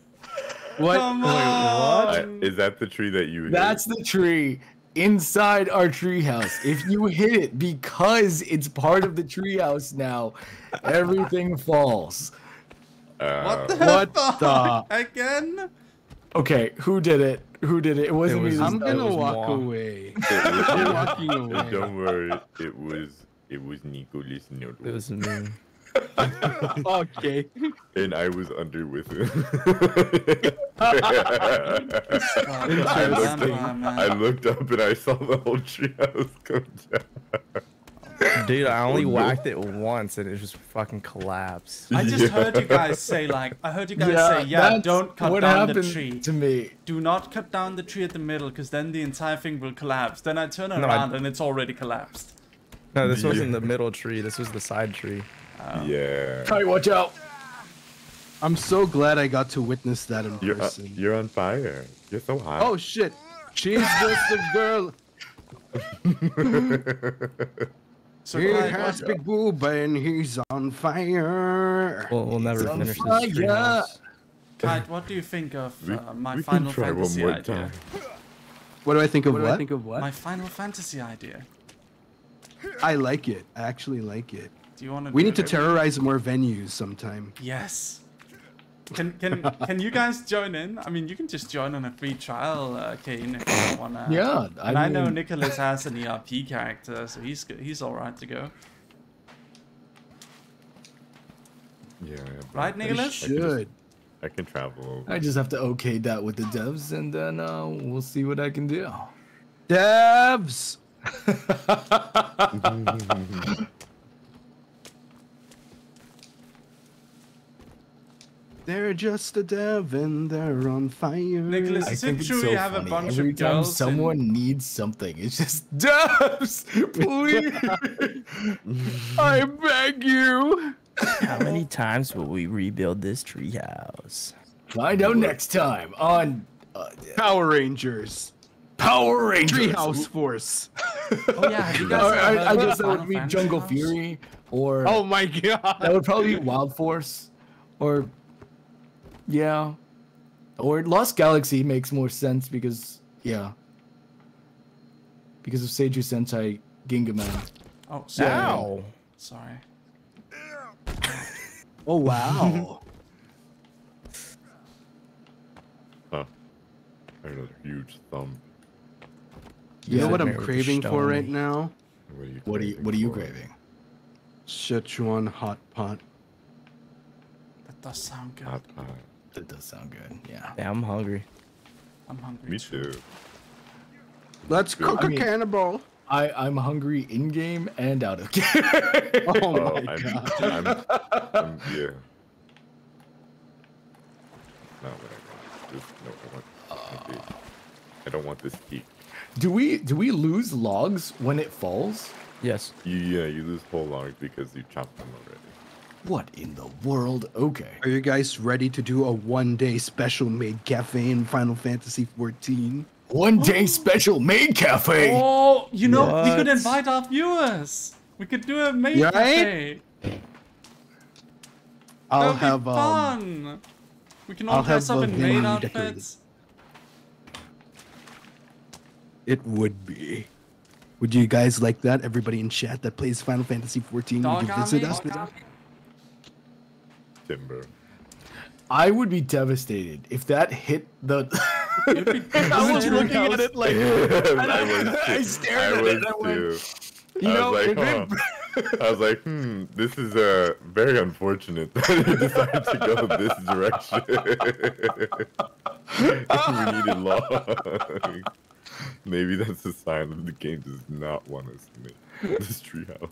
What? Come Wait, on. I, is that the tree that you? hit? That's the tree inside our treehouse. If you hit it because it's part of the treehouse now, everything falls. Uh, What the What fuck? [LAUGHS] Again? Okay, who did it? Who did it? It wasn't was- me. this I'm gonna was walk moi. away. was- I'm walking [LAUGHS] away. Don't worry, it was it was Nikolas Nelo. It was me. [LAUGHS] okay. and I was under with him. [LAUGHS] I, looked up. I looked up and I saw the whole treehouse come down. Dude, I [LAUGHS] only Oh, whacked it once and it just fucking collapsed. I [LAUGHS] just Yeah. heard you guys say like I heard you guys yeah, say yeah don't cut what down the happened tree. to me. Do not cut down the tree at the middle because then the entire thing will collapse. Then I turn I- around and it's already collapsed. No, this Yeah. wasn't the middle tree. This was the side tree. Yeah. Kai, watch out. I'm so glad I got to witness that in You're, uh, person. you're on fire. You're so hot. oh shit. She's just a girl. [LAUGHS] So He Clyde, has what, big boob and he's on fire. We'll, we'll never on finish fire. this treehouse. Clyde, what do you think of we, uh, my we Final can try Fantasy one more idea? time. What do I think of What what? do I think of what? My Final Fantasy idea. I like it. I actually like it. Do you want to? We need to terrorize more venues sometime. Yes. Can can [LAUGHS] can you guys join in? I mean, you can just join on a free trial, uh, Kaine, if you wanna. [LAUGHS] Yeah, I and mean... I know Nikolas has an ERP character, so he's he's all right to go. Yeah, right, Nikolas. Should. I should. I can travel. Over. I just have to okay that with the devs, and then uh, we'll see what I can do. Devs. [LAUGHS] They're just a dev and they're on fire. Nikolas, I Is it think true so you have a funny. bunch of Every time girls in- someone needs something, it's just [LAUGHS] devs, please. [LAUGHS] I beg you. How many times will we rebuild this treehouse? Find out next time on uh, Power Rangers. Power Rangers. Treehouse Force. Oh yeah, you [LAUGHS] guys Or I, I guess that would be Jungle House? Fury, or Oh my god. that would probably be Wild Force, or yeah, or Lost Galaxy makes more sense because yeah, because of Seiju Sentai Gingaman. Oh, sorry. Ow. Sorry. [LAUGHS] Oh wow. [LAUGHS] Huh. I heard a huge thumb. you know what I'm Mary with the craving for right now? What are you? What are you craving What are you craving? Szechuan hot pot. That does sound good. Hot pot. That does sound good. Yeah. Yeah, I'm hungry. I'm hungry. Me too. Let's cook I a mean- cannibal. I I'm hungry in game and out of [LAUGHS] game. Oh Oh, my I'm, god. I'm, I'm, yeah. Not what I want. This, no, I want. okay. I don't want this heat. do we do we lose logs when it falls? Yes. You, yeah, you lose whole logs because you chopped them already. What in the world? Okay. Are you guys ready to do a one day special made cafe in Final Fantasy 14? One day special maid cafe. Oh, you know, we could invite our viewers. We could do a maid Yeah, right? cafe. I'll That'd have be um fun. We can all I'll dress have up a in maid venue decorated. outfits. it would be. Would you guys like that? Everybody in chat that plays Final Fantasy 14, Dog would you on visit me? us? Timber. I would be devastated if that hit the. [LAUGHS] I was looking at it like, [LAUGHS] I was [LAUGHS] I stared I at was it and I went, you I know, was if like, it- huh. I was like, hmm, this is uh, very unfortunate that you decided to go this direction. we needed logs. Maybe that's a sign that the game does not want us to make this treehouse.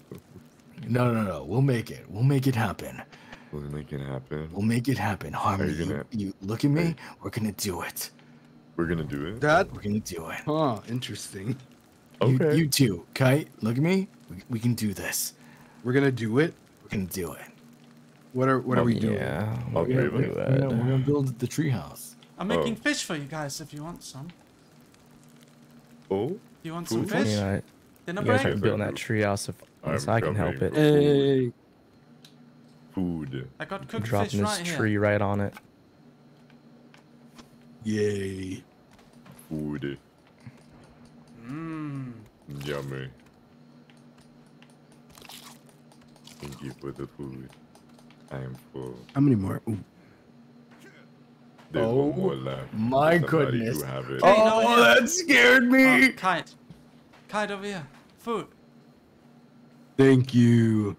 no, no, no. We'll make it. We'll make it happen. Will it make it happen? We'll make it happen. Harmony, you, gonna- you look at me. We're gonna do it. We're gonna do it. That? We're gonna do it. Huh, interesting. You, Okay. you too, Kite. Look at me. We, we can do this. We're gonna do it. We're gonna do it. What are what are we oh, doing? Yeah. All we're three gonna of do? We're gonna, we're gonna build the treehouse. I'm making Oh. fish for you guys if you want some. Oh, You want some Food? fish? You, know, Dinner you guys break? are building that treehouse if I'm I can help it. Hey, food. I got I'm cooked dropping fish this right here. tree right on it. yay! Food. Mmm. Yummy. Thank you for the food. I am full. How many more? Ooh. There's Oh, one more left. my goodness. Who have it. Hey, oh, yeah. that scared Oh, me. kite. Kite over here. Food. Thank you.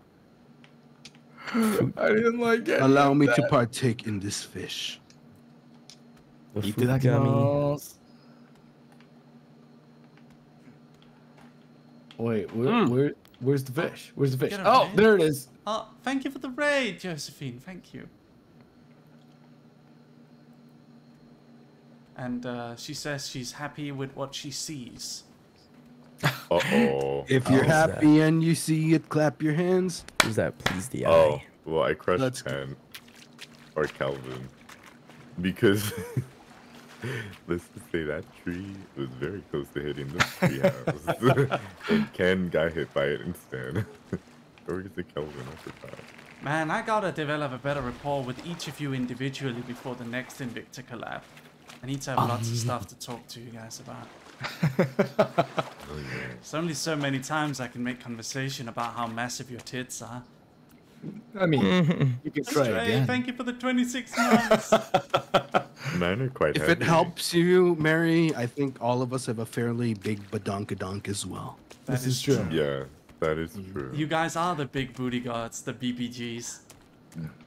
[LAUGHS] I didn't like it. Allow me to partake in this fish. The Eat food gummy. Wait, where, Mm. where, where's the fish? Where's the fish? It, Oh, man. there it is. Oh, thank you for the raid, Josephine. Thank you. And uh, she says she's happy with what she sees. Uh oh. If you're How's that? happy and you see it, clap your hands. Who's that? Please the Oh, eye. well, I crushed Let's. Ken or Calvin because [LAUGHS] let's just say that tree was very close to hitting the tree house, [LAUGHS] and Ken got hit by it instead. [LAUGHS] or is it Calvin? I forgot. Man, I gotta develop a better rapport with each of you individually before the next Invicta collab. I need to have lots of stuff to talk to you guys about. Yeah. There's only so many times I can make conversation about how massive your tits are. I mean, [LAUGHS] you can try Stray, again. thank you for the 26 months. [LAUGHS] Mine are quite If heavy. it helps you, Merry, I think all of us have a fairly big badonkadonk as well. That This is true. Yeah, that is true. You guys are the big booty gods, the BBGs.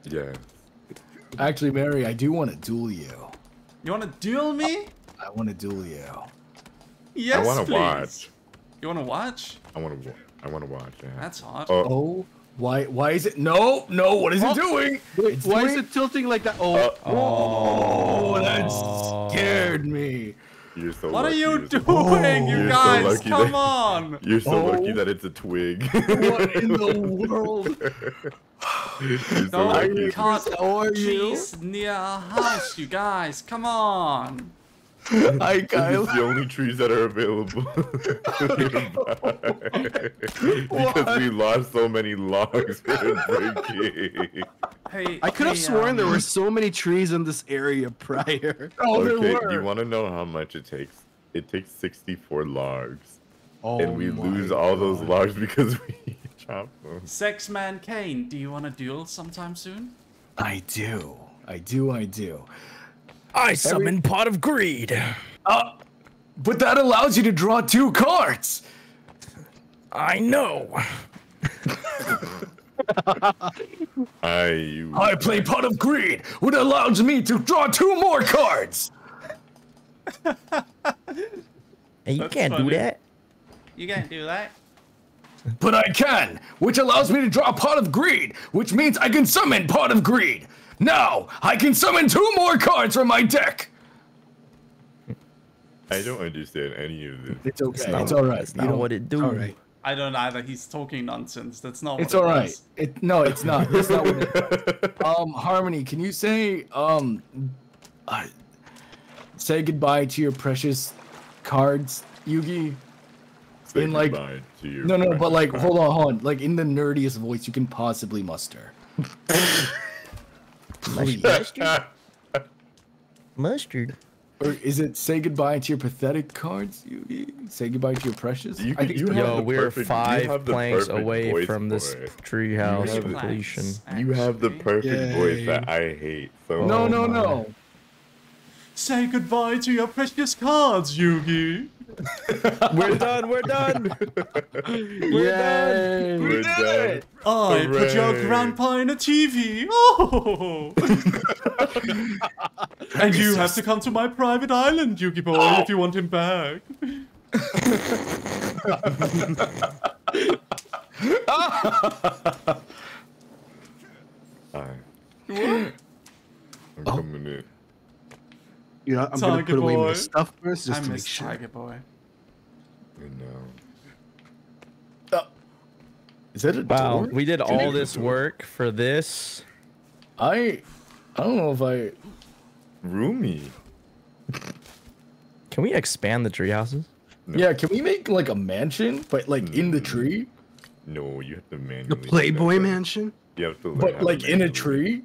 Yeah. Actually, Merry, I do want to duel you. You want to duel me? I want to duel you. Yes, wanna watch. You want to watch? I want to. I want to watch. Yeah. That's hot. Oh, Oh, why? Why is it? No, no. What is it doing? It's Why is it tilting like that? Oh, uh, Oh, that scared me. you're so. what are you doing, you You're so guys? Come that- on. You're so lucky Oh. that it's a twig. What in the [LAUGHS] world? you're so No, lucky. you it's- can't How are you? trees near our house, you guys. Come on. [LAUGHS] Hi, This Kyle. is the only trees that are available [LAUGHS] because we lost so many logs for breaking. Hey, I could have hey, sworn um, there were so many trees in this area prior. [LAUGHS] Oh, there were. you want to know how much it takes? It takes 64 logs, Oh and we my lose all those logs because we chop them. Sex Man Kaine, do you want to duel sometime soon? I do. I do. I do. I summon Pot of Greed. Uh, but that allows you to draw two cards. I know. I. I play Pot of Greed, which allows me to draw two more cards. And you That's can't funny. do that. You can't do that. But I can, which allows me to draw Pot of Greed, which means I can summon Pot of Greed. Now, I can summon two more cards from my deck. I don't understand any of this. It's okay. not- it's all right. That's You not don't- what it do. All right. I don't either. He's talking nonsense. That's not. It's what all it right. was. It no, it's not. It's not what it, [LAUGHS] um Harmony, can you say um uh, say goodbye to your precious cards, Yugi? Say In, like- goodbye to your No, no, but like friend. hold on, hold on. Like in the nerdiest voice you can possibly muster. [LAUGHS] Please. Mustard. Or is it say goodbye to your pathetic cards, Yugi? Say goodbye to your precious? You I think you it's have Yo, the we're perfect- you five have planks away voice from this treehouse You the- completion. You have the Actually. perfect voice that I hate so No, much. no, no. Say goodbye to your precious cards, Yugi. [LAUGHS] We're done. We're done. [LAUGHS] We're done. We're done. I oh, put your grandpa in a TV. Oh! [LAUGHS] and you have to come to my private island, Yugi boy, if you want him back. Hi. I'm coming in. You know, I'm gonna Taiga put away my stuff first just I to make miss sure. Taiga Boy. I know. Is that a Wow, door? we did all this work for this. I I don't know if I Roomy. Can we expand the tree houses? No. Yeah, can we make like a mansion, but like in the Mm. tree? No, you have to manually. The Playboy Mansion. You have to. But like in a manually- tree?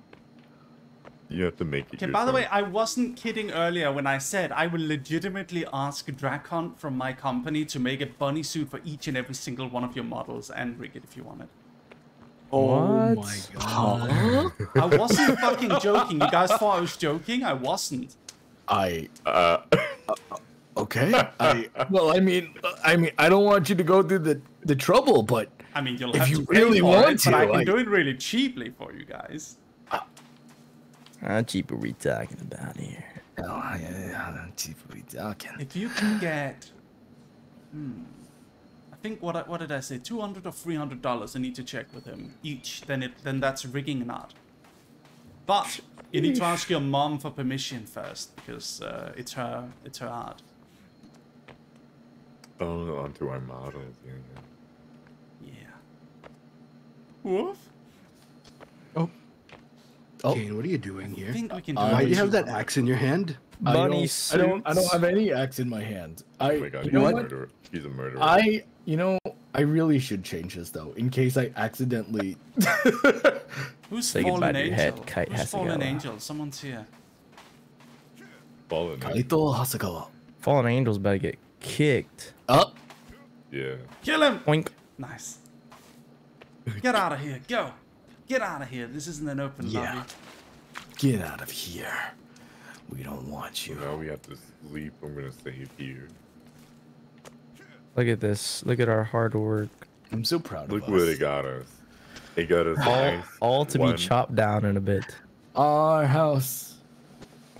You have to make it. Okay, by the way. I wasn't kidding earlier when I said I will legitimately ask Drakon from my company to make a bunny suit for each and every single one of your models and rig it if you want it. Oh What? my god. I wasn't fucking joking. You guys thought I was joking? I wasn't. I Uh, okay. I well, I mean, I mean, I don't want you to go through the the trouble, but I mean, you'll If have you to pay really for want it, but I can like- do it really cheaply for you guys. How cheap are we talking about here? oh, I, I, I, we talking. If you can get, hmm, I think what I, what did I say? Two hundred or three hundred dollars. I need to check with him each. Then it then that's rigging an art. But you need to ask your mom for permission first because uh, it's her it's her art. oh, onto our models. Yeah. yeah. Yeah. Woof. Oh. Kaine, what are you doing here? I here? think we can do. Uh, Why do you have that axe in your hand? I Bunny don't, I don't. I don't have any axe in my hand. I. Oh my god, you he's know a what? murderer. He's a murderer. I. You know, I really should change this though, in case I accidentally. [LAUGHS] Who's Say fallen goodbye to your angel? head, Kite Who's fallen Hasegawa. angel? Someone's here. Fallen. Kaito Hasegawa. Fallen Angel's better get kicked. Up. Yeah. Kill him. Oink. Nice. Get out of here. Go. Get out of here. This isn't an open Yeah. lobby. Get out of here. We don't want you. Now we have to sleep. I'm gonna save here. Look at this. Look at our hard work. I'm so proud Look of where us. they got us. It got us All, nice all to one. be chopped down in a bit. Our house.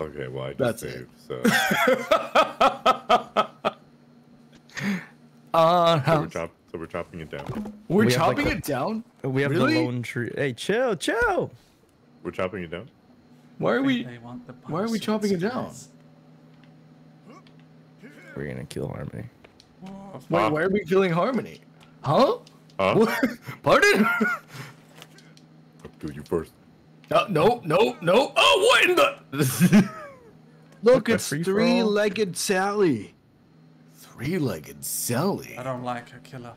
Okay, well I just That's it. so, [LAUGHS] Our so we're house. Chop, so we're chopping it down. We're We have, like, chopping a- it down. We have Really? the lone tree. Hey, chill, chill. We're chopping it down. Why are we? They want the why are we chopping it down? We're gonna kill Harmony. Wait, why are we killing Harmony? Huh? Huh? What? Pardon? I'll kill you first. Uh, no, no, no. Oh, what in the? [LAUGHS] Look, the it's free for all? three-legged Sally. Three-legged Sally. I don't like her. Kill her.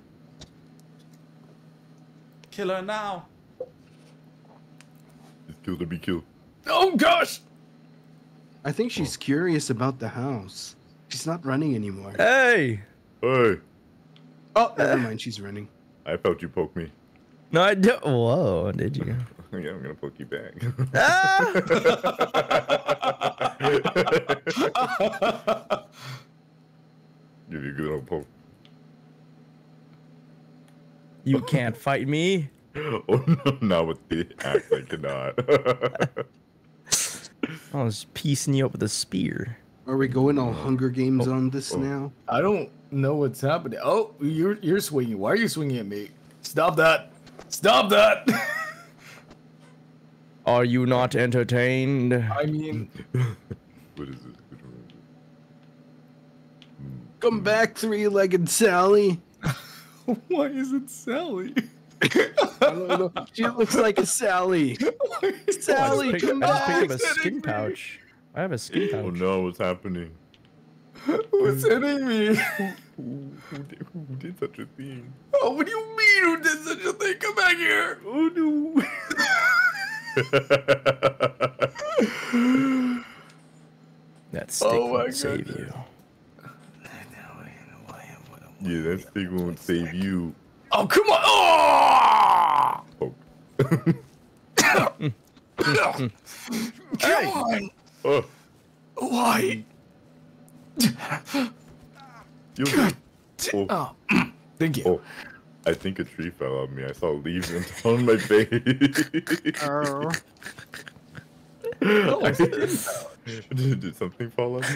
Kill her now. Just kill to be killed. Oh gosh. I think she's curious about the house. She's not running anymore. Hey, Hey, Oh, never mind. She's running. I felt you poke me. no, I don't. Whoa, did you? [LAUGHS] yeah, I'm gonna poke you back. Ah! [LAUGHS] Give you a good old poke. You can't fight me. [LAUGHS] Oh no, not with the axe. I cannot. [LAUGHS] I was piecing you up with a spear. Are we going all Hunger Games oh, on this Oh. now? I don't know what's happening. Oh, you're you're swinging. Why are you swinging at me? Stop that! Stop that! [LAUGHS] Are you not entertained? I mean, what is it? Which one is it? Come back, three-legged Sally. [LAUGHS] why is it Sally? I don't know. She looks like a Sally. [LAUGHS] Sally, I just picked, come I just back. picked up a skin pouch. I have a skin pouch. Oh no, what's happening? Who's hitting me? [LAUGHS] Who, who, did, who did such a thing? Oh, what do you mean? Who did such a thing? Come back here! Oh no. That stick Oh my won't save you. Yeah, that stick won't save you. Oh, come on! Oh! Poke. Oh. [COUGHS] Come on! Oh, Why? you. Oh, Oh, thank you. oh, I think a tree fell on me. I saw leaves and [LAUGHS] on my face. Oh. Oh, did, did something fall on me?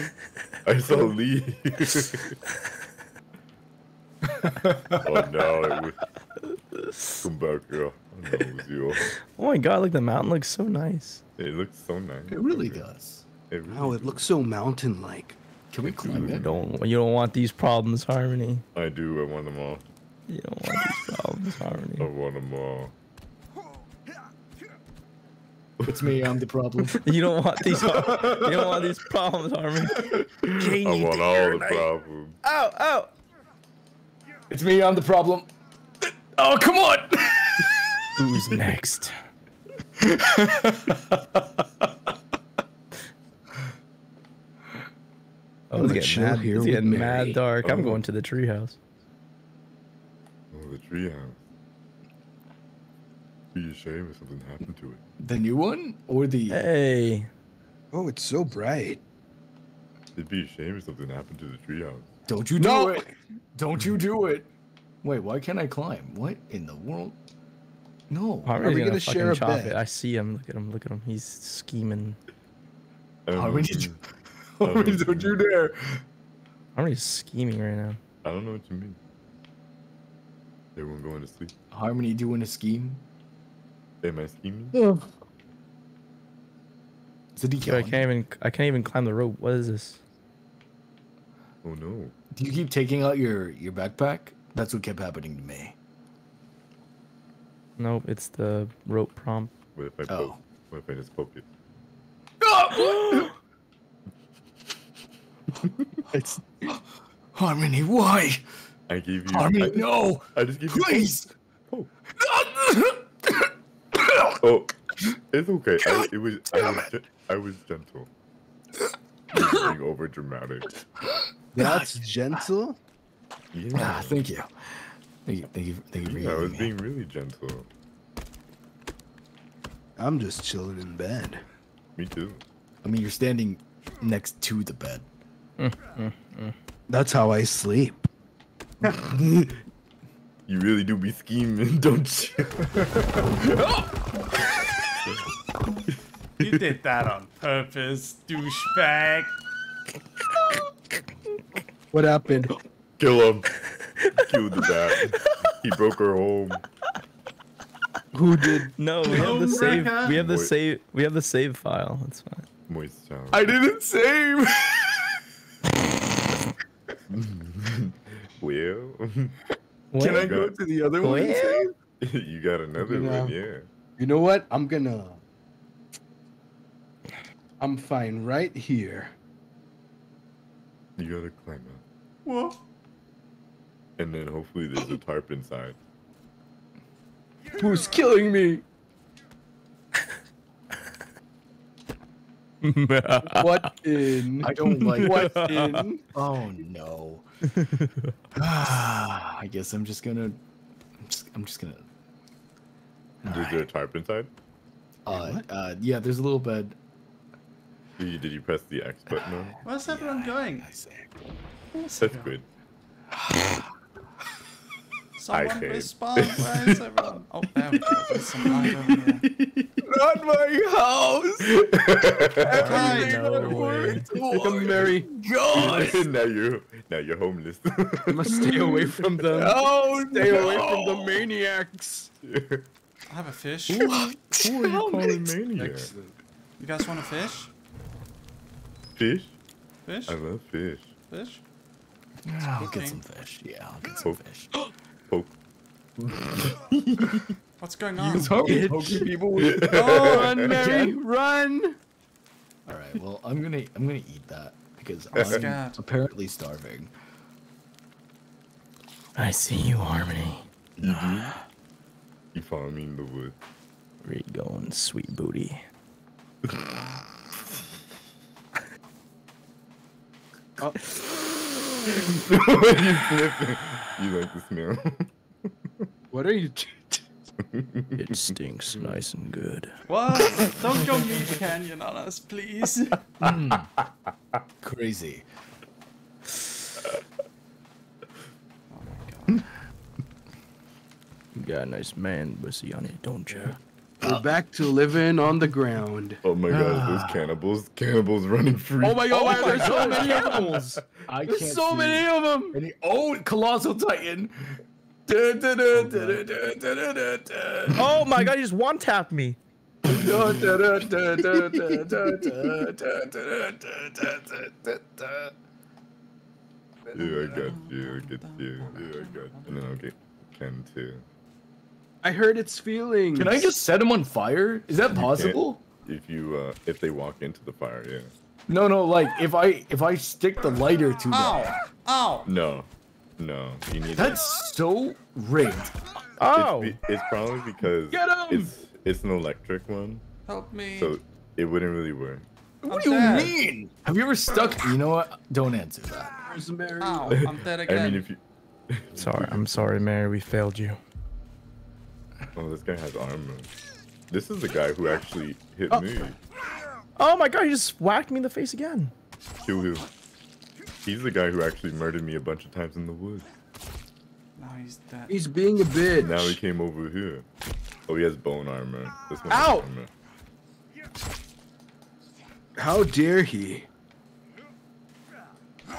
I saw [LAUGHS] leaves. [LAUGHS] oh no, it was. Come back here. I know it was you. Oh my god, look, the mountain looks so nice. It looks so nice. It really does. It really Oh, it looks so mountain-like. Can we climb You it? don't, you don't want these problems, Harmony. I do. I want them all. You don't want these problems, Harmony. I want them all. It's me, I'm the problem. [LAUGHS] You don't want these. You don't want these problems, Harmony. Jane [LAUGHS] I want all the problems. Oh, Ow! It's me, I'm the problem. Oh, come on! Who's next? Oh, it's getting mad, here it's getting Merry. mad dark. I'm Oh. going to the treehouse. Oh, the treehouse. Be a shame if something happened to it. The new one or the? Hey, Oh, it's so bright. It'd be a shame if something happened to the treehouse. Don't you do No. it! Don't you do it! Wait, why can't I climb? What in the world? No. Harmony's we gonna, gonna share a chop bed? it. I see him. Look at him. Look at him. He's scheming. I don't, know Harmony, you mean. Harmony, don't you dare! Harmony's scheming right now. I don't know what you mean. Everyone going to sleep. Harmony doing a scheme? Am I scheming? Is it Dude, I can't even. I can't even climb the rope. What is this? Oh no. Do you keep taking out your your backpack? That's what kept happening to me. Nope, it's the rope prompt. What if I Oh. poke? What if I just poke it? [GASPS] It's Harmony, why? I gave you. Harmony, I no! I just gave you. Please! Poke. Oh. [COUGHS] oh, it's okay. I, it was. I was. Ge- I was gentle. You're being over dramatic. That's gentle. Yeah. Ah, thank you. Thank you, thank you, thank you for yeah, I hearing was me. being really gentle. I'm just chilling in bed. Me too. I mean, you're standing next to the bed. That's how I sleep. You [LAUGHS] You really do be scheming, [LAUGHS] don't you? You did that on purpose, douchebag. What happened? Kill him. Kill the bat. He broke her home. Who did? No, we have the save. Homewrecker. We have the save. We have the save file. That's fine. Moist child. I didn't save. [LAUGHS] Well, Can I go to the other one? and Well? save? [LAUGHS] you got another You know. one, yeah. You know what? I'm gonna. I'm fine right here. You gotta climb up. What? And then hopefully there's a tarp inside. Who's killing me? [LAUGHS] What in? I don't like What in? Oh no. [LAUGHS] Ah, I guess I'm just gonna. I'm just, I'm just gonna. Is there a tarp inside? Uh, uh, yeah, there's a little bed. Did you, did you press the X button on? Where's everyone going? [LAUGHS] I say. That's good. Someone came. respond. Where is everyone? [LAUGHS] Oh, there we go. There's some light over here. Not my house. Hi. No way. Like a merry now you're now you're homeless. [LAUGHS] I must stay away from them. Oh, stay away from the maniacs. I have a fish. Who are you calling maniac? You guys want a fish? Fish? Fish? I love fish. Fish? I'll cooking. get some fish. Yeah, I'll get some Poke. fish. [GASPS] Poke. [LAUGHS] What's going on? [LAUGHS] Bitch. poking people with. Oh, Run, Merry, run! All right. Well, I'm gonna I'm gonna eat that because I'm I'm apparently starving. I see you, Harmony. Mm-hmm. You follow me in the woods. Where you going, sweet booty? [LAUGHS] [LAUGHS] you sniffing. You like the smell. What are you? t- It stinks nice and good. What? Don't go meat canyon on us, please. [LAUGHS] Mm. Crazy. You got a nice man pussy on it, don't you? We're back to living on the ground. Oh my god, those [SIGHS] cannibals. Cannibals running free. Oh my god, oh why are there so many animals? I There's can't so see many of them. Any, oh, colossal titan. Oh, oh my god, you just one tapped me. Yeah, I got you. I get you. Yeah, I got you. And then I'll get Ken too. I heard its feelings. Can I just set him on fire? Is that You possible? If you uh if they walk into the fire, yeah. No, no. Like if I if I stick the lighter to them, Ow! Ow! No. No. You need that's so rigged. Oh, It's, it's probably because Get 'em! it's it's an electric one, Help me. so it wouldn't really work. What I'm do you dead. mean? Have you ever stuck? You know what? Don't answer that. Rosemary? Ow! I'm dead again. [LAUGHS] I mean, if you. sorry. I'm sorry, Merry. We failed you. [LAUGHS] Oh, this guy has armor. This is the guy who actually hit Oh. me. Oh my god, he just whacked me in the face again. Kill him. He's the guy who actually murdered me a bunch of times in the woods. now he's dead. He's being a bitch. Now he came over here. Oh, he has bone armor. This one Ow! has armor. How dare he?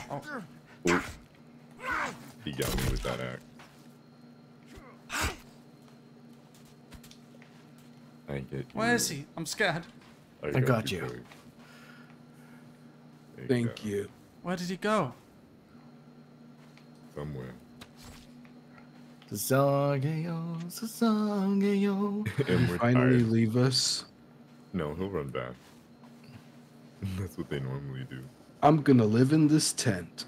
Oh. He got me with that axe. I get you. Where is he? I'm scared. I got you. Cody. There Thank go. you. Where did he go? Somewhere. Sasageyo, sasageyo. [LAUGHS] and we're Finally tired. leave us. No, he'll run back. [LAUGHS] That's what they normally do. I'm gonna live in this tent.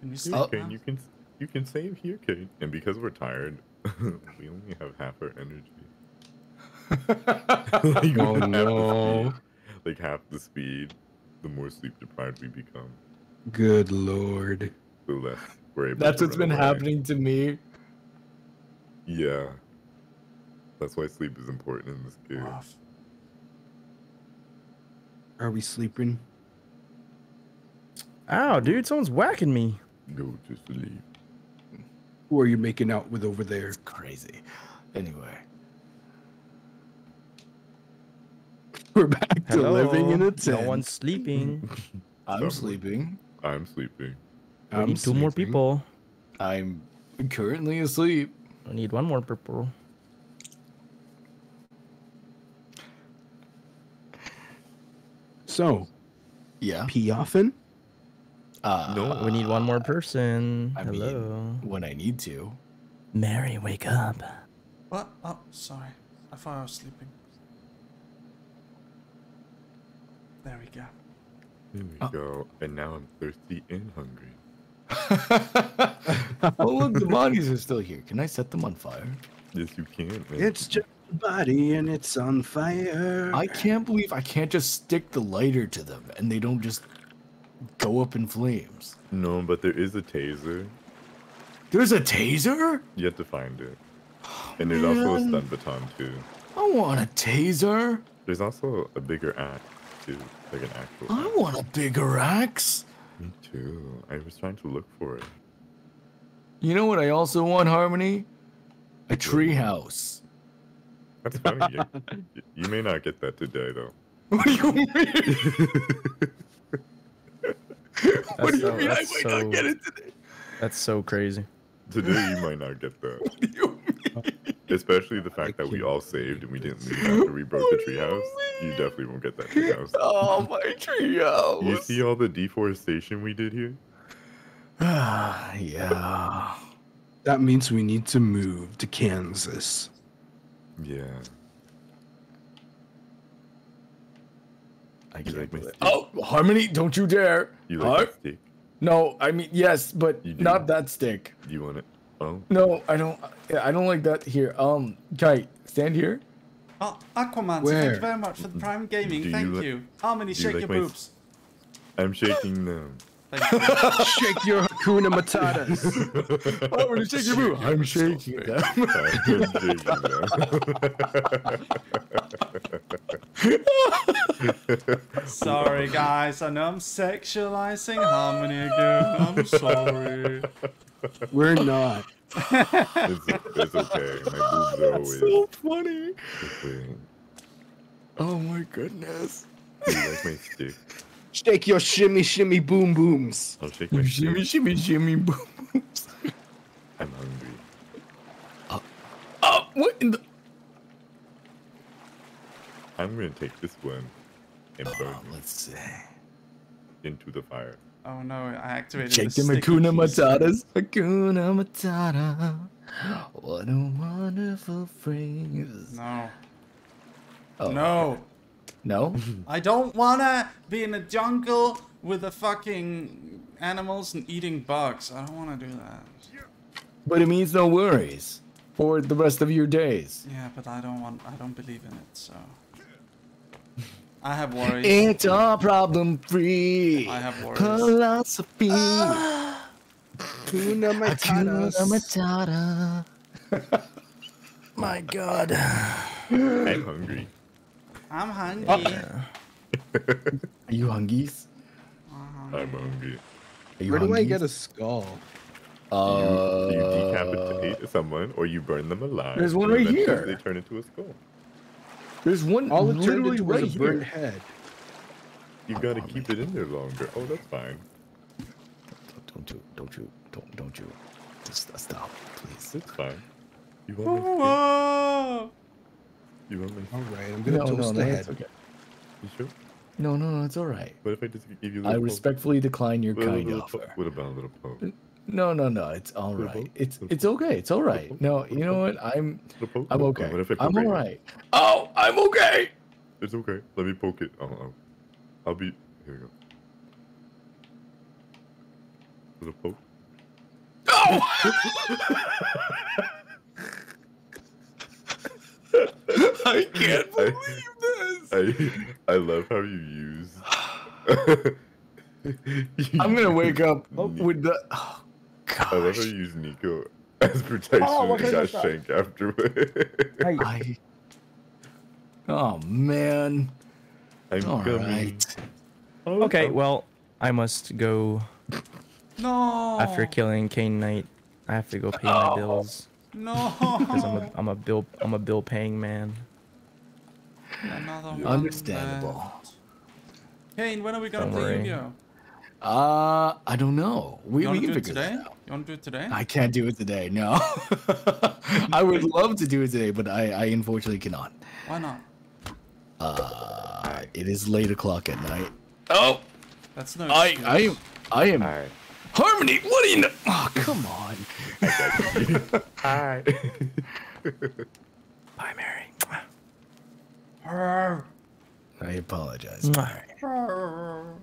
Can you Here, stop? Kaine, you can you can save here, Kate. And because we're tired, [LAUGHS] we only have half our energy. [LAUGHS] like, Oh, half no. speed- like half the speed, the more sleep deprived we become, Good lord. the less we're able. That's to what's run been away. happening to me. Yeah. That's why sleep is important in this game. Rough. Are we sleeping? Ow, dude, someone's whacking me. Go to sleep. Who are you making out with over there? It's crazy. Anyway, [LAUGHS] We're back to living in a tent. No one's sleeping. [LAUGHS] I'm Sorry. sleeping. I'm sleeping. I'm need two more people. I'm currently asleep. I need one more purple. So, Yeah. pee often? Uh, No, We need one more person. I mean- Hello. when I need to. Merry, wake up. What? Oh, sorry. I thought I was sleeping. There we go. There we Oh. go. And now I'm thirsty and hungry. [LAUGHS] oh look, the [LAUGHS] bodies are still here. Can I set them on fire? Yes, you can. Man. It's just a body and it's on fire. I can't believe I can't just stick the lighter to them and they don't just go up in flames. no, but there is a taser. There's a taser? You have to find it. And there's also a stun baton too. I want a taser. There's also a bigger axe too, like an actual. I axe. want a bigger axe. Me too. I was trying to look for it. You know what I also want, Harmony? A treehouse. That's funny. you, [LAUGHS] you may not get that today though. [LAUGHS] What do you mean? what do you so- mean I that's might so- not get it today? That's so crazy. Today you might not get that. [LAUGHS] What do you mean? [LAUGHS] Especially the fact that we all saved and we didn't leave after we broke the treehouse. You definitely won't get that treehouse. [LAUGHS] Oh, my tree house. You see all the deforestation we did here? [SIGHS] yeah. That means we need to move to Kansas. Yeah. I You like my stick? Oh, Harmony, don't you dare. You Huh? like that stick? No, I mean yes, but not that stick. You want it? Oh, No, I don't. I don't like that. Here, um, Kai, stand here. Oh, Aquaman, thank Where? you very much for the Prime Gaming. Do thank li- you. Harmony, do you shake like your boobs. I'm shaking them. [LAUGHS] Thank you. [LAUGHS] Shake your Hakuna Matatas. [LAUGHS] Oh, when you shake your boob, I'm shaking them. Sorry, guys. I know I'm sexualizing Harmony again. I'm sorry. We're not. it's, it's okay. My boobs are always so funny. Oh my goodness. Like my stick? Shake your shimmy shimmy boom booms. I'll shake my Shimmy, shimmy, shimmy, boom. Booms. I'm hungry. Oh, what in the? I'm gonna take this one and oh, burn Oh, it let's see. into the fire. Oh no, I activated Shake the them sticky Hakuna keys. Matatas. Hakuna Matata. What a wonderful phrase. No. Oh, No. No? [LAUGHS] I don't wanna be in a jungle with the fucking animals and eating bugs. I don't wanna do that. But it means no worries for the rest of your days. Yeah, but I don't want I don't believe in it, so I have worries. It's all problem free. I have worries. Philosophy. Ah. Hakuna Hakuna ah, Matatas. Matata. [LAUGHS] My God. I'm hungry. I'm hungry. Ah. Are you hungies? I'm hungry. Are you Where do I get a skull? Uh, you decapitate someone or you burn them alive. There's one right here. They turn into a skull. There's one All it turned literally into was a burnt here. head. You gotta keep it in there longer. Oh, that's fine. Don't you? Don't you? Don't don't you? Just uh, stop, please. It's fine. You want me? Whoa! stick? You want my All right, I'm gonna No, no, toast no, the it's head. okay. You sure? No, no, no, it's all right. What if I just give you a I little poke? respectfully decline your What kind little offer. poke? What about a little poke? No, no, no, it's all right. It's it's okay. It's all right. No, you know what? I'm I'm okay. poke? What if I I'm all right. Oh, I'm okay. It's okay. Let me poke it. I'll, I'll, I'll be. Here we go. Little poke. [LAUGHS] I can't I- believe this. I I love how you use. I'm gonna wake up [LAUGHS] with the. Oh, I love how gosh. you use Nico as protection Oh, what and got of shot? shanked afterward. I. Oh man. I'm All coming. right. Oh, Okay, oh. well, I must go No. after killing Kaine Knight. I have to go pay my bills No. because I'm a I'm a bill I'm a bill paying man. Another one Understandable. left. Kaine, when are we gonna Don't play worry. Yu-Gi-Oh? Uh, I don't know. We, we can do it figure today? that out. You wanna do it today? I can't do it today. No, [LAUGHS] I would love to do it today, but I, I unfortunately cannot. Why not? Uh, it is late o'clock at night. Oh, That's no I. I am I am Alright. Harmony. What do you know? Oh, [LAUGHS] come on. Hi. [LAUGHS] Bye, Merry. I apologize. Mwah.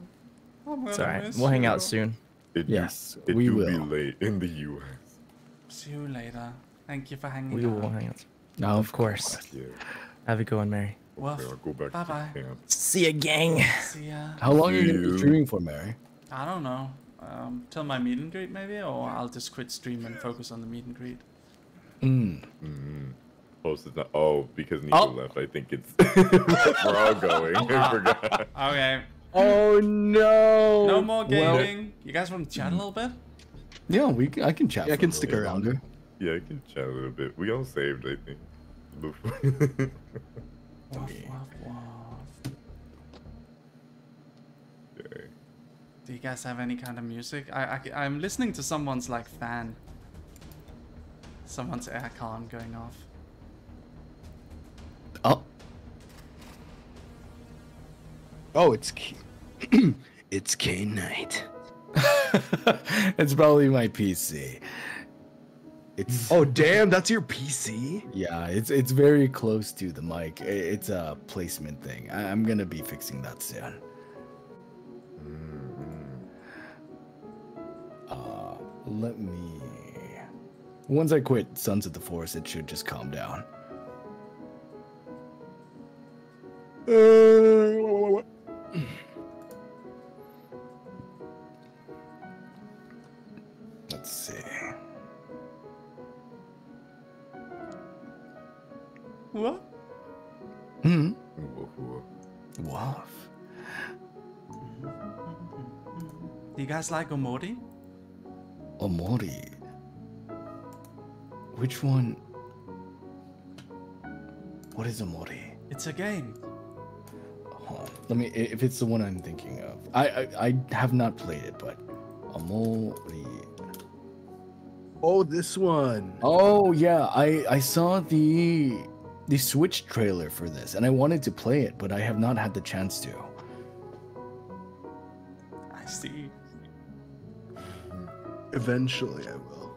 I'm It's alright. We'll hang you. out soon. It do- Yes, it we do will. be late in the U.S. See you later. Thank you for hanging out. We will hang out. No, of course. Yeah. Have a good one, Merry. Well, Okay, I'll go back bye-bye. camp. See ya, gang. see ya. How long are you gonna be you. streaming for, Merry? I don't know. Um, till my meet and greet maybe, or I'll just quit stream and focus on the meet and greet. Mm. Mm-hmm. Posted not. Oh, because Nico Oh. left. I think it's. [LAUGHS] We're all going. I forgot. Okay. Oh no! No more Well, gaming. you guys want to chat a little bit? yeah, we c- I can chat. Yeah, I can stick bit around. longer. Yeah, I can chat a little bit. We all saved, I think. Before. [LAUGHS] Okay. woof, woof. Okay. Do you guys have any kind of music? I, I am listening to someone's like fan. Someone's aircon going off. Oh, Oh, it's K- [CLEARS THROAT] it's K Knight. [LAUGHS] it's probably my PC. It's Oh damn, that's your PC. yeah, it's it's very close to the mic. It's a placement thing. I, I'm gonna be fixing that soon. Mm-hmm. Uh, let me. Once I quit Sons of the Forest, it should just calm down. Let's see. What? Hmm. Woof, woof. Do you guys like Omori? Omori. Which one? What is Omori? It's a game. Hold on. Let me. If it's the one I'm thinking of, I I, I have not played it, but Omori. Oh, this one. Oh yeah, I I saw the the Switch trailer for this, and I wanted to play it, but I have not had the chance to. I see. Eventually, I will.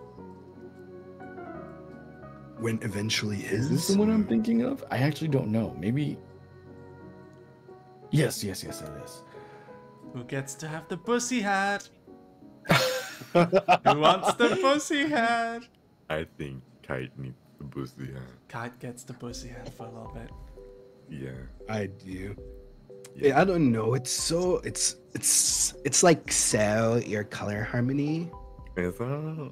When eventually is, Is this the one I'm thinking of? I actually don't know. Maybe. Yes, yes, yes, it is. Who gets to have the pussy hat? [LAUGHS] Who wants the pussy hat? I think Kite needs the pussy hat. Kite gets the pussy hat for a little bit. Yeah. I do. Yeah, I don't know. It's so it's it's it's like so your color harmony. It's, uh,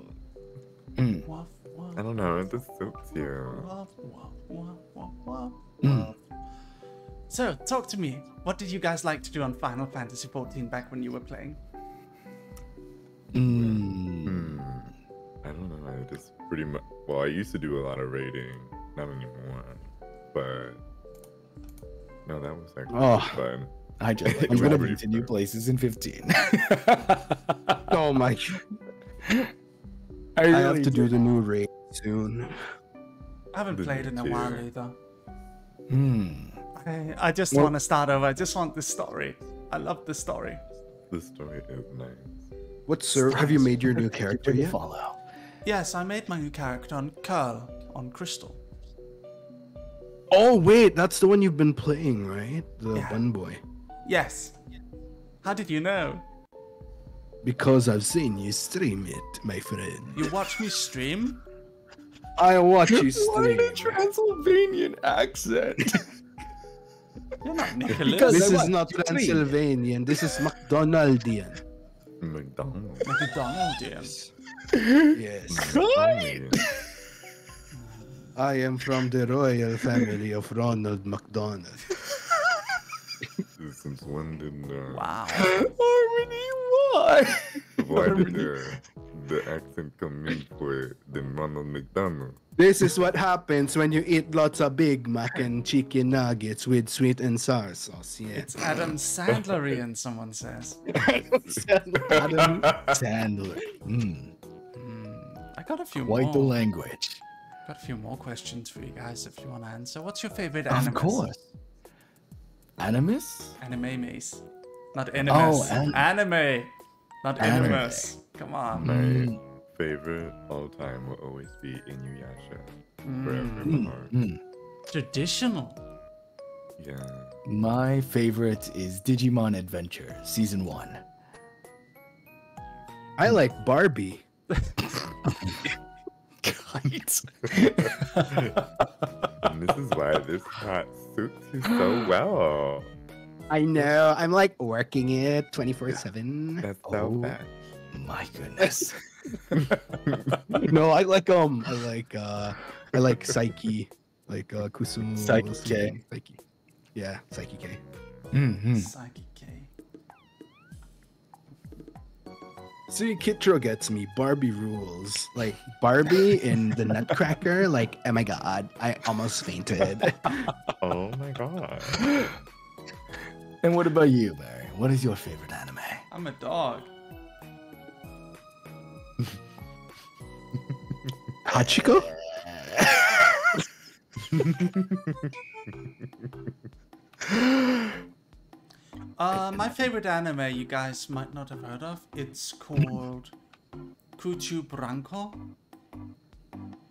Mm. Woof, woof, I don't know. It just suits you. woof, woof, woof, woof, woof, Mm. So, talk to me. What did you guys like to do on Final Fantasy XIV back when you were playing? Mm. Hmm. I don't know. I just pretty much. Well, I used to do a lot of raiding. Not anymore. But. No, that was actually Oh. fun. I just. [LAUGHS] I'm gonna driving be- to new places in 15. [LAUGHS] Oh my! I, I really have to do the new raid soon. I haven't The played in a new while either. Hmm. I, I just Well- want to start over. I just want the story. I love the story. The story is nice. What sir? Have you made your new [LAUGHS] character yet? follow. Yes, I made my new character on Coeurl on Crystal. Oh wait, that's the one you've been playing, right? The Yeah. bun boy. Yes. How did you know? Because I've seen you stream it, my friend. You watch me stream? I watch you [LAUGHS] Why stream. the Transylvanian accent? [LAUGHS] You're not Nikolas. Because This is not you stream. Transylvanian. This is McDonaldian. McDonald's. McDonald's. Yes. McDonald's. I am from the royal family of Ronald McDonald. Since when did uh, Wow. Harmony, why? why did uh, the accent come in for the Ronald McDonald. This is what happens when you eat lots of Big Mac and chicken nuggets with sweet and sour sauce. Yeah. It's Adam Sandlerian, someone says. [LAUGHS] Adam Sandler. Mm, Hmm, I got a few quite the more. language. Got a few more questions for you guys if you want to answer. What's your favorite anime? Of course. Animus? Anime maze. Not animus. an- anime. Not Anime. animus. Come on. My Mm. Favorite all time will always be Inuyasha. Mm. Forever in my heart. Mm. Traditional. Yeah. My favorite is Digimon Adventure, Season 1. I like Barbie. [LAUGHS] Kite. And this is why this hat suits you so [GASPS] well. I know. I'm like working it 24 7. That's so Oh. bad. My goodness. [LAUGHS] No, I like um I like uh I like Saiki. Like uh Kusuo. Saiki K. Saiki. Yeah, Saiki K. hmm Psychic K. See, Kitro gets me. Barbie rules. Like Barbie in the Nutcracker. Like, oh my god, I almost fainted. [LAUGHS] Oh my god. And what about you, Barry? What is your favorite anime? I'm a dog. Hachiko? [LAUGHS] Uh, my favorite anime you guys might not have heard of. It's called Kuchu Branko.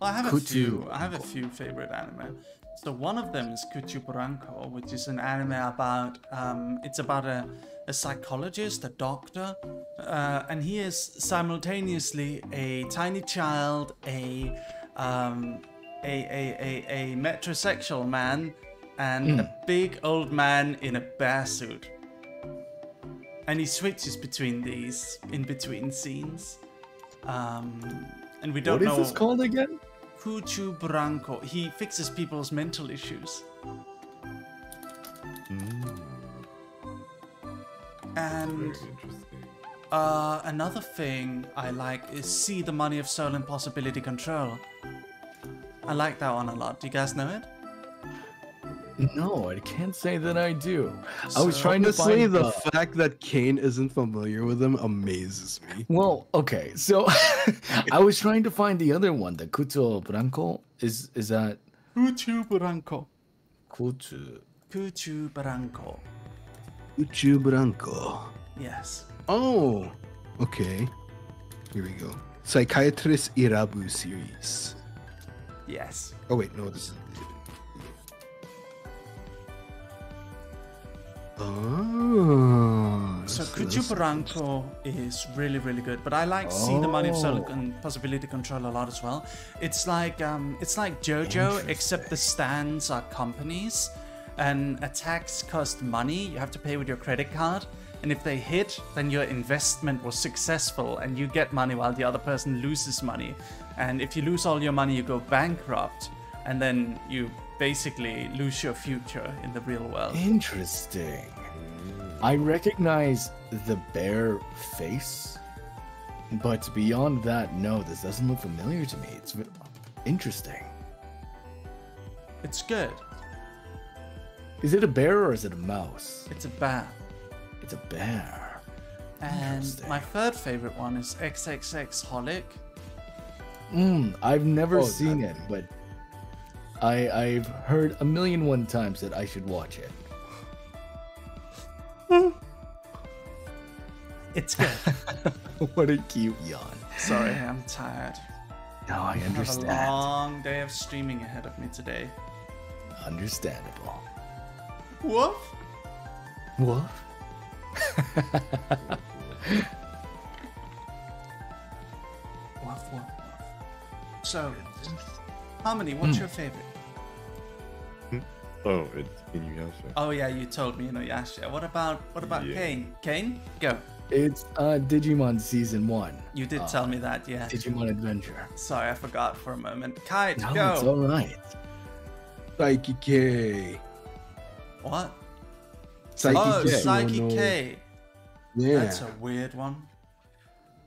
Well, I have a Kuchu few. I have a few favorite anime. So one of them is Kuchu Branko, which is an anime about. Um, it's about a, a psychologist, a doctor, uh, and he is simultaneously a tiny child, a um, a, a, a, a metrosexual man, and a big old man in a bear suit. And he switches between these in between scenes. Um, and we don't What know. What is this called again? Kuchu Branco. He fixes people's mental issues. Mm, And uh, another thing I like is C the Money of Soul and Possibility Control. I like that one a lot. Do you guys know it? No, I can't say that I do. I was trying to say the the. fact that Kaine isn't familiar with him amazes me. Well, okay, so [LAUGHS] I was trying to find the other one, the Kuto Branco. Is is that Kuchu Branco. Kutu? Kuchu Branco. Uchu Branco. Yes. Oh, okay. Here we go. Psychiatrist Irabu series. Yes. Oh wait, no, this is. Oh. So Branco is really, really good. But I like C the Money of Soul Oh. and Possibility Control a lot as well. It's like um, it's like JoJo, except the stands are companies, and attacks cost money. You have to pay with your credit card, and if they hit, then your investment was successful, and you get money while the other person loses money. And if you lose all your money, you go bankrupt, and then you basically lose your future in the real world. Interesting. I recognize the bear face, but beyond that, no, this doesn't look familiar to me. It's interesting. It's good. Is it a bear or is it a mouse? It's a bear. It's a bear. And my third favorite one is XXX Holic. Mm, I've never Oh, seen that- it, but I I've heard a million one times that I should watch it. [LAUGHS] It's good. [LAUGHS] what a cute yawn. Sorry, I'm tired. No, I I have a long day of streaming ahead of me today. Understandable. Woof. What? Woof, woof, woof. So, Harmony, what's Hmm. your favorite? Oh, it's Inuyasha. Oh yeah, you told me Inuyasha. What about what about Yeah. Kaine? Kaine, go. It's uh Digimon season one. You did Uh, tell me that, yeah. Digimon Adventure. Sorry, I forgot for a moment. Kite, No, go. it's all right. Saiki K. What? Saiki oh, K. Saiki No, no. K. Yeah. That's a weird one.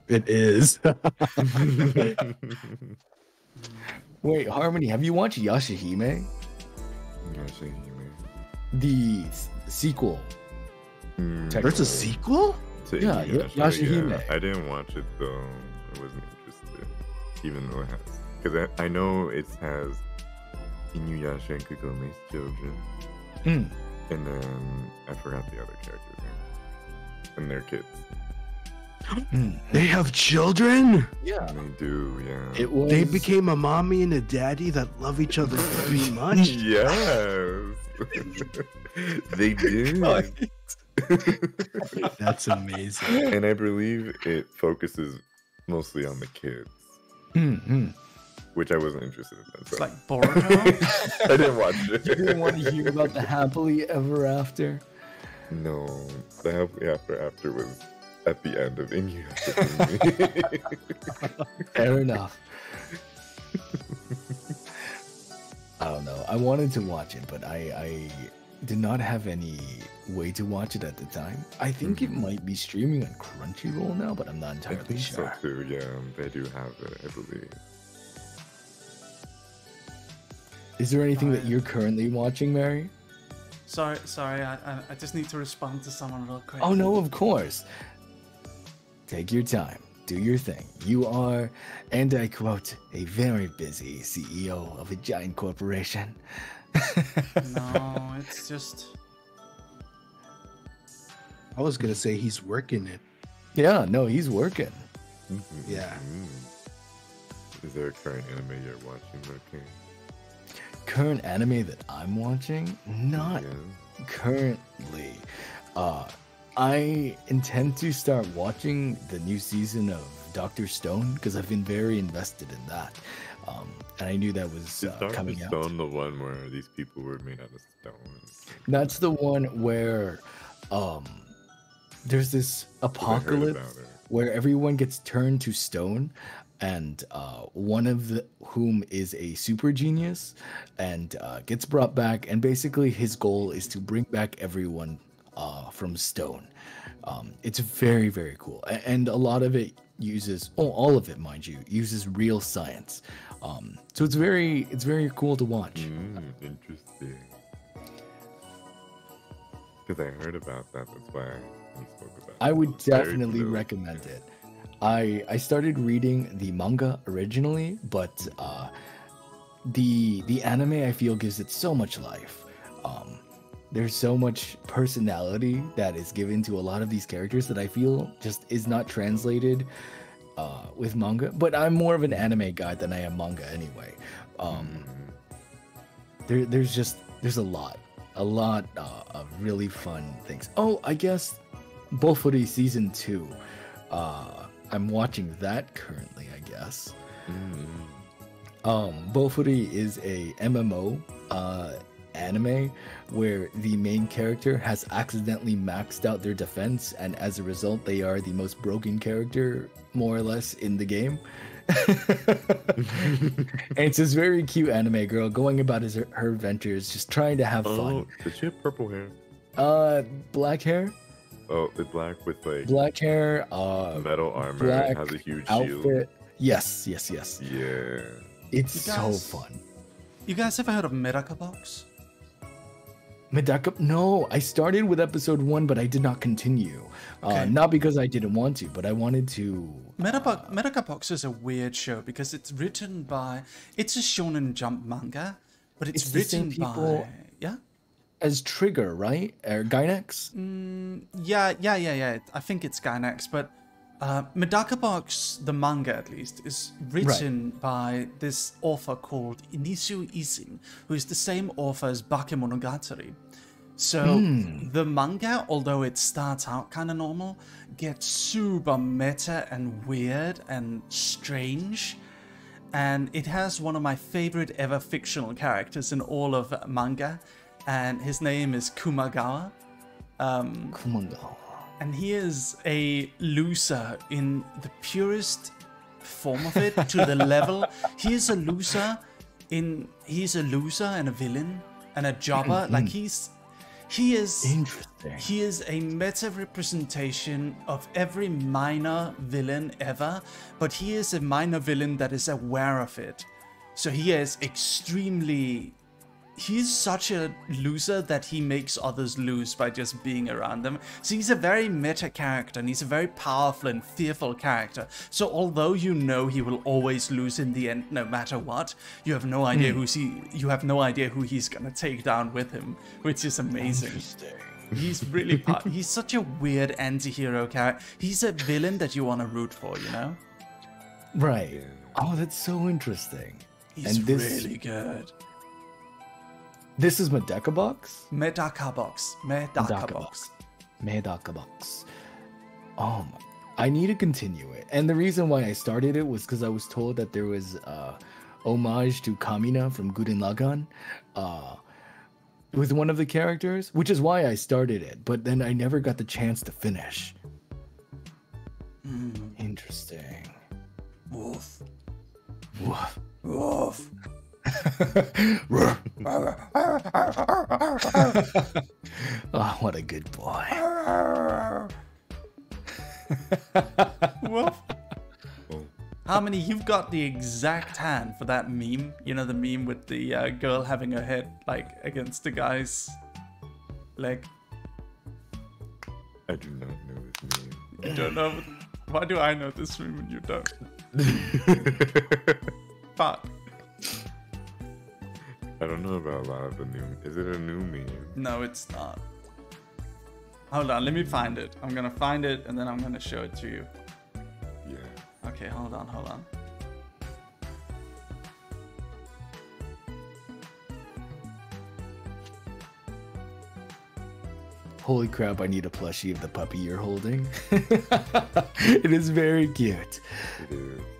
It is. [LAUGHS] Wait, Harmony, have you watched Yashahime? Yashahime. The s- sequel. Mm, There's a sequel? to Yeah, Ya- Inuyasha, Yashahime. I didn't watch it though. I wasn't interested, even though it has. Because I, I know it has Inuyasha and Kagome's children, Mm. And then I forgot the other characters' names and their kids. Mm. They have children? Yeah. They do, yeah. It was They became a mommy and a daddy that love each other very [LAUGHS] much? yes, [LAUGHS] they did. [LAUGHS] That's amazing. and I believe it focuses mostly on the kids, Mm, mm. Which I wasn't interested in. It's So. like Boruto. [LAUGHS] I didn't watch it. You didn't want to hear about the happily ever after? No, the happily after after was at the end of Inuyasha. [LAUGHS] Fair enough. I don't know. I wanted to watch it, but I, I did not have any way to watch it at the time. I think it mm-hmm. might be streaming on Crunchyroll now, but I'm not I entirely think so sure. too. Yeah, they do have it. I believe. Is there anything that you're currently watching, Merry? sorry, sorry. I, I, I just need to respond to someone real quick. Oh no, of course. Take your time. Do your thing. You are, and I quote, a very busy CEO of a giant corporation. [LAUGHS] No, it's just. I was gonna say he's working it. Yeah, no, he's working. Yeah. Mhm. Is there a current anime you're watching, Loki? Current anime that I'm watching? Not Yeah. currently. Uh, I intend to start watching the new season of Doctor Stone because I've been very invested in that. Um, and I knew that was Is uh, Doctor coming out. Stone the one where these people were made out of stone? That's the one where um, there's this apocalypse where everyone gets turned to stone and uh, one of the, whom is a super genius and uh, gets brought back and basically his goal is to bring back everyone uh, from stone um, it's very very cool and a lot of it uses oh all of it mind you uses real science um, so it's very it's very cool to watch Mm, interesting. Because I heard about that. That's why we spoke about. I would definitely recommend it. I I started reading the manga originally, but uh, the the anime I feel gives it so much life. Um, there's so much personality that is given to a lot of these characters that I feel just is not translated uh, with manga. But I'm more of an anime guy than I am manga anyway. Um, there there's just there's a lot a lot uh, of really fun things oh i guess Bofuri season 2 uh i'm watching that currently i guess. Mm, um Bofuri is a mmo uh anime where the main character has accidentally maxed out their defense and as a result they are the most broken character more or less in the game. [LAUGHS] And it's this very cute anime girl going about his, her adventures just trying to have Oh, fun does she have purple hair? uh black hair Oh, the black with like black hair uh metal armor. black and has a huge outfit shield. yes yes yes Yeah. it's You so fun You guys ever heard of Medaka Box? Medaka, no, I started with episode one, but I did not continue. Uh, Okay. not because I didn't want to, but I wanted to. Medaka, Medaka Box is a weird show because it's written by. It's a Shonen Jump manga, but it's, It's the same written people- by. Yeah? As Trigger, right? Or Gainax? Mm, yeah, yeah, yeah, yeah. I think it's Gainax, but uh, Medaka Box, the manga at least, is written by this author called Nisio Isin, who is the same author as Bakemonogatari. So the manga, although it starts out kind of normal, gets super meta and weird and strange. And it has one of my favorite ever fictional characters in all of manga, and his name is Kumagawa. Um, Kumanga. and he is a loser in the purest form of it to the [LAUGHS] level he is a loser in he's a loser and a villain and a jobber like he's He is Interesting. he is a meta representation of every minor villain ever, but he is a minor villain that is aware of it. So he is extremely. He's such a loser that he makes others lose by just being around them. So he's a very meta character and he's a very powerful and fearful character. So although you know he will always lose in the end no matter what, you have no idea hmm. who's he you have no idea who he's gonna take down with him, which is amazing. He's really [LAUGHS] he's such a weird anti-hero character. He's a villain that you want to root for, you know? Right. Oh, that's so interesting. He's And this- really good. This is Medaka box. Medaka box. Medaka box. Medaka box. Um, I need to continue it, and the reason why I started it was because I was told that there was uh, homage to Kamina from Gurren Lagann, uh, with one of the characters, which is why I started it. But then I never got the chance to finish. Interesting. Woof. Woof. Woof. [LAUGHS] oh, what a good boy. Woof. Oh, How many? You've got the exact hand for that meme. You know the meme with the uh, girl having her head like against the guy's leg. I do not know this meme. You don't know. Why do I know this meme and you don't? [LAUGHS] Fuck. I don't know about a lot of the new. Is it a new meme? No, it's not. Hold on, let me find it. I'm gonna find it and then I'm gonna show it to you. Yeah. Okay, hold on, hold on. Holy crap, I need a plushie of the puppy you're holding. [LAUGHS] it is very cute. It is.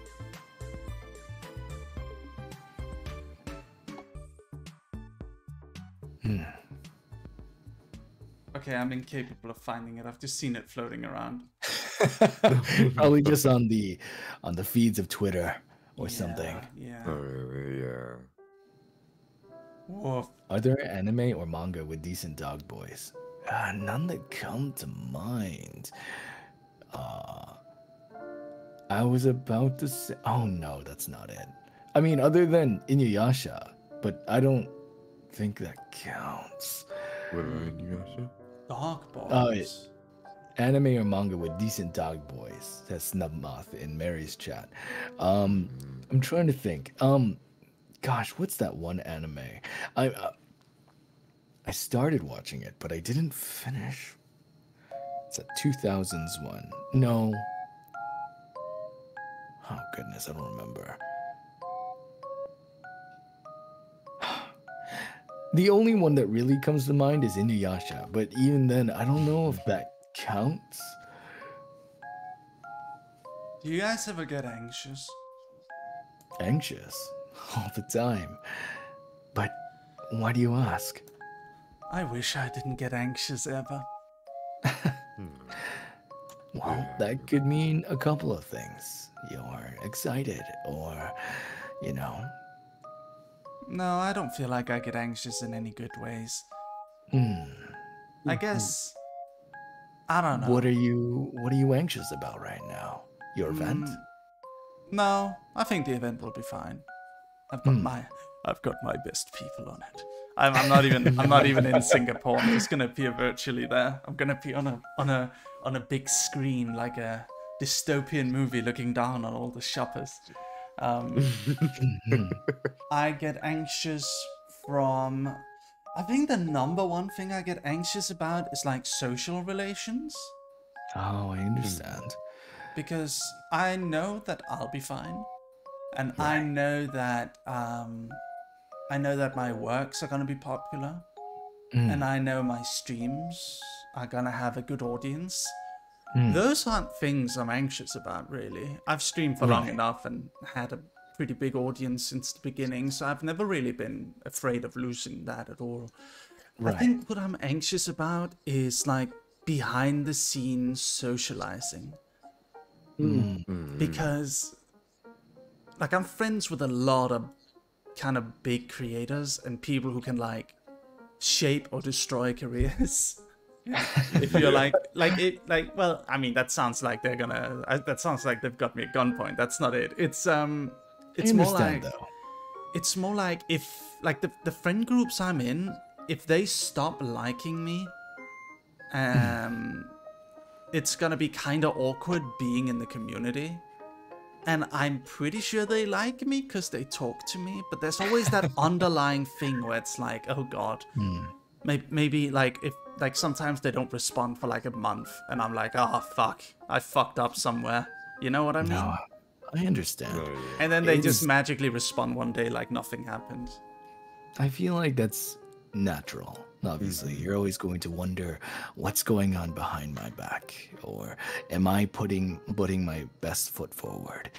Okay, I'm incapable of finding it. I've just seen it floating around. [LAUGHS] Probably just on the on the feeds of Twitter or something. Yeah. Oh? Yeah. Woof. Are there anime or manga with decent dog boys? Uh, none that come to mind. Uh, I was about to say. Oh no, that's not it. I mean, other than Inuyasha, but I don't think that counts. What about Inuyasha? Dog boys. Oh, it- Anime or manga with decent dog boys. Says Snubmoth in Merry's chat. Um, I'm trying to think. Um, gosh, what's that one anime? I uh, I started watching it, but I didn't finish. It's a 2000s one. No. Oh goodness, I don't remember. The only one that really comes to mind is Inuyasha, but even then, I don't know if that counts. Do you guys ever get anxious? Anxious [LAUGHS] all the time. But why do you ask? I wish I didn't get anxious ever. [LAUGHS] Well, that could mean a couple of things. You're excited, or, you know, No, I don't feel like I get anxious in any good ways. hmm, I guess. I don't know. what are you what are you anxious about right now? Your event? Mm, No, I think the event will be fine. I've got Hmm. my I've got my best people on it. I'm, I'm not even I'm not even in [LAUGHS] Singapore. I'm just gonna appear virtually there. I'm gonna be on a on a on a big screen like a dystopian movie looking down on all the shoppers. Um. [LAUGHS] I get anxious from. I think the number one thing I get anxious about is like social relations Oh, I understand. because I know that I'll be fine, and I know that um, I know that my works are gonna be popular, Mm, and I know my streams are gonna have a good audience. Mm. Those aren't things I'm anxious about, really. I've streamed for long enough and had a pretty big audience since the beginning, so I've never really been afraid of losing that at all. I think what I'm anxious about is like behind the scenes socializing Mm. Mm. because like I'm friends with a lot of kind of big creators and people who can like shape or destroy [LAUGHS] careers. [LAUGHS] if you're like like it like well i mean that sounds like they're gonna that sounds like they've got me at gunpoint. That's not it. It's um it's more like though. it's more like if like the, the friend groups i'm in if they stop liking me um it's gonna be kind of awkward being in the community. And i'm pretty sure they like me because they talk to me but there's always that [LAUGHS] underlying thing where it's like oh god. Maybe, maybe like if like sometimes they don't respond for like a month and i'm like oh fuck i fucked up somewhere you know what i mean No, I understand. Oh, and then they It just is- magically respond one day like nothing happened I feel like that's natural. Obviously, Mm-hmm. you're always going to wonder what's going on behind my back, or am I putting putting my best foot forward?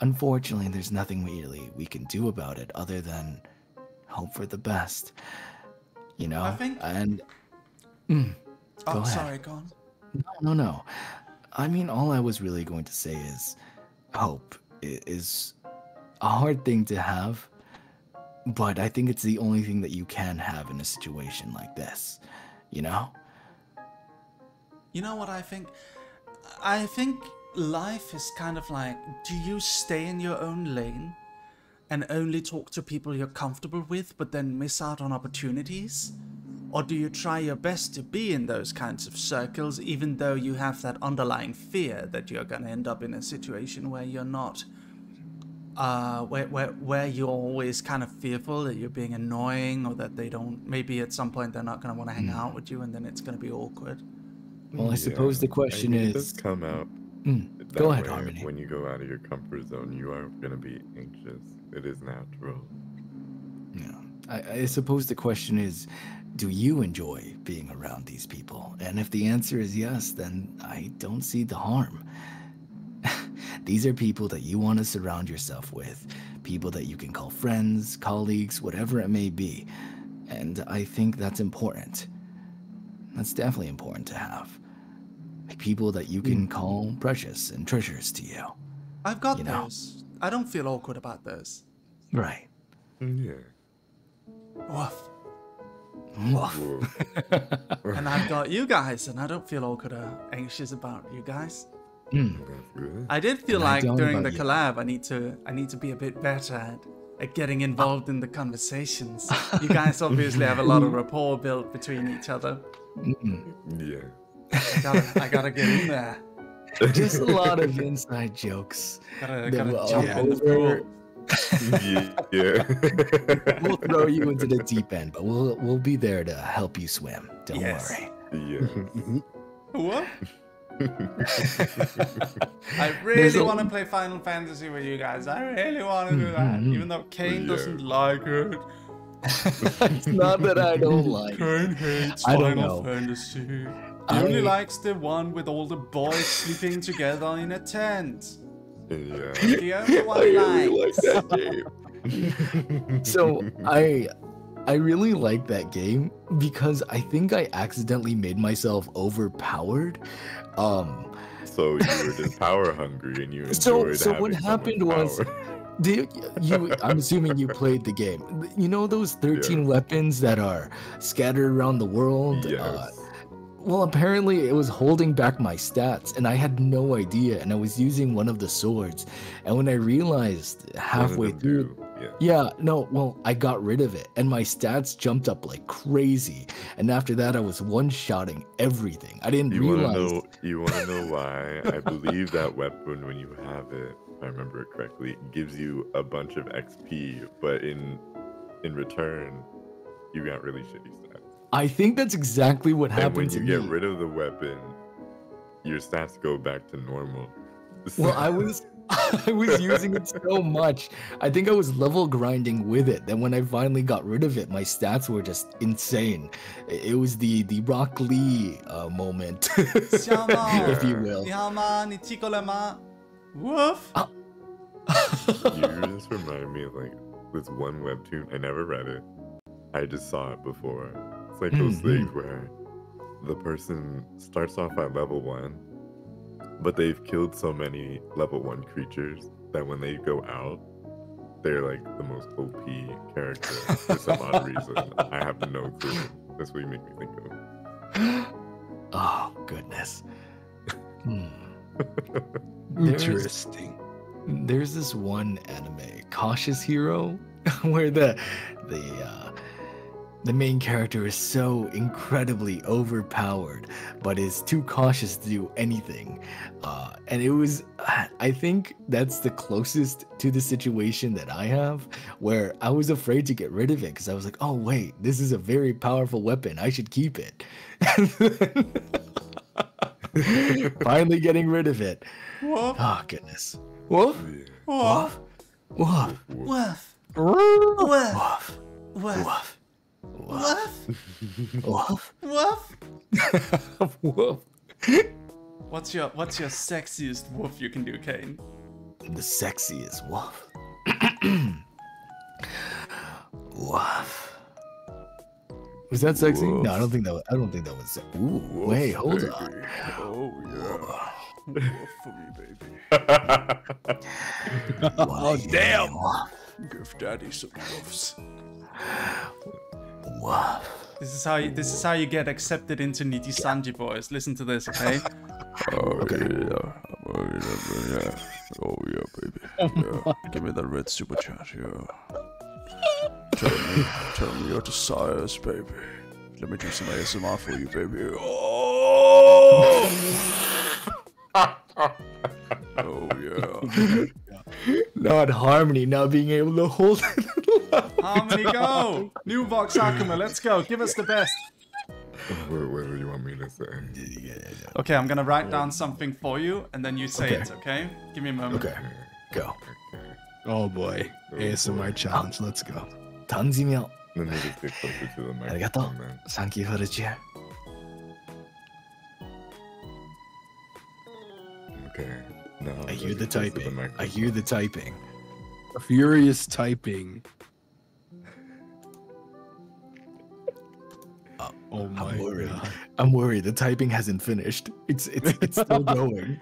Unfortunately, there's nothing really we can do about it other than hope for the best. You know, I think- and Mm, oh Go ahead. sorry go on no, no, no. I mean, all I was really going to say is hope is a hard thing to have, but I think it's the only thing that you can have in a situation like this. You know? You know what I think? I think life is kind of like do you stay in your own lane and only talk to people you're comfortable with, but then miss out on opportunities? Or do you try your best to be in those kinds of circles, even though you have that underlying fear that you're gonna end up in a situation where you're not, uh, where, where, where you're always kind of fearful that you're being annoying or that they don't, maybe at some point they're not gonna wanna hang out with you and then it's gonna be awkward. Well, I suppose the I question mean, it does is. come out. Mm, go ahead, way. Harmony. When you go out of your comfort zone, you are going to be anxious. It is natural. Yeah. I, I suppose the question is do you enjoy being around these people? And if the answer is yes, then I don't see the harm. [LAUGHS] these are people that you want to surround yourself with, people that you can call friends, colleagues, whatever it may be. And I think that's important. That's definitely important to have. Like people that you can hmm. call precious and treasures to you. I've got You know. those. I don't feel awkward about those. Right. Yeah. Woof. Woof. Whoa. [LAUGHS] And I've got you guys, and I don't feel awkward or anxious about you guys. Mm. I did feel And like during the about you. collab, I need to, I need to be a bit better at, at getting involved in the conversations. You guys [LAUGHS] obviously have a lot of rapport built between each other. Mm. Yeah. I gotta, I gotta get in there. [LAUGHS] Just a lot of inside jokes. Gotta, gotta we'll jump go in the over- pool. Yeah. [LAUGHS] yeah. we'll throw you into the deep end, but we'll we'll be there to help you swim. Don't Yes. worry. yeah. [LAUGHS] What? [LAUGHS] I really a- want to play Final Fantasy with you guys. I really want to do that, Mhm. even though Kaine Yeah. doesn't like it. it's not that I don't like. Kaine hates I don't Final know. Fantasy. He I- only likes the one with all the boys sleeping together in a tent. Yeah. The only one I really like that game. So [LAUGHS] I I really like that game because I think I accidentally made myself overpowered. Um So you were just power hungry and you enjoyed So- so what having so much happened was- power. [LAUGHS] Did you? I'm assuming you played the game. You know those [LAUGHS] 13 weapons that are scattered around the world. Uh, Yes. Well, apparently it was holding back my stats, and I had no idea. And I was using one of the swords, and when I realized halfway through, do? Yeah. yeah, no, well, I got rid of it, and my stats jumped up like crazy. And after that, I was one-shotting everything. I didn't You want to know? You want to know why? I believe that weapon, when you have it, if I remember it correctly, it gives you a bunch of XP, but in in return, you got really shitty stats. I think that's exactly what and happened to me. When you get rid of the weapon, your stats go back to normal. Well, [LAUGHS] I was [LAUGHS] I was using it so much. I think I was level grinding with it. Then when I finally got rid of it, my stats were just insane. It was the the Rock Lee uh, moment, [LAUGHS] if you will. Woof. Ah. You just remind me of like this one webtoon. I never read it. I just saw it before it's like those Mhm. things where the person starts off at level one, but they've killed so many level one creatures that when they go out, they're like the most OP character for some odd reason. I have no clue. That's what you make me think of. [GASPS] Oh goodness. Hmm. There's- Interesting. There's this one anime, Cautious Hero, [LAUGHS] where the the uh, the main character is so incredibly overpowered, but is too cautious to do anything. Uh, and it was, I think that's the closest to the situation that I have, where I was afraid to get rid of it because I was like, oh wait, this is a very powerful weapon. I should keep it. Finally getting rid of it. Woof, Oh goodness. Woof. Yeah. Woof. Woof. woof, woof, Woof. woof, Woof. [LAUGHS] woof, Woof. woof. [LAUGHS] Woof. What's your What's your sexiest woof you can do, Kaine? The sexiest woof. [CLEARS THROAT] woof. Was that sexy? No, I don't think that. Was, I don't think that was. se- Ooh, wait, hold on. Oh yeah. Woof for me, baby. [LAUGHS] oh damn! Give daddy some woofs. Woof. This is how you, this is how you get accepted into Niji Sanji boys. Listen to this, okay? [LAUGHS] Oh yeah, oh yeah, yeah. Oh yeah, baby. [LAUGHS] Oh yeah. Give me that red super chat, yeah. Tell me, tell me your desires, baby. Let me do some ASMR for you, baby. Oh, [LAUGHS] oh yeah. Not harmony. Not being able to hold it. Harmony, go! New Vox Akuma, let's go. Give us the best. what, what do you want me to say? Okay, I'm gonna write down something for you, and then you say Okay. it. Okay? Give me a moment. Okay, go. Oh boy. Oh, ASMR boy. challenge. Let's go. Tanzimyo. Let me just get closer to the Arigato. microphone, man. Thank you for the chair. Okay. Now I hear gonna the get closer to typing. I hear the typing. Furious typing. Oh my worried. god. I'm worried. The typing hasn't finished. It's it's it's still [LAUGHS] going.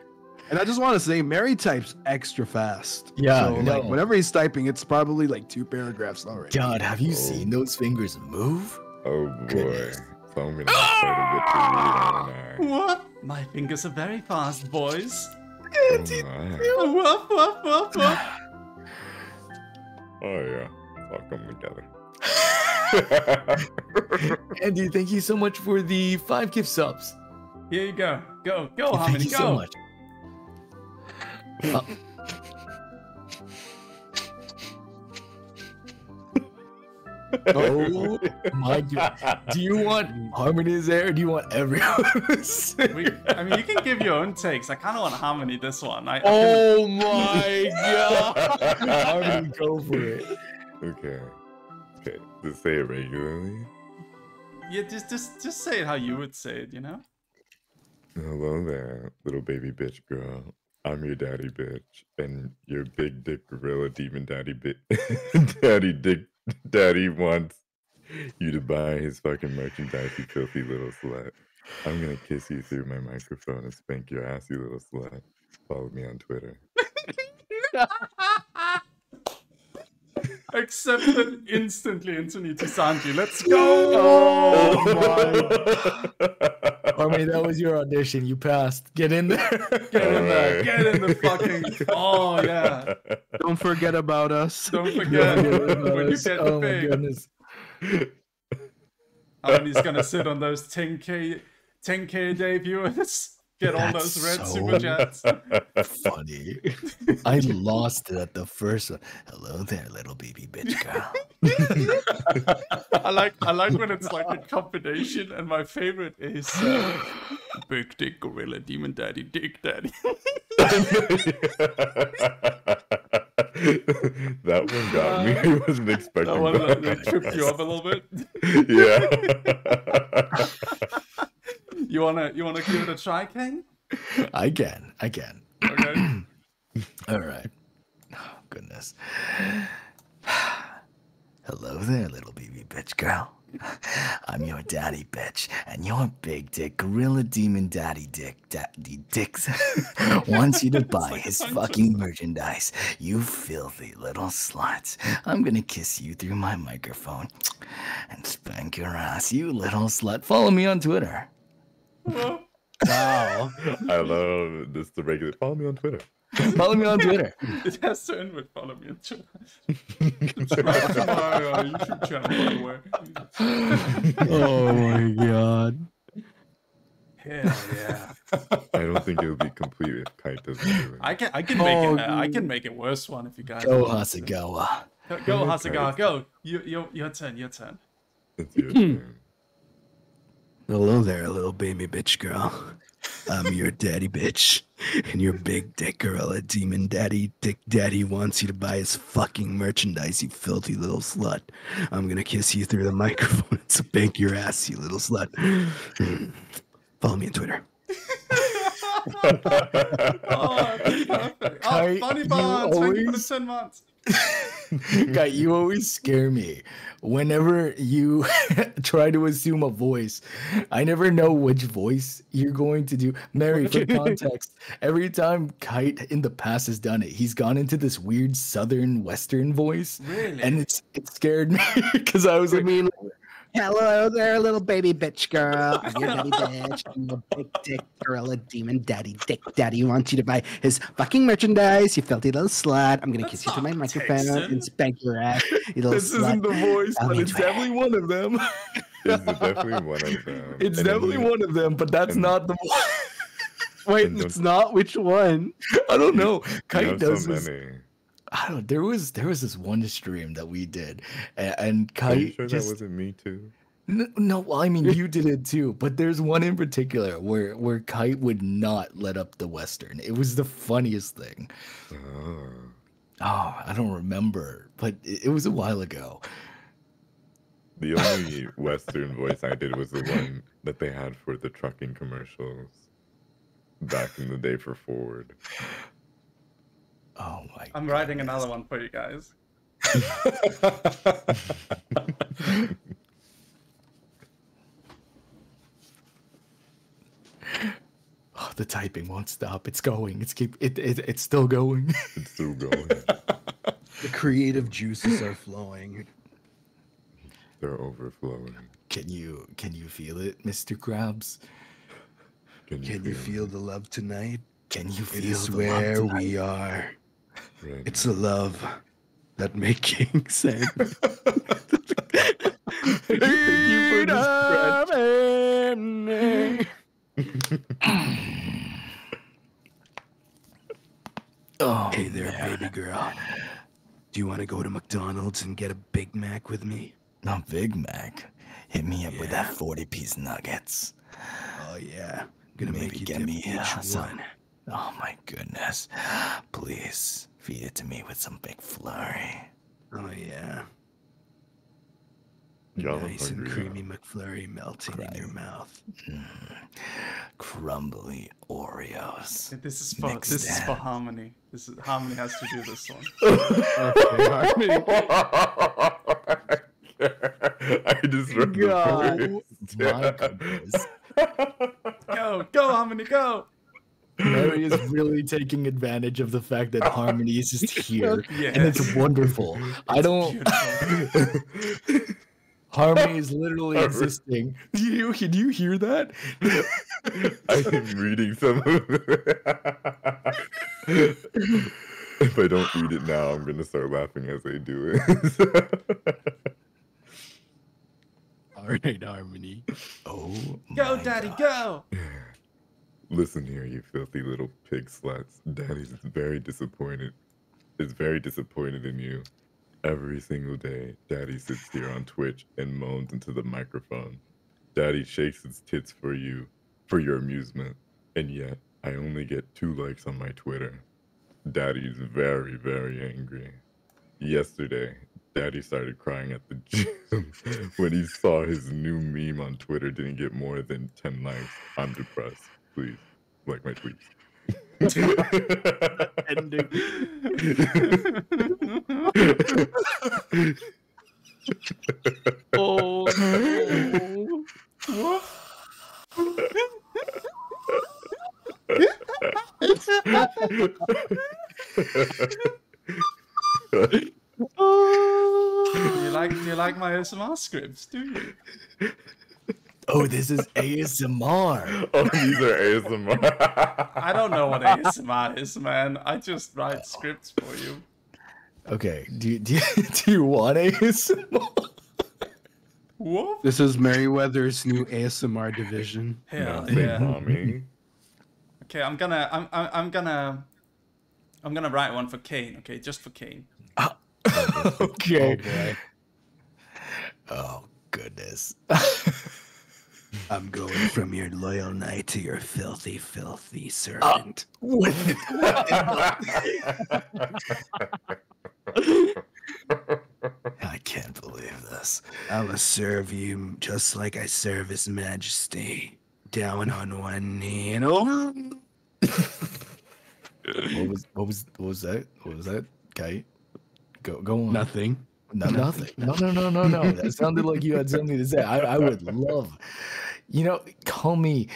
And I just want to say, Merry types extra fast. Yeah, So, no. like, whenever he's typing, it's probably like two paragraphs already. God, have you Oh. seen those fingers move? Oh boy. Goodness. So I'm gonna have quite a bit to read. Ah! What? My fingers are very fast, boys. Oh, my. Woof, woof, woof, woof. [SIGHS] oh yeah. It's all coming together. [LAUGHS] Andy, thank you so much for the five gift subs. Here you go. Go, go, thank Harmony, you go. so much. Uh, [LAUGHS] oh my god. Do you want Harmony there or do you want everyone? We, I mean, you can give your own takes. I kind of want Harmony this one. I, I can- oh my [LAUGHS] god. Harmony, go for it. okay. Just say it regularly. yeah, just, just, just say it how you would say it. You know? Hello there, little baby bitch girl. I'm your daddy bitch, and your big dick gorilla demon daddy bit [LAUGHS] daddy dick daddy wants you to buy his fucking merchandise, you filthy little slut. I'm gonna kiss you through my microphone and spank your ass, you little slut. Follow me on Twitter. [LAUGHS] [LAUGHS] Accepted instantly into Niji Sanji. Let's go. Oh Harmony, that was your audition. You passed. Get in there. Get in there. Alright. Get in the fucking. Oh yeah. Don't forget about us. Don't forget when you get oh the my pay. goodness. Harmony's gonna sit on those 10k, 10k a day viewers. Get all That's those red so- super chats. [LAUGHS] Funny. I lost it at the first one. Hello there, little baby bitch girl. [LAUGHS] I like I like when it's like a combination, and my favorite is uh, [GASPS] Big Dick Gorilla Demon Daddy Dick Daddy. [LAUGHS] that one got me. I wasn't expecting that one that. that, that tripped you up a little bit. yeah. You wanna you wanna give it a try, Ken? I can. I can. Okay. [CLEARS THROAT] All right. Oh, goodness. [SIGHS] Hello there, little baby bitch girl. [LAUGHS] I'm your daddy, bitch, and your big dick gorilla demon daddy dick daddy dicks [LAUGHS] wants you to [LAUGHS] buy like his fucking merchandise. You filthy little sluts. I'm gonna kiss you through my microphone and spank your ass, you little slut. Follow me on Twitter. Wow. I love this the regular. Follow me on Twitter. Follow me on Twitter. It has to end with follow me on Twitter. Subscribe to my uh, YouTube channel, by oh my god. Hell yeah. I don't think it'll be complete if Kite doesn't do it. I can I can make Oh, it uh, I can make it worse one if you guys Go want. Hasegawa. Go, go Hasegawa, go. You, your your turn, your turn. It's your [CLEARS THROAT] turn. Hello there, little baby bitch girl. I'm your daddy bitch. And your big dick gorilla demon daddy dick daddy wants you to buy his fucking merchandise, you filthy little slut. I'm gonna kiss you through the microphone and spank your ass, you little slut. [CLEARS THROAT] Follow me on Twitter. [LAUGHS] Oh, that's perfect. Oh, Kite, funny you bonds. Thank you for the 10 months. [LAUGHS] Guy, you always scare me. Whenever you [LAUGHS] try to assume a voice, I never know which voice you're going to do. Merry, for [LAUGHS] context, every time Kite in the past has done it, he's gone into this weird southern western voice. Really? And it's it scared me because I was like, mean, hello there, little baby bitch girl. I'm your [LAUGHS] daddy bitch. I'm the big dick gorilla demon daddy dick daddy wants you to buy his fucking merchandise, you filthy little slut. I'm gonna That's kiss you through my microphone Texan. and spank your ass, you this slut. isn't the voice, Follow but it's Twitter. definitely one of them. It's definitely one of them. It's And definitely one of them, but that's not the one. [LAUGHS] Wait, it's don't- which one. I don't know. You Kite does so this. I don't. There was there was this one stream that we did, and, and Are you sure just that wasn't me too? no, no. Well, I mean, you did it too, but there's one in particular where where Kite would not let up the western. It was the funniest thing. Oh. Oh, I don't remember, but it, it was a while ago. The only Western voice I did was the one that they had for the trucking commercials back in the day for Ford. Oh my. I'm writing another one for you guys. [LAUGHS] Oh, the typing won't stop. It's going. It's keep. It, it it's still going. [LAUGHS] It's still going. [LAUGHS] The creative juices are flowing. They're overflowing. can you can you feel it, Mister Krabs? Can you, Can you feel the love tonight? Can you feel is the love where tonight? we are. It? Right It's a love that making [LAUGHS] sense. Thank you for. [LAUGHS] Oh, Hey there, man. baby girl. Do you want to go to McDonald's and get a Big Mac with me? No Big Mac. Hit me up with that 40 piece nuggets. Oh yeah, I'm gonna Maybe make you get me, each uh, some- one. Oh my goodness. Please feed it to me with some big flurry. Oh yeah, Y'all nice and hungry now. creamy McFlurry melting in your mouth. Mm. Crumbly Oreos. This is for Mixed this is for. Harmony. This is Harmony has to do this [LAUGHS] one. Harmony! [LAUGHS] I just read God. My goodness. [LAUGHS] Go, go, Harmony, go. Merry is [LAUGHS] really taking advantage of the fact that Harmony is just [LAUGHS] here. And it's Yes. wonderful. I don't. [LAUGHS] Harmony is literally existing. Do you, can you hear that? I am reading some of it. if I don't read it now, I'm gonna start laughing as I do it. All right, Harmony. Oh, Go, my Daddy, God. go. Listen here, you filthy little pig sluts. Daddy's very disappointed. Is very disappointed in you. Every single day, Daddy sits here on Twitch and moans into the microphone. Daddy shakes his tits for you, for your amusement, and yet I only get two likes on my Twitter. Daddy's very, very angry. Yesterday, Daddy started crying at the [LAUGHS] gym when he saw his new meme on Twitter didn't get more than 10 likes. I'm depressed please like my tweets. ending. oh. you like you like my SMR scripts, do you? Oh, this is ASMR. [LAUGHS] oh, these are ASMR. I don't know what ASMR is, man. I just write scripts for you. Okay, do you, [LAUGHS] do you, do you want ASMR? Whoop. This is Merryweather's new ASMR division. Hell Not say yeah. mommy. Okay, I'm gonna I'm, I'm I'm gonna I'm gonna write one for Kaine. Okay, just for Kaine. [LAUGHS] okay. Oh, boy. Oh goodness. I'm going from your loyal knight to your filthy, filthy servant. What? [LAUGHS] I can't believe this. I will serve you just like I serve His Majesty. Down on one knee and oh, What was what was what was that? What was that? Okay. Go go on. nothing. No, nothing. No, no, no, no, no. That sounded like you had something to say. I, I would love, you know, call me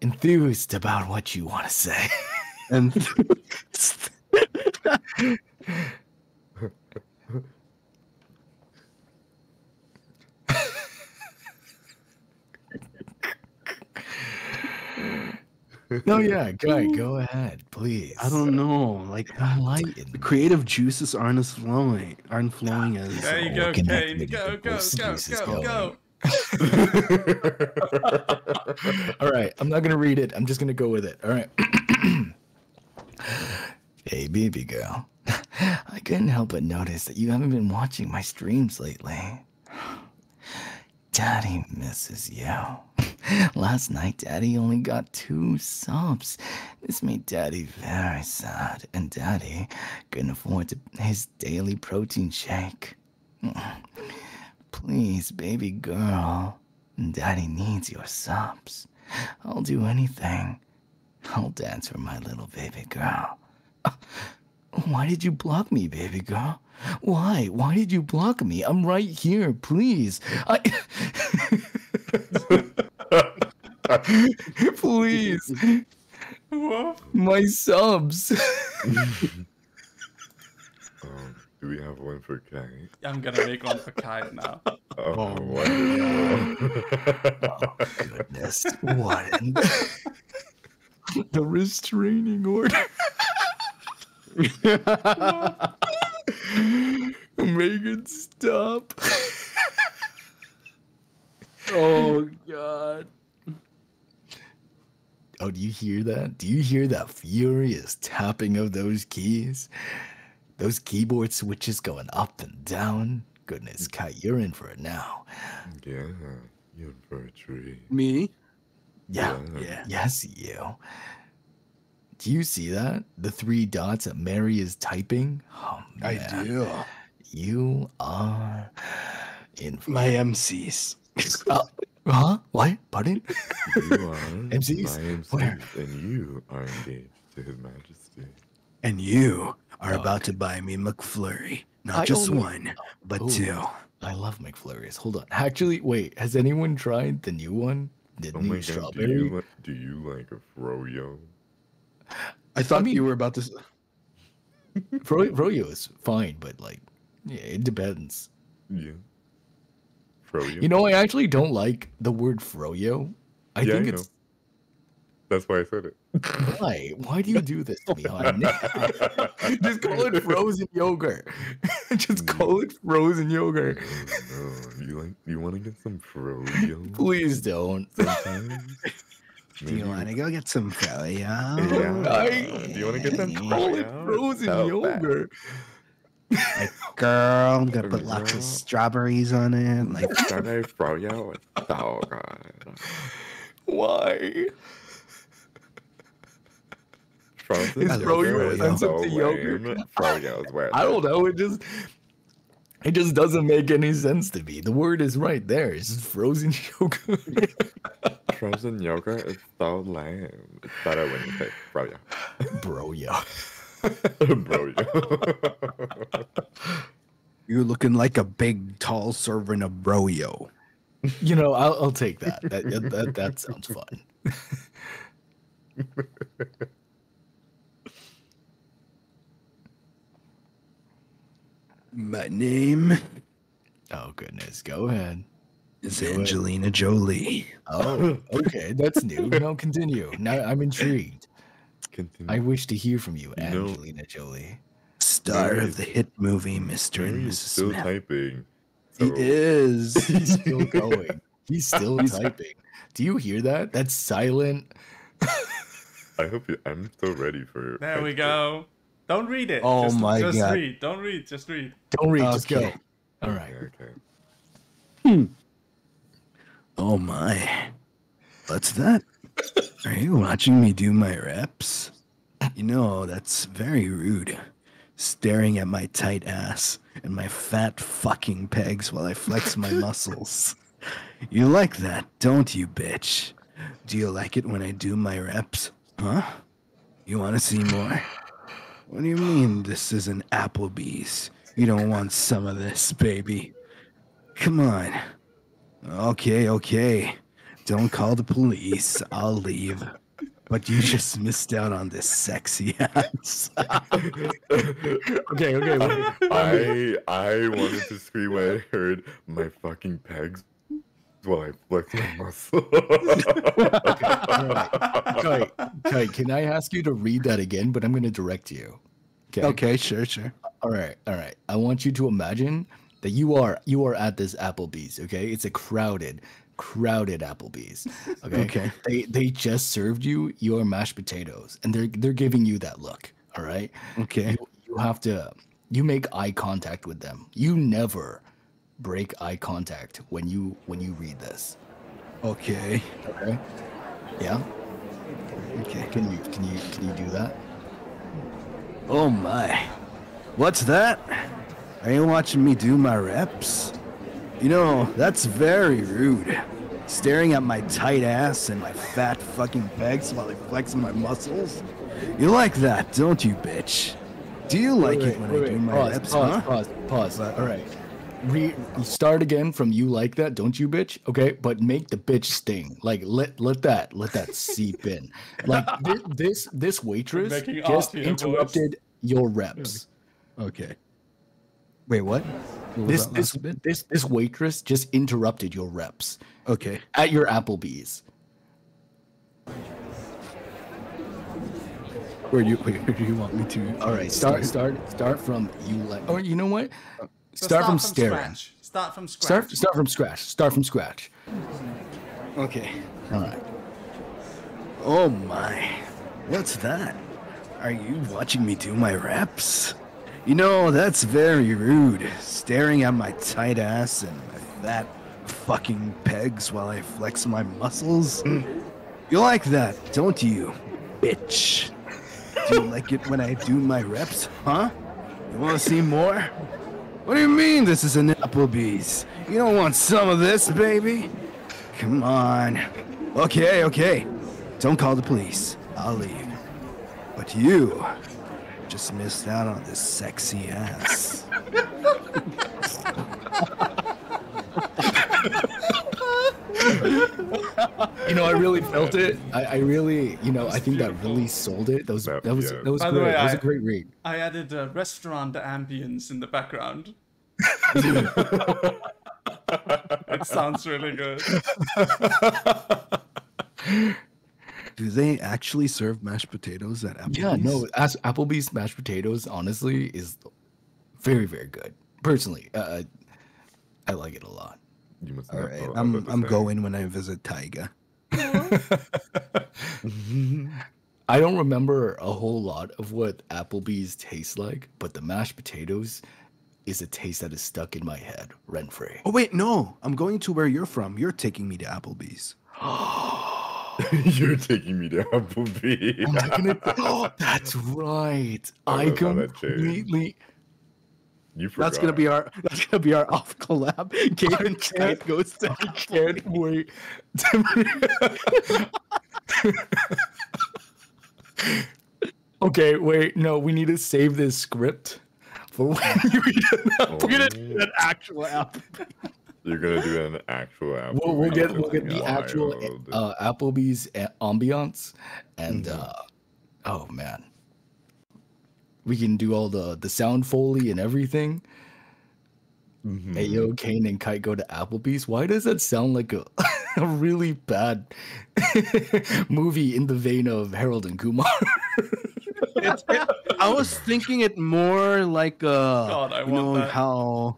enthused about what you want to say. And [LAUGHS] No, yeah, go go ahead, please. I don't know, like Enlighten. the creative juices aren't as flowing, aren't flowing [SIGHS] as. There you go, Kaine. to Go, go, go, go, go. [LAUGHS] All right, I'm not gonna read it. I'm just gonna go with it. All right. [CLEARS THROAT] hey, baby girl. [LAUGHS] I couldn't help but notice that you haven't been watching my streams lately. [SIGHS] Daddy misses you. [LAUGHS] Last night, Daddy only got two subs. This made Daddy very sad, and Daddy couldn't afford to, his daily protein shake. [SIGHS] [SIGHS] Please, baby girl. Daddy needs your subs. I'll do anything. I'll dance for my little baby girl. [LAUGHS] Why did you block me, baby girl? Why? Why did you block me? I'm right here, please. I [LAUGHS] Please. Whoop. [LAUGHS] My subs. Do we have one for Kai? I'm gonna make one for Kai now. [LAUGHS] Oh, Oh, wonderful. [LAUGHS] Goodness. What in [LAUGHS] the restraining order? Megan, stop. oh God! Oh, do you hear that? Do you hear that furious tapping of those keys? Those keyboard switches going up and down? Goodness, Kai, you're in for it now. yeah, you're for a treat. Me? Yeah. Yeah. Yes, you. Do you see that? The three dots that Merry is typing? Oh, man. I do. You are in for My MCs. Uh, huh? What? Pardon? You are MCs? [LAUGHS] my MC, Where? and you are engaged to His Majesty. And you are Oh. about to buy me McFlurry. Not I just only- one, but Ooh. two. I love McFlurries. Hold on. Actually, wait. Has anyone tried the new one? The Oh new my god, do strawberry? you, li- do you like a froyo? I thought mean- you were about to. [LAUGHS] Fro- Froyo is fine, but like, yeah, it depends. Yeah. Froyo? You know, I actually don't like the word Froyo. I Yeah, think I it's That's why I said it. why. Why do you do this to me. [LAUGHS] Just call it frozen yogurt. [LAUGHS] Just call it frozen yogurt. [LAUGHS] Oh, no. You like? You want to get some froyo? Please don't. Do you want to go get some froyo? Yeah. I- Do you want to get some Call it froyo? frozen So yogurt. Like, girl, I'm gonna put lots of strawberries on it. Like, Strawberry froyo. So good. Why? Frozen Is froyo yogurt offensive so to yogurt? Froyo is where I don't know. It just it just doesn't make any sense to me. The word is right there. It's just frozen [LAUGHS] yogurt. Frozen yogurt is so lame. It's better when you say froyo. Bro, yo. Broyo. [LAUGHS] [LAUGHS] you're looking like a big, tall servant of broyo. You know, I'll, I'll take. That, that. that that sounds fun. My name Oh goodness, go ahead. is Do it. Angelina Jolie. Oh, okay, that's new. [LAUGHS] No, continue. Now I'm intrigued. Continue. I wish to hear from you, You know- Angelina Jolie. Star of the hit movie Mr. And Mrs. still Smith. typing. He is. [LAUGHS] He's still [LAUGHS] going. He's still typing. Do you hear that? That's silent. I hope you. I'm so ready for. There we Hype go. Don't read it. Oh just, my just God. read. Don't read. Just read. Don't read, oh, just go. Okay. All Okay, right. Hmm. Oh my. What's that? Are you watching me do my reps? You know, that's very rude. Staring at my tight ass and my fat fucking pegs while I flex my [LAUGHS] muscles. You like that, don't you, bitch? Do you like it when I do my reps? Huh? You want to see more? What do you mean this is an Applebee's? You don't want some of this, baby. Come on. Okay, okay. Don't call the police. I'll leave. But you just missed out on this sexy [LAUGHS] ass. Okay, okay. wait. I I wanted to scream when I heard my fucking pegs while I flex my muscle. Kai, Kai, can I ask you to read that again? But I'm going to direct you. Okay. okay, sure, sure. All right. All right. I want you to imagine that you are you are at this Applebee's. Okay. It's a crowded, crowded Applebee's. Okay. Okay. They they just served you your mashed potatoes, and they're they're giving you that look. All right. Okay. You, you have to you make eye contact with them. You never break eye contact when you when you read this. Okay. Okay. Yeah. Okay. Can you can you can you do that? Oh my. What's that? Are you watching me do my reps? You know, that's very rude. Staring at my tight ass and my fat fucking pegs while I flex my muscles? You like that, don't you, bitch? Do you like it when I do my pause, reps, pause, huh? pause, pause. Uh, all right. Re- start again from you like that, don't you, bitch? Okay, but make the bitch sting. Like let let that let that seep in. Like thi- this this waitress just off your voice. interrupted your reps. Okay. Wait, what? What This this bit? this this waitress just interrupted your reps Okay. at your Applebee's. Where do you where do you want me to? All right, start start start from you like. Or you know what? Uh, So Start, from staring. scratch. Start from scratch. Start start from scratch. Start from scratch. Okay. All right. Oh my. What's that? Are you watching me do my reps? You know, that's very rude. Staring at my tight ass and my fat fucking pegs while I flex my muscles? [CLEARS THROAT] You like that, don't you, bitch? Do you like it when I do my reps, huh? You wanna see more? What do you mean this is an Applebee's? You don't want some of this, baby? Come on. Okay, okay. Don't call the police. I'll leave. But you just missed out on this sexy ass. [LAUGHS] You know, I really felt it. I, I really, you know, I think that really sold it. That was That- that was yeah. that was By great. way, that was a I- great read. I added a restaurant ambience in the background. [LAUGHS] it sounds really good. Do they actually serve mashed potatoes at Applebee's? Yeah, no, as Applebee's mashed potatoes, honestly, is very very good. Personally, uh, I like it a lot. You must All not right, know I'm I'm say. going when I visit Taiga. [LAUGHS] I don't remember a whole lot of what Applebee's tastes like, but the mashed potatoes is a taste that is stuck in my head, rent free. Oh wait, no, I'm going to where you're from. You're taking me to Applebee's. [GASPS] You're taking me to Applebee. Am I [LAUGHS] gonna- [GASPS] oh, that's right. Oh, I I love how that changed. completely. You forgot. That's gonna be our [LAUGHS] that's gonna be our off collab. Kevin can't- Knight goes to I can't wait. [LAUGHS] okay, wait. No, we need to save this script for when [LAUGHS] you read it. Oh, We're gonna do an actual app. You're gonna do an actual Applebee. We'll, we'll get we'll get the Wild. actual uh, Applebee's ambiance, and Mm-hmm. uh, oh man, we can do all the the sound foley and everything. Mhm. Hey yo, Kaine and Kite go to Applebee's. Why does that sound like a, [LAUGHS] a really bad [LAUGHS] movie in the vein of Harold and Kumar? It's, it- I was thinking it more like uh, God, I you know that. how,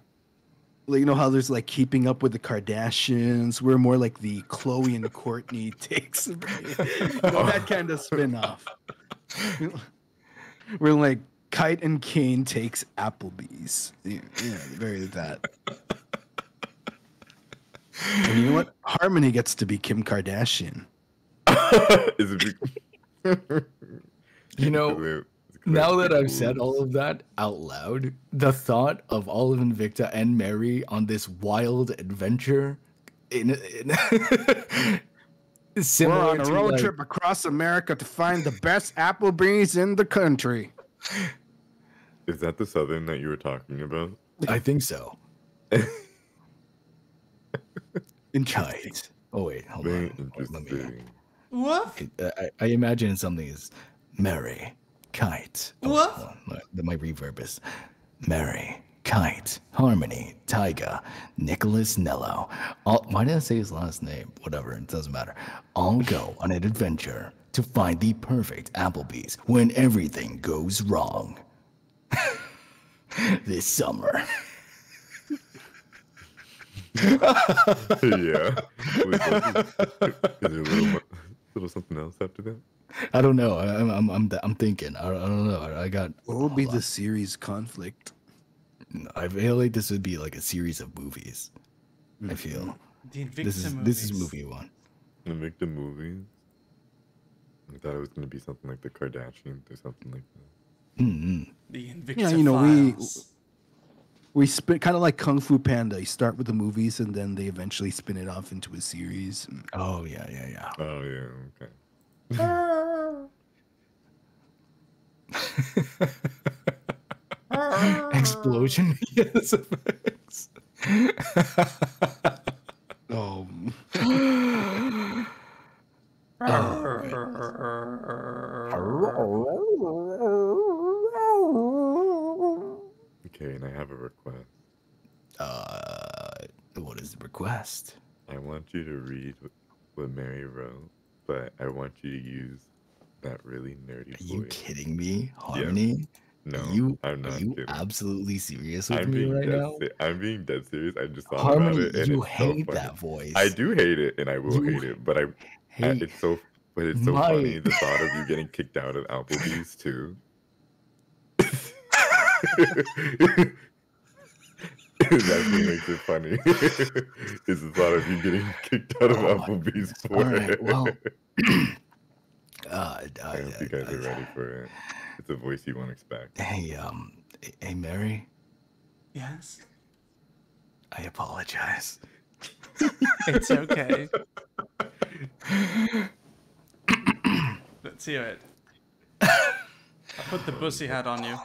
like, you know how there's like Keeping Up with the Kardashians. We're more like the Chloe and Courtney [LAUGHS] takes, you know, that kind of spin off. We're like Kite and Kaine takes Applebee's. Yeah, yeah, very that. And you know what? Harmony gets to be Kim Kardashian. [LAUGHS] Is it? You know, now that I've said all of that out loud, the thought of Olive Invicta and Merry on this wild adventure in, in [LAUGHS] is We're on a to, road like- trip across America to find the best Applebee's in the country. Is that the southern that you were talking about? I think so. [LAUGHS] In Kite. Oh wait, hold Very on. Wait, Let me. Uh, interesting. What? I, I- I imagine something is Merry, kite. Oh, wait, What? hold my- My reverb is Merry, kite, harmony, Taiga, Nikolas Nelo. All, why did I say his last name? Whatever, it doesn't matter. I'll go on an adventure to find the perfect Applebee's when everything goes wrong. [LAUGHS] this summer. [LAUGHS] yeah. Wait, what is, is there a little, mo- little something else after that? I don't know. I- I'm I'm I'm, I'm thinking. I, I don't know. I got. What would be the series conflict? I feel like this would be like a series of movies. I mm-hmm. feel The Invicta this is movies. this is movie one. The Victim movies. I thought it was gonna be something like the Kardashians or something like that. Mm-mm. The Invicta Yeah, you know, we- Files. We spin kind of like Kung Fu Panda. You start with the movies and then they eventually spin it off into a series. Oh yeah, yeah, yeah. Oh yeah, okay. [LAUGHS] Explosion. yes. effects. Oh, [LAUGHS] [LAUGHS] Okay, and I have a request. uh, what is the request? I want you to read what, Merry wrote, but I want you to use that really nerdy Are you voice. kidding me, Harmony? No, are you I'm are you kidding. absolutely serious with I'm me being right now? se- I'm being dead serious. I just thought Harmony, about it, and you it's so hate funny. that voice. I do hate it, and I will You hate it. But I, I hate it's so, but it's so my- funny the thought of you getting kicked out of Applebee's too. That's what makes it funny. is the thought of you getting kicked out of Oh Applebee's goodness. for All right, it. well, [LAUGHS] [CLEARS THROAT] uh, I hope you guys are ready for it. It's a voice you won't expect. Hey, um, hey, Merry, Yes, I apologize. it's okay. [LAUGHS] Let's hear it. I put the pussy hat on you.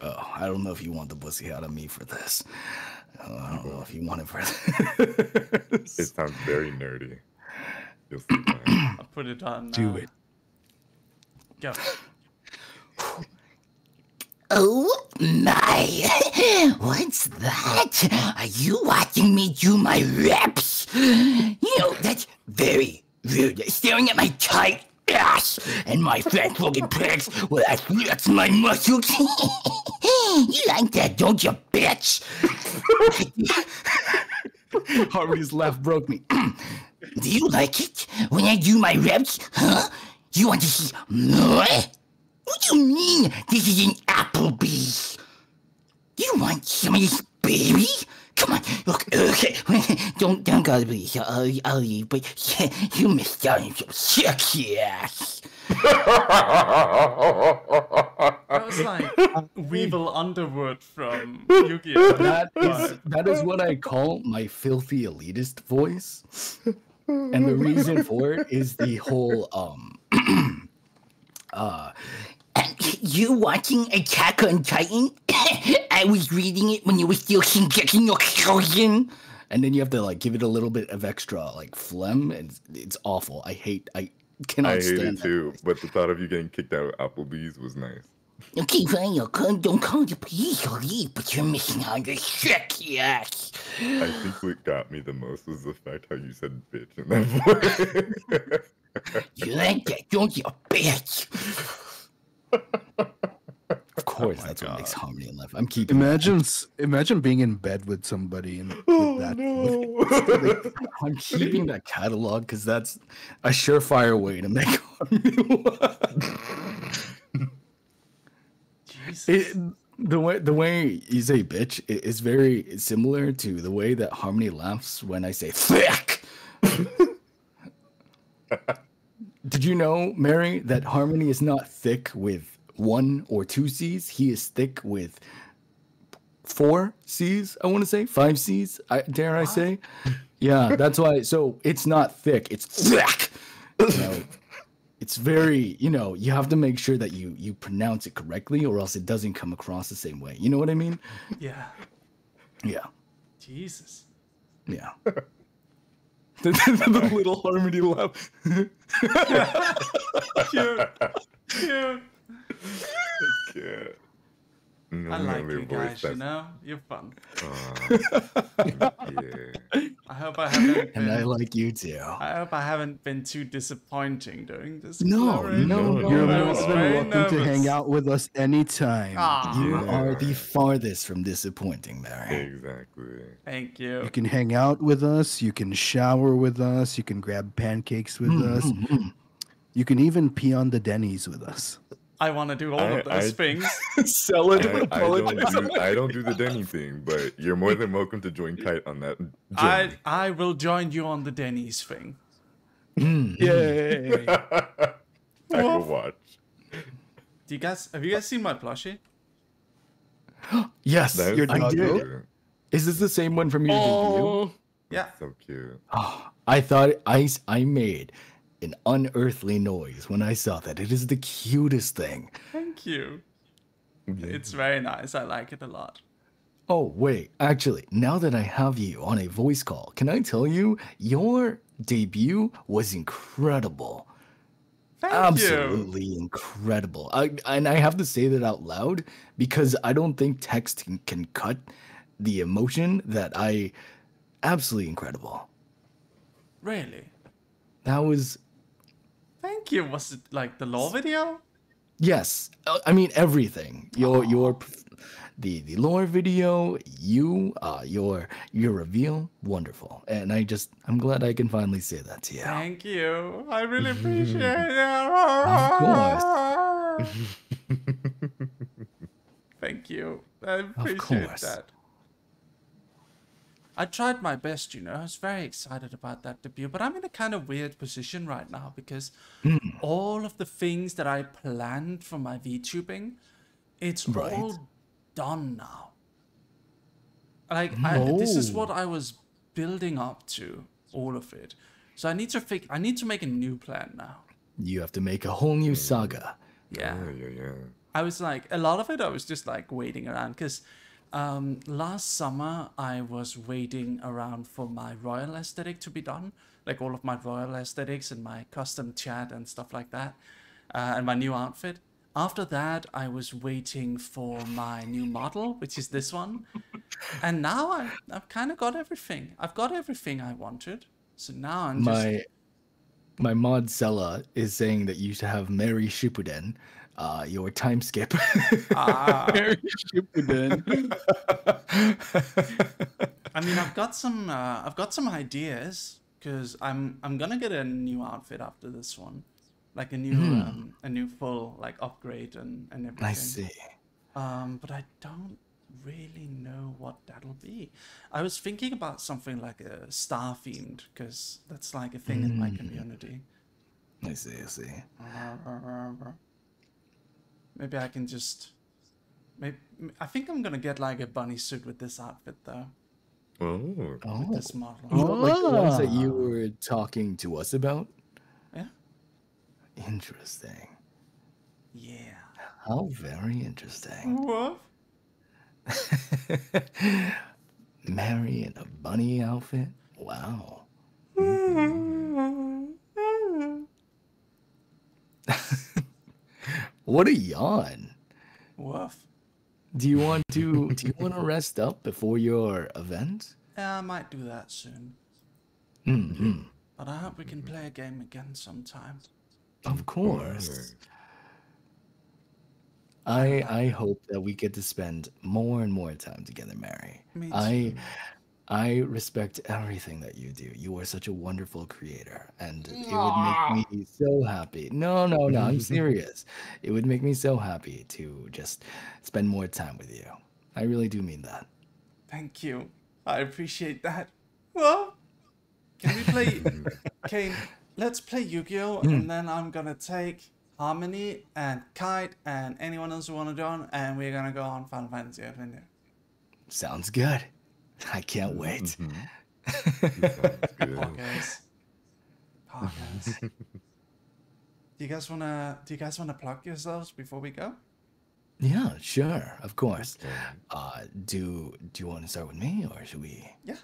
Oh, I don't know if you want the pussy out of me for this. Uh, I don't know if you want it for [LAUGHS] this. It sounds very nerdy. You'll see. [COUGHS] I'll put it on. do uh, it. Go. Oh my! [LAUGHS] What's that? Are you watching me do my reps? [GASPS] You know, that's very rude. Staring at my tight ass and my fat fucking pecs while I flex my muscles. [LAUGHS] you like that, don't you, bitch? [LAUGHS] Harmony's laugh broke me. [CLEARS THROAT] Do you like it when I do my reps? Huh? You want to see more? What do you mean this is an Applebee's? You want some of this baby? Come on, look, okay, don't, don't go, please. I'll, I'll leave, but you missed out on some sexy ass. That was like [LAUGHS] Weevil Underwood from Yu-Gi-Oh! [LAUGHS] That is that is what I call my filthy elitist voice. And the reason for it is the whole um [CLEARS THROAT] uh And you watching Attack on Titan? [COUGHS] I was reading it when you were still Shingeki no Kyojin. and then you have to like give it a little bit of extra like phlegm and it's, it's awful. I hate I cannot I hate stand it that too, voice. but the thought of you getting kicked out of Applebee's was nice. Okay, fine, you'll come, don't call the police or leave, but you're missing out your sexy ass. I think what got me the most was the fact how you said bitch in that [LAUGHS] voice. You like that, don't you, bitch? Of course, oh that's what makes Harmony laugh. I'm keeping. Imagine, s- imagine being in bed with somebody and oh, with oh that. no! [LAUGHS] I'm keeping that catalog because that's a surefire way to make [LAUGHS] Harmony laugh. Jesus. It, the way the way you say bitch is very similar to the way that Harmony laughs when I say thick. [LAUGHS] Did you know, Merry, that Harmony is not thick with one or two C's? He is thick with four C's. I want to say five C's. I, dare I say? Yeah, that's why. So it's not thick; it's thick. You know, it's very you know you have to make sure that you you pronounce it correctly or else it doesn't come across the same way you know what i mean Yeah. yeah Jesus. yeah [LAUGHS] [LAUGHS] the, the- the little harmony laugh [LAUGHS] Cute. Cute. Yeah. No, I like you voice, guys, you that's- know? You're fun. Aw. yeah. [LAUGHS] I hope I haven't [LAUGHS] and i like you too I hope I haven't been too disappointing during this. No, no, no, You're no, I was more welcome to hang out with us anytime. Ah, you Yeah. are the farthest from disappointing mary Exactly. thank you. You can hang out with us. You can shower with us. You can grab pancakes with us. Mhm. You can even pee on the Denny's with us. I want to do all I- of those I- [LAUGHS] things. sell it I, I don't do I don't do the Denny thing, but you're more than welcome to join Kite on that I journey. I will join you on the Denny's thing. Yay! Hmm. [LAUGHS] I will watch. Do you guys have you guys seen my plushie? [GASPS] yes Your is i dog did is this the same one from your debut oh, Yeah. So cute. Oh, [GASPS] I thought I I made an unearthly noise when I saw that. It is the cutest thing. Thank you. Yeah. It's very nice. I like it a lot. Oh, wait, actually, now that I have you on a voice call, can I tell you your debut was incredible? Thank you. Absolutely incredible. I, and I have to say that out loud because I don't think text can, can cut the emotion that I absolutely incredible. Really? That was Thank you. Was it like the law video? Yes, uh, I mean everything. Your your the the lore video, you uh your your reveal, wonderful. And I just I'm glad I can finally say that to you. Thank you. I [LAUGHS] really appreciate it. Of course. [LAUGHS] [LAUGHS] Thank you. I appreciate course. that. I tried my best, you know. I was very excited about that debut, but I'm in a kind of weird position right now because Hmm. all of the things that I planned for my VTubing, it's Right. all done now. Like I, this is what I was building up to, all of it. So I need to fig- I need to make a new plan now. You have to make a whole new saga. Yeah. Yeah, yeah, yeah. I was like, a lot of it, I was just like waiting around because um, last summer I was waiting around for my royal aesthetic to be done, like all of my royal aesthetics and my custom chat and stuff like that, uh, and my new outfit. After that, I was waiting for my new model, which is this one, [LAUGHS] and now I, I've kind of got everything. I've got everything I wanted. So now I'm just My my mod Zella is saying that you should have Merry Shippuden, uh, your time skip. Ah. [LAUGHS] [LAUGHS] I mean, I've got some. Uh, I've got some ideas because I'm. I'm gonna get a new outfit after this one, like a new, um, a new full like upgrade and and everything. I see. Um, but I don't really know what that'll be. I was thinking about something like a star themed because that's like a thing in my community. I see. I see. [LAUGHS] Maybe I can just. Maybe I think I'm gonna get like a bunny suit with this outfit though. Oh, With this model. Oh. like the ones that you were talking to us about. Yeah. Interesting. Yeah. How very interesting. What? [LAUGHS] Merry in a bunny outfit? Wow. [LAUGHS] [LAUGHS] What a yawn. Woof. Do you want to do you want to rest up before your event? Yeah, I might do that soon. hmm But I hope we can play a game again sometime. Of course. I I hope that we get to spend more and more time together, Merry. Me I I respect everything that you do. You are such a wonderful creator, and it would make me so happy. No, no, no, I'm [LAUGHS] serious. It would make me so happy to just spend more time with you. I really do mean that. Thank you. I appreciate that. Well, can we play? [LAUGHS] Kaine, let's play Yu-Gi-Oh, hmm. and then I'm gonna take Harmony and Kite and anyone else who wanna join, and we're gonna go on Final Fantasy Adventure. Sounds good. [LAUGHS] I can't wait. Poor guys. Poor guys. do you guys wanna? Do you guys wanna plug yourselves before we go? Yeah, sure, of course. Uh, do do you want to start with me, or should we? Yeah.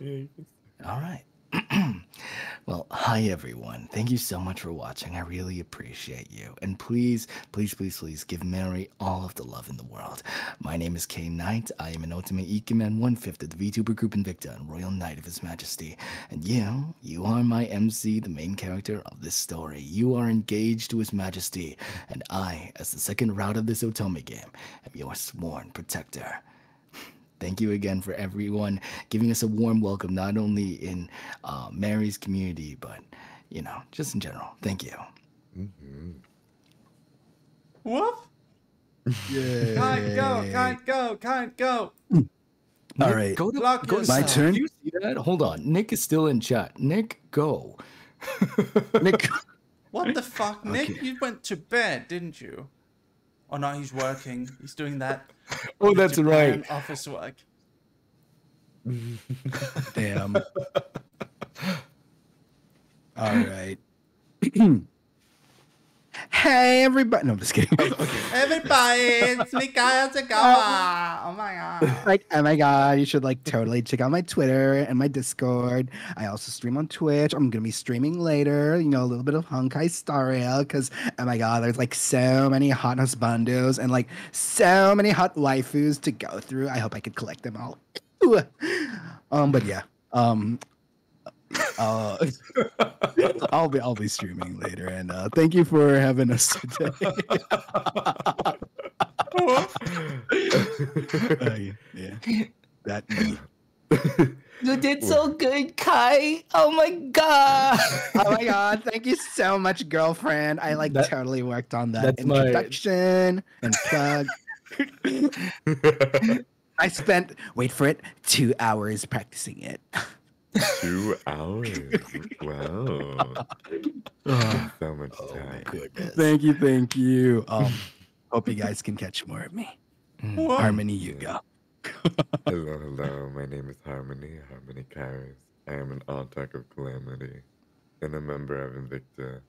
All right. [CLEARS THROAT] well, hi everyone. Thank you so much for watching. I really appreciate you. And please, please, please, please give Merry all of the love in the world. My name is Kaine Knight. I am an Ultimate Ikemen one fifth of the VTuber group Invicta and Royal Knight of His Majesty. And you, you are my MC, the main character of this story. You are engaged to His Majesty, and I, as the second route of this Otome game, am your sworn protector. Thank you again for everyone giving us a warm welcome, not only in uh, Merry's community, but you know, just in general. Thank you. Whoop! Yeah. Can't go! Can't go! Can't go! All Nick, right. go to, Block go to- My turn? Do you see that? Hold on. Nick is still in chat. Nick, go. [LAUGHS] Nick. What the fuck, Nick? Okay. You went to bed, didn't you? Oh no, he's working. He's doing that. [LAUGHS] Oh, that's Japan right. Office work. [LAUGHS] Damn. [LAUGHS] All right. [CLEARS THROAT] hey, everybody. No, I'm just kidding. [LAUGHS] Everybody, it's Mikaya Tagawa. Oh my god. like, oh my god, you should like totally check out my Twitter and my Discord. I also stream on Twitch. I'm gonna be streaming later, you know, a little bit of Honkai Star Rail because oh my god, there's like so many hot husbandos and like so many hot waifus to go through. I hope I could collect them all. [LAUGHS] um, but yeah. Um uh, I'll be I'll be streaming later, and uh, thank you for having us today. [LAUGHS] Uh, yeah, yeah, that me. You did so good, Kai. Oh my god. [LAUGHS] Oh my god, thank you so much, girlfriend. I like That- totally worked on that that's my- introduction and plug. [LAUGHS] I spent wait for it two hours practicing it. Two hours. Wow. so much Oh, time. goodness. Thank you, thank you. Um, [LAUGHS] hope you guys can catch more of me. Mm. Harmony, you go. [LAUGHS] Hello, hello. My name is Harmony, Harmony Kyrus. I am an Autarch of Calamity and a member of Invicta.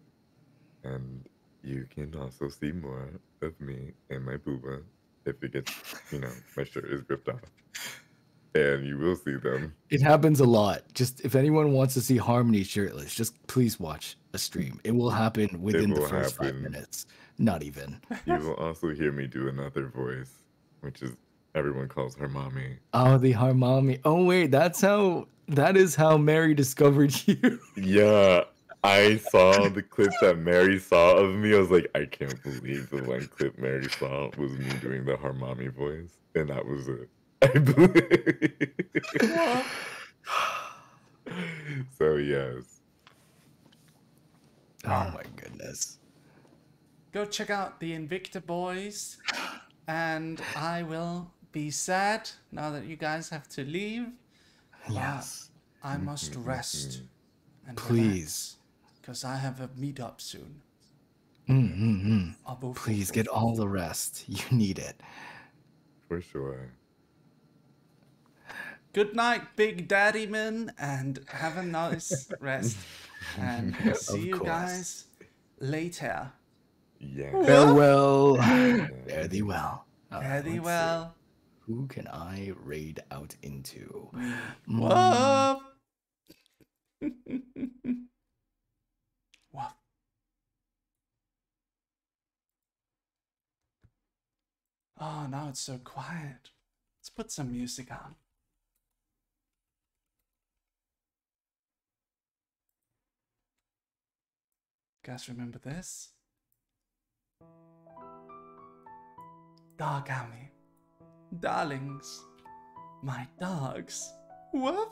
And you can also see more of me and my booba if it gets, you know, my shirt is ripped off. And you will see them. It happens a lot. Just if anyone wants to see Harmony shirtless, just please watch a stream. It will happen within the will first five minutes. Not even. [LAUGHS] You will also hear me do another voice, which is everyone calls her mommy. Oh, the Harmami. Oh wait, that's how. That is how Merry discovered [LAUGHS] you. Yeah, I saw the clip that Merry saw of me. I was like, I can't believe the one clip Merry saw was me doing the Harmami voice, and that was it. I [LAUGHS] believe. so yes, Oh my goodness. Go check out the Invicta Boys. And I will be sad now that you guys have to leave. Yes. I must rest. [LAUGHS] And Please. Because I have a meetup soon. Mm-hmm. Please get all the rest. You need it. for sure. Good night, Big Daddy Man, and have a nice [LAUGHS] rest. And see you guys later. Yeah. Farewell. [LAUGHS] Fare thee well. Fare right, uh, thee let's see. well. Who can I raid out into? [GASPS] Whoa. Oh, now it's so quiet. Let's put some music on. Guys, remember this? Dog Army. Darlings. My dogs. Woof.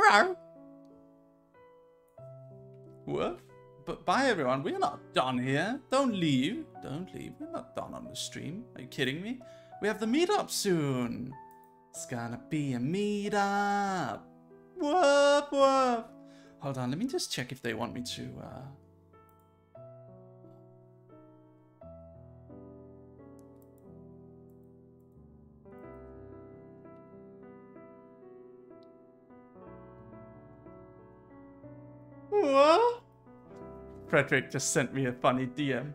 Rawr. Woof. But bye everyone, we're not done here. Don't leave. Don't leave. We're not done on the stream. Are you kidding me? We have the meetup soon. It's gonna be a meetup. Woof woof. Hold on, let me just check if they want me to uh What? Fredrik just sent me a funny DM.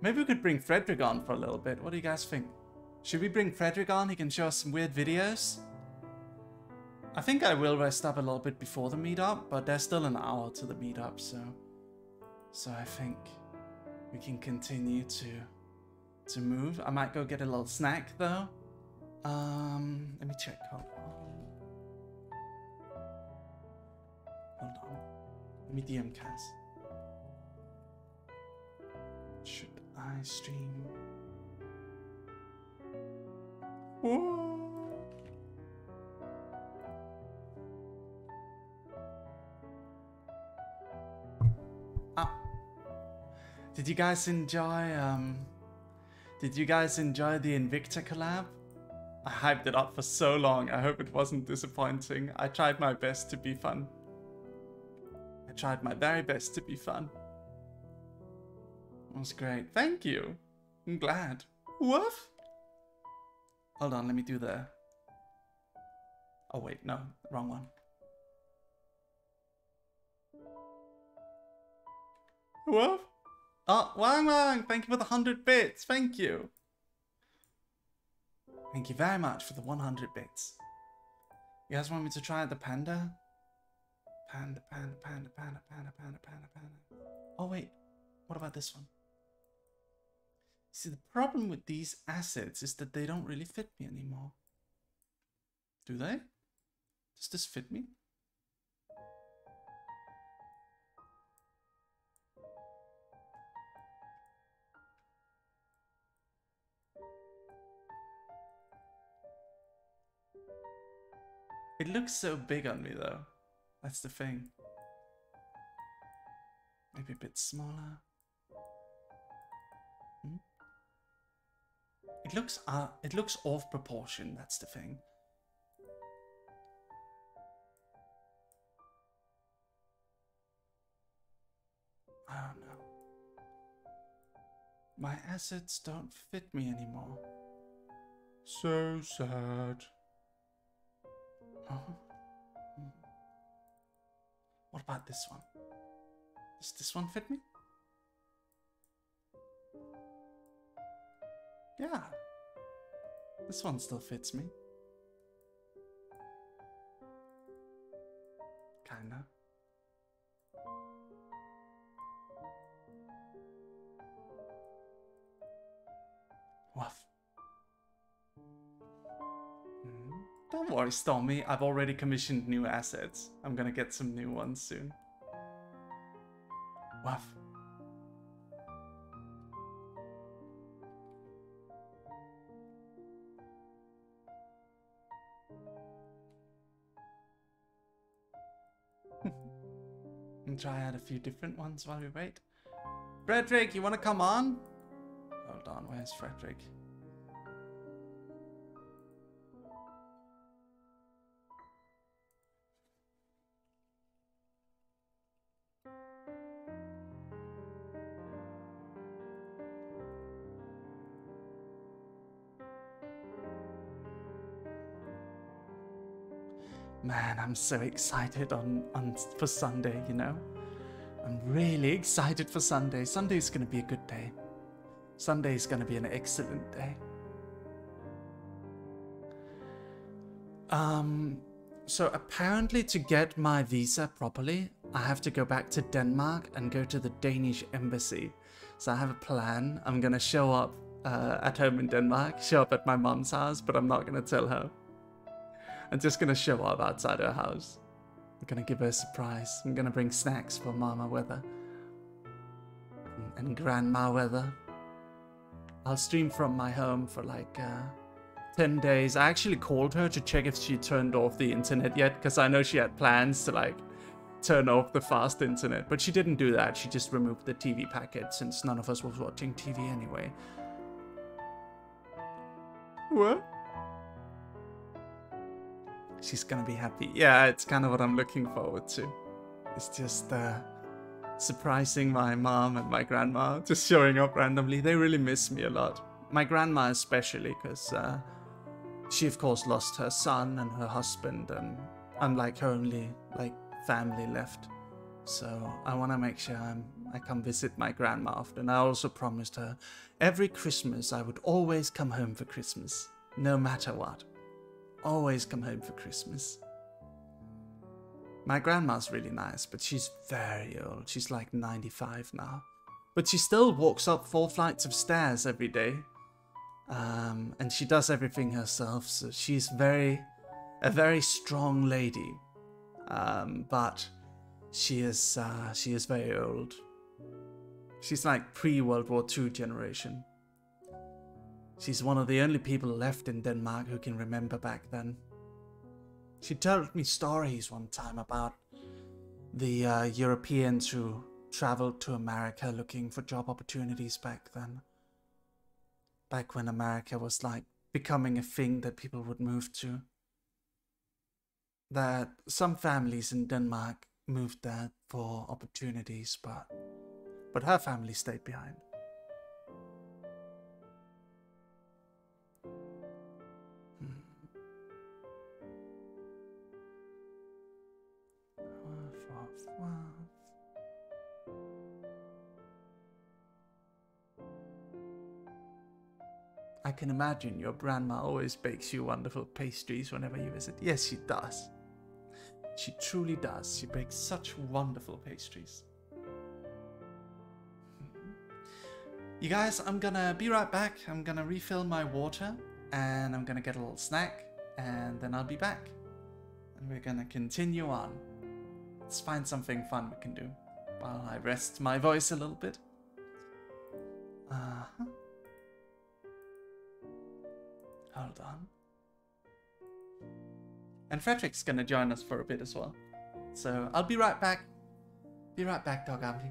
Maybe we could bring Fredrik on for a little bit. What do you guys think? Should we bring Fredrik on? He can show us some weird videos. I think I will rest up a little bit before the meetup, but there's still an hour to the meetup, so so I think we can continue to to move. I might go get a little snack though. Um, let me check. Hold on. Hold on. Let me DM Kaz. Should I stream? Did you guys enjoy um did you guys enjoy the Invicta collab? I hyped it up for so long. I hope it wasn't disappointing. I tried my best to be fun. I tried my very best to be fun. It was great. Thank you. I'm glad. Woof. Hold on, let me do the. Oh, wait, no, wrong one. Woof. Oh, Wang Wang, thank you for the 100 bits. Thank you. Thank you very much for the 100 bits. You guys want me to try the panda? Panda, panda, panda, panda, panda, panda, panda, panda. Oh, wait. What about this one? See, the problem with these assets is that they don't really fit me anymore. Do they? Does this fit me? It looks so big on me though. That's the thing. Maybe a bit smaller. Hmm? It looks uh it looks off proportion, that's the thing. I don't know. My assets don't fit me anymore. So sad. Oh. Hmm. What about this one? Does this one fit me? Yeah. This one still fits me. Kinda. Don't worry, Stormy. I've already commissioned new assets. I'm gonna get some new ones soon. Woof. [LAUGHS] and try out a few different ones while we wait. Fredrik, you want to come on? Hold on, where's Fredrik? I'm so excited on, on for Sunday, you know? I'm really excited for Sunday. Sunday's gonna be a good day. Sunday's gonna be an excellent day. Um, so apparently to get my visa properly, I have to go back to Denmark and go to the Danish embassy. So I have a plan. I'm gonna show up uh, at home in Denmark, show up at my mom's house, but I'm not gonna tell her. I'm just gonna show up outside her house. I'm gonna give her a surprise. I'm gonna bring snacks for Mama Weather and, and Grandma Weather. I'll stream from my home for like uh, 10 days. I actually called her to check if she turned off the internet yet, because I know she had plans to like turn off the fast internet, but she didn't do that. She just removed the TV packet since none of us was watching TV anyway. What? She's gonna be happy. Yeah, it's kind of what I'm looking forward to. It's just uh, surprising my mom and my grandma, [LAUGHS] just showing up randomly. They really miss me a lot. My grandma especially, because uh, she of course lost her son and her husband, and I'm like her only like family left. So I want to make sure I'm, I come visit my grandma often. I also promised her every Christmas I would always come home for Christmas, no matter what. Always come home for Christmas. My grandma's really nice, but she's very old. She's like 95 now. But she still walks up four flights of stairs every day. Um, and she does everything herself, so she's very, a very strong lady. Um, but she is, uh, she is very old. She's like pre-World War II generation. She's one of the only people left in Denmark who can remember back then. She told me stories one time about the uh, Europeans who traveled to America looking for job opportunities back then. Back when America was like becoming a thing that people would move to. That some families in Denmark moved there for opportunities, but but her family stayed behind. I can imagine your grandma always bakes you wonderful pastries whenever you visit. Yes, she does. She truly does. She bakes such wonderful pastries. You guys, I'm gonna be right back. I'm gonna refill my water and I'm gonna get a little snack and then I'll be back. And we're gonna continue on. Let's find something fun we can do while I rest my voice a little bit. Uh huh. Hold on. And Fredrik's gonna join us for a bit as well. So I'll be right back. Be right back, Dog Abby.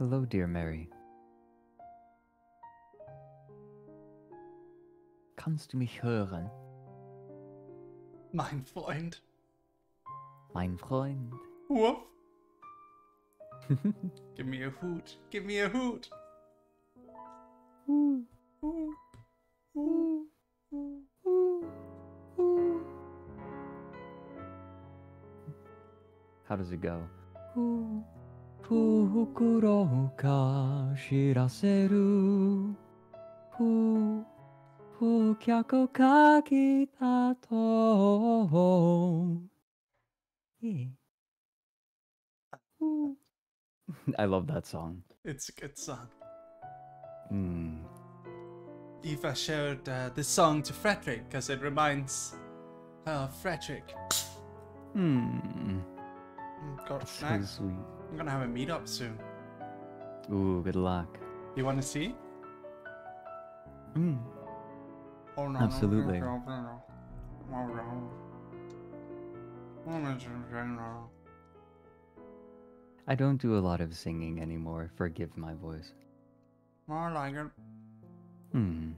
Hello, dear Merry. Kannst du mich hören, Mein Freund. mein Freund? Woof. [LAUGHS] Give me a hoot. Give me a hoot. Ooh. Ooh. Ooh. Ooh. How does it go? I love that song. It's a good song. Mm. Eva showed uh, this song to Fredrik because it reminds her of Fredrik. Hmm. Got So sweet. I'm gonna have a meetup soon. Ooh, good luck. You want to see? Mm. Oh no! Absolutely. I don't do a lot of singing anymore. Forgive my voice. I like it. Hmm.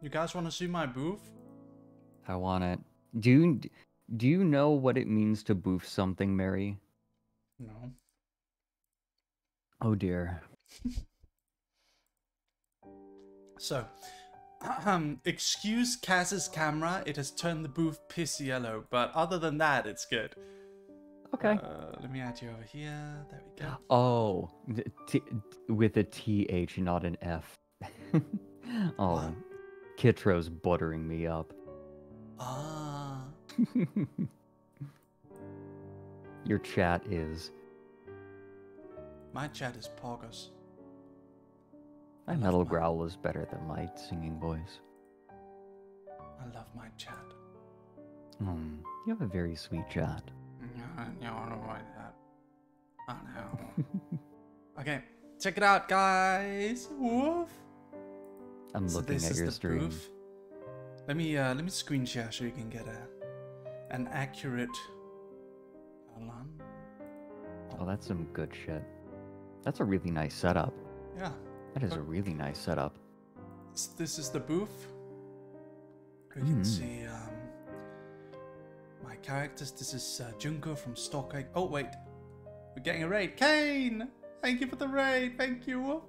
You guys want to see my booth? I want it. Do you, do you know what it means to boof something, Merry? No. Oh dear. [LAUGHS] So, [CLEARS THROAT] um, excuse Kaz's camera. It has turned the booth piss yellow, but other than that, it's good. Okay. Uh, let me add you over here. There we go. [GASPS] Oh, d- t- with a TH, not an F. [LAUGHS] oh, Kitro's buttering me up. Ah. [LAUGHS] Your chat is. My chat is Poggers. My metal growl is better than my singing voice. I love my chat. Hmm, you have a very sweet chat. Yeah, yeah, I don't like that. Oh know. [LAUGHS] okay, check it out, guys. Woof. I'm So looking this at is your the stream. booth. Let me uh, let me screen share so you can get a an accurate. Oh, that's some good shit. That's a really nice setup. Yeah. That is a really nice setup. This, this is the booth. We can Mm. see um, my characters. This is uh, Junko from Stalker. Oh wait, we're getting a raid. Kaine, thank you for the raid. Thank you.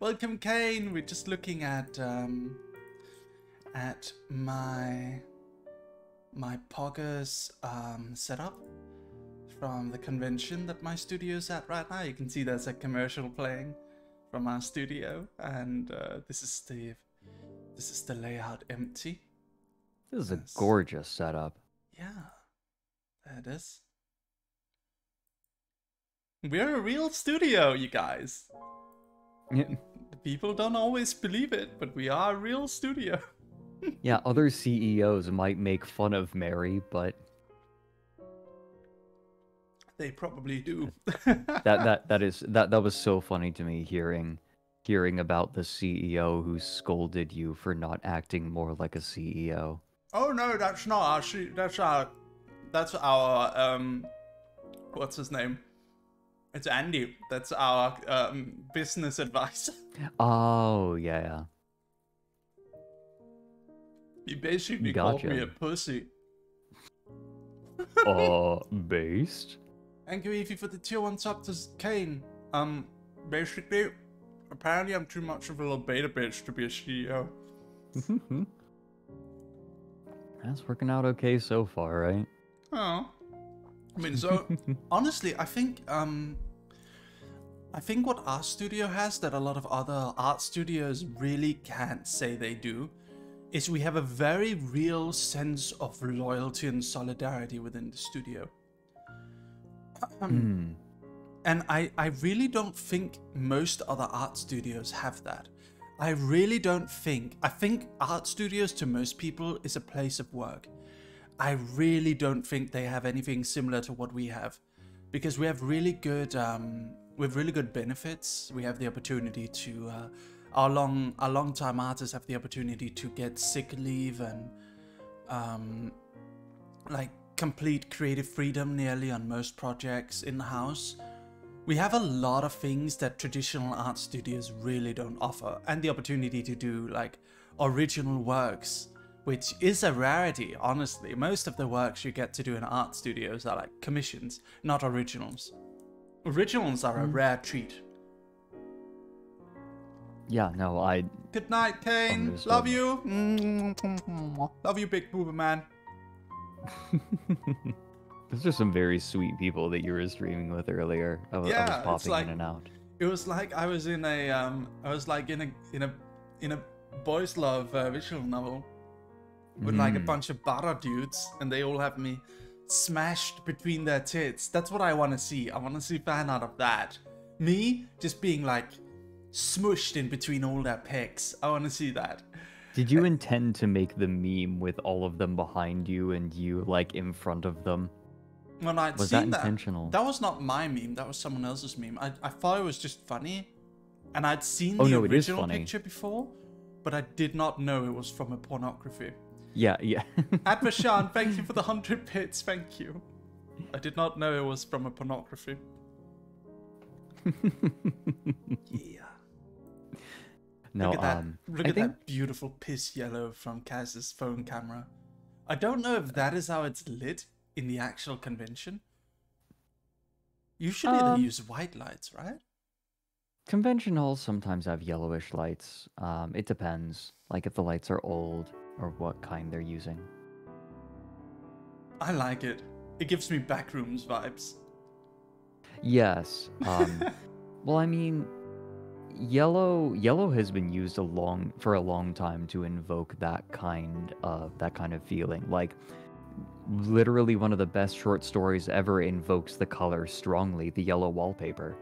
Welcome, Kaine. We're just looking at um, at my my Poggers um, setup from the convention that my studio's at right now. You can see there's a commercial playing from our studio, and uh, this is the this is the layout empty. This is a gorgeous setup. Yeah, there it is. We're a real studio, you guys. The people don't always believe it, but we are a real studio. [LAUGHS] yeah, other CEOs might make fun of Merry, but They probably do. [LAUGHS] that that that is that that was so funny to me hearing hearing about the CEO who scolded you for not acting more like a CEO. Oh no, that's not our. That's our. That's our. Um, what's his name? It's Andy. That's our um, business advisor. Oh yeah. He basically called me Gotcha. a pussy. Uh [LAUGHS] based? Thank you, Evie, for the tier one sub to Kaine. Um, basically, apparently I'm too much of a little beta bitch to be a CEO. [LAUGHS] That's working out okay so far, right? Oh. I mean, so [LAUGHS] honestly, I think um, I think what our studio has that a lot of other art studios really can't say they do is we have a very real sense of loyalty and solidarity within the studio. Um, and I, I really don't think most other art studios have that. I really don't think. I think art studios to most people is a place of work. I really don't think they have anything similar to what we have, because we have really good, um, we have really good benefits. We have the opportunity to, uh, our long, our long time artists have the opportunity to get sick leave and, um, like complete creative freedom nearly on most projects in the house. We have a lot of things that traditional art studios really don't offer, and the opportunity to do like original works, which is a rarity, honestly. Most of the works you get to do in art studios are like commissions, not originals. Originals are a rare treat. Yeah, no, I Good night, Kaine. Understood. Love you. Love you, big boober man. [LAUGHS] Those are some very sweet people that you were streaming with earlier. I was, I Yeah, was popping like- in and out. It was like I was in a um, I was like in a in a in a boys love uh, visual novel with like a Mm. bunch of bara dudes, and they all have me smashed between their tits. That's what I want to see. I want to see fan art of that. Me just being like smushed in between all their pecs. I want to see that. Did you intend to make the meme with all of them behind you and you like in front of them? When I'd Was that seen that, intentional? that was not my meme. That was someone else's meme. I, I thought it was just funny, and I'd seen Oh, the no, original picture before, but I did not know it was from a pornography. Yeah, yeah. [LAUGHS] Advashan, thank you for the hundred bits. Thank you. I did not know it was from a pornography. [LAUGHS] yeah. No, look at that. um, look I at think that beautiful piss yellow from Kaz's phone camera. I don't know if that is how it's lit in the actual convention. Usually Um, they use white lights, right? convention halls sometimes have yellowish lights. Um, it depends, like if the lights are old or what kind they're using. I like it. It gives me backrooms vibes. Yes. Um, [LAUGHS] well, I mean, yellow yellow has been used a long for a long time to invoke that kind of that kind of feeling. Like literally one of the best short stories ever invokes the color strongly, the yellow wallpaper.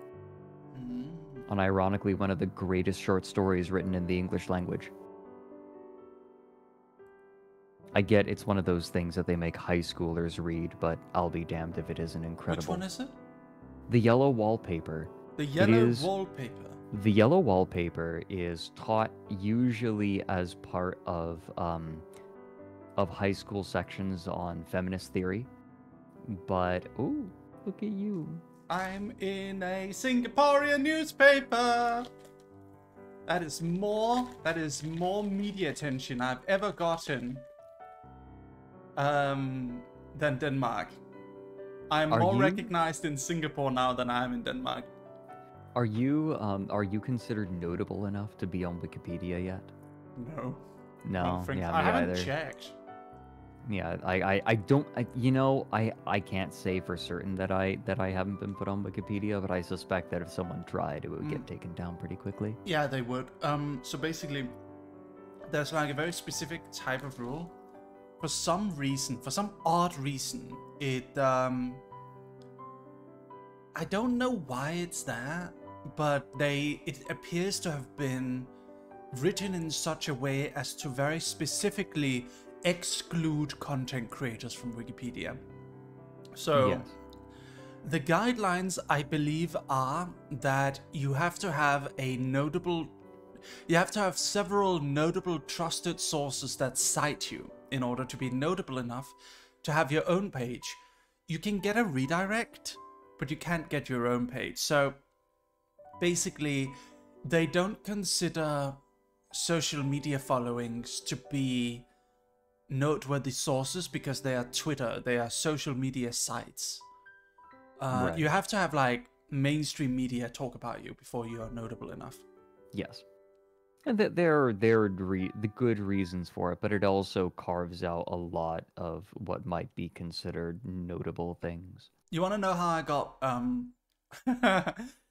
Mm. And ironically, one of the greatest short stories written in the English language. I get it's one of those things that they make high schoolers read, but I'll be damned if it isn't incredible. Which one is it? The yellow wallpaper. The yellow is- wallpaper. The yellow wallpaper is taught usually as part of um, of high school sections on feminist theory. But oh, look at you! I'm in a Singaporean newspaper. That is more. That is more media attention I've ever gotten. Um, than Denmark. I'm Are more you- recognized in Singapore now than I am in Denmark. Are you um are you considered notable enough to be on Wikipedia yet? No. I No, don't yeah, I haven't either. checked. Yeah, I, I, I don't, I, you know, I, I can't say for certain that I that I haven't been put on Wikipedia, but I suspect that if someone tried, it would Mm. get taken down pretty quickly. Yeah, they would. Um, so basically, there's like a very specific type of rule. For some reason, for some odd reason, it um, I don't know why it's there, but they it appears to have been written in such a way as to very specifically exclude content creators from Wikipedia. So. Yes. The guidelines, I believe, are that you have to have a notable. You have to have several notable trusted sources that cite you in order to be notable enough to have your own page. You can get a redirect, but you can't get your own page. So basically, they don't consider social media followings to be noteworthy sources because they are Twitter, they are social media sites. Uh, Right. You have to have like mainstream media talk about you before you are notable enough. Yes. And th- there are there are re- the good reasons for it, but it also carves out a lot of what might be considered notable things. You want to know how I got um [LAUGHS]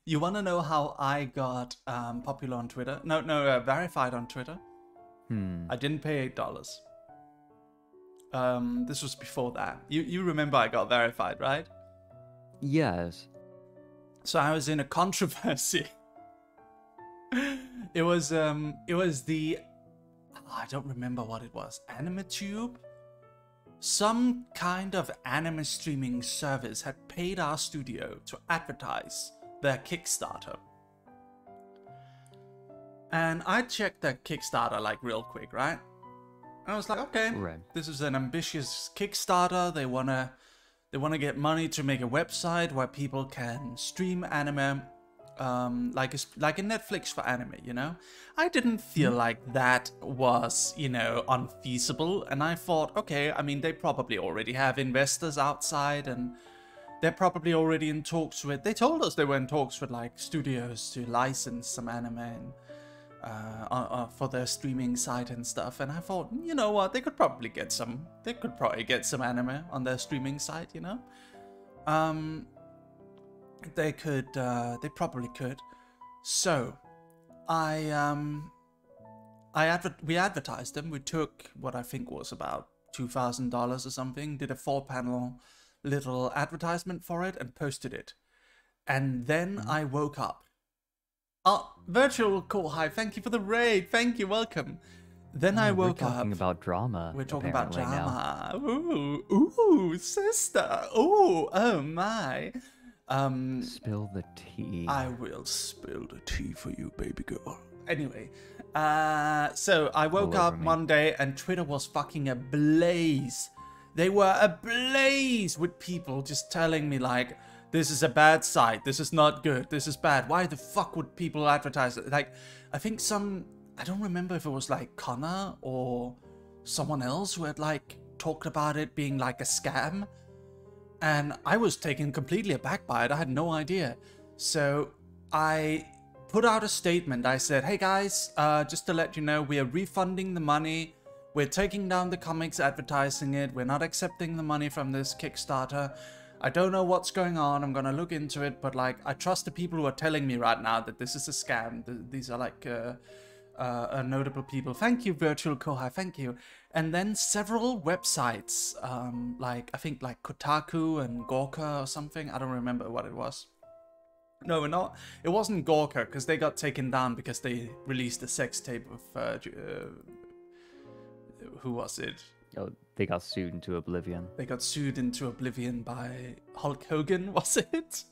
You want to know how I got um popular on Twitter? No, no, uh, verified on Twitter. Hmm. I didn't pay eight dollars. Um, this was before that. You you remember I got verified, right? Yes. So I was in a controversy. [LAUGHS] it was um it was the I don't remember what it was. AnimeTube? Some kind of anime streaming service had paid our studio to advertise their Kickstarter. And I checked their Kickstarter like real quick, right? And I was like, okay, Right. this is an ambitious Kickstarter. They wanna they wanna get money to make a website where people can stream anime, um, like a, like a Netflix for anime. You know, I didn't feel like that was you know unfeasible, and I thought, okay, I mean they probably already have investors outside and. They're probably already in talks with. They told us they were in talks with like studios to license some anime and uh, uh, uh, for their streaming site and stuff. And I thought, you know what, they could probably get some. They could probably get some anime on their streaming site. You know, um, they could. Uh, they probably could. So, I um, I adver- we advertised them. We took what I think was about two thousand dollars or something. Did a four panel little advertisement for it and posted it. And then I woke up. Oh, virtual call. Hi, thank you for the raid. Thank you, welcome. Then I woke up. We're talking up. about drama. We're talking about apparently now. drama. Ooh, ooh, sister. Ooh, oh my. Um, Spill the tea. I will spill the tea for you, baby girl. Anyway, uh, so I woke up. Monday and Twitter was fucking ablaze. They were ablaze with people just telling me like, this is a bad site. This is not good. This is bad. Why the fuck would people advertise it? Like, I think some, I don't remember if it was like Connor or someone else who had like talked about it being like a scam and I was taken completely aback by it. I had no idea. So I put out a statement. I said, "Hey guys, uh, just to let you know, we are refunding the money. We're taking down the comics, advertising it. We're not accepting the money from this Kickstarter. I don't know what's going on. I'm gonna look into it, but like, I trust the people who are telling me right now that this is a scam. Th- These are like." Uh, uh, notable people. Thank you, Virtual Kohai. Thank you. And then several websites, um, like I think like Kotaku and Gawker or something. I don't remember what it was. No, we're not. It wasn't Gawker because they got taken down because they released a sex tape of uh, uh, who was it? Oh, they got sued into oblivion. They got sued into oblivion by Hulk Hogan. [LAUGHS] Was it?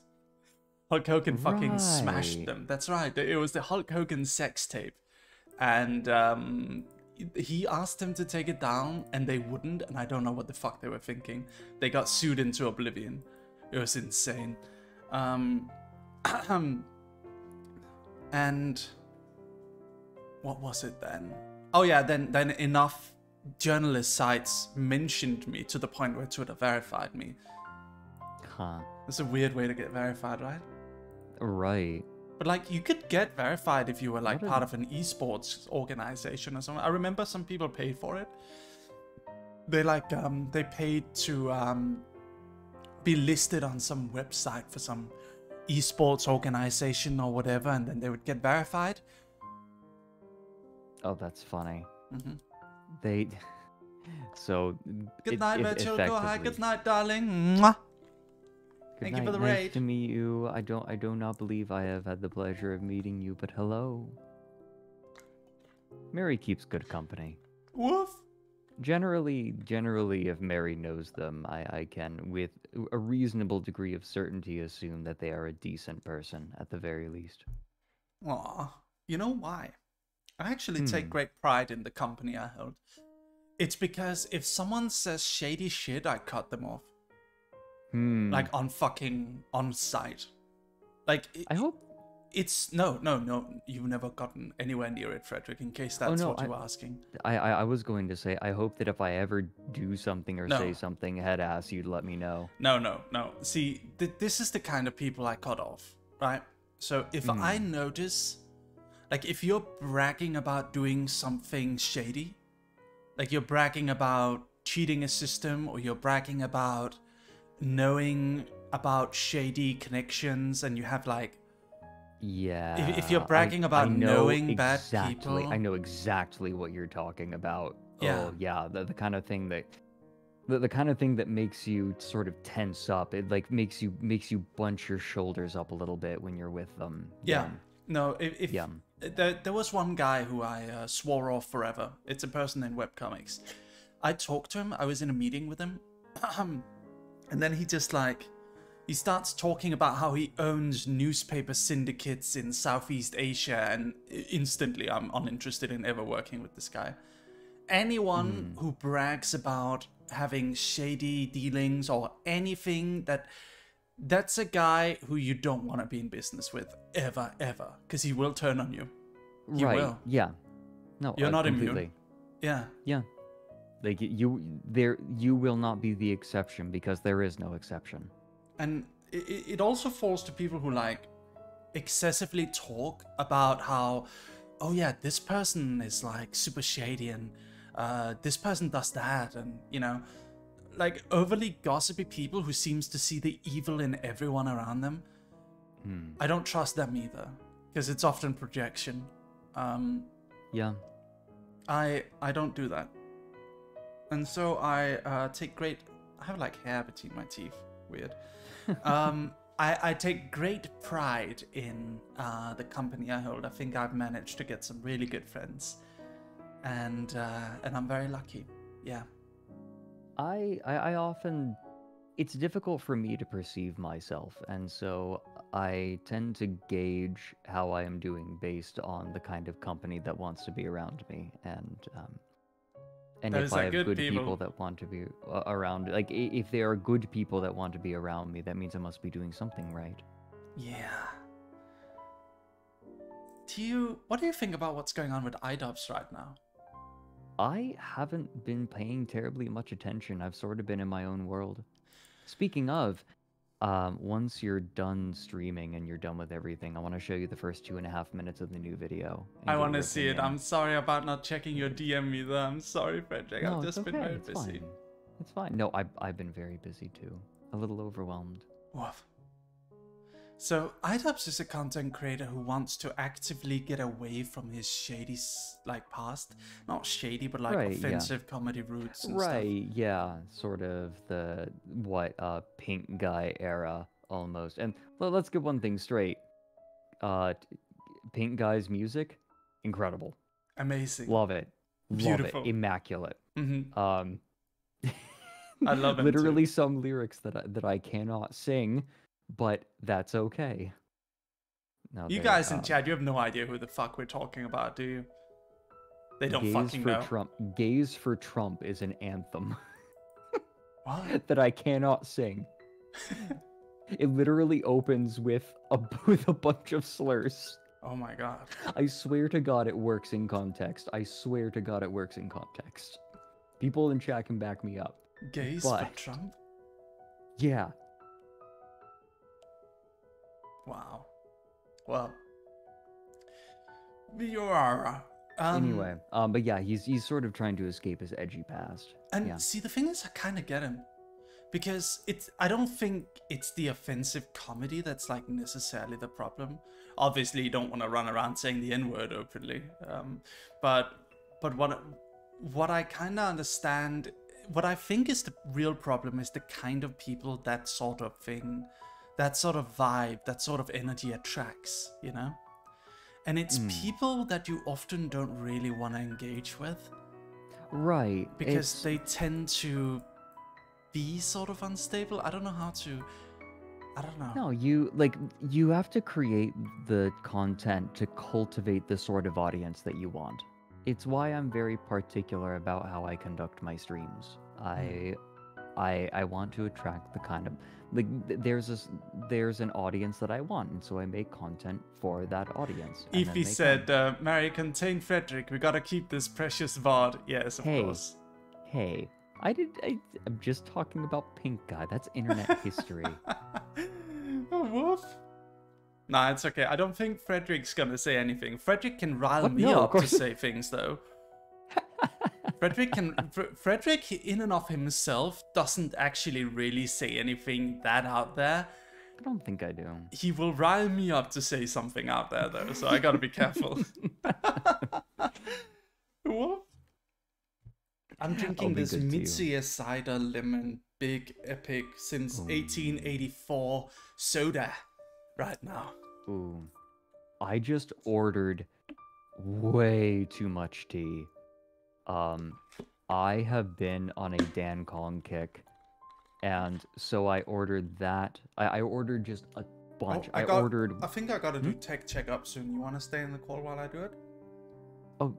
Hulk Hogan fucking smashed them. That's right. It was the Hulk Hogan sex tape, and um, he asked them to take it down, and they wouldn't. And I don't know what the fuck they were thinking. They got sued into oblivion. It was insane. Um, [CLEARS THROAT] and what was it then? Oh yeah, then then enough journalist sites mentioned me to the point where Twitter verified me. Huh. It's a weird way to get verified, right? Right. But like you could get verified if you were like part of an esports organization or something. I remember some people paid for it. They like um they paid to um be listed on some website for some esports organization or whatever and then they would get verified. Oh, that's funny. hmm They. So. Good it- night, it Virtual Kohai. Good night, darling. Mwah. Good Thank you for night, the nice raid. to meet you. I don't. I do not believe I have had the pleasure of meeting you, but hello. Merry keeps good company. Woof. Generally, generally, if Merry knows them, I, I can, with a reasonable degree of certainty, assume that they are a decent person at the very least. Aw, you know why? I actually take Hmm. great pride in the company I hold. It's because if someone says shady shit, I cut them off. Hmm. Like on fucking on site. Like it, I hope. it's no, no, no. You've never gotten anywhere near it, Fredrik. In case that's Oh, no, what I- you were asking. I, I I was going to say I hope that if I ever do something or No. say something head ass, you'd let me know. No, no, no. See, th- this is the kind of people I cut off, right? So if Hmm. I notice, like, if you're bragging about doing something shady, like you're bragging about cheating a system or you're bragging about knowing about shady connections and you have like Yeah. if you're bragging I about know knowing bad people- I know exactly what you're talking about. Yeah. Oh, yeah. The, the kind of thing that. The, the kind of thing that makes you sort of tense up it like makes you makes you bunch your shoulders up a little bit when you're with them Yeah. No, if, if Yeah. There, there was one guy who I uh, swore off forever. It's a person in webcomics. I talked to him. I was in a meeting with him, [CLEARS THROAT] and then he just like he starts talking about how he owns newspaper syndicates in Southeast Asia, and instantly I'm uninterested in ever working with this guy. anyone who brags about having shady dealings or anything that that's a guy who you don't want to be in business with ever ever because he will turn on you he right. will Yeah. No, You're not immune. yeah Yeah. Like you there you will not be the exception because there is no exception. and it, it also falls to people who like excessively talk about how oh yeah this person is like super shady and uh, this person does that and you know like overly gossipy people who seems to see the evil in everyone around them Hmm. i don't trust them either because it's often projection um, Yeah. I I don't do that, and so I uh, take great. I have like hair between my teeth. Weird. [LAUGHS] um, I I take great pride in uh, the company I hold. I think I've managed to get some really good friends, and uh, and I'm very lucky. Yeah. I, I I often it's difficult for me to perceive myself and so I tend to gauge how I am doing based on the kind of company that wants to be around me and um and Those if I have good good, people. people. that want to be uh, around like if there are good people that want to be around me that means I must be doing something right. Yeah. Do you? What do you think about what's going on with iDubbbz right now? I haven't been paying terribly much attention. I've sort of been in my own world. Speaking of, um, once you're done streaming and you're done with everything, I want to show you the first two and a half minutes of the new video. I want to see it. opinion. I'm sorry about not checking your DM either. I'm sorry, Fredrik. No, I've it's just been okay, very it's busy. Fine. It's fine. No, I've I've been very busy too. A little overwhelmed. Woof. So, iDubbbz is a content creator who wants to actively get away from his shady, like, past. Not shady, but like Right, yeah. offensive comedy roots and stuff. Right, yeah, sort of the what uh pink guy era almost. And well, let's get one thing straight. Uh pink guy's music incredible. Amazing. Love it. Beautiful. Love it. Immaculate. Mhm. Um [LAUGHS] I love literally some lyrics that I, that I cannot sing, but that's okay. Now You they, guys in uh, chat, you have no idea who the fuck we're talking about, do you? They don't Gays fucking for know. Trump. Gays for Trump is an anthem What? [LAUGHS] that I cannot sing. [LAUGHS] it literally opens with a [LAUGHS] with a bunch of slurs. Oh my god. I swear to God, it works in context. I swear to God, it works in context. People in chat can back me up. Gays for Trump? Yeah, Wow. Well. You are. Um, anyway, um, but yeah, he's he's sort of trying to escape his edgy past. And yeah. see, the thing is, I kind of get him. Because it's, I don't think it's the offensive comedy that's like necessarily the problem. Obviously, you don't want to run around saying the N word openly. Um, but, but what, what I kind of understand, what I think is the real problem is the kind of people that sort of thing, that sort of vibe, that sort of energy attracts, you know? And it's Hmm. people that you often don't really want to engage with Right. because it's- they tend to be sort of unstable. I don't know how to. I don't know. No, you like you have to create the content to cultivate the sort of audience that you want. It's why I'm very particular about how I conduct my streams. I I I want to attract the kind of like th- there's this there's an audience that I want, and so I make content for that audience. then Ify said, uh, "Merry, contain Fredrik. We gotta keep this precious VOD." Yes, of Hey. course. Hey, I did. I, I'm just talking about Pink Guy. That's internet history. [LAUGHS] Oh, woof. Nah, it's okay. I don't think Fredrik's gonna say anything. Fredrik can rile What? me No, up to say things, though. Fredrik can. Fr- Fredrik, in and of himself, doesn't actually really say anything that out there. I don't think I do. He will rile me up to say something out there, though, so I gotta be careful. [LAUGHS] what? I'm drinking this. Mitsuya cider lemon big epic since 1884 soda right now. Ooh. I just ordered way too much tea. Um, I have been on a Dan Cong kick, and so I ordered that. I, I ordered just a bunch. Oh, I, got- ordered. I think I gotta do tech checkup soon. You wanna stay in the call while I do it? Oh,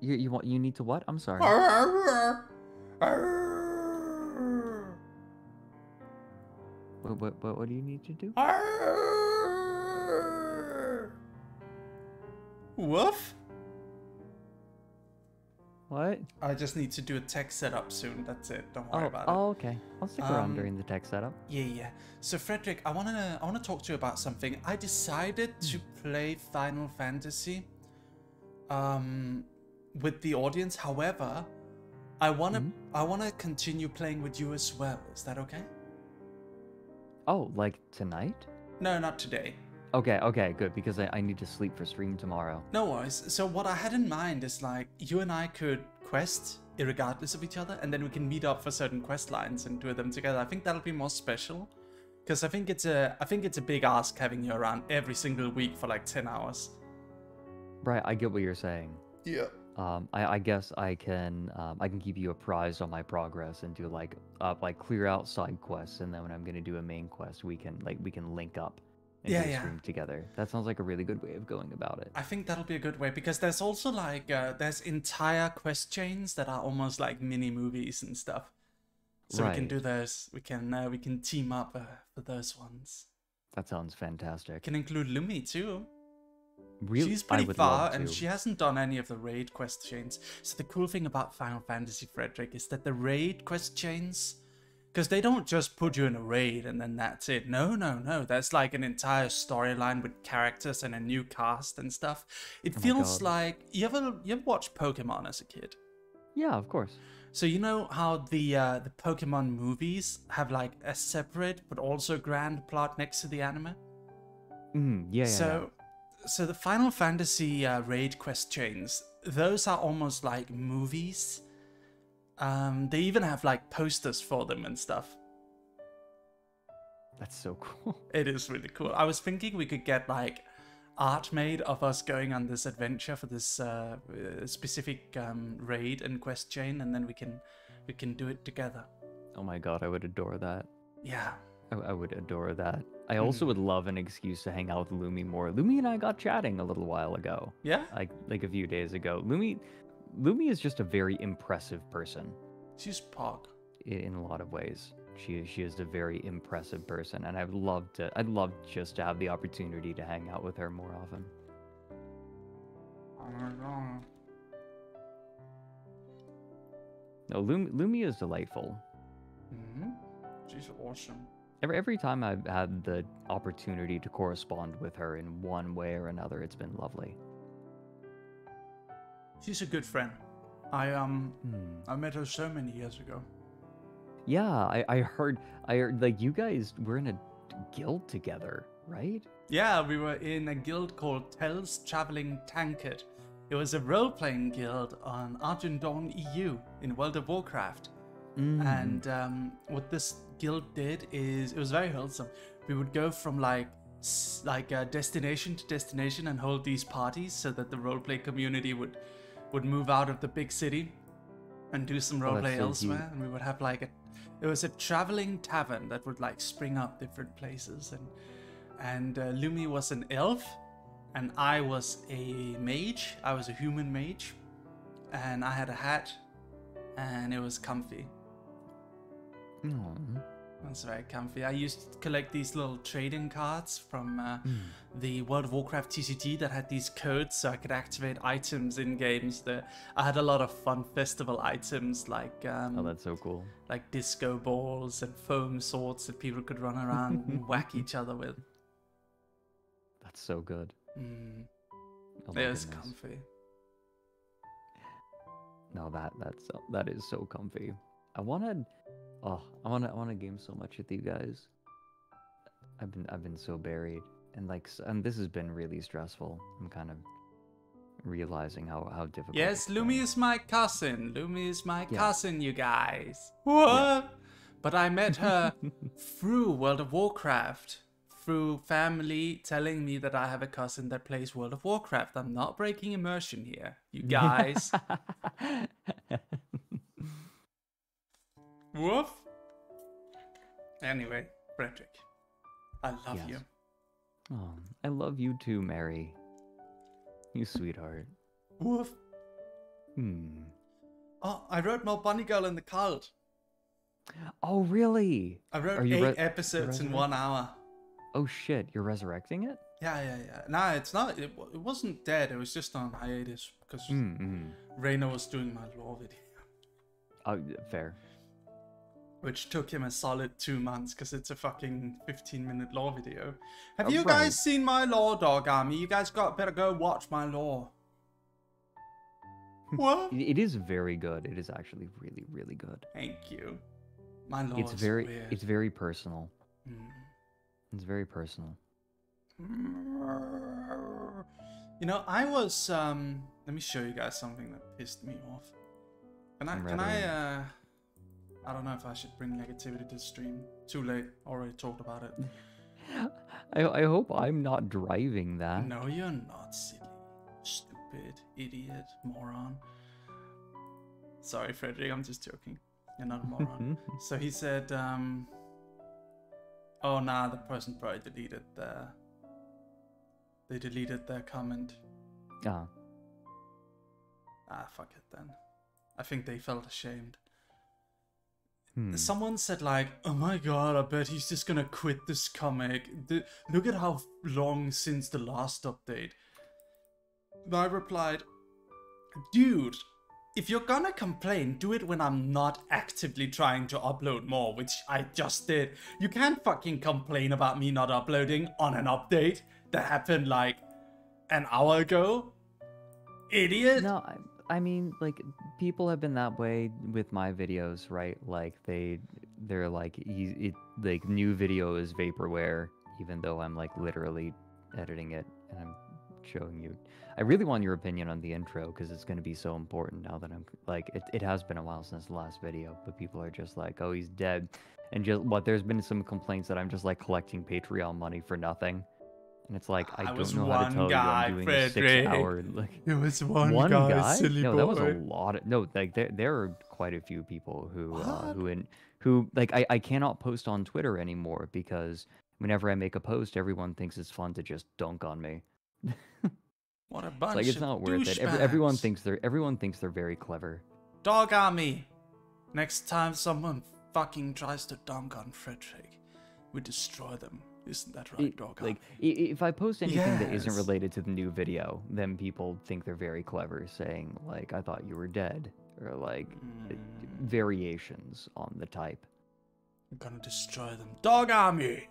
You you want you need to what? I'm sorry. What what what, what do you need to do? Woof. What? I just need to do a tech setup soon. That's it. Don't worry Oh, about it. oh okay. I'll stick around Um, during the tech setup. Yeah, yeah. So Fredrik, I wanna I wanna talk to you about something. I decided to play Final Fantasy um with the audience. However, I wanna I wanna continue playing with you as well. Is that okay? Oh, like tonight? No, not today. Okay, okay, good because I, I need to sleep for stream tomorrow. No worries. So what I had in mind is like you and I could quest regardless of each other, and then we can meet up for certain quest lines and do them together. I think that'll be more special, because I think it's a I think it's a big ask having you around every single week for like ten hours. Right, I get what you're saying. Yeah. Um, I, I guess I can um, I can keep you apprised on my progress and do like uh, like clear out side quests, and then when I'm gonna do a main quest, we can like we can link up and Yeah, yeah. together. That sounds like a really good way of going about it. I think that'll be a good way because there's also like uh, there's entire quest chains that are almost like mini movies and stuff. So we can do those. We can uh, we can team up uh, for those ones. That sounds fantastic. Can include Lumi too. Really, She's pretty far, and she hasn't done any of the raid quest chains. So the cool thing about Final Fantasy Fredrik is that the raid quest chains, because they don't just put you in a raid and then that's it. No, no, no. That's like an entire storyline with characters and a new cast and stuff. It Oh feels like you ever you ever watched Pokemon as a kid. Yeah, of course. So you know how the uh, the Pokemon movies have like a separate but also grand plot next to the anime. Mm, yeah, yeah, So, so the Final Fantasy uh, raid quest chains, those are almost like movies. Um, they even have like posters for them and stuff. That's so cool. [LAUGHS] It is really cool. I was thinking we could get like art made of us going on this adventure for this uh, uh, specific um, raid and quest chain, and then we can we can do it together. Oh my god, I would adore that. Yeah. I, I would adore that. I also would love an excuse to hang out with Lumi more. Lumi and I got chatting a little while ago. Yeah? Like like a few days ago. Lumi Lumi is just a very impressive person She's Pog. in a lot of ways. She is she is a very impressive person and I'd love to I'd love just to have the opportunity to hang out with her more often. Oh my god. No, Lumi, Lumi is delightful. hmm She's awesome. Every, every time I've had the opportunity to correspond with her in one way or another, it's been lovely. She's a good friend. I um Hmm. I met her so many years ago. Yeah, I, I heard I heard like you guys were in a guild together, right? Yeah, we were in a guild called Tell's Traveling Tankard. It was a role-playing guild on Argent Dawn EU in World of Warcraft. Mm. And um, what this guild did is it was very wholesome. We would go from like like uh, destination to destination and hold these parties so that the roleplay community would would move out of the big city and do some Oh, roleplay so elsewhere. And we would have like a it was a traveling tavern that would like spring up different places and and uh, Lumi was an elf and I was a mage. I was a human mage and I had a hat and it was comfy. Was very comfy. I used to collect these little trading cards from uh, the World of Warcraft TCG that had these codes so I could activate items in games. The, I had a lot of fun festival items like um, Oh, that's so cool. like disco balls and foam swords that people could run around and [LAUGHS] whack each other with. That's so good. Mm, Oh it was comfy. No, that that's that is so comfy. I wanted, oh, I want to I want to game so much with you guys. I've been I've been so buried, and like, and this has been really stressful. I'm kind of realizing how how difficult. Yes. Lumi is my cousin. Lumi is my Yeah. cousin, you guys. What? But I met her [LAUGHS] through World of Warcraft, through family telling me that I have a cousin that plays World of Warcraft. I'm not breaking immersion here, you [LAUGHS] guys. [LAUGHS] Woof. Anyway, Fredrik, I love Yes. you. Oh, I love you too, Merry. You sweetheart. Woof. Hmm. Oh, I wrote more Bunny Girl in the Cult. Oh, really? I wrote eight episodes in one hour. Oh shit! You're resurrecting it? Yeah, yeah, yeah. Nah, it's not. It, it wasn't dead. It was just on hiatus because. Rainer was doing my law video, Oh, fair. Which took him a solid two months because it's a fucking 15 minute lore video. Have Oh, you right. guys seen my lore, Dog Army? You guys got better go watch my lore. [LAUGHS] what? It- is very good. It is actually really, really good. Thank you. My lore It's is very, weird. it's very personal. Mm. It's very personal. You know, I was um let me show you guys something that pissed me off. Can I can I uh I don't know if I should bring negativity to the stream. Too late. Already talked about it. [LAUGHS] I, I hope I'm not driving that. No, you're not silly. Stupid idiot moron. Sorry, Fredrik, I'm just joking. You're not a moron. [LAUGHS] so he said, um Oh nah, the person probably deleted their they deleted their comment. Ah, Ah, fuck it then. I think they felt ashamed. Hmm. Someone said like, "Oh my god, I bet he's just gonna quit this comic. The, look at how long since the last update." And I replied, "Dude, if you're gonna complain, do it when I'm not actively trying to upload more, which I just did. You can't fucking complain about me not uploading on an update that happened like an hour ago, idiot." No, I, I mean, like people have been that way with my videos, right? Like they, they're like, it, like new video is vaporware, even though I'm like literally editing it and I'm showing you. I really want your opinion on the intro because it's going to be so important now that I'm like, it, it has been a while since the last video, but people are just like, oh, he's dead. And just what there's been some complaints that I'm just like collecting Patreon money for nothing. And it's like I, I don't know how to tell guy, you I'm doing a six Fredrik. hour like It was one, one guy, guy? silly no, that was a lot. Of, no, like there there are quite a few people who uh, who in who like I I cannot post on Twitter anymore because whenever I make a post, everyone thinks it's fun to just dunk on me. What a bunch! It's like it's not worth it. Every, everyone thinks they're everyone thinks they're very clever. Dog army. Next time someone fucking tries to dunk on Fredrik, we destroy them. Isn't that right, dog like i- i- if I post anything that isn't related to the new video, then people think they're very clever, saying like I thought you were dead or like Mm. variations on the type. I'm gonna destroy them. Dog army.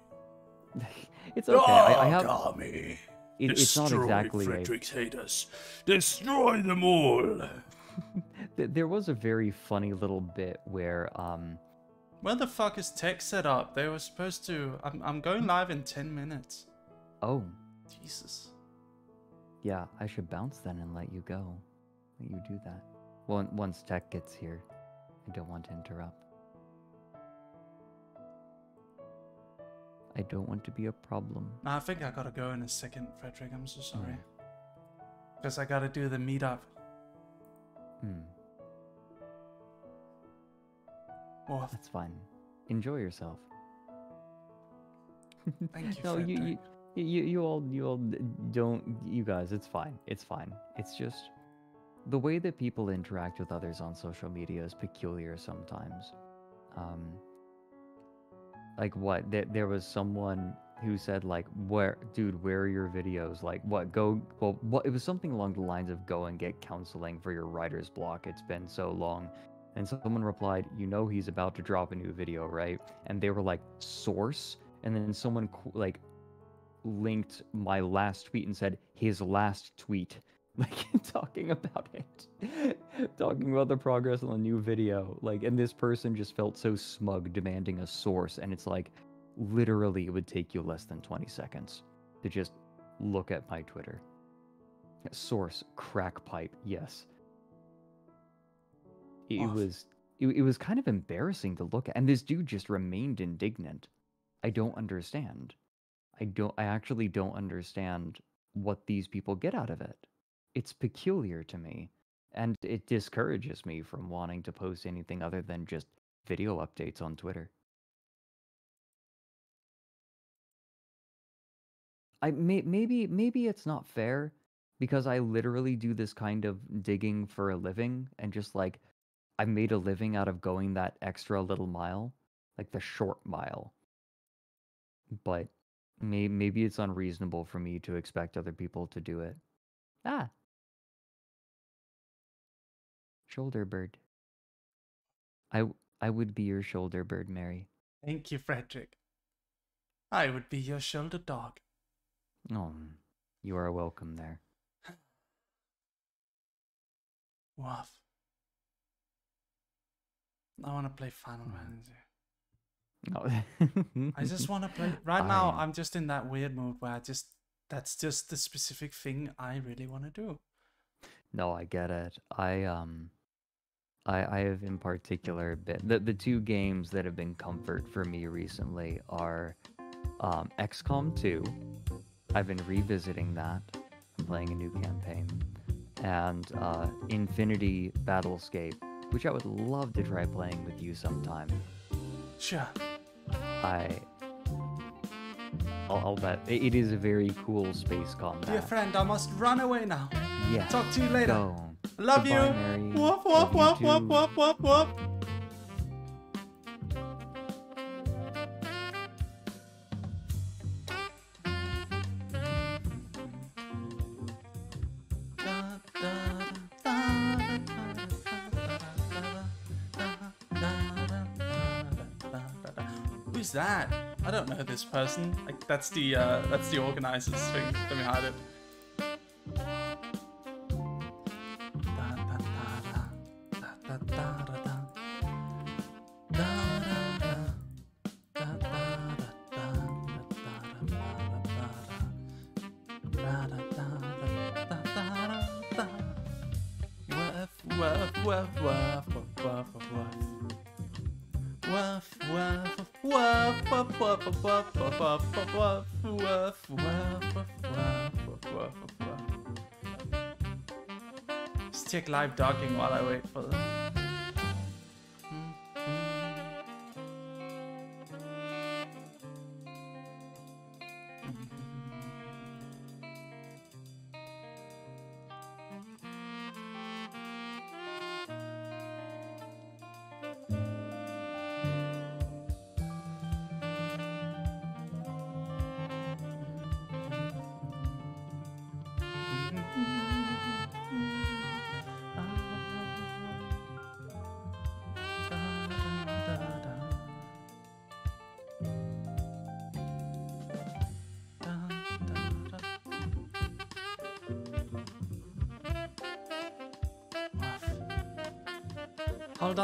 [LAUGHS] it's okay. I, I Dog have. army. It, it's not exactly a Fredrik's haters. Destroy them all. [LAUGHS] There was a very funny little bit where um Where the fuck is tech set up? They were supposed to. I'm, I'm going live in 10 minutes. oh Jesus. yeah i should bounce then and let you go let you do that well once tech gets here i don't want to interrupt i don't want to be a problem Nah, I think I gotta go in a second, Fredrik. I'm so sorry. Mm. Because I gotta do the meetup. hmm Well, that's fine enjoy yourself. [LAUGHS] Thank you, no you, you you you all you all don't you guys it's fine it's fine. It's just the way that people interact with others on social media is peculiar sometimes. Um like what there, there was someone who said like where dude where are your videos? Like what go well what it was something along the lines of go and get counseling for your writer's block. It's been so long and someone replied you know he's about to drop a new video right? And they were like source? And then someone like linked my last tweet and said his last tweet. [LAUGHS] Like [LAUGHS] talking about it. [LAUGHS] Talking about the progress on the new video. Like and this person just felt so smug demanding a source and it's like literally it would take you less than 20 seconds to just look at my twitter. Source crack pipe yes it, was it, it was kind of embarrassing to look at and this dude just remained indignant. I don't understand. I don't i actually don't understand what these people get out of it. It's peculiar to me and it discourages me from wanting to post anything other than just video updates on twitter. I may, maybe maybe it's not fair because I literally do this kind of digging for a living and just like I made a living out of going that extra little mile, like the short mile. But may, maybe it's unreasonable for me to expect other people to do it. Ah. Shoulder bird. I I would be your shoulder bird, Merry. Thank you, Fredrik. I would be your shoulder dog. Oh, you are welcome there. Woof. I want to play Final Fantasy. Oh. [LAUGHS] I just want to play. Right now, I- I'm just in that weird mood where I just. That's just the specific thing I really want to do. No, I get it. I um I I have in particular been the the two games that have been comfort for me recently are um XCOM 2. I've been revisiting that. I'm playing a new campaign. And uh Infinity Battlescape, which I would love to try playing with you sometime. Sure. I I'll, I'll bet it is a very cool space combat. Dear friend, I must run away now. Yeah. Talk to you later. Go. Love Goodbye, you. Merry. Woof, Love woof, you woof, woof, too. That? I don't know this person. Like that's the uh, that's the organizers thing. Let me hide it. Live docking while I wait for them.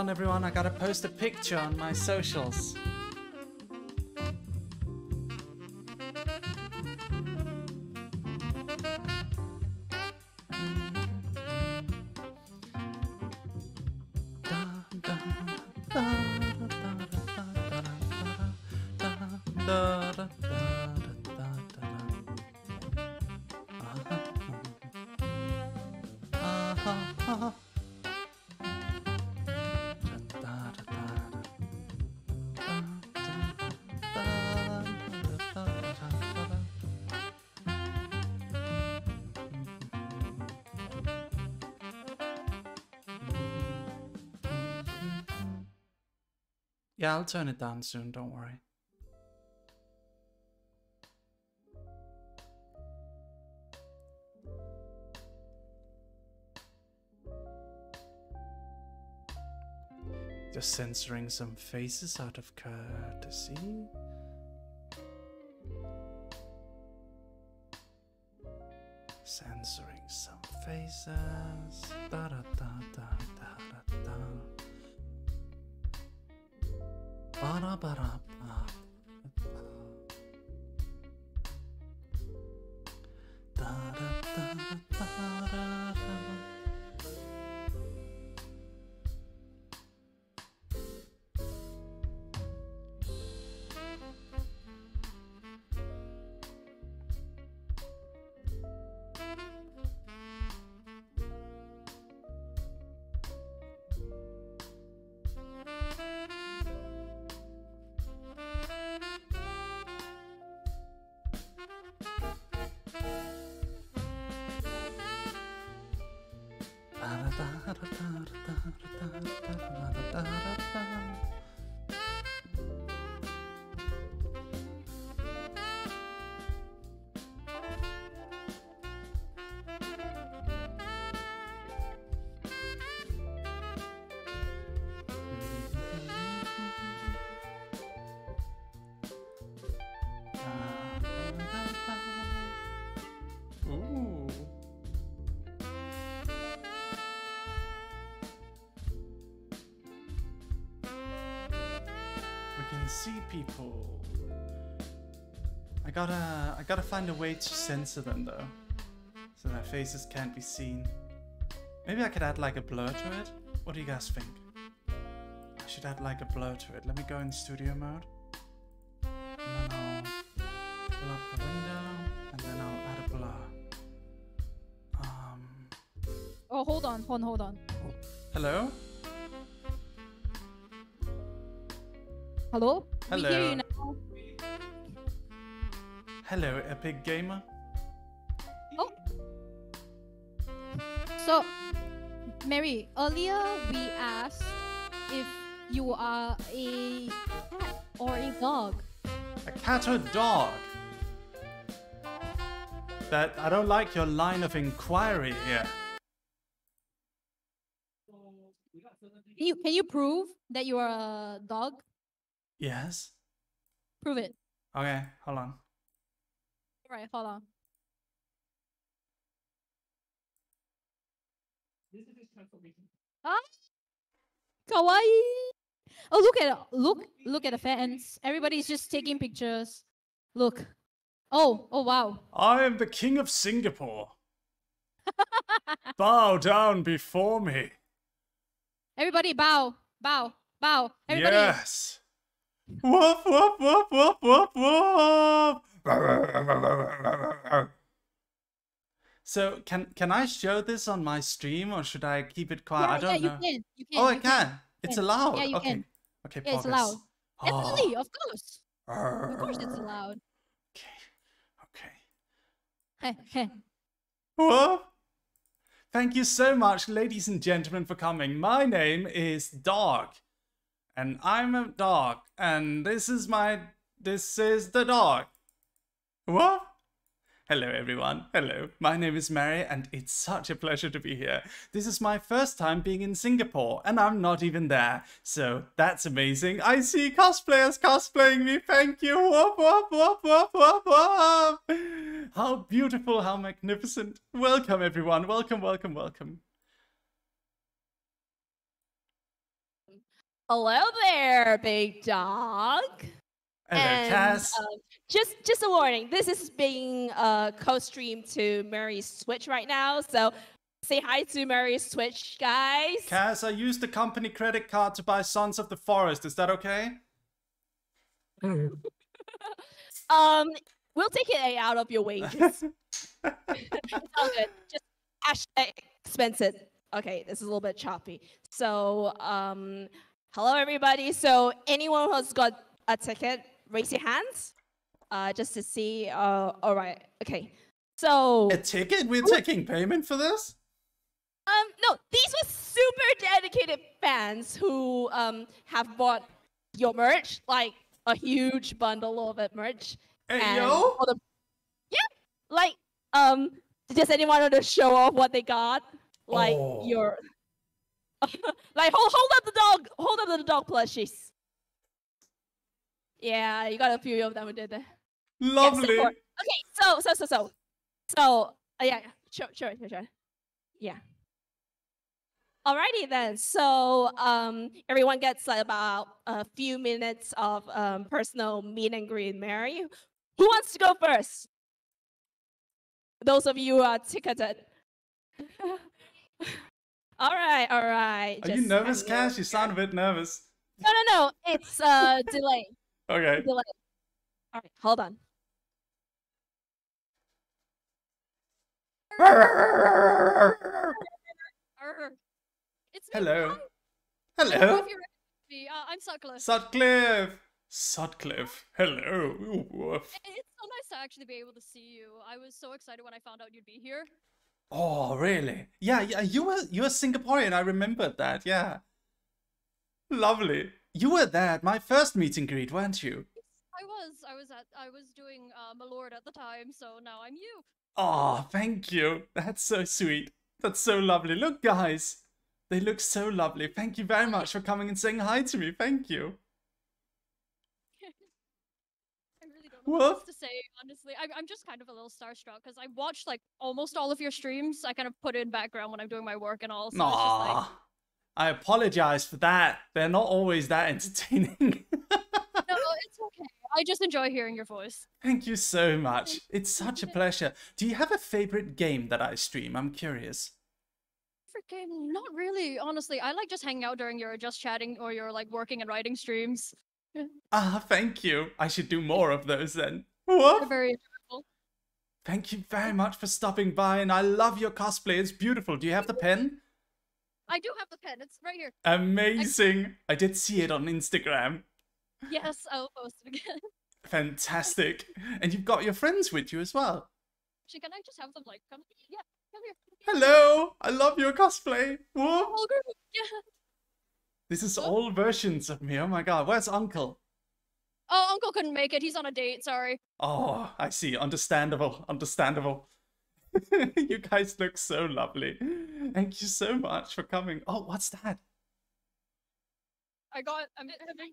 Everyone. I gotta post a picture on my socials. Yeah, I'll turn it down soon, don't worry. Just censoring some faces out of courtesy. Censoring some faces. Da da da da Da da da da da We can see people. I gotta I gotta find a way to censor them though. So their faces can't be seen. Maybe I could add like a blur to it? What do you guys think? I should add like a blur to it. Let me go in studio mode. And then I'll pull up the window and then I'll add a blur. Um Oh, hold on, hold on, hold on. Hello? Hello? We hear Hello. you now. Hello, Epic Gamer. Oh. So, Merry, earlier we asked if you are a cat or a dog. A cat or dog? That I don't like your line of inquiry here. Can you, can you prove that you are a dog? Yes. Prove it. Okay, hold on. Alright, hold on. Ah, kawaii. Oh, look at look look at the fans. Everybody's just taking pictures. Look. Oh, oh wow. I am the king of Singapore. Bow down before me. Everybody bow, bow, bow. Everybody. Yes. Woof woof woof woof woof woof. So can can I show this on my stream or should I keep it quiet? Yeah, I don't yeah, you know. can. You can. oh, I you can. It's can. allowed. Yeah, you okay. can. Okay, Yeah, it's allowed. Ah. Definitely, of course. Of course, it's allowed. Okay. Heh. [LAUGHS] Whoa. Thank you so much, ladies and gentlemen, for coming. My name is Dog, and I'm a dog, and this is my. This is the dog. What? Hello, everyone. Hello. My name is Merry, and it's such a pleasure to be here. This is my first time being in Singapore, and I'm not even there. So that's amazing. I see cosplayers cosplaying me. Thank you. Whoop, whoop, whoop, whoop, whoop, whoop. How beautiful, how magnificent. Welcome, everyone. Welcome, welcome, welcome. Hello there, big dog. Hello, And, Cass. um, just just a warning. This is being uh, co-streamed to Merry's Twitch right now, so say hi to Merry's Twitch, guys. Cass, I used the company credit card to buy Sons of the Forest. Is that okay? [LAUGHS] Um, we'll take it out of your wages. [LAUGHS] it's all good. Just hashtag expensive. Okay, this is a little bit choppy. So, um, hello everybody. So, anyone who's got a ticket, raise your hands. Uh, just to see. Uh, all right. Okay. So. A ticket? We're taking payment for this? Um, no, these were super dedicated fans who um have bought your merch, like a huge bundle of it merch. Hey, and yo. the- yeah, like um, does anyone want to show off what they got? Like Oh. your, [LAUGHS] like hold hold up the dog, hold up the dog plushies. Yeah, you got a few of them who did that. Yeah, Lovely. support. Okay, so so so so so uh, yeah, yeah, sure sure sure sure. Yeah. Alrighty then. So um, everyone gets like, about a few minutes of um, personal meet and greet. Merry, who wants to go first? Those of you who are ticketed. [LAUGHS] all right, all right. Are you nervous, Cass? You sound a bit nervous. No, no, no. It's uh delay. [LAUGHS] Okay. Delay. All right, hold on. It's me. Hello. Hi. I don't Hello. if you recognize me. Uh, I'm Sutcliffe. Sutcliffe. Sutcliffe. Hello. Woof. It's so nice to actually be able to see you. I was so excited when I found out you'd be here. Oh, really? Yeah, yeah. You were you were Singaporean. I remembered that. Yeah. Lovely. You were there at my first meet and greet, weren't you? I was. I was at. I was doing uh, Malord at the time, so now I'm you. Oh, thank you. That's so sweet. That's so lovely. Look, guys. They look so lovely. Thank you very much for coming and saying hi to me. Thank you. I really don't know what else to say. Honestly, I'm. I'm just kind of a little starstruck because I watched like almost all of your streams. I kind of put it in background when I'm doing my work and all. So it's just like, I apologize for that. They're not always that entertaining. no, [LAUGHS] it's okay. I just enjoy hearing your voice. Thank you so much. It's such a pleasure. Do you have a favorite game that I stream? I'm curious. Freaking, not really. Honestly, I like just hanging out during your just chatting or your like working and writing streams. Ah, thank you. I should do more of those then. They're very enjoyable. Thank you very much for stopping by, and I love your cosplay. It's beautiful. Do you have the pen? I do have the pen. It's right here. Amazing. I did see it on Instagram. Yes, I'll post it again. [LAUGHS] Fantastic. And you've got your friends with you as well. Actually, can I just have them like come? Yeah, come here. Hello. I love your cosplay. Group. Yeah. This is all versions of me. Oh my god. Where's Uncle? Oh, Uncle couldn't make it. He's on a date. Sorry. Oh, I see. Understandable. Understandable. [LAUGHS] you guys look so lovely. Thank you so much for coming. Oh, what's that? I got. I'm having.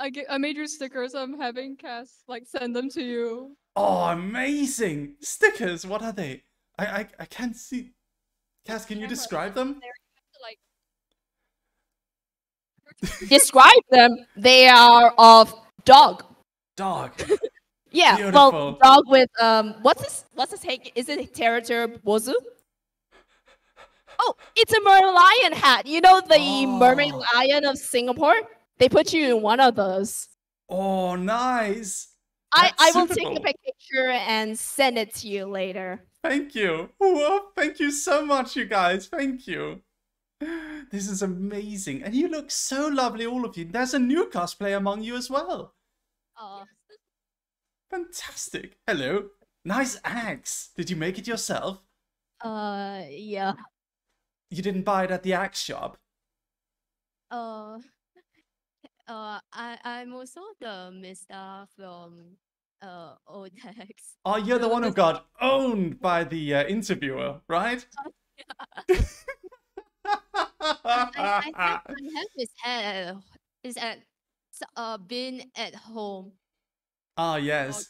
I get. I made your stickers. I'm having Cass like send them to you. Oh, amazing! Stickers. What are they? I I, I can't see. Cass, can you describe them? Describe them. They are of dog. Dog. [LAUGHS] Yeah, Beautiful. well, dog with um, what's this? What's this? Hank? Is it Teru Teru Bozu? Oh, it's a merlion hat. You know the mermaid lion of Singapore? They put you in one of those. Oh, nice. I, I will take a picture and send it to you later. Thank you. Whoa, thank you so much, you guys. Thank you. [GASPS] This is amazing. And you look so lovely, all of you. There's a new cosplay among you as well. Oh. Fantastic. Hello. Nice axe. Did you make it yourself? uh, yeah. You didn't buy it at the axe shop. Uh, [LAUGHS] uh, I I'm also the Mister from uh Otex. [LAUGHS] Oh, you're the one who got owned by the uh, interviewer, right? [LAUGHS] I, I, have, I [LAUGHS] have this hat. Is at uh been at home. Ah, yes.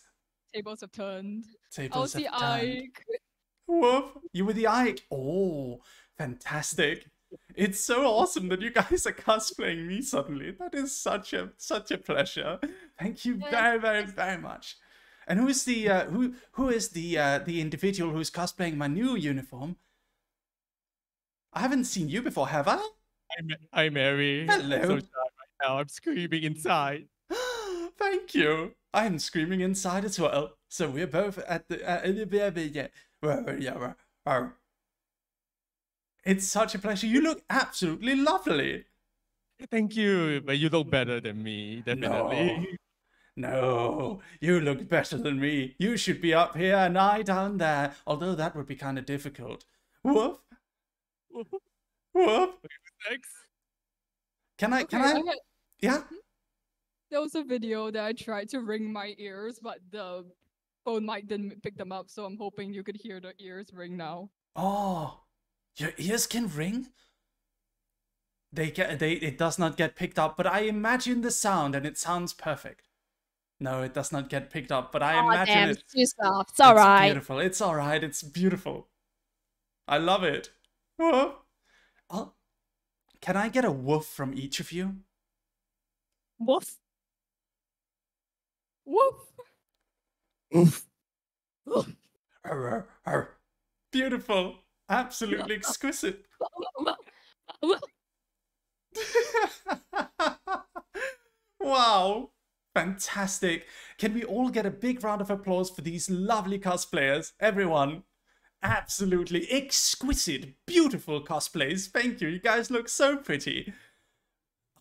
Tables have turned. Tables oh, the have turned. Ike. Woof. You were the Ike. Oh, fantastic. It's so awesome that you guys are cosplaying me suddenly. That is such a such a pleasure. Thank you very, very, very much. And who is the uh, who who is the uh, the individual who's cosplaying my new uniform? I haven't seen you before, have I? I'm, I'm Merry. Hello. I'm so right now. I'm screaming inside. [GASPS] Thank you. I'm screaming inside as well. So we're both at the. Uh, it's such a pleasure. You look absolutely lovely. Thank you, but you look better than me, definitely. No, you look better than me. You should be up here and I down there. Although that would be kind of difficult. Woof. Woof. Thanks. Can I? Can Okay, I? had- Yeah. Mm-hmm. There was a video that I tried to ring my ears, but the phone mic didn't pick them up. So I'm hoping you could hear the ears ring now. Oh, your ears can ring. They get they it does not get picked up, but I imagine the sound and it sounds perfect. No, it does not get picked up, but I Aw, imagine damn, it. it's too soft. It's alright. beautiful. It's all right. It's beautiful. I love it. Woof. Oh, can I get a woof from each of you? Woof. Woof. Arr, arr, arr. Beautiful. Absolutely exquisite. [LAUGHS] wow. Fantastic. Can we all get a big round of applause for these lovely cosplayers? Everyone. Absolutely exquisite, beautiful cosplays. Thank you. You guys look so pretty.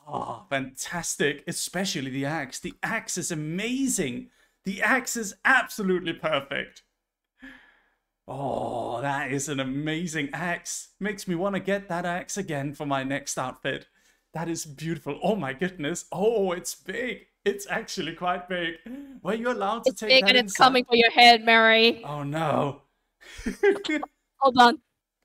Oh, fantastic. Especially the axe. The axe is amazing. The axe is absolutely perfect. Oh, that is an amazing axe. Makes me want to get that axe again for my next outfit. That is beautiful. Oh my goodness. Oh, it's big. It's actually quite big. Were you allowed to It's take big that and it's inside? coming for your head, Merry. Oh no. [LAUGHS] Hold on.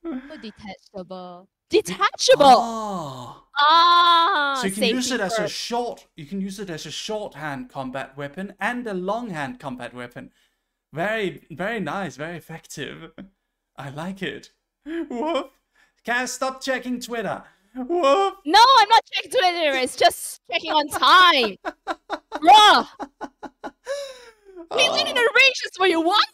Oh, [LAUGHS] detachable. Detachable. Oh. Ah, So you can use it as a short. You can use it as a shorthand combat weapon and a longhand combat weapon. Very, very nice. Very effective. I like it. [LAUGHS] Whoop. Cass, stop checking Twitter. Whoop. No, I'm not checking Twitter. It's just checking on time. Bruh. We went in a race just where you want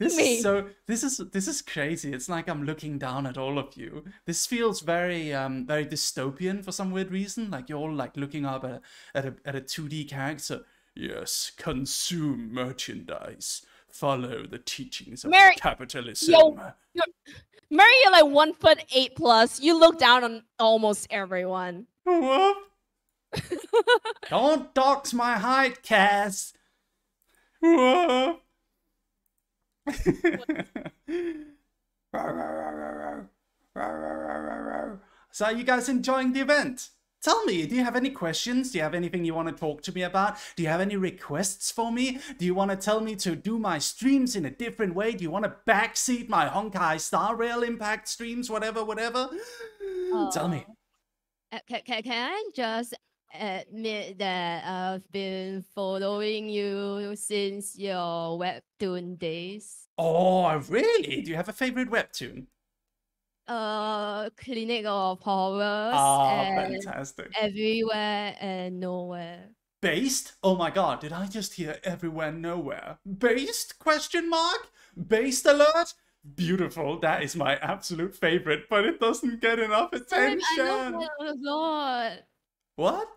This me. is so. This is this is crazy. It's like I'm looking down at all of you. This feels very um very dystopian for some weird reason. Like you're all like looking up at a at a at a 2D character. Yes, consume merchandise. Follow the teachings of Merry, capitalism. Yo, you're, Merry, you're like one foot eight plus. You look down on almost everyone. Whoop. [LAUGHS] Don't dox my height, Cass. Whoop. [LAUGHS] So are you guys enjoying the event? Tell me, do you have any questions? Do you have anything you want to talk to me about? Do you have any requests for me? Do you want to tell me to do my streams in a different way? Do you want to backseat my Honkai Star Rail Impact streams? Whatever, whatever. [GASPS] Tell me. Uh, can, can, can I just admit that I've been following you since your webtoon days? Oh, really? Do you have a favorite webtoon? Uh, Clinic of Horrors. Ah, fantastic. Everywhere and nowhere. Based? Oh my god, did I just hear everywhere nowhere? Based? Question mark? Based alert? Beautiful. That is my absolute favorite, but it doesn't get enough attention. I love that a lot. What?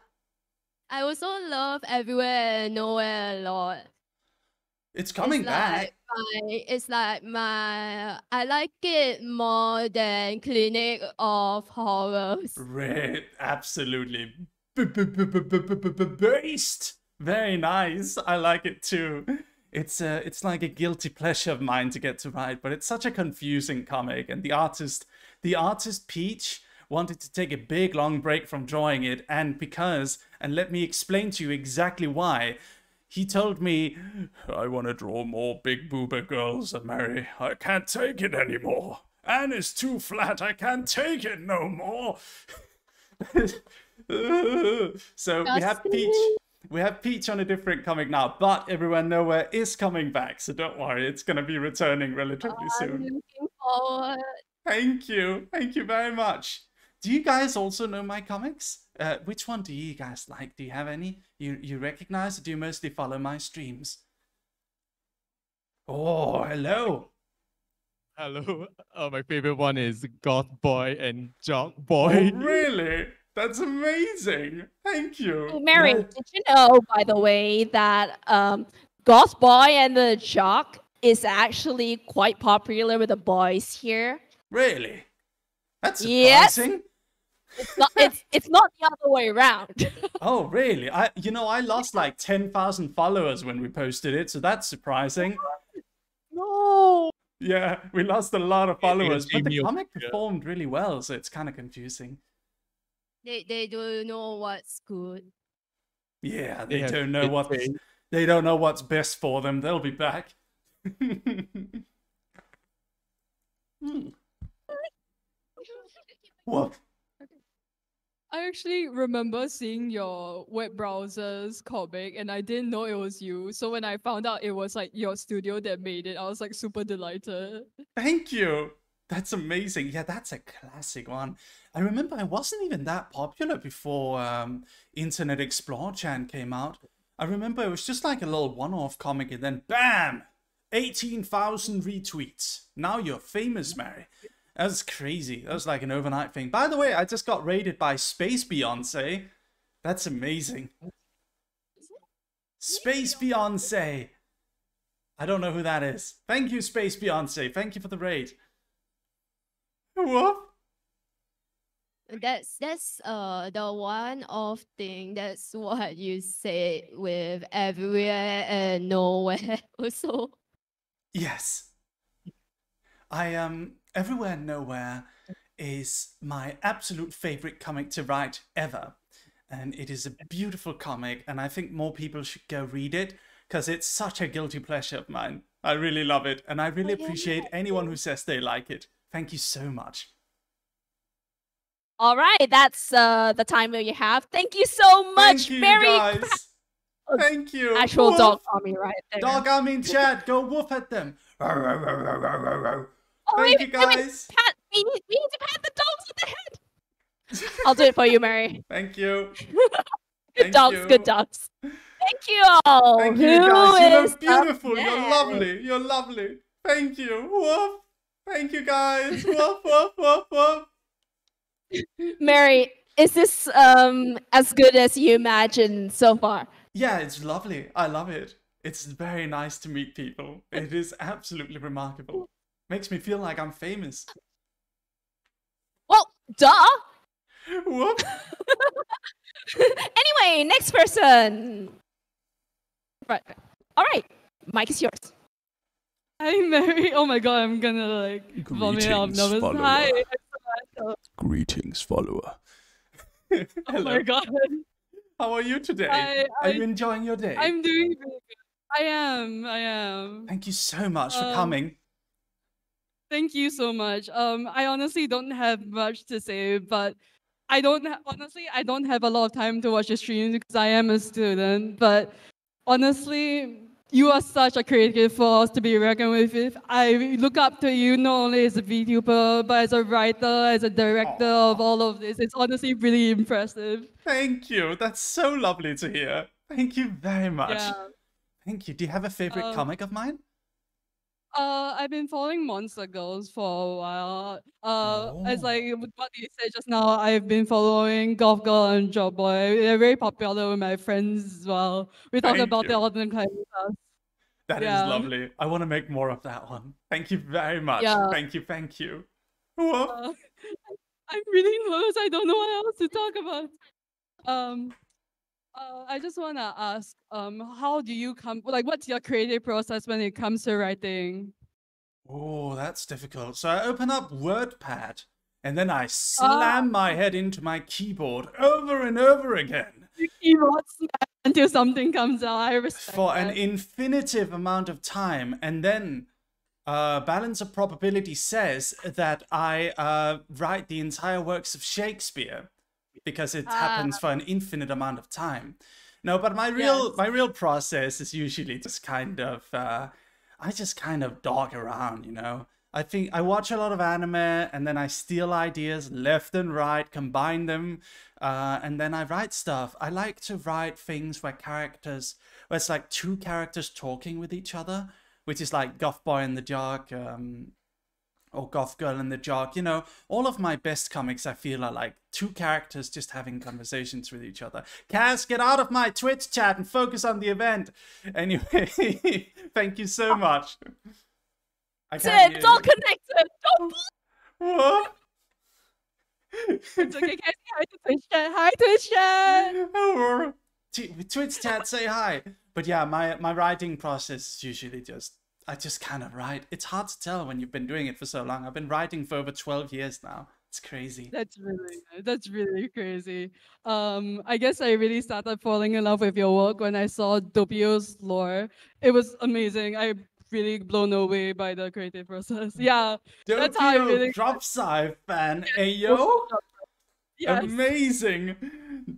I also love Everywhere and Nowhere a lot. It's coming it's back. Like my, it's like my. I like it more than Clinic of Horrors. Red, absolutely. Based. Very nice. I like it too. It's uh, it's like a guilty pleasure of mine to get to write, but it's such a confusing comic, and the artist, the artist Peach, wanted to take a big long break from drawing it, and because, and let me explain to you exactly why. He told me, I want to draw more big boober girls, and Merry. I can't take it anymore. Anne is too flat. I can't take it no more. [LAUGHS] so we have Peach. We have Peach on a different comic now, but Everywhere Nowhere is coming back. So don't worry, it's gonna be returning relatively I'm soon. Thank you. Thank you very much. Do you guys also know my comics? Uh, which one do you guys like? Do you have any you you recognize, or do you mostly follow my streams? Oh, hello. Hello. [LAUGHS] Uh, my favorite one is Goth Boy and Jock Oh, Boy. [LAUGHS] really? That's amazing. Thank you. Merry, did you know, by the way, that um, Goth Boy and the Jock is actually quite popular with the boys here? Really? That's Yes. Surprising. It's not. It's it's not the other way around. [LAUGHS] Oh, really? I you know, I lost like 10,000 followers when we posted it, so that's surprising. no. Yeah, we lost a lot of followers, but the comic O'Connor. performed really well, so it's kind of confusing. They they don't know what's good. Yeah, They they have don't know good what taste. they don't know what's best for them. They'll be back. [LAUGHS] Hmm. [LAUGHS] What? I actually remember seeing your web browser's comic and I didn't know it was you. So when I found out it was like your studio that made it, I was like super delighted. Thank you. That's amazing. Yeah, that's a classic one. I remember I wasn't even that popular before um, Internet Explorer Chan came out. I remember it was just like a little one-off comic, and then bam, eighteen thousand retweets. Now you're famous, Merry. That's crazy. That was like an overnight thing. By the way, I just got raided by Space Beyonce. That's amazing. Space Beyonce. I don't know who that is. Thank you, Space Beyonce. Thank you for the raid. What? That's that's uh the one of thing. That's what you say with everywhere and nowhere. [LAUGHS] Also, Yes. I um Everywhere Nowhere is my absolute favorite comic to write ever. And it is a beautiful comic, and I think more people should go read it because it's such a guilty pleasure of mine. I really love it, and I really appreciate anyone who says they like it. Thank you so much. All right, that's uh, the time that you have. Thank you so much, Thank you, Merry. guys. Thank you. Actual Woof. dog army right there. Dog army in chat, go woof at them. Oh, Thank wait, you, wait, guys. Pat, we need, we need to pat the dogs on the head. [LAUGHS] I'll do it for you, Merry. Thank you. [LAUGHS] Good Thank dogs, you. good dogs. Thank you all. Thank you, Who guys. You is look beautiful. You're lovely. You're lovely. Thank you. Woof. Thank you, guys. Woof, woof, woof, woof. [LAUGHS] Merry, is this um as good as you imagined so far? Yeah, it's lovely. I love it. It's very nice to meet people. It is absolutely remarkable. Makes me feel like I'm famous. Well, duh. Whoop. [LAUGHS] anyway, next person. Right. All right. Mike is yours. Hi, Merry. [LAUGHS] Oh my god, I'm gonna like vomit out of Greetings, nervous. follower. Hi. [LAUGHS] Greetings, follower. so- Oh my god. How are you today? I- are you enjoying your day? I'm doing really good. I am. I am. Thank you so much for Um, coming. Thank you so much. Um, I honestly don't have much to say, but I don't ha- honestly I don't have a lot of time to watch the streams because I am a student. But honestly, you are such a creative force to be reckoned with. If I look up to you not only as a VTuber, but as a writer, as a director of all of this. It's honestly really impressive. Thank you. That's so lovely to hear. Thank you very much. Yeah. Thank you. Do you have a favorite Um, comic of mine? Uh, I've been following Monster Girls for a while. Uh, as Oh. like what you said just now, I've been following Golf Girl and Job Boy. They're very popular with my friends as well. We talk Thank about you. it all the time with us. That is lovely. I want to make more of that one. Thank you very much. Yeah. Thank you. Thank you. Uh, [LAUGHS] I'm really nervous. I don't know what else to talk about. Um, uh, I just wanna ask, um, how do you come? Like, what's your creative process when it comes to writing? Oh, that's difficult. So I open up WordPad and then Ah. I slam my head into my keyboard over and over again keyboard until something comes out. I respect for an that. infinitive amount of time. And then uh, Balance of Probability says that I uh, write the entire works of Shakespeare because it happens for an infinite amount of time. No, but my real Yes. my real process is usually just kind of uh, I just kind of dog around, you know. I think I watch a lot of anime and then I steal ideas left and right, combine them, uh, and then I write stuff. I like to write things where characters, where it's like two characters talking with each other, which is like Goth Boy and the Jock, um, or Goth Girl and the Jock. You know, all of my best comics I feel are like two characters just having conversations with each other. Cass, get out of my Twitch chat and focus on the event. Anyway, [LAUGHS] thank you so much. I It's, can't it, it's all connected. Don't What? It's okay. Say hi to Twitch chat? Hi, Twitch chat. Oh, or Twitch chat, say hi. But yeah, my my writing process is usually just I just kind of write. It's hard to tell when you've been doing it for so long. I've been writing for over twelve years now. It's crazy. That's really that's really crazy. Um, I guess I really started falling in love with your work when I saw Doppio's lore. It was amazing. I really blown away by the creative process. [LAUGHS] Yeah, that's how I really. drop side fan. Ayo, yo. Yes. Amazing.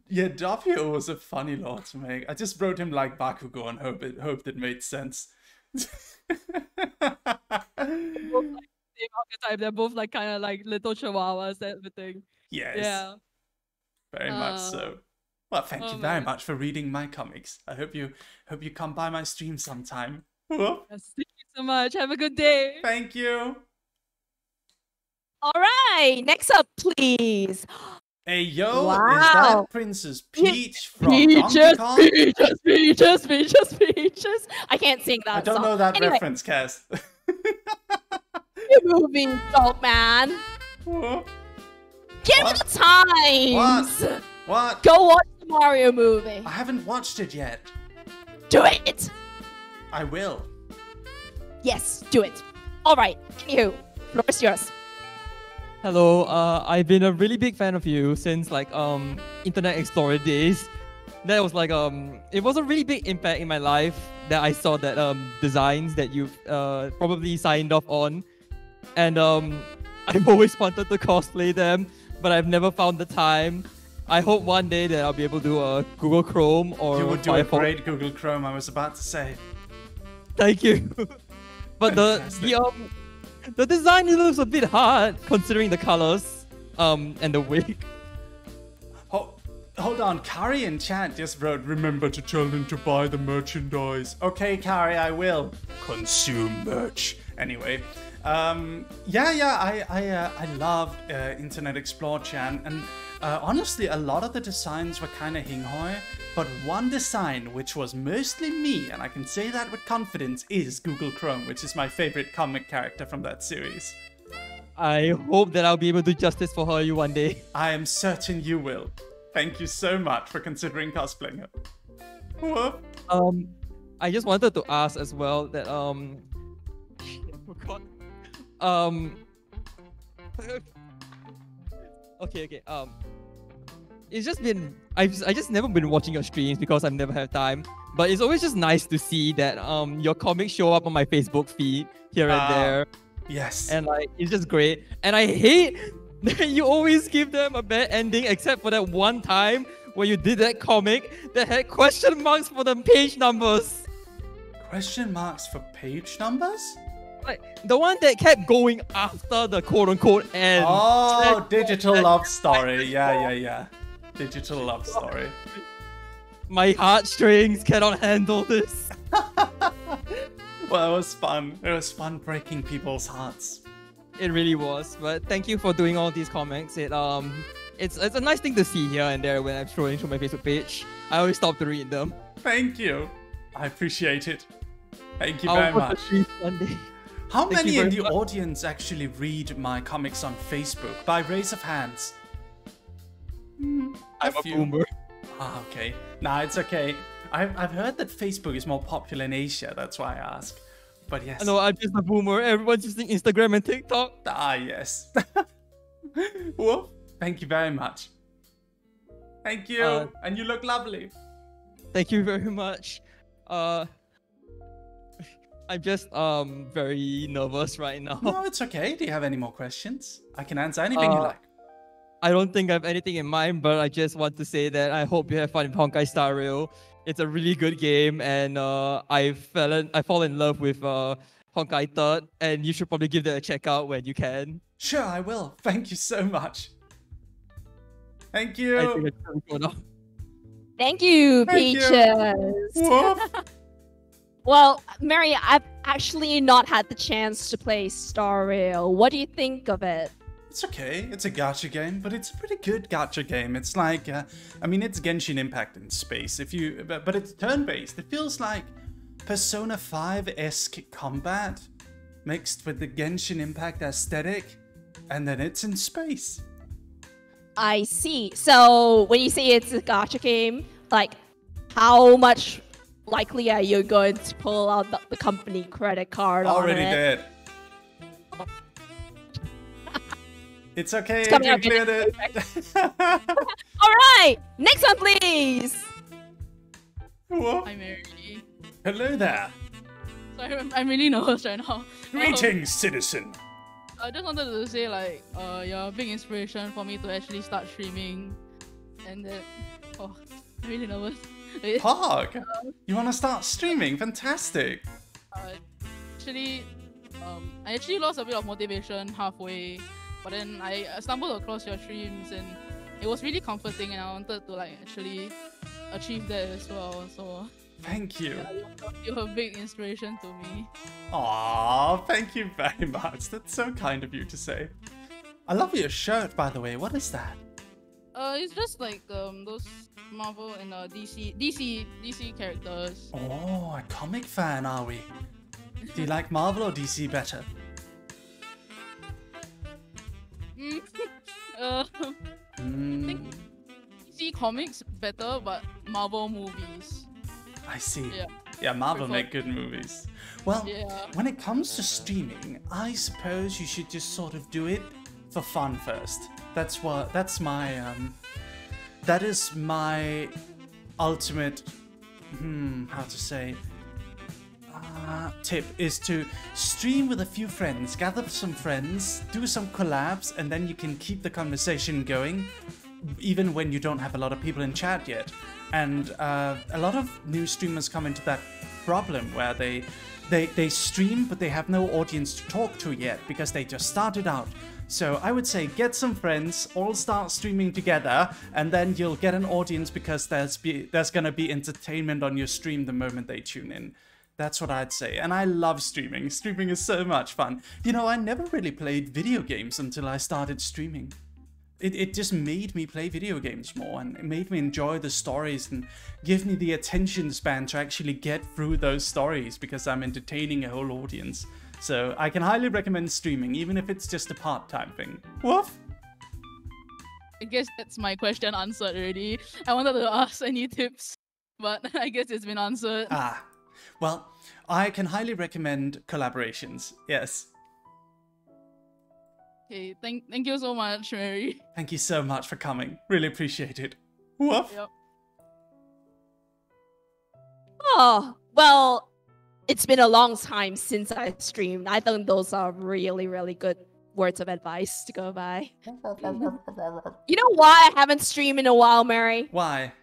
Yeah, Doppio was a funny lore to make. I just wrote him like Bakugo and hope it hoped it made sense. [LAUGHS] both like same archetype. They're both like kind of like little chihuahuas, everything. Yes. Yeah. Very much Uh, so. Well, thank oh you very my- much for reading my comics. I hope you hope you come by my stream sometime. Whoop. Yes, thank you so much. Have a good day. Thank you. All right, next up, please. Hey yo, is that Princess [LAUGHS] Peach from Donkey Peaches, Kong? peaches, peaches, peaches, peaches. I can't sing that I don't song. know that anyway, reference, Cass. [LAUGHS] Your movie, dog man. What? Get with the times. What? What? Go watch the Mario movie. I haven't watched it yet. Do it. I will. Yes, do it. All right. Anywho, floor is yours. Hello, uh, I've been a really big fan of you since like um Internet Explorer days. That was like um it was a really big impact in my life that I saw that um designs that you've uh probably signed off on. And um [LAUGHS] I've always wanted to cosplay them, but I've never found the time. I hope one day that I'll be able to do a Google Chrome or You would do a great Google Chrome, I was about to say. Thank you. [LAUGHS] but the the um the design looks a bit hard considering the colors um and the wig. Hold on, Kari and chat just wrote, remember to tell them to buy the merchandise. Okay, Kari, I will. Consume merch. Anyway, um, yeah, yeah, I I, uh, I love uh, Internet Explorer Chan, and uh, honestly, a lot of the designs were kind of hinghoi, but one design which was mostly me, and I can say that with confidence, is Google Chrome, which is my favorite comic character from that series. I hope that I'll be able to do justice for her you one day. [LAUGHS] I am certain you will. Thank you so much for considering cosplaying her. Whoop. Um, I just wanted to ask as well that um, I [LAUGHS] forgot. Um, [LAUGHS] okay, okay. Um, it's just been I've just, I just never been watching your streams because I've never had time. But it's always just nice to see that um your comics show up on my Facebook feed here and Ah, there. Yes. And like it's just great. And I hate [LAUGHS] that you always give them a bad ending, except for that one time where you did that comic that had question marks for the page numbers. Question marks for page numbers? Like the one that kept going after the quote unquote end. Oh, digital love story. Yeah, yeah, yeah. Digital love story. My heartstrings cannot handle this. [LAUGHS] Well, it was fun. It was fun breaking people's hearts. It really was. But thank you for doing all these comics. It um it's it's a nice thing to see here and there when I'm scrolling through my Facebook page. I always stop to read them. Thank you. I appreciate it. Thank you very much. How Thank many in the much. audience actually read my comics on Facebook? By raise of hands. I'm a few. boomer. Ah, okay. Nah, it's okay. I've, I've heard that Facebook is more popular in Asia. That's why I ask. But yes. No, I'm just a boomer. Everyone's using Instagram and TikTok. Ah, yes. [LAUGHS] Whoop. Thank you very much. Thank you. Uh, and you look lovely. Thank you very much. Uh I'm just um very nervous right now. No, it's okay. Do you have any more questions? I can answer anything you Uh, like. I don't think I have anything in mind, but I just want to say that I hope you have fun in Honkai Star Rail. It's a really good game, and uh, I fell in, I fall in love with uh, Honkai Third, and you should probably give that a check out when you can. Sure, I will. Thank you so much. Thank I think you. it's really cool. Thank you, Thank. Peaches. Woof. [LAUGHS] well, Merry, I've actually not had the chance to play Star Rail. What do you think of it? It's okay. It's a gacha game, but it's a pretty good gacha game. It's like, uh, I mean, it's Genshin Impact in space. If you, but, but it's turn-based. It feels like Persona 5-esque combat mixed with the Genshin Impact aesthetic, and then it's in space. I see. So when you say it's a gacha game, like how much likely are you going to pull out the, the company credit card on Already it? It's okay. It's coming you cleared it. [LAUGHS] All right, next one, please. I'm Merry. Hello there. Sorry, I'm, I'm really nervous right now. Um, Greetings, citizen. I just wanted to say like, uh, you're a big inspiration for me to actually start streaming, and then, oh, I'm really nervous. [LAUGHS] Hog, Um, you want to start streaming? Fantastic. uh, actually, um, I actually lost a bit of motivation halfway, but then I stumbled across your streams and it was really comforting, and I wanted to like actually achieve that as well. So Thank you. yeah, you're, you're a big inspiration to me. Aw, thank you very much. That's so kind of you to say. I love your shirt, by the way. What is that? Uh, it's just like um those Marvel and uh, DC DC DC characters. Oh, a comic fan, are we? Do you like Marvel or DC better? Mm. [LAUGHS] uh, Mm, DC comics better, but Marvel movies. I see. Yeah. Yeah, Marvel make good movies. Well, Yeah. when it comes to streaming, I suppose you should just sort of do it for fun first. That's what. That's my. Um, that is my ultimate. Hmm. How to say? Uh, tip is to stream with a few friends, gather some friends, do some collabs, and then you can keep the conversation going, even when you don't have a lot of people in chat yet. And uh, a lot of new streamers come into that problem where they they they stream but they have no audience to talk to yet because they just started out. So I would say get some friends, all start streaming together, and then you'll get an audience because there's be there's gonna be entertainment on your stream the moment they tune in. That's what I'd say. And I love streaming. Streaming is so much fun. You know, I never really played video games until I started streaming. It, it just made me play video games more and it made me enjoy the stories and give me the attention span to actually get through those stories because I'm entertaining a whole audience. So I can highly recommend streaming, even if it's just a part time thing. Woof! I guess that's my question answered already. I wanted to [LAUGHS] ask any tips, but [LAUGHS] I guess it's been answered. Ah, well, I can highly recommend collaborations. Yes. Okay, thank thank you so much, Merry. Thank you so much for coming. Really appreciate it. Woof! Yep. Oh, well, it's been a long time since I streamed. I think those are really, really good words of advice to go by. [LAUGHS] You know why I haven't streamed in a while, Merry? Why?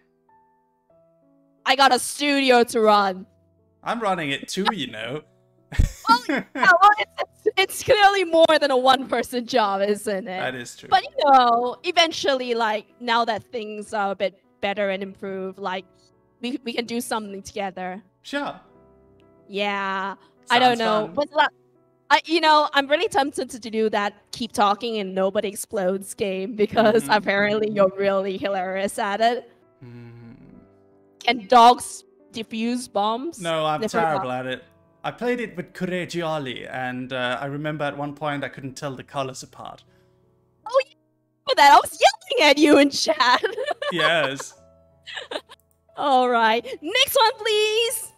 I got a studio to run. I'm running it too, you know. Yeah, well, it's, it's, it's clearly more than a one person job, isn't it? That is true. But you know, eventually, like now that things are a bit better and improved, like we, we can do something together. Sure. Yeah. I don't know. fun. But la- I, you know, I'm really tempted to do that keep talking and nobody explodes game because Mhm. apparently you're really hilarious at it. Hmm. Can dogs defuse bombs? No, I'm terrible bo- at it. I played it with Kurejiali, and uh, I remember at one point I couldn't tell the colors apart. Oh, you for that, I was yelling at you in chat. [LAUGHS] yes. All right. Next one, please.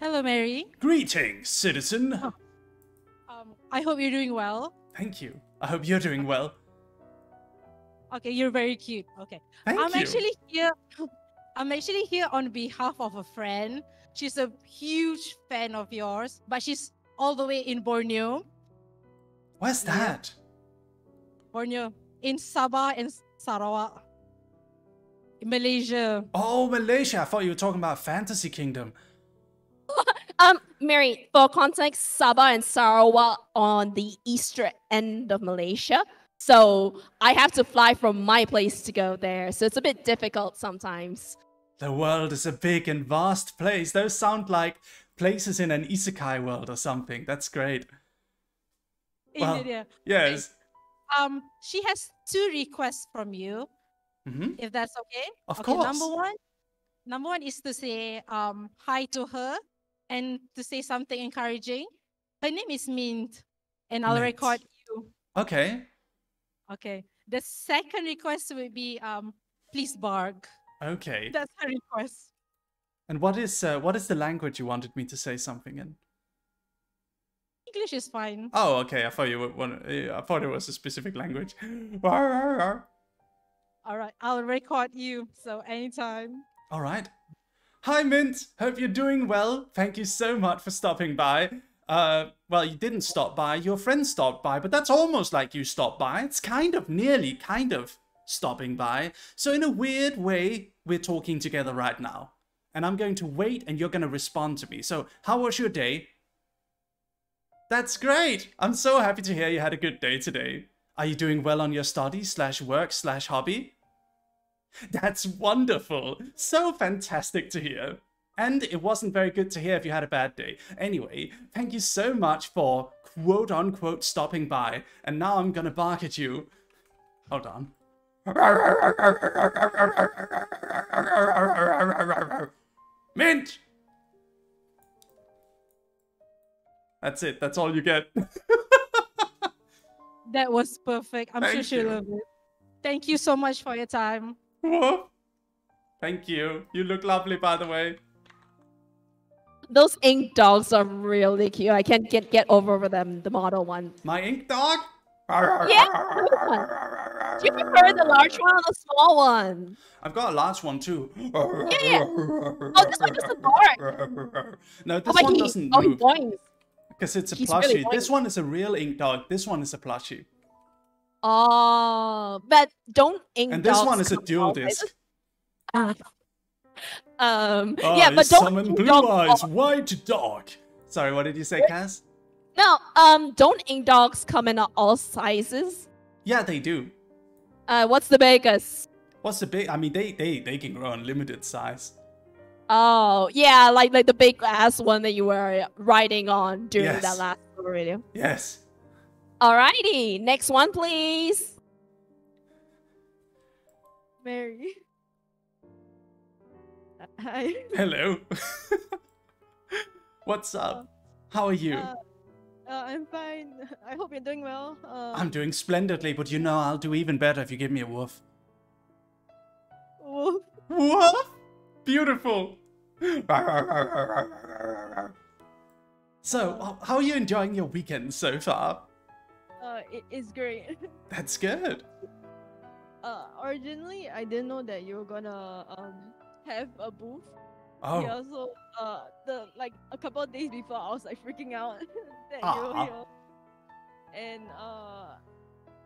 Hello, Merry. Greetings, citizen. Um, I hope you're doing well. Thank you. I hope you're doing well. Okay, you're very cute. Okay. Thank I'm you. actually here. I'm actually here on behalf of a friend. She's a huge fan of yours, but she's all the way in Borneo. Where's that? Borneo, in Sabah and Sarawak, in Malaysia. Oh, Malaysia. I thought you were talking about Fantasy Kingdom. [LAUGHS] Um, Merry, for context, Sabah and Sarawak on the eastern end of Malaysia. So I have to fly from my place to go there. So it's a bit difficult sometimes. The world is a big and vast place. Those sound like places in an isekai world or something. That's great. Well, India. Yes. Um, she has two requests from you, hmm if that's okay. Of okay, Number one, number one is to say um hi to her and to say something encouraging. Her name is Mint, and I'll Mint. record you. Okay. Okay. The second request would be um please bark. Okay. That's her request. And what is uh, what is the language you wanted me to say something in? English is fine. Oh, okay. I thought you would want. uh, I thought it was a specific language. [LAUGHS] All right, I'll record you. So anytime. All right. Hi, Mint. Hope you're doing well. Thank you so much for stopping by. Uh, well, you didn't stop by. Your friend stopped by, but that's almost like you stopped by. It's kind of, nearly, kind of stopping by. So in a weird way, we're talking together right now. And I'm going to wait, and you're going to respond to me. So, how was your day? That's great. I'm so happy to hear you had a good day today. Are you doing well on your studies slash work slash hobby? That's wonderful. So fantastic to hear. And it wasn't very good to hear if you had a bad day. Anyway, thank you so much for quote unquote stopping by. And now I'm gonna bark at you. Hold on. Mint! That's it. That's all you get. [LAUGHS] That was perfect. I'm sure Thank she'll love it. Thank you so much for your time. Thank you. You look lovely, by the way. Those ink dogs are really cute. I can't get get over them. The model one. My ink dog. Yeah. Do you prefer the large one or the small one? I've got a large one too. Yeah, yeah. Oh, this one doesn't bark. No, Oh, this but one he- doesn't oh, move because it's a He's plushie. really this one is a real ink dog. This one is a plushie, Oh, but don't ink and this one is a dual disc. Ah. Um. I yeah, but don't summon blue dogs eyes, all- white dog. Sorry, what did you say, Cass? No. Um. Don't ink dogs come in all sizes? Yeah, they do. Uh. What's the biggest? What's the big? I mean, they they they can grow unlimited size. Oh, yeah, like like the big ass one that you were riding on during Yes. that last video. Yes. Alrighty, next one, please. Merry. Uh, Hi. [LAUGHS] Hello. [LAUGHS] What's up? How are you? Uh, uh, I'm fine. I hope you're doing well. Uh, I'm doing splendidly, but you know I'll do even better if you give me a woof. Woof. Woof! Beautiful. So, how are you enjoying your weekend so far? Uh, it's great. [LAUGHS] That's good. Uh, originally, I didn't know that you were gonna um have a booth. Oh. Yeah. So, uh, the like a couple of days before, I was like freaking out [LAUGHS] that you Aw. were here. And uh,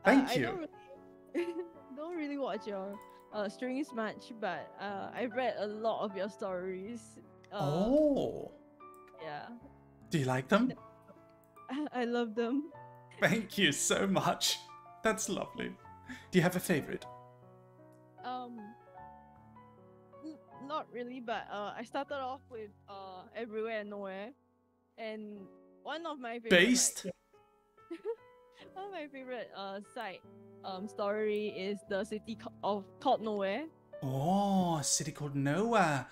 Thank I, you. I don't really, [LAUGHS] don't really watch your uh streams much, but uh, I read a lot of your stories. Uh, oh. Yeah. Do you like them? [LAUGHS] I, love them. Thank you so much. That's lovely. Do you have a favorite? Um, not really, but uh, I started off with uh everywhere and nowhere, and one of my favorite like, [LAUGHS] one of my favorite uh side um story is the city of called nowhere. Oh, a city called Nowhere.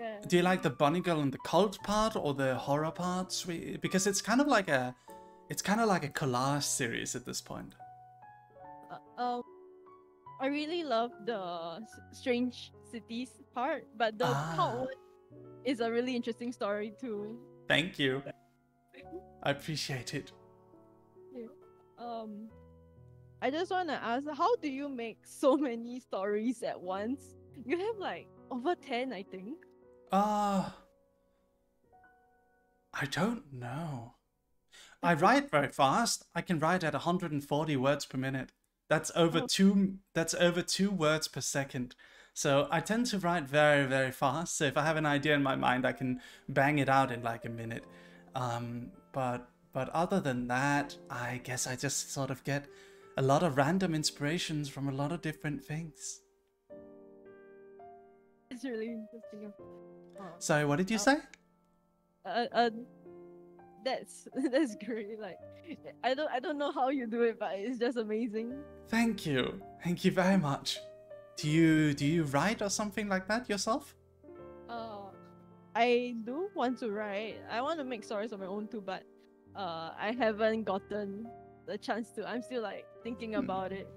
Yeah. Do you like the bunny girl and the cult part or the horror parts? Because it's kind of like a, it's kind of like a collage series at this point. Uh, um, I really love the strange cities part, but the Ah. one is a really interesting story too. Thank you. I appreciate it. Um, I just want to ask, how do you make so [LAUGHS] many stories at once? You have like over ten, I think. Uh, I don't know. I write very fast. I can write at 140 words per minute. That's over two. That's over two words per second. So I tend to write very, very fast. So if I have an idea in my mind, I can bang it out in like a minute. Um, but but other than that, I guess I just sort of get a lot of random inspirations from a lot of different things. It's really interesting. Uh, Sorry, what did you say? uh, uh, that's [LAUGHS] that's great. Like, I don't I don't know how you do it, but it's just amazing. Thank you. Thank you very much. Do you do you write or something like that yourself? Uh, I do want to write. I want to make stories of my own too, but uh, I haven't gotten the chance to. I'm still like thinking about it.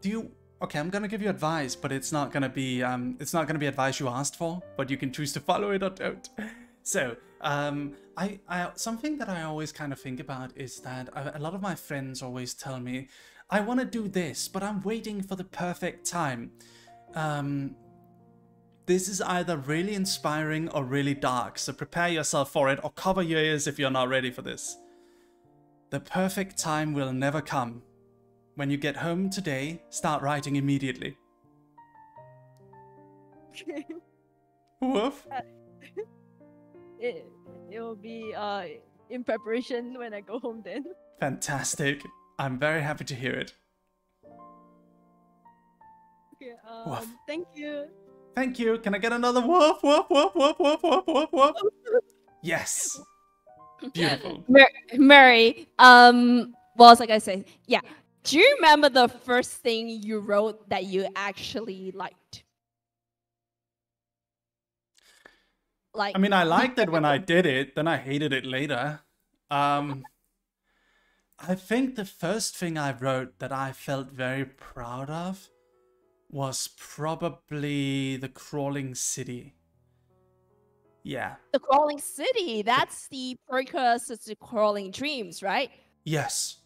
Do you Okay, I'm going to give you advice, but it's not going to be um it's not going to be advice you asked for, but you can choose to follow it or don't. [LAUGHS] So, um I I something that I always kind of think about is that a, a lot of my friends always tell me I want to do this, but I'm waiting for the perfect time. Um this is either really inspiring or really dark, so prepare yourself for it or cover your ears if you're not ready for this. The perfect time will never come. When you get home today, start writing immediately. [LAUGHS] Woof. [LAUGHS] it it will be uh in preparation when I go home then. Fantastic. I'm very happy to hear it. Okay, Woof. um, thank you. Thank you. Can I get another woof, woof, woof, woof, woof, woof, woof, woof? [LAUGHS] Yes. Beautiful. [LAUGHS] Mar- Merry, um, what was I gonna say? Yeah. Do you remember the first thing you wrote that you actually liked? Like, I mean, I liked it when I [LAUGHS] did it, then I hated it later. Um, I think the first thing I wrote that I felt very proud of was probably the crawling city. Yeah. The crawling city. That's the precursor to crawling dreams, right? Yes.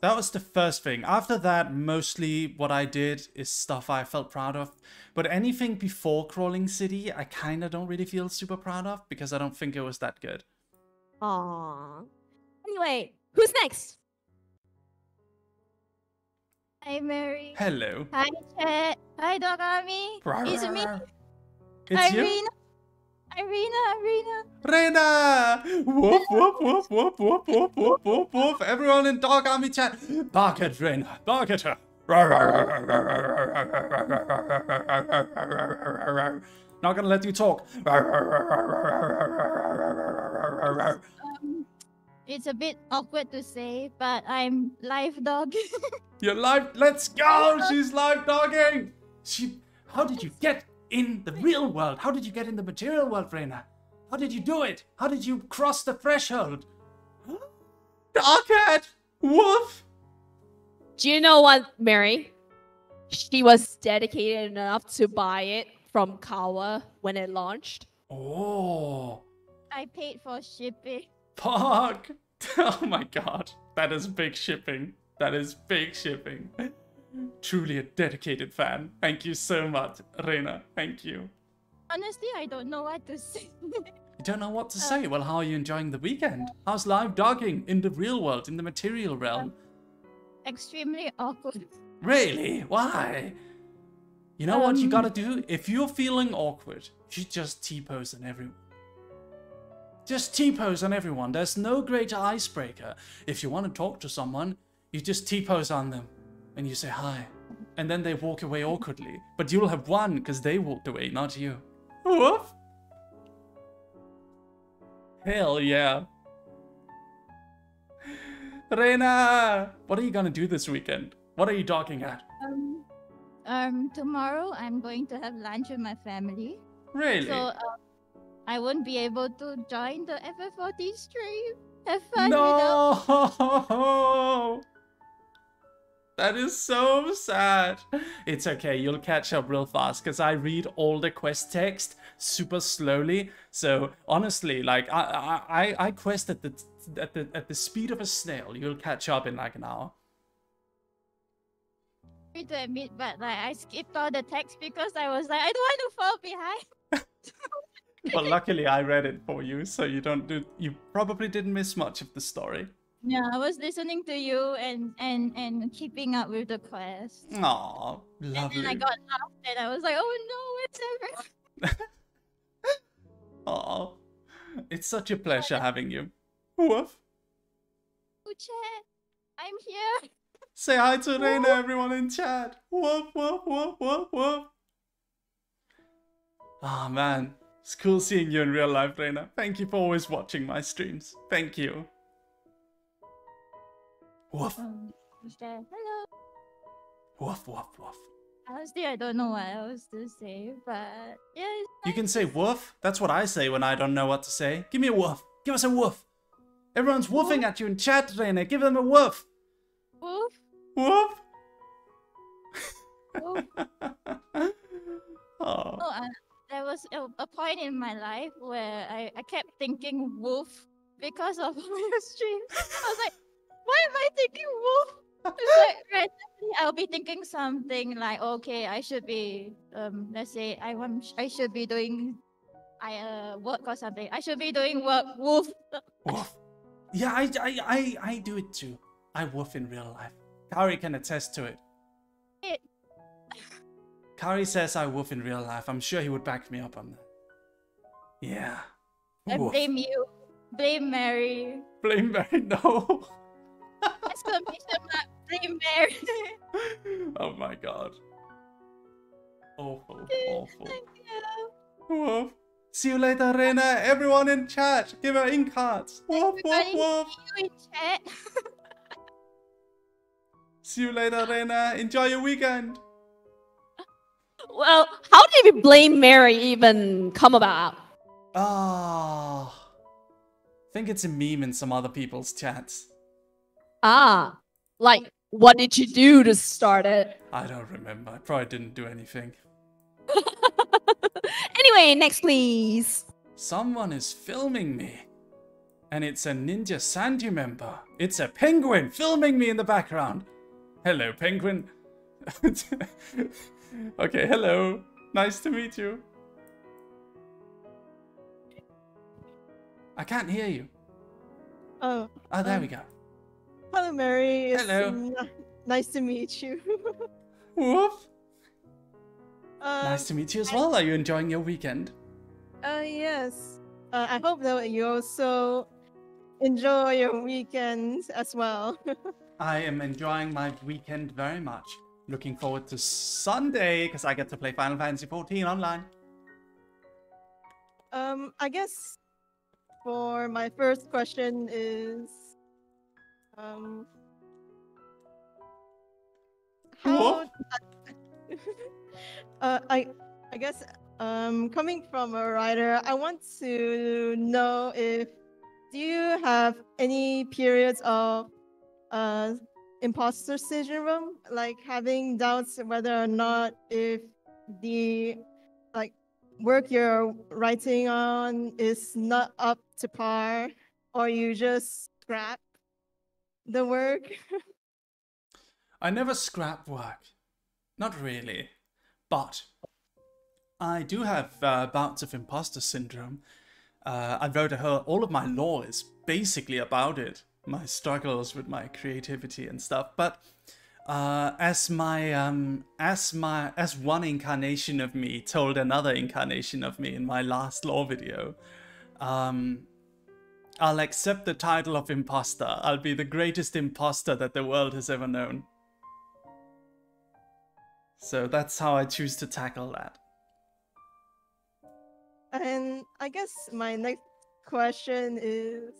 That was the first thing. After that, mostly what I did is stuff I felt proud of. But anything before Crawling City, I kind of don't really feel super proud of because I don't think it was that good. Aww. Anyway, who's next? Hi, Merry. Hello. Hi, Chet. Hi, Dogami. It's me. It's you? Irina. Irina, Irina. Rena! Woof, woof, woof, woof, woof, woof, woof, woof, woof. Everyone in Dog Army chat. Bark at Rena. Bark at her. Not gonna let you talk. Um, it's a bit awkward to say, but I'm live dog. [LAUGHS] You're live. Let's go. She's live dogging. She. How did you get in the real world? How did you get in the material world, Rena? How did you do it? How did you cross the threshold? Darkhead. Woof. Do you know what, Merry? She was dedicated enough to buy it from Kawa when it launched. Oh. I paid for shipping. Fuck. [LAUGHS] Oh my god. That is big shipping. That is big shipping. Truly a dedicated fan. Thank you so much, Rena. Thank you. Honestly, I don't know what to say. You don't know what to say. Well, how are you enjoying the weekend? How's live dogging in the real world, in the material realm? Extremely awkward. Really? Why? You know what you Um, gotta do? If you're feeling awkward, you just T-pose on everyone. Just T-pose on everyone. There's no greater icebreaker. If you want to talk to someone, you just T-pose on them. And you say hi. And then they walk away awkwardly. But you'll have won because they walked away, not you. Woof. Hell yeah. Reina! What are you gonna do this weekend? What are you talking at? Um, um, tomorrow I'm going to have lunch with my family. Really? So um, I won't be able to join the FF14 stream. Have fun without. [LAUGHS] That is so sad. It's okay, you'll catch up real fast because I read all the quest text super slowly. So honestly, like I I I, I quest at the at the at the speed of a snail. You'll catch up in like an hour. Sorry to admit, but like I skipped all the text because I was like, I don't want to fall behind. [LAUGHS] But luckily I read it for you, so you don't do you probably didn't miss much of the story. Yeah, I was listening to you and and and keeping up with the quest. Aw, And then I got lost and I was like, oh no, it's over. [LAUGHS] Aw. It's such a [LAUGHS] pleasure having you. Woof. Oh, chat, I'm here. Say hi to Reina, everyone in chat. Woof, woof, woof, woof, woof. Ah, man. It's cool seeing you in real life, Reina. Thank you for always watching my streams. Thank you. Woof, Um? Hello. woof, woof, woof. Honestly, I don't know what else to say, but yeah, it's You can say woof. That's what I say when I don't know what to say. Give me a woof. Give us a woof. Everyone's woofing at you in chat, Reina. Give them a woof. woof. Woof. woof. [LAUGHS] Oh. Oh, uh, there was a, a point in my life where I, I kept thinking wolf because of [LAUGHS] your stream. I was like, why am I thinking wolf? Like [LAUGHS] randomly I'll be thinking something like, okay, I should be, um, let's say I want, I should be doing, I uh work or something. I should be doing work. Wolf. [LAUGHS] Woof. Yeah, I, I, I, I do it too. I woof in real life. Kari can attest to it. It, Kari says I woof in real life. I'm sure he would back me up on that. Yeah. I blame you. Blame Merry. Blame Merry. [LAUGHS] No. Exclamation mark. Blame Merry. oh my god. Awful. Awful. Thank you. Woof. See you later, Rena. Everyone in chat, give her ink cards. Woof, woof, woof. see you in chat. [LAUGHS] See you later, Rena. Enjoy your weekend. Well, how did Blame Merry even come about? Ah. I think it's a meme in some other people's chats. Ah, like what did you do to start it? I don't remember. I probably didn't do anything. [LAUGHS] Anyway, next please. Someone is filming me. And it's a Nijisanji member. It's a penguin filming me in the background. Hello, penguin. [LAUGHS] okay, hello. Nice to meet you. I can't hear you. Oh. Oh, there um, we go. Hello, Merry. It's Hello. nice to meet you. [LAUGHS] Whoop. Uh, nice to meet you as well. Are you enjoying your weekend? Uh, yes. Uh, I hope that you also enjoy your weekend as well. [LAUGHS] I am enjoying my weekend very much. Looking forward to Sunday because I get to play Final Fantasy XIV online. um, I guess for my first question is, um, how? [LAUGHS] uh, I, I guess, um, coming from a writer, I want to know if do you have any periods of uh imposter syndrome, like having doubts whether or not if the like work you're writing on is not up to par, or you just scrap the work? [LAUGHS] I never scrap work. Not really. But I do have uh, bouts of imposter syndrome. Uh, I wrote a whole, all of my lore is basically about it. My struggles with my creativity and stuff. But uh, as my um, as my as one incarnation of me told another incarnation of me in my last lore video, um, I'll accept the title of imposter. I'll be the greatest imposter that the world has ever known. So that's how I choose to tackle that. And I guess my next question is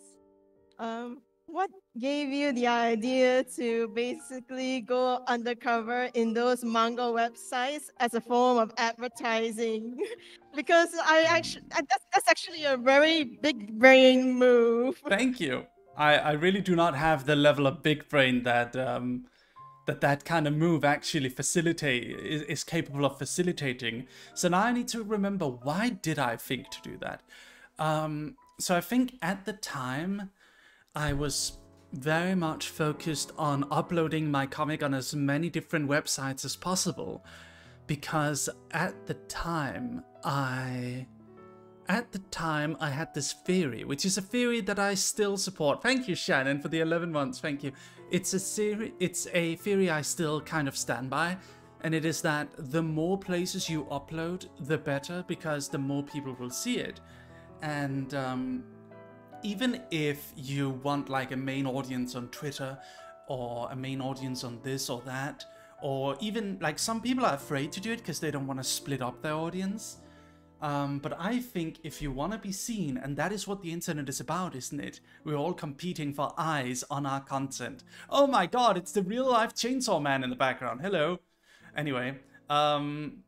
um what gave you the idea to basically go undercover in those manga websites as a form of advertising? [LAUGHS] because I actually that's, that's actually a very big brain move. [LAUGHS] Thank you. I, I really do not have the level of big brain that um, that that kind of move actually facilitate is, is capable of facilitating. So now I need to remember why did I think to do that? Um, so I think at the time I was very much focused on uploading my comic on as many different websites as possible because at the time I at the time I had this theory, which is a theory that I still support. Thank you, Shannon, for the 11 months. Thank you. It's a theory. It's a theory I still kind of stand by, and it is that the more places you upload, the better, because the more people will see it. And um, even if you want like a main audience on Twitter, or a main audience on this or that, or even like some people are afraid to do it because they don't want to split up their audience. Um, but I think if you want to be seen, and that is what the internet is about, isn't it? We're all competing for eyes on our content. Oh my god, it's the real life Chainsaw Man in the background. Hello. Anyway, um,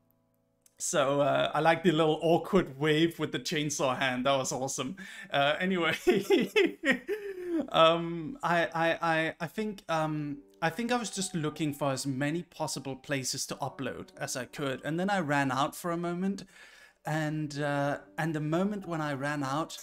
so uh, I like the little awkward wave with the chainsaw hand. That was awesome. Uh, anyway, [LAUGHS] um, I, I, I, I think um, I think I was just looking for as many possible places to upload as I could, and then I ran out for a moment, and uh, and the moment when I ran out,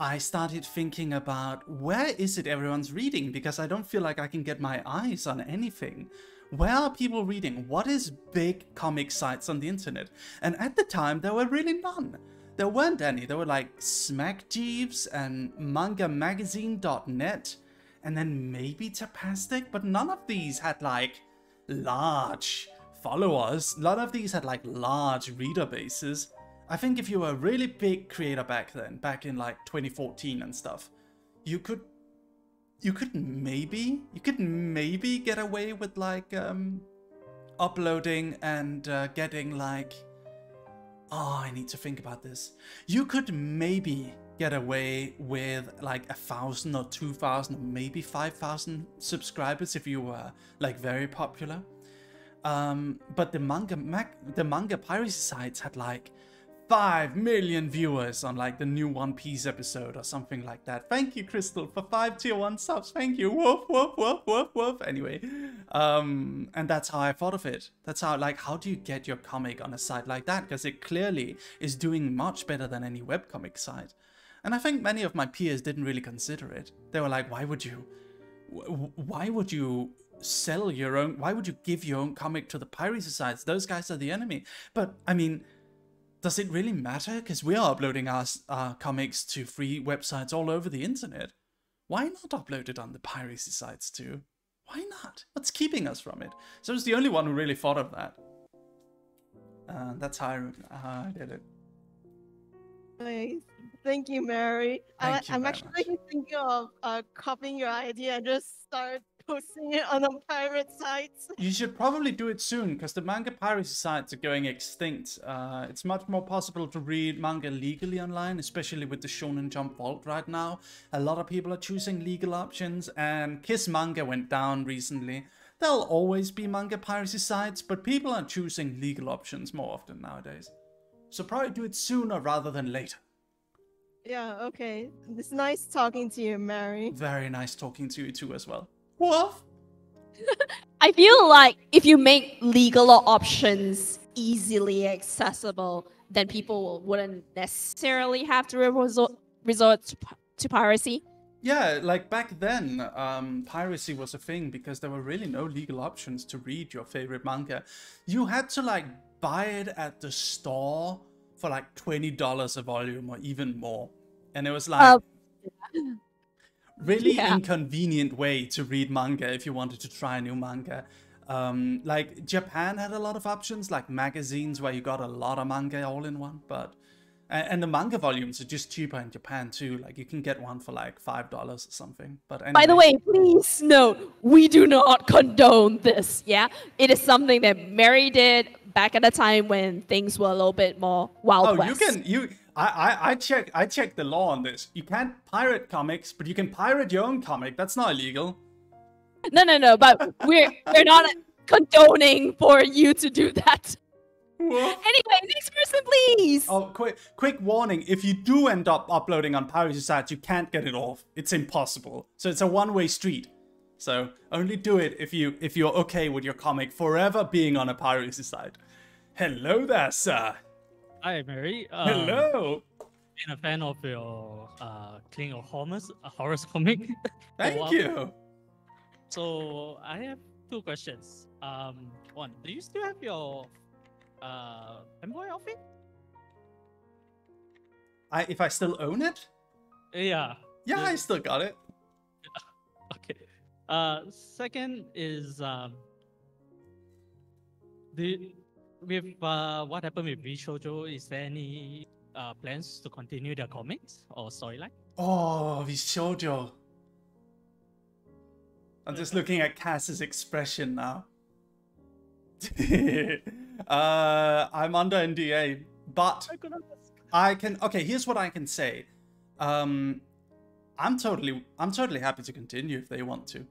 I started thinking about where is it everyone's reading because I don't feel like I can get my eyes on anything. Where are people reading? What is big comic sites on the internet? And at the time, there were really none. There weren't any. There were like Smack Jeeves and MangaMagazine.net, and then maybe Tapastic, but none of these had like large followers. None of these had like large reader bases. I think if you were a really big creator back then, back in like 2014 and stuff, you could you could maybe you could maybe get away with like um uploading and uh, getting like oh i need to think about this. You could maybe get away with like a thousand or two thousand or maybe five thousand subscribers if you were like very popular. Um but the manga the manga piracy sites had like 5 million viewers on like the new One Piece episode or something like that. Thank you, Crystal, for five tier one subs. Thank you. Woof, woof, woof, woof, woof. Anyway, um, and that's how I thought of it. That's how, like, how do you get your comic on a site like that? Because it clearly is doing much better than any webcomic site. And I think many of my peers didn't really consider it. They were like, why would you, why would you sell your own, why would you give your own comic to the piracy sites? Those guys are the enemy. But, I mean, does it really matter? Because we are uploading our, our comics to free websites all over the internet. Why not upload it on the piracy sites too? Why not? What's keeping us from it? So I was the only one who really thought of that. Uh, that's how I, how I did it. Nice. Thank you, Merry. I, Thank I'm very actually thinking of uh, copying your idea and just start posting it on the pirate sites. You should probably do it soon because the manga piracy sites are going extinct. Uh, it's much more possible to read manga legally online, especially with the Shonen Jump Vault right now. A lot of people are choosing legal options, and Kiss Manga went down recently. There'll always be manga piracy sites, but people are choosing legal options more often nowadays. So probably do it sooner rather than later. Yeah, okay. It's nice talking to you, Merry. Very nice talking to you too as well. I feel like if you make legal options easily accessible, then people wouldn't necessarily have to resort, resort to, to piracy. Yeah, like back then, um, piracy was a thing because there were really no legal options to read your favorite manga. You had to like buy it at the store for like twenty dollars a volume or even more, and it was like Um, really yeah. inconvenient way to read manga if you wanted to try a new manga. Um, like Japan had a lot of options, like magazines where you got a lot of manga all in one, but and, and the manga volumes are just cheaper in Japan too. Like you can get one for like five dollars or something. But anyway. By the way, please note, we do not condone this. Yeah, it is something that Merry did back at a time when things were a little bit more wild Oh, west. you can you. I, I I check I checked the law on this. You can't pirate comics, but you can pirate your own comic. That's not illegal. No, no, no. But we're we're not condoning for you to do that. Anyway, next person, please. Oh, quick quick warning! If you do end up uploading on piracy sites, you can't get it off. It's impossible. So it's a one way street. So only do it if you if you're okay with your comic forever being on a piracy site. Hello there, sir. Hi, Merry. Um, Hello. Been a fan of your uh, King of Horrors, uh, Horrors comic. [LAUGHS] Thank you. So I have two questions. Um, one, do you still have your uh fanboy outfit? I if I still own it? Yeah. Yeah, I still got it. [LAUGHS] Okay. Uh, second is um, the with uh what happened with VShojo, is there any uh plans to continue the comics or storyline? Oh, VShojo. I'm just looking at Cass's expression now. [LAUGHS] uh, I'm under NDA, but I can. Okay, here's what I can say. Um, I'm totally, I'm totally happy to continue if they want to.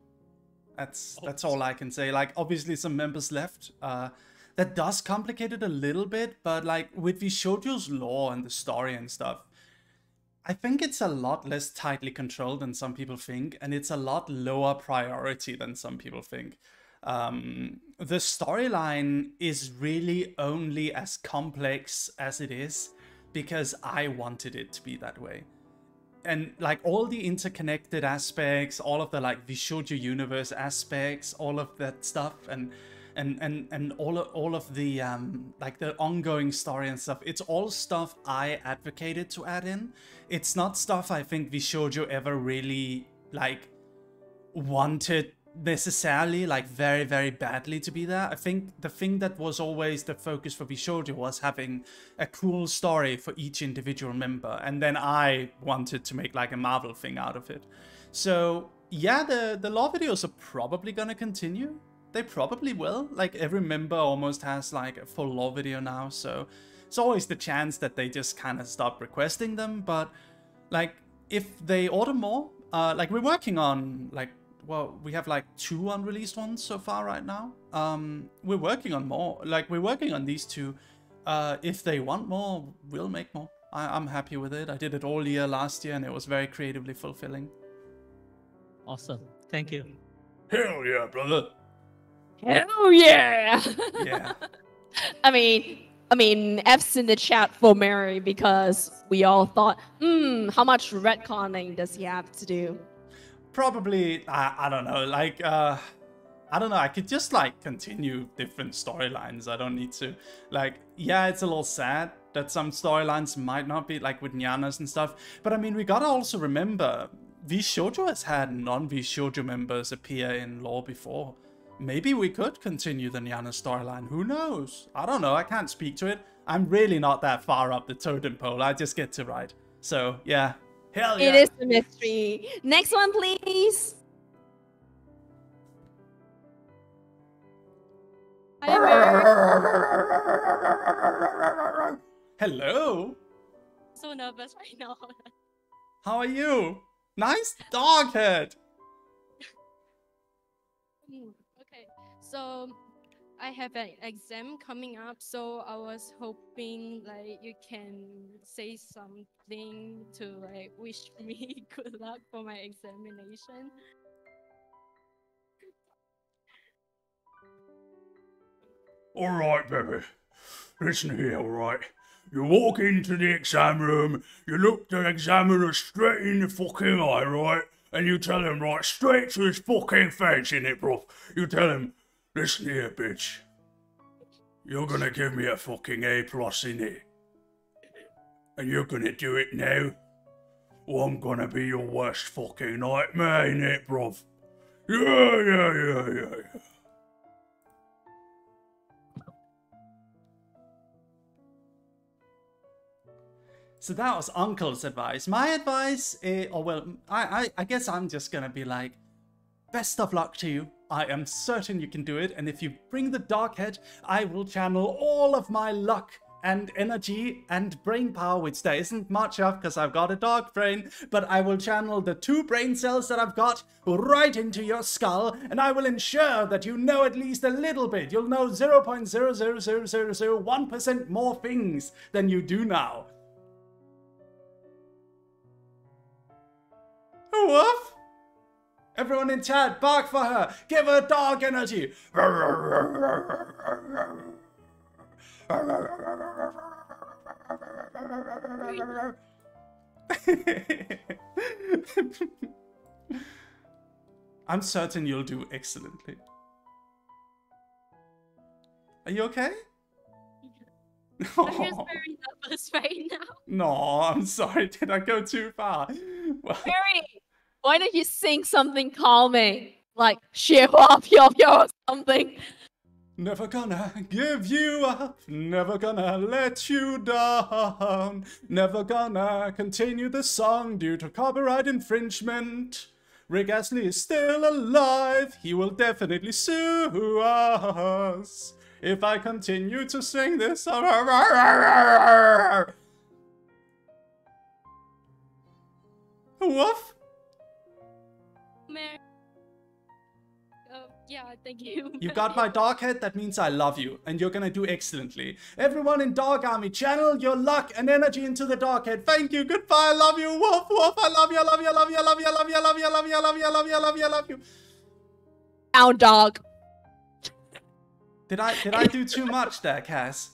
That's that's all I can say. Like, obviously, some members left. Uh, that does complicate it a little bit, but like with VShojo's lore and the story and stuff, I think it's a lot less tightly controlled than some people think, and it's a lot lower priority than some people think. Um, the storyline is really only as complex as it is because I wanted it to be that way. And like all the interconnected aspects, all of the like VShojo universe aspects, all of that stuff, and and and and all of, all of the um like the ongoing story and stuff it's all stuff i advocated to add in. It's not stuff i think VShojo ever really like wanted necessarily like very very badly to be there. I think the thing that was always the focus for VShojo was having a cool story for each individual member and then i wanted to make like a marvel thing out of it. So yeah the the lore videos are probably gonna continue they probably will. Like every member almost has like a full lore video now, so it's always the chance that they just kind of stop requesting them. But like if they order more, uh, like we're working on like well, we have like two unreleased ones so far right now. Um, we're working on more. Like we're working on these two, uh, if they want more, we'll make more. I, I'm happy with it. I did it all year last year, and it was very creatively fulfilling. Awesome. Thank you. Hell yeah, brother. Hell yeah! Yeah. [LAUGHS] I mean, I mean, F's in the chat for Merry because we all thought, hmm, how much retconning does he have to do? Probably, I, I don't know, like, uh, I don't know, I could just, like, continue different storylines. I don't need to, like, yeah, it's a little sad that some storylines might not be, like, with Nyanners and stuff, but I mean, we gotta also remember, VShojo has had non-VShojo members appear in lore before. Maybe we could continue the Nyanners storyline. Who knows? I don't know. I can't speak to it. I'm really not that far up the totem pole. I just get to write. So, yeah. Hell yeah. It is a mystery. Next one, please. Hello. So nervous right now. How are you? Nice dog head. [LAUGHS] So I have an exam coming up, so I was hoping like you can say something to like wish [LAUGHS] me good luck for my examination. Alright, baby. Listen here, alright? You walk into the exam room, you look the examiner straight in the fucking eye, right? And you tell him, right, straight to his fucking face, in it, bro. You tell him, listen here, bitch. You're gonna give me a fucking A plus in it. And you're gonna do it now? Or I'm gonna be your worst fucking nightmare, in it, bruv. Yeah, yeah, yeah, yeah, yeah. So that was Uncle's advice. My advice, eh, or well, I, I, I guess I'm just gonna be like, best of luck to you. I am certain you can do it, and if you bring the dark head, I will channel all of my luck and energy and brain power, which there isn't much of because I've got a dark brain, but I will channel the two brain cells that I've got right into your skull, and I will ensure that you know at least a little bit. You'll know 0.00001% more things than you do now. Woof! Everyone in chat, bark for her! Give her dog energy! [LAUGHS] I'm certain you'll do excellently. Are you okay? [LAUGHS] I'm just very [LAUGHS] nervous right now. No, I'm sorry. Did I go too far? Well, Merry, why don't you sing something calming? Like, shit up, [LAUGHS] yo, yo, or something. Never gonna give you up, never gonna let you down, never gonna continue the song due to copyright infringement. Rick Astley is still alive, he will definitely sue us. If I continue to sing this. [LAUGHS] Woof! Merry. Oh, yeah, thank you. You got my dog head, that means I love you, and you're gonna do excellently. Everyone in Dog Army, channel your luck and energy into the dog head. Thank you, goodbye, I love you, woof, woof, I love you, I love you, I love you, I love you, I love you, I love you, I love you, I love you, I love you, I love you, I love you. Down dog. Did I did I do too much there, Cass?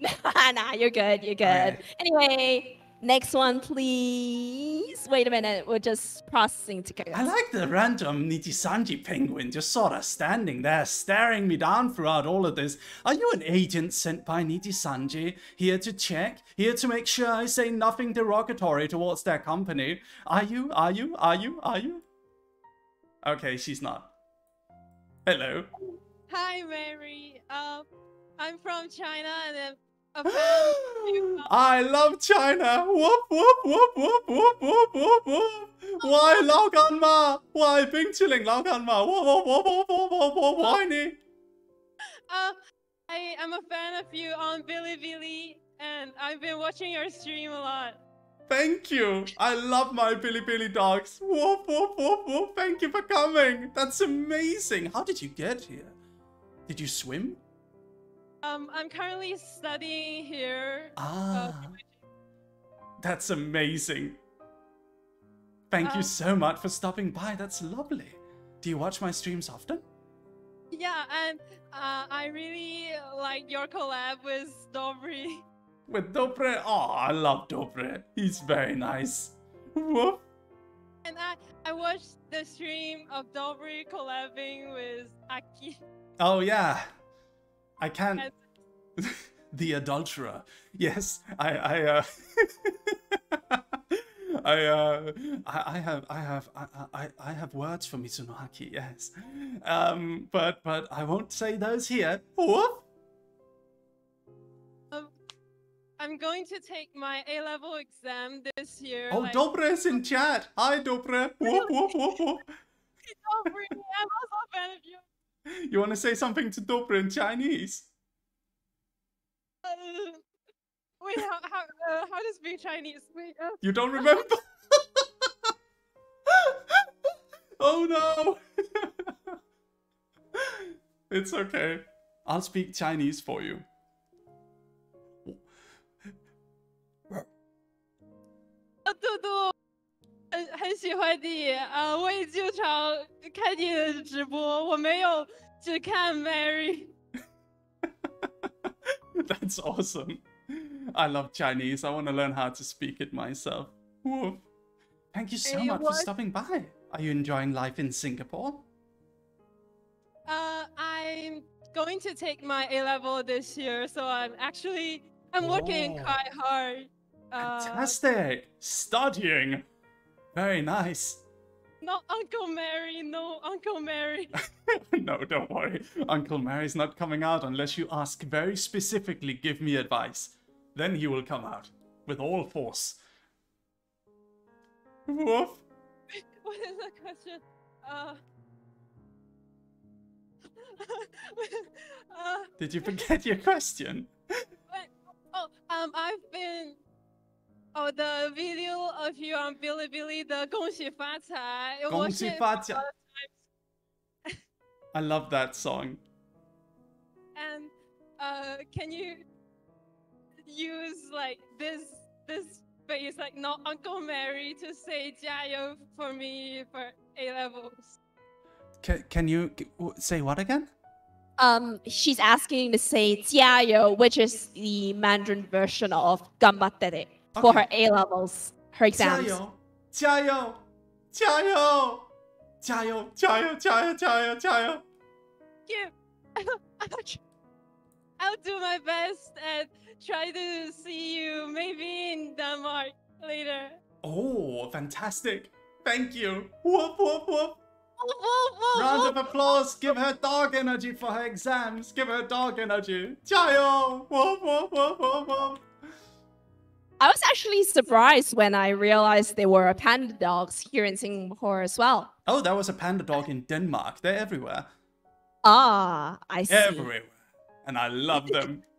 nah, you're good, you're good. Anyway, next one, please. Wait a minute, we're just processing together. I like the random Nijisanji penguin just sort of standing there staring me down throughout all of this. Are you an agent sent by Nijisanji here to check, here to make sure I say nothing derogatory towards their company? Are you? Are you? Are you? Are you? Okay, she's not. Hello. Hi, Merry. Um, I'm from China and I'm a fan of you. I love China. Whoop whoop whoop whoop whoop whoop whoop whoop. Why Lao Gan Ma? Why Bing Chilling Lao Gan Ma? Whoop whoop whoop whoop whoop whoop whoop. Why ni? Uh, I am a fan of you on Bilibili and I've been watching your stream a lot. Thank you. I love my Bilibili dogs. Whoop whoop whoop whoop. Thank you for coming. That's amazing. How did you get here? Did you swim? Um, I'm currently studying here. Ah, that's amazing. Thank you Uh, so much for stopping by. That's lovely. Do you watch my streams often? Yeah, and uh, I really like your collab with Dobry. With Dobre? Oh, I love Dobre. He's very nice. Woof. And I, I watched the stream of Dobry collabing with Aki. Oh yeah, I can't. [LAUGHS] the adulterer. Yes, I, I, uh, [LAUGHS] I, uh, I, I have, I have, I, I, I have words for Mitsunohaki. Yes, um, but, but I won't say those here. Woof. Um, I'm going to take my A level exam this year. Oh, like- Dobre's in chat. Hi, Dobre. [LAUGHS] Woof, woof, woof, woof. Dobry, I'm also a fan of you. [LAUGHS] You want to say something to Dobre in Chinese? Uh, [LAUGHS] wait, how, how, uh, how to speak Chinese? Wait, uh, You don't remember? [LAUGHS] oh no! it's okay. I'll speak Chinese for you. 很很喜欢你啊、呃！我也经常看你的直播，我没有只看 Merry。That's [LAUGHS] awesome. I love Chinese. I want to learn how to speak it myself. Woof. Thank you so hey, much what? for stopping by. Are you enjoying life in Singapore? Uh, I'm going to take my A level this year, so I'm actually I'm working oh, quite hard. Uh, fantastic studying. Very nice. not Uncle Merry, no Uncle Merry. [LAUGHS] no, don't worry. Uncle Merry's not coming out unless you ask very specifically, give me advice. Then he will come out with all force. Woof. [LAUGHS] what is the question? Uh, [LAUGHS] uh, Did you forget your question? Oh, um, I've been. Oh, the video of you on Bilibili, the I love that song. And uh, can you use like this this face, like not Uncle Merry, to say 加油 for me for A levels? Can can you say what again? Um, she's asking to say 加油, which is the Mandarin version of "Gambatte." ね for her A levels, her exams. 加油！加油！加油！加油！加油！加油！加油！ Yeah, [LAUGHS] I'll, tr- I'll do my best and try to see you maybe in Denmark later. Oh, fantastic! Thank you. Whoop whoop whoop. Woof, woof, woof, Round woof. of applause. Give her dog energy for her exams. Give her dog energy. 加油！Whoop whoop whoop whoop whoop. I was actually surprised when I realized there were panda dogs here in Singapore as well. Oh, there was a panda dog in Denmark. They're everywhere. Ah, I see. Everywhere. And I love them. [LAUGHS]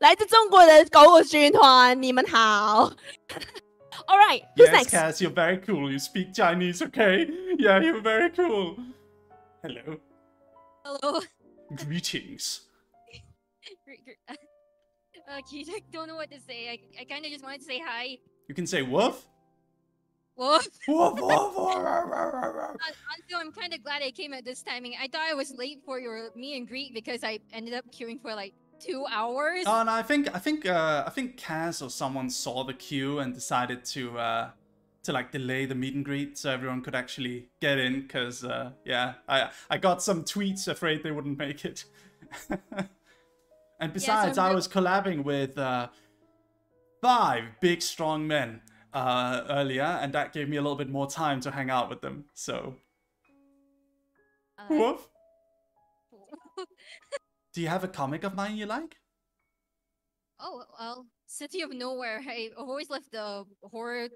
来自中国的狗狗军团，你们好。[LAUGHS] All right, who's yes, next? Cass, you're very cool. You speak Chinese, okay? Yeah, you're very cool. Hello. Hello. Greetings. [LAUGHS] Uh, I don't know what to say. I, I kind of just wanted to say hi. You can say woof. Woof. [LAUGHS] [LAUGHS] Woof, woof, woof, woof. Honestly, I'm kind of glad I came at this timing. I thought I was late for your meet and greet because I ended up queuing for like two hours. Oh, and I think I think uh, I think Kaz or someone saw the queue and decided to uh, to like delay the meet and greet so everyone could actually get in. Because uh, yeah, I I got some tweets afraid they wouldn't make it. [LAUGHS] and besides, I was collabing with uh, five big strong men uh, earlier, and that gave me a little bit more time to hang out with them. So Uh, woof. [LAUGHS] Do you have a comic of mine you like? oh well, City of Nowhere. I I've always loved the horror.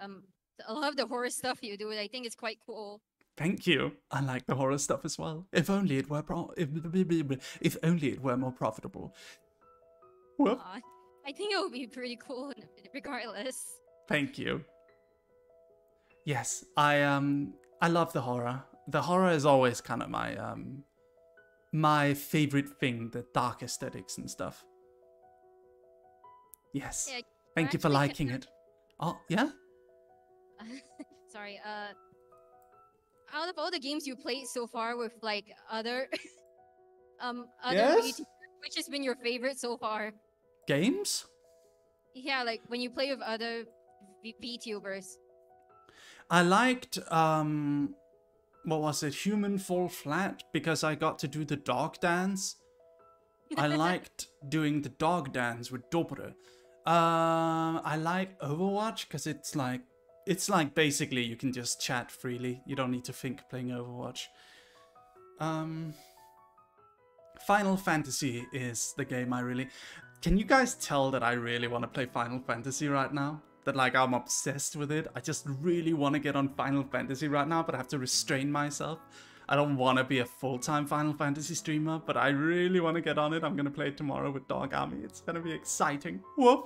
Um, I love the horror stuff you do. I think it's quite cool. Thank you. I like the horror stuff as well. If only it were pro- if, if only it were more profitable. Well, Aw, I think it would be pretty cool regardless. Thank you. Yes, I um I love the horror. The horror is always kind of my um my favorite thing, the dark aesthetics and stuff. Yes. Yeah, Thank you for liking it. Oh, yeah? [LAUGHS] Sorry. Uh, out of all the games you played so far with like other, [LAUGHS] um, other Yes? VTubers, which has been your favorite so far? Games? Yeah, like when you play with other v- VTubers. I liked um what was it, Human Fall Flat, because I got to do the dog dance. I [LAUGHS] liked doing the dog dance with Dobre. Uh, I like Overwatch because it's like it's like basically you can just chat freely. You don't need to think playing Overwatch. Um, Final Fantasy is the game I really. Can you guys tell that I really want to play Final Fantasy right now? That like I'm obsessed with it. I just really want to get on Final Fantasy right now, but I have to restrain myself. I don't want to be a full-time Final Fantasy streamer, but I really want to get on it. I'm gonna play it tomorrow with Dog Army. It's gonna be exciting. Woof.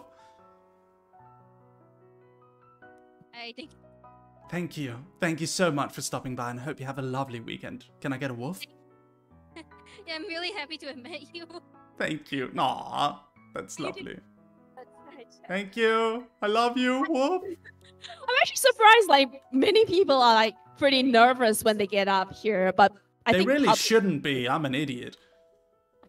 I think. Thank you. Thank you so much for stopping by, and I hope you have a lovely weekend. Can I get a woof? [LAUGHS] Yeah, I'm really happy to have met you. Thank you. Aw, that's lovely. Thank you. I love you. Whoop. I'm actually surprised. Like many people are like pretty nervous when they get up here, but I think they really shouldn't be. I'm an idiot.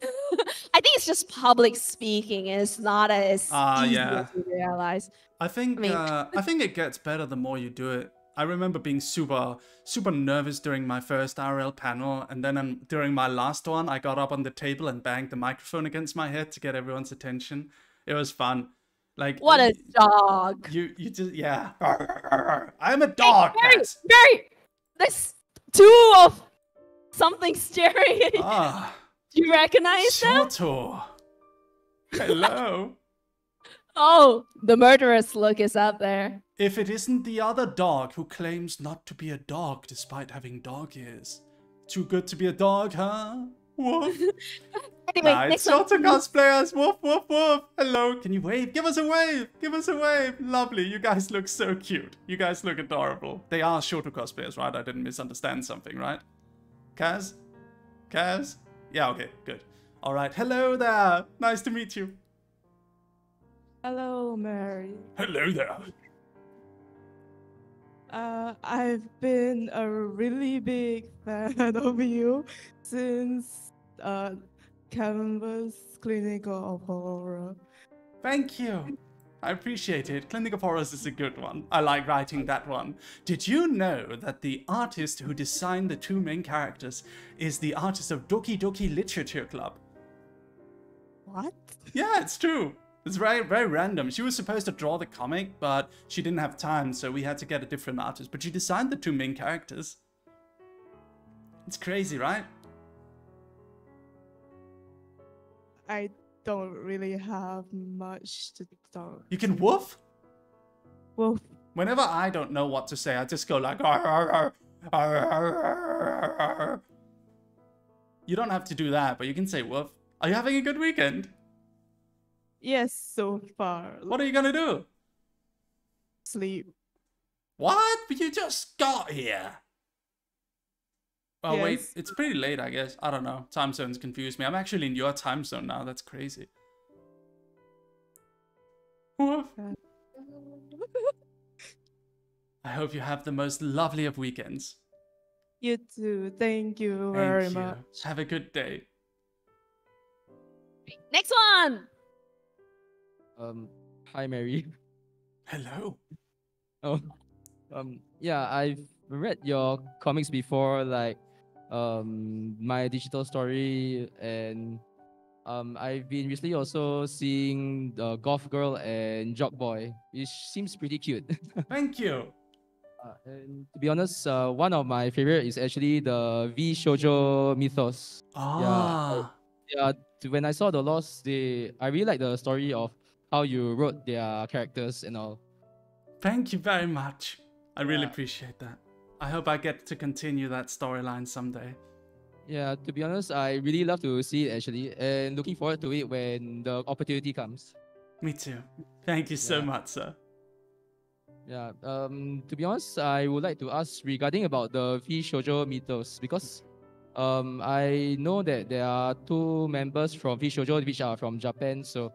[LAUGHS] I think it's just public speaking It's not as Ah, easy yeah. as you realize. I think mean- uh, I [LAUGHS] think it gets better the more you do it. I remember being super super nervous during my first RL panel, and then um, during my last one, I got up on the table and banged the microphone against my head to get everyone's attention. It was fun. Like What a dog! You you just yeah. [LAUGHS] I'm a dog. Max. Barry, there's two of something staring [LAUGHS] you. Ah, Do you recognize them? Shoto. Hello. [LAUGHS] Oh, the murderous look is up there. If it isn't the other dog who claims not to be a dog despite having dog ears. Too good to be a dog, huh? Woof. [LAUGHS] Anyway, nah, it's next one. Shoto cosplayers. Woof, woof, woof. Hello. Can you wave? Give us a wave. Give us a wave. Lovely. You guys look so cute. You guys look adorable. They are Shoto cosplayers, right? I didn't misunderstand something, right? Kaz? Kaz? Yeah, okay, good. All right. Hello there. Nice to meet you. Hello, Merry. Hello there. Uh, I've been a really big fan [LAUGHS] of you since uh, Canvas Clinical of Horror. Thank you. I appreciate it. Clinic of Horrors is a good one. I like writing that one. Did you know that the artist who designed the two main characters is the artist of Doki Doki Literature Club? What? Yeah, it's true. It's very, very random. She was supposed to draw the comic, but she didn't have time, so we had to get a different artist. But she designed the two main characters. It's crazy, right? I don't really have much to talk. You can woof? Woof. Whenever I don't know what to say, I just go like. "Arr, arr, arr, arr, arr, arr, arr, arr." You don't have to do that, but you can say woof. Are you having a good weekend? Yes, so far. What are you gonna do? Sleep. What? But you just got here. Oh wait, it's pretty late, I guess. I don't know. Time zones confuse me. I'm actually in your time zone now. That's crazy. Woof. [LAUGHS] I hope you have the most lovely of weekends. You too. Thank you Thank very you. much. Have a good day. Next one. Um, hi Merry. Hello. [LAUGHS] Oh, um, yeah, I've read your comics before, like, um, my digital story, and um, I've been recently also seeing the Golf Girl and Jock Boy, which seems pretty cute. [LAUGHS] Thank you. Uh, and to be honest, uh, one of my favorite is actually the VShojo Mythos. Ah. Yeah, I- yeah. to- When I saw the Lost, they I really like the story of how you wrote their characters and all. Thank you very much. I really appreciate that. I hope I get to continue that storyline someday. Yeah, to be honest, I really love to see it actually, and looking forward to it when the opportunity comes. Me too. Thank you so Yeah. much, sir. Yeah. Um. To be honest, I would like to ask regarding about the VShojo mythos because Um, I know that there are two members from V VShojo which are from Japan, so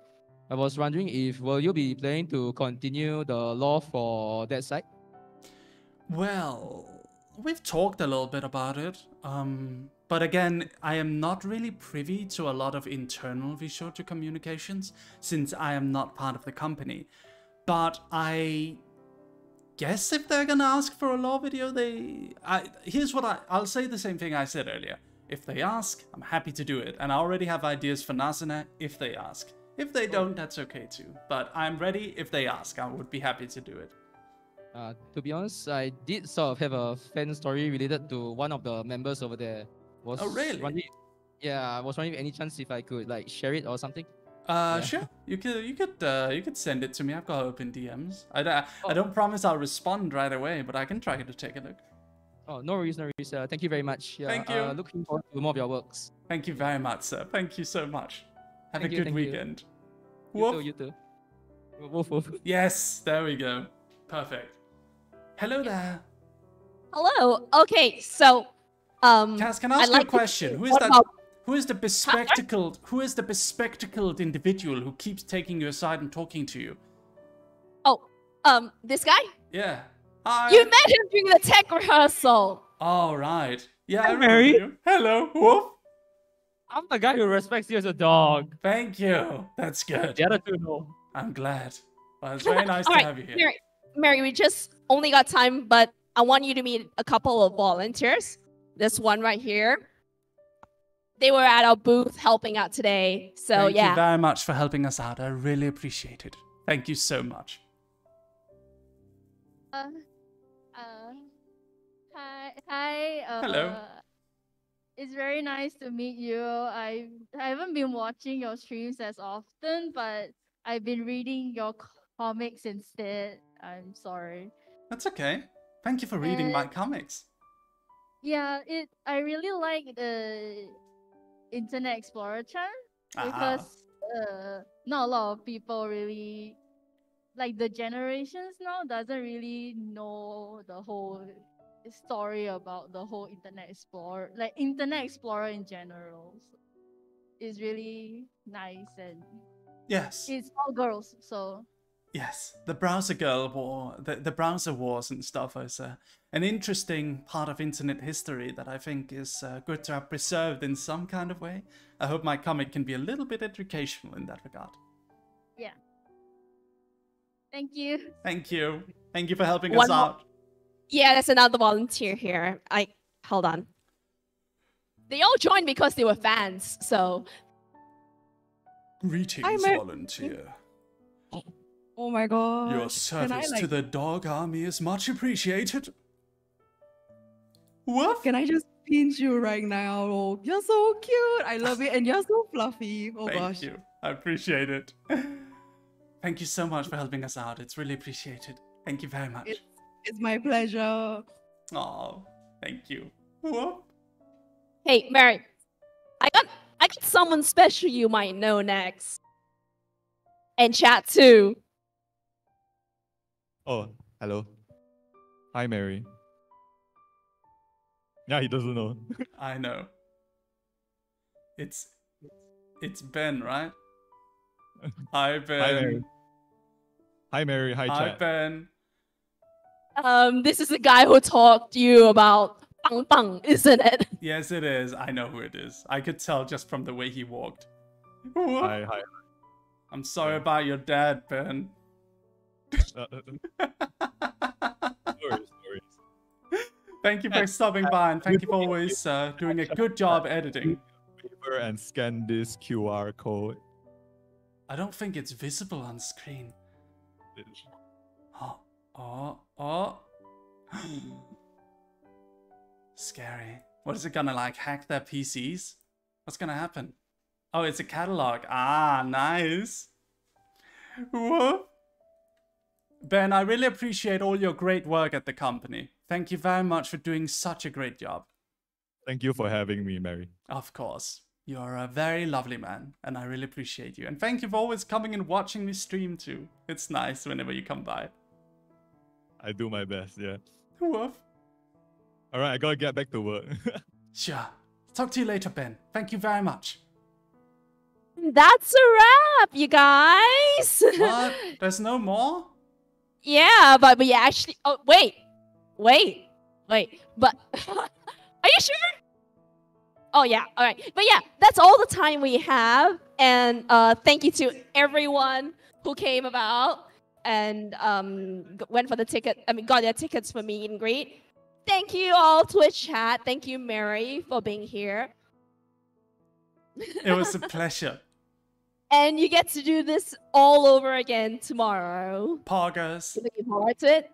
I was wondering if will you be planning to continue the lore for that side? Well, we've talked a little bit about it. Um, but again, I am not really privy to a lot of internal VShojo communications since I am not part of the company. But I guess if they're gonna ask for a lore video, they. I here's what I I'll say the same thing I said earlier. If they ask, I'm happy to do it, and I already have ideas for Nazuna if they ask. If they don't, that's okay too. But I'm ready if they ask. I would be happy to do it. Uh, to be honest, I did sort of have a fan story related to one of the members over there. Was Oh, really? yeah, I was wondering if any chance if I could like share it or something. Uh, Yeah. sure. You could, you could, uh, you could send it to me. I've got open DMs. I, don't- I don't promise I'll respond right away, but I can try to take a look. Oh, no worries, no worries. Uh, thank you very much. Yeah, Thank Uh, you. looking forward to more of your works. Thank you very much, sir. Thank you so much. Have Thank a you, good thank you. weekend. You too, you too. Woof, woof. Yes, there we go. Perfect. Hello there. Hello. Okay, so um Cass, can I ask like you a question? Who is that? about- Who is the bespectacled? Who is the bespectacled individual who keeps taking you aside and talking to you? Oh, um this guy? Yeah. Hi. You met him during the tech rehearsal. All right. Yeah, I Hi, remember Merry. you. Hello. Woof. I'm the guy who respects you as a dog. Thank you. That's good. The other two know. I'm glad. Well, it's [LAUGHS] very nice to All right, have you here. Merry, Merry, we just only got time, but I want you to meet a couple of volunteers. This one right here. They were at our booth helping out today. So Thank yeah. Thank you very much for helping us out. I really appreciate it. Thank you so much. Uh, uh, hi, hi. Uh, Hello. It's very nice to meet you. I I haven't been watching your streams as often, but I've been reading your comics instead. I'm sorry. That's okay. Thank you for reading my Uh, comics. Yeah, it. I really like the Internet Explorer chan Ah. because uh, not a lot of people really like the generations now doesn't really know the whole story about the whole Internet Explorer, like Internet Explorer in general. So it's really nice and Yes. it's all girls, so Yes, the browser girl war, the, the browser wars and stuff is uh, an interesting part of internet history that I think is uh, good to have preserved in some kind of way. I hope my comic can be a little bit educational in that regard. yeah. Thank you. Thank you. Thank you for helping One us out. Yeah, there's another volunteer here. I hold on. They all joined because they were fans. So Greetings, volunteer. Oh my god. Your Can I, service to the dog army is much appreciated. What? Can I just pinch you right now? Oh, you're so cute. I love it. And you're so fluffy. Oh Thank gosh. you. I appreciate it. Thank you so much for helping us out. It's really appreciated. Thank you very much. It's, it's my pleasure. Oh, thank you. Whoop. hey, Merry, I got I got someone special you might know next. And chat too. Oh, hello. Hi, Merry. Yeah, he doesn't know. [LAUGHS] I know. It's it's Ben, right? [LAUGHS] Hi Ben. Hi, Merry. Hi, Merry. Hi, Hi chat. Ben. Um, this is the guy who talked to you about Bang Bang, isn't it? Yes, it is. I know who it is. I could tell just from the way he walked. Hi, hi. I'm sorry about your dad, Ben. No worries, no worries. Thank you for stopping by and thank you for always uh, doing a good job editing. Paper and scan this QR code. I don't think it's visible on screen. Oh, oh, oh. [GASPS] Scary. What is it gonna like hack their PCs? What's gonna happen? Oh, it's a catalog. Ah, nice. Whoa. Ben, I really appreciate all your great work at the company. Thank you very much for doing such a great job. Thank you for having me, Merry. Of course. You're a very lovely man, and I really appreciate you. And thank you for always coming and watching me stream too. It's nice whenever you come by. I do my best, yeah. Woof. Alright, I gotta get back to work. [LAUGHS] Sure. Talk to you later, Ben. Thank you very much. That's a wrap, you guys. What? There's no more? Yeah, but we actually. Oh, wait. Wait. Wait. But. [LAUGHS] Are you sure? Oh, yeah. All right. But yeah, that's all the time we have. And uh, thank you to everyone who came about and um, went for the ticket. I mean, got their tickets for meet and greet. Thank you all, Twitch chat. Thank you, Merry, for being here. It was a pleasure. And you get to do this all over again tomorrow. Poggers. Looking forward to it.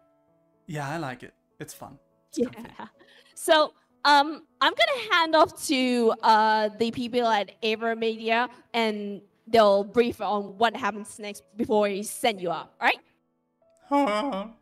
Yeah, I like it. It's fun. Yeah. [LAUGHS] So um, I'm gonna hand off to uh, the people at AVerMedia, and they'll brief on what happens next before we send you up. All right? [LAUGHS]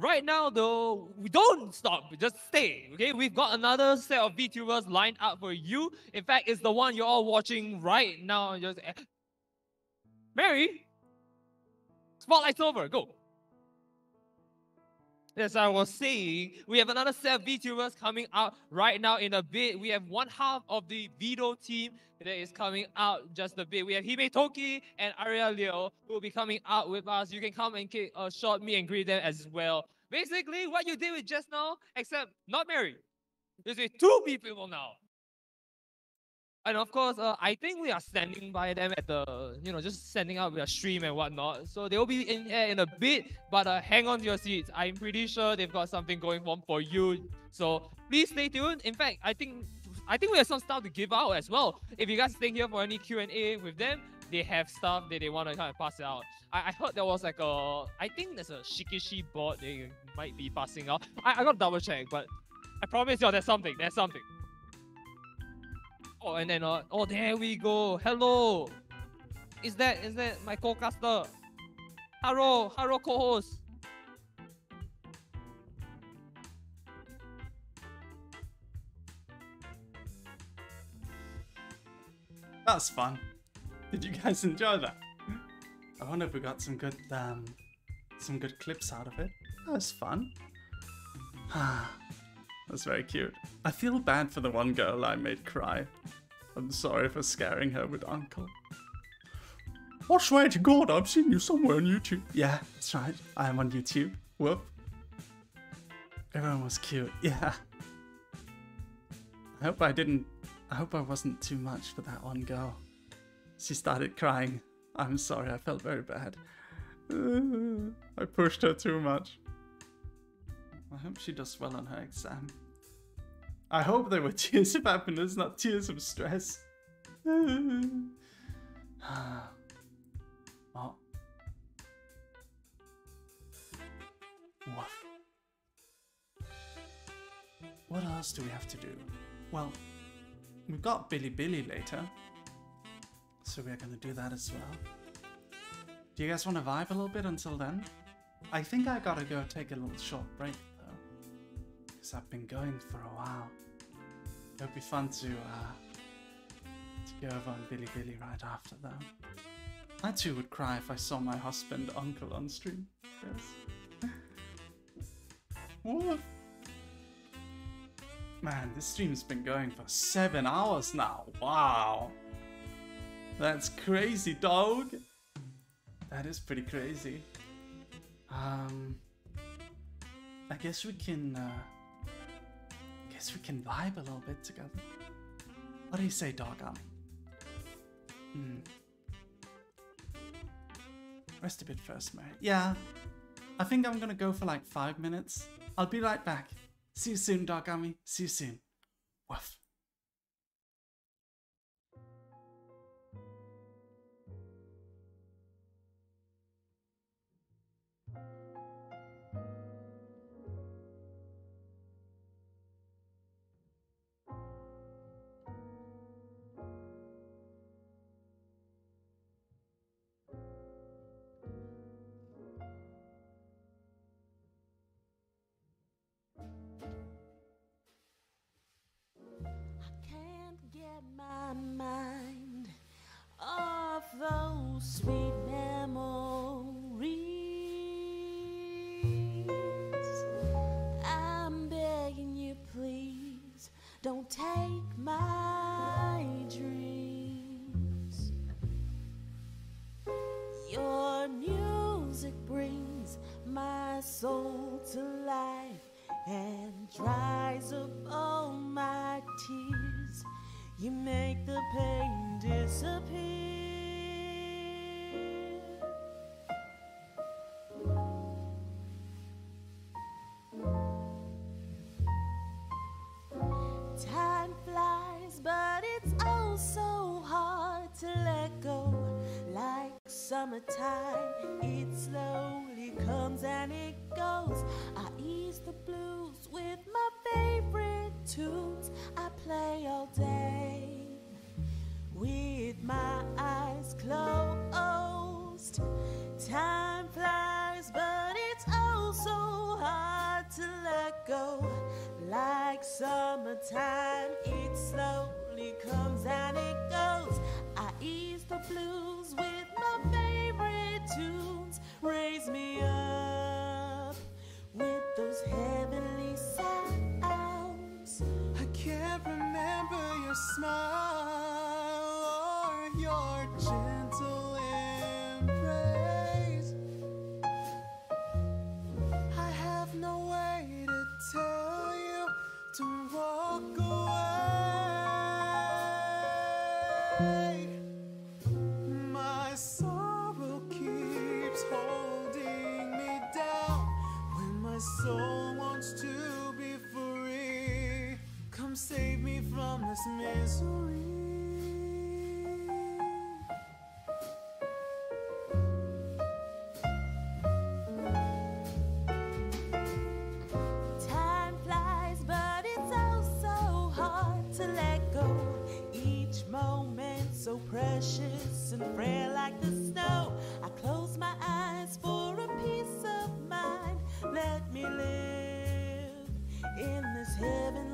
Right now, though, we don't stop. Just stay. Okay, we've got another set of VTubers lined up for you. In fact, it's the one you're all watching right now. Just eh. Merry, spotlight's over. Go. As I was saying, we have another set of VTubers coming out right now in a bit. We have one half of the Vito team that is coming out just a bit. We have Hime Toki and Aria Leo who will be coming out with us. You can come and get a short meet and greet them as well. Basically, what you did with just now, except not Merry, is with two people now. And of course, uh, I think we are standing by them at the, you know, just sending out their stream and whatnot. So they'll be in here in a bit, but uh, hang on to your seats. I'm pretty sure they've got something going on for you. So please stay tuned. In fact, I think I think we have some stuff to give out as well. If you guys stay here for any Q and A with them, they have stuff that they want to kind of pass out. I, I heard there was like a, I think there's a Shikishi board they might be passing out. I, I got double check, but I promise you, there's something. There's something. Oh, and then uh, oh, there we go. Hello. Is that is that my co-caster? Hello, hello, co-host. That's fun. Did you guys enjoy that? I wonder if we got some good um some good clips out of it. That was fun. [SIGHS] That's very cute. I feel bad for the one girl I made cry. I'm sorry for scaring her with Uncle. I swear to God, I've seen you somewhere on YouTube. Yeah, that's right. I am on YouTube. Whoop. Everyone was cute. [LAUGHS] Yeah. I hope I didn't. I hope I wasn't too much for that one girl. She started crying. I'm sorry, I felt very bad. [SIGHS] I pushed her too much. I hope she does well on her exam. I hope they were [LAUGHS] tears of happiness, not tears of stress. [SIGHS] oh. Woof. What else do we have to do? Well, we've got Bilibili later. So we're gonna do that as well. Do you guys want to vibe a little bit until then? I think I gotta go take a little short break. I've been going for a while. It'd be fun to uh to go over on Bilibili right after that. I too would cry if I saw my husband uncle on stream. Yes. [LAUGHS] what? Man, this stream's been going for seven hours now. Wow. That's crazy, dog. That is pretty crazy. Um, I guess we can. Uh, guess we can vibe a little bit together. What do you say, dog? Um, hmm. Rest a bit first, mate. Yeah, I think I'm gonna go for like five minutes. I'll be right back. See you soon, Dogami. See you soon. Woof. mind of those sweet memories. I'm begging you, please, don't take my dreams. Your music brings my soul to life and dries up all my tears. You make the pain disappear. Time flies, but it's oh so hard to let go. Like summertime, it slowly comes and it goes. I ease the blues with my favorite tunes. I play all day with my eyes closed. Time flies, but it's oh so hard to let go. Like summertime, it slowly comes and it goes. I ease the blues smile misery. Time flies, but it's hard to let go. Each moment so precious and frail like the snow. I close my eyes for a peace of mind. Let me live in this heavenly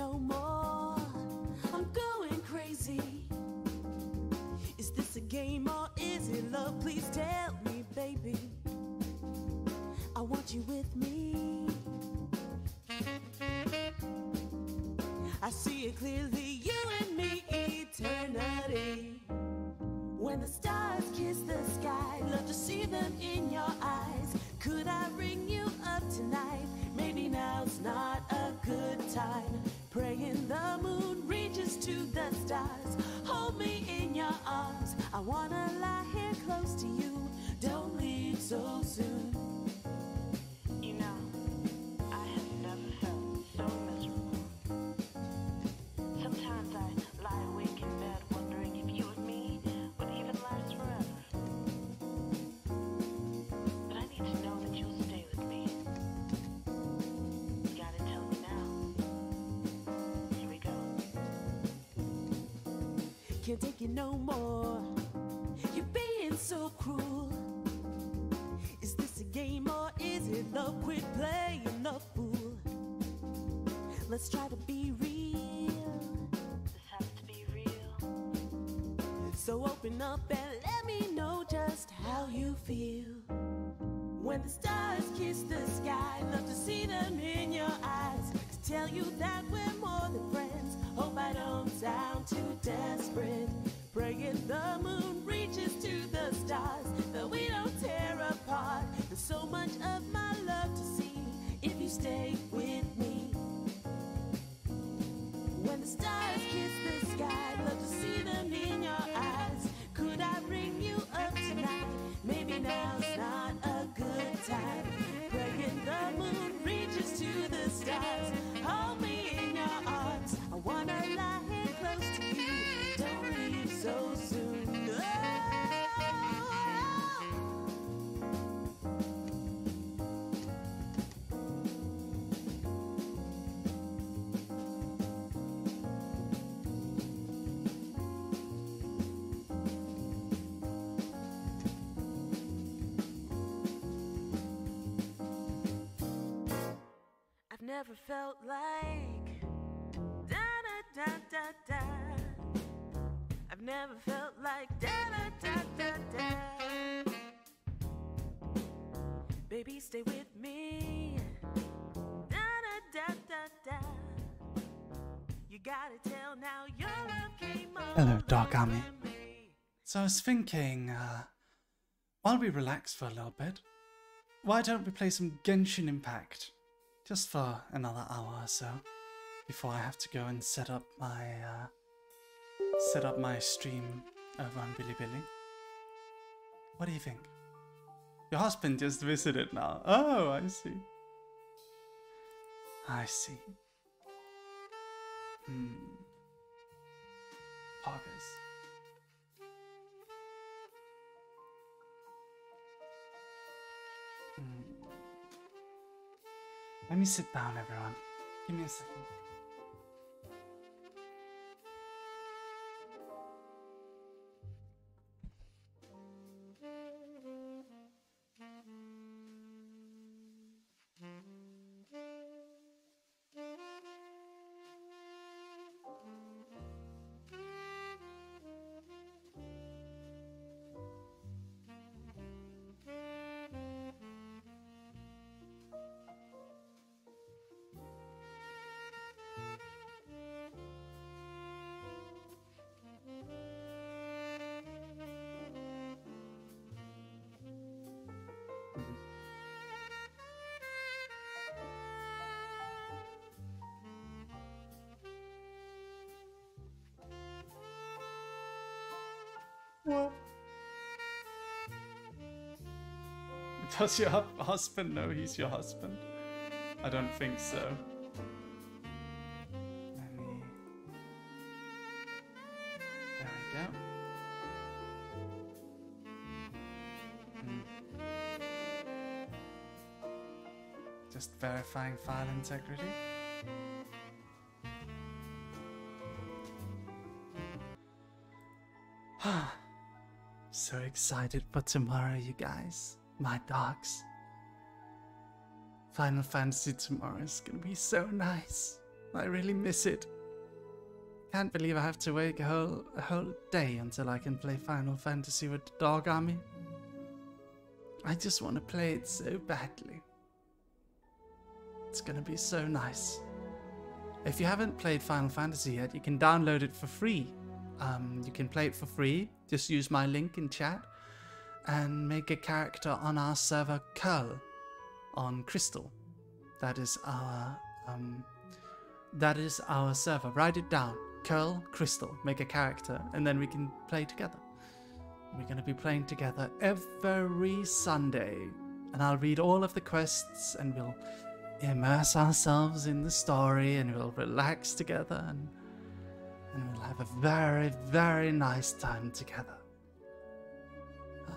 no more. I'm going crazy. Is this a game or is it love? Please tell me, baby. I want you with me. I see it clearly, you and me, eternity. When the stars kiss the sky, love to see them in your eyes. Could I ring you up tonight? Maybe now's not a good time. Praying the moon reaches to the stars. Hold me in your arms. I wanna lie here close to you. Don't leave so soon. Can't take it no more. You're being so cruel. Is this a game or is it love? Quit playing the fool. Let's try to be real. This has to be real. So open up and just how you feel. When the stars kiss the sky, love to see them in your eyes. To tell you that we're more than friends. Hope I don't sound too desperate. Praying the moon reaches to the stars that we don't tear apart. There's so much of my love to see if you stay with me. When the stars kiss the sky, love to see them in your eyes. Bring you up tonight? Maybe now's not a good time. Praying the moon reaches to the stars. Hold me in your arms. I wanna lie here close to you. Don't leave so soon. I've never felt like da da da da da. I've never felt like da da da da da. Baby, stay with me. Da da da da da. You gotta tell now your love came Hello, Dog Army. So I was thinking, uh, while we relax for a little bit, why don't we play some Genshin Impact? Just for another hour or so, before I have to go and set up my, uh, set up my stream over on Bilibili. What do you think? Your husband just visited now. Oh, I see. I see. Hmm. Poggers. Hmm. Let me sit down, everyone. Give me a second. [LAUGHS] Does your hu- husband know he's your husband? I don't think so. Hmm. Just verifying file integrity. Excited for tomorrow, you guys. My dogs. Final Fantasy tomorrow is gonna be so nice. I really miss it. Can't believe I have to wait a whole a whole day until I can play Final Fantasy with the dog army. I just want to play it so badly. It's gonna be so nice. If you haven't played Final Fantasy yet, you can download it for free. Um, you can play it for free. Just use my link in chat and make a character on our server Coeurl on Crystal. That is our um, that is our server. Write it down. Coeurl Crystal. Make a character, and then we can play together. We're gonna be playing together every Sunday, and I'll read all of the quests, and we'll immerse ourselves in the story, and we'll relax together, and and we'll have a very, very nice time together.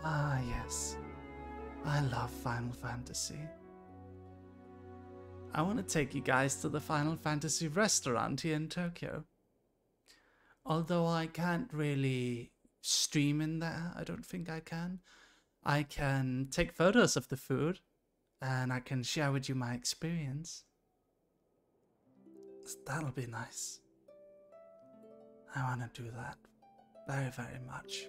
Ah, yes. I love Final Fantasy. I want to take you guys to the Final Fantasy restaurant here in Tokyo. Although I can't really stream in there, I don't think I can. I can take photos of the food and I can share with you my experience. That'll be nice. I want to do that very, very much.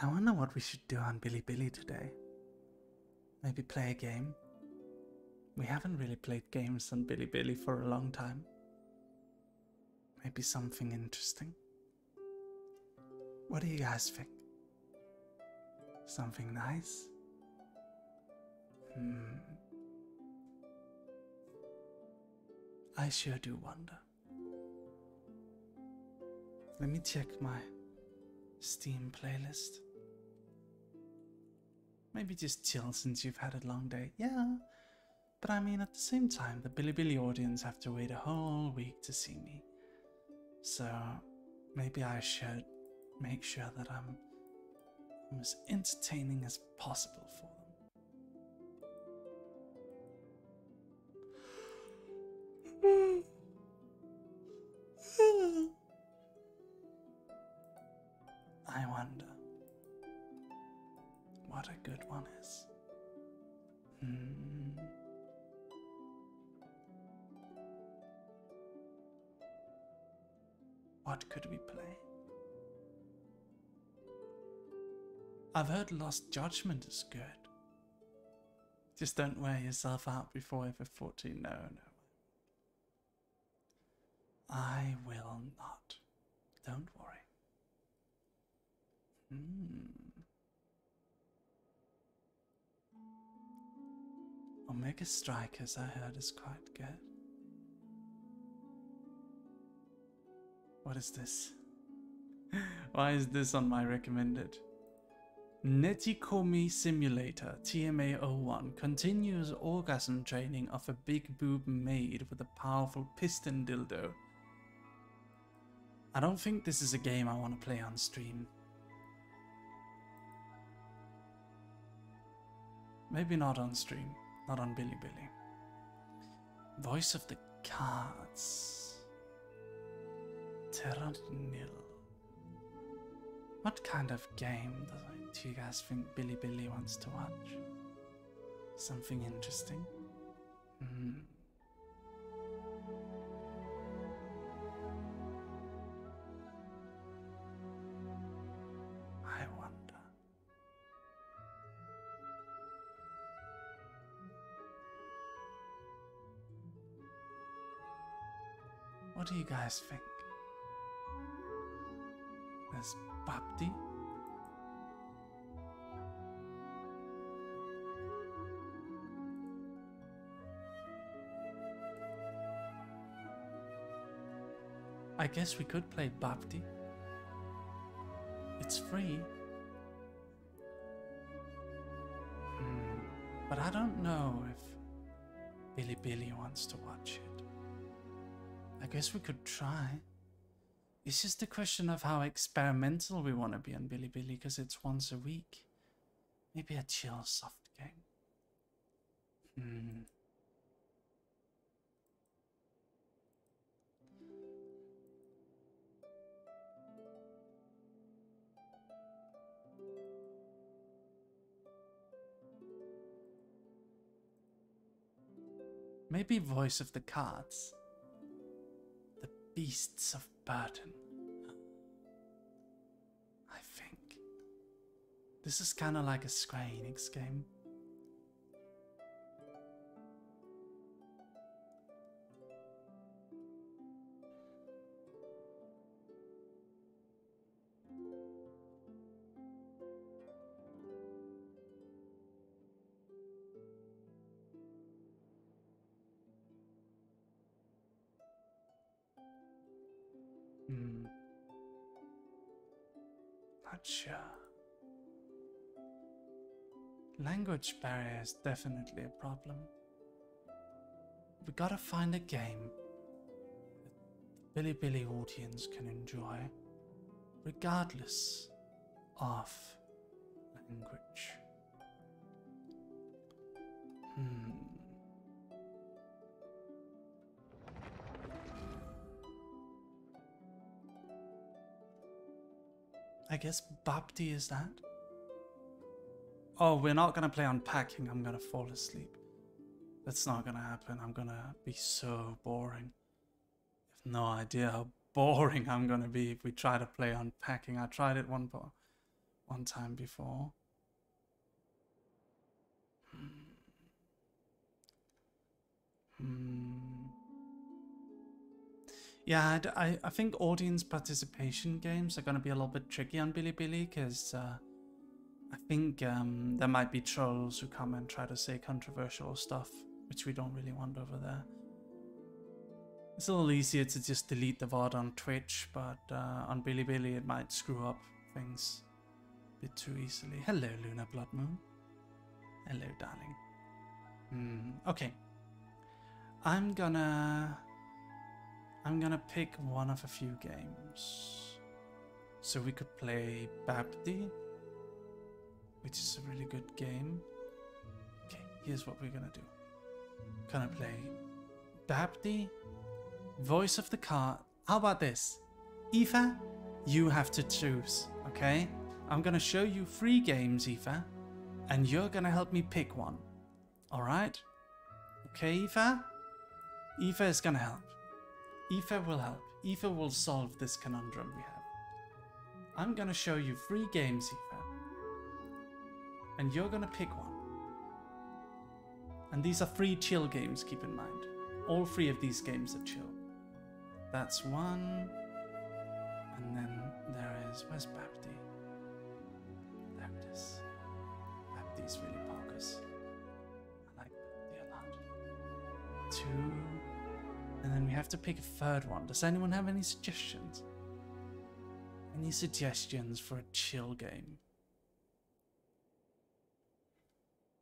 I wonder what we should do on Bilibili today. Maybe play a game. We haven't really played games on Bilibili for a long time. Maybe something interesting. What do you guys think? Something nice? Hmm. I sure do wonder. Let me check my Steam playlist. Maybe just chill since you've had a long day. Yeah. But I mean, at the same time, the Bilibili audience have to wait a whole week to see me. So maybe I should make sure that I'm, I'm as entertaining as possible for them. I've heard Lost Judgment is good. Just don't wear yourself out before FF14. No, no. I will not. Don't worry. Hmm. Omega Strikers, I heard, is quite good. What is this? [LAUGHS] Why is this on my recommended? Netikomi Simulator TMA01 continues orgasm training of a big boob maid with a powerful piston dildo. I don't think this is a game I want to play on stream. Maybe not on stream, not on Bilibili. Voice of the cards. Terranil. What kind of game do you guys think Bilibili wants to watch? Something interesting? Hmm. I wonder. What do you guys think? Bapti. I guess we could play Bapti. It's free. Hmm, But I don't know if Bilibili wants to watch it. I guess we could try. It's just a question of how experimental we want to be on Bilibili because it's once a week. Maybe a chill soft game. Hmm. Maybe Voice of the Cards. Beasts of Burden. I think. This is kind of like a Square Enix game. Language barrier is definitely a problem. We gotta find a game that the Billy Billy audience can enjoy, regardless of language. Hmm. I guess Bapti is that. Oh, we're not gonna play unpacking. I'm gonna fall asleep. That's not gonna happen. I'm gonna be so boring. You have no idea how [LAUGHS] boring I'm gonna be if we try to play unpacking. I tried it one one time before. Hmm. Yeah, I think audience participation games are going to be a little bit tricky on Bilibili because uh, I think um, there might be trolls who come and try to say controversial stuff, which we don't really want over there. It's a little easier to just delete the VOD on Twitch, but uh, on Bilibili it might screw up things a bit too easily. Hello, Luna Blood Moon. Hello, darling. Hmm, okay. I'm gonna... I'm gonna pick one of a few games. So we could play Babdi, which is a really good game. Okay, here's what we're gonna do. Gonna play Babdi, Voice of the Card. How about this? Aoife, you have to choose, okay? I'm gonna show you three games, Aoife, and you're gonna help me pick one. Alright? Okay, Aoife? Aoife is gonna help. Aoife will help. Aoife will solve this conundrum we have. I'm gonna show you three games, Aoife. And you're gonna pick one. And these are three chill games, keep in mind. All three of these games are chill. That's one. And then there is. Where's Babdi? There it is. Babdi's really bogus. I like Babdi a lot. Two. And then we have to pick a third one. Does anyone have any suggestions? Any suggestions for a chill game?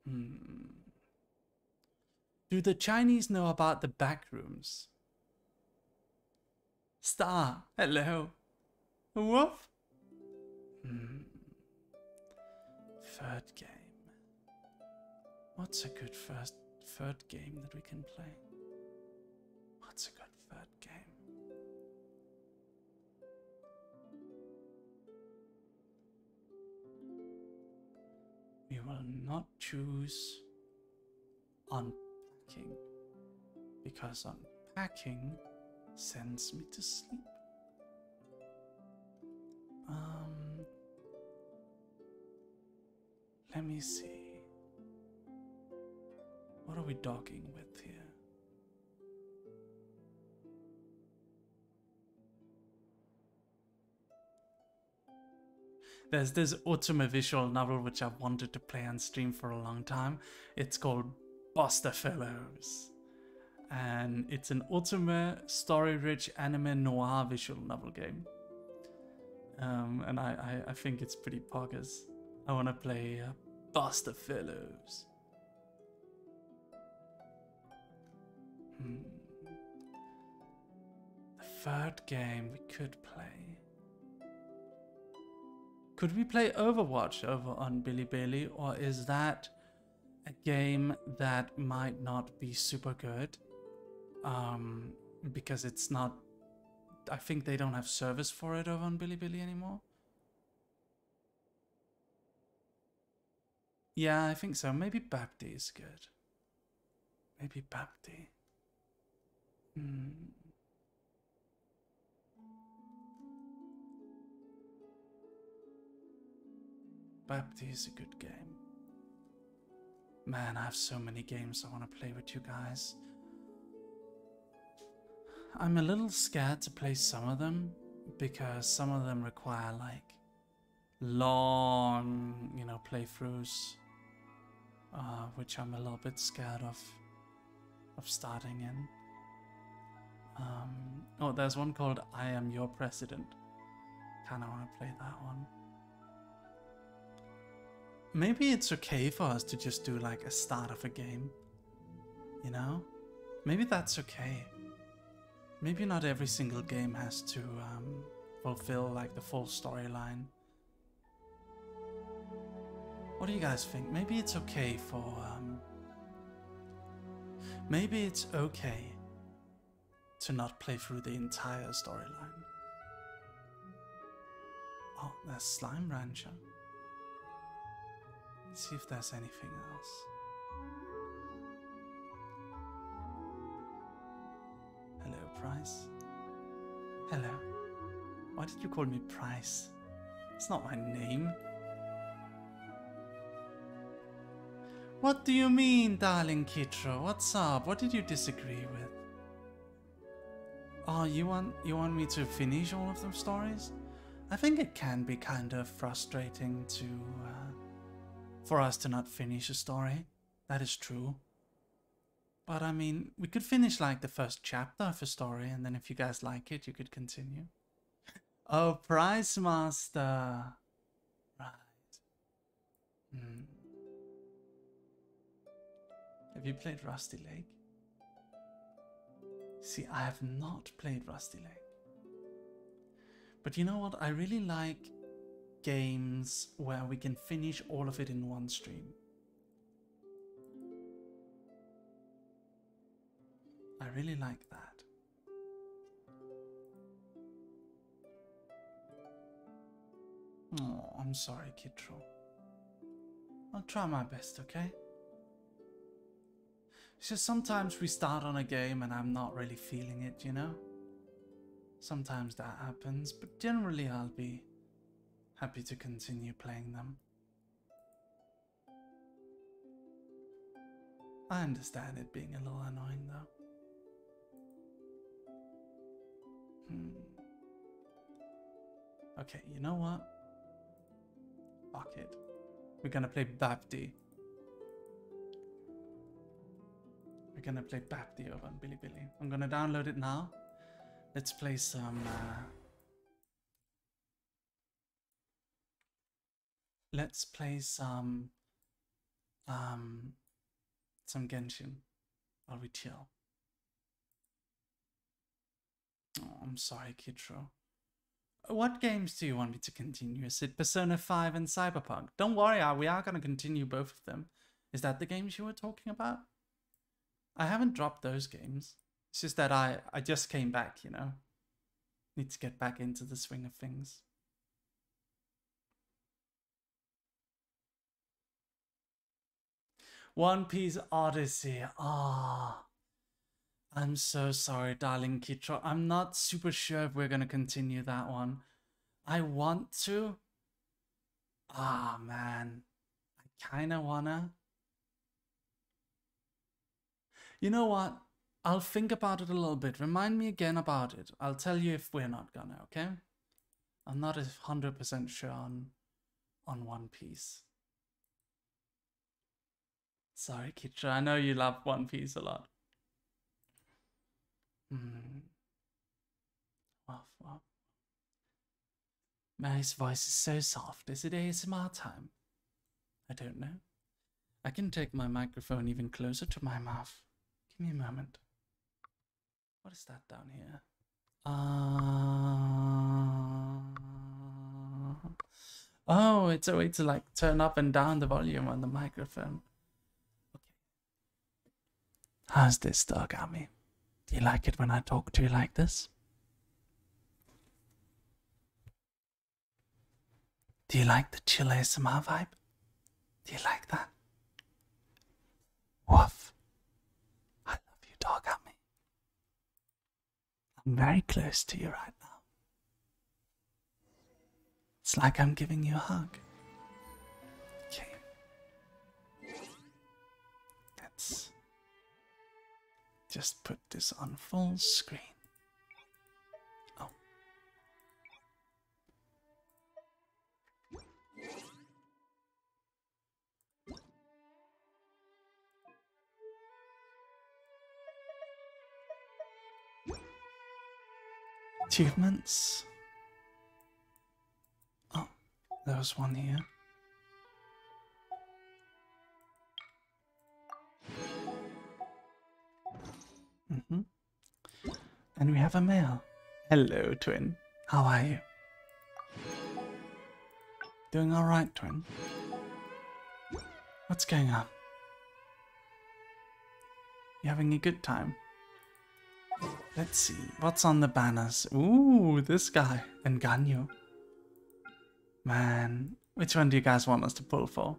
Hmm. Do the Chinese know about the back rooms? Star, hello. Woof. Hmm. Third game. What's a good first third game that we can play? What's a good We will not choose unpacking because unpacking sends me to sleep. Um, let me see. What are we dogging with here? There's this Ultima visual novel which I've wanted to play on stream for a long time. It's called Buster Fellows. And it's an Ultima story rich anime noir visual novel game. Um, and I, I, I think it's pretty poggers. I want to play uh, Buster Fellows. Hmm. The third game we could play. Could we play Overwatch over on Bilibili, or is that a game that might not be super good? Um, because it's not. I think they don't have service for it over on Bilibili anymore. Yeah, I think so. Maybe Babdi is good. Maybe Babdi. Hmm. Babdi is a good game. Man, I have so many games I want to play with you guys. I'm a little scared to play some of them because some of them require like long, you know, playthroughs, uh, which I'm a little bit scared of of starting in. Um, oh, there's one called "I Am Your President." Kind of want to play that one. Maybe it's okay for us to just do like a start of a game. You know? Maybe that's okay. Maybe not every single game has to um, fulfill like the full storyline. What do you guys think? Maybe it's okay for. Um, maybe it's okay to not play through the entire storyline. Oh, there's Slime Rancher. Let's see if there's anything else. Hello, Price. Hello. Why did you call me Price? It's not my name. What do you mean, darling Kitro? What's up? What did you disagree with? Oh, you want you want me to finish all of the stories? I think it can be kind of frustrating to uh, for us to not finish a story. That is true. But I mean, we could finish like the first chapter of a story, and then if you guys like it, you could continue. [LAUGHS] Oh, Prize Master. Right. Hmm. Have you played Rusty Lake? See, I have not played Rusty Lake. But you know what? I really like games where we can finish all of it in one stream. I really like that. Oh, I'm sorry, Kitro. I'll try my best, okay? It's just sometimes we start on a game and I'm not really feeling it, you know? Sometimes that happens, but generally I'll be happy to continue playing them. I understand it being a little annoying though. Hmm. Okay, you know what? Fuck it. We're gonna play Babdi. We're gonna play Babdi over on Bilibili. I'm gonna download it now. Let's play some. Uh... Let's play some. Um, some Genshin while we chill. Oh, I'm sorry, Kitro. What games do you want me to continue? Is it Persona 5 and Cyberpunk? Don't worry, uh, we are going to continue both of them. Is that the games you were talking about? I haven't dropped those games. It's just that I, I just came back, you know. Need to get back into the swing of things. One Piece Odyssey. Ah. I'm so sorry, darling Kitro. I'm not super sure if we're gonna continue that one. I want to. Ah, man. I kinda wanna. You know what? I'll think about it a little bit. Remind me again about it. I'll tell you if we're not gonna, okay? I'm not a 100% sure on, on One Piece. Sorry, Kitra. I know you love One Piece a lot. Hmm. Merry's voice is so soft. Is it ASMR time? I don't know. I can take my microphone even closer to my mouth. Give me a moment. What is that down here? Uh... Oh, it's a way to like turn up and down the volume on the microphone. How's this, Dog Army? Do you like it when I talk to you like this? Do you like the chill ASMR vibe? Do you like that? Woof. I love you, Dog Army. I'm very close to you right now. It's like I'm giving you a hug. Okay. Let's just put this on full screen. Oh. Achievements. Oh, there was one here. Mm-hmm. And we have a male. Hello, twin. How are you? Doing all right, twin. What's going on? You having a good time? Let's see. What's on the banners? Ooh, this guy. And Ganyu. Man, which one do you guys want us to pull for?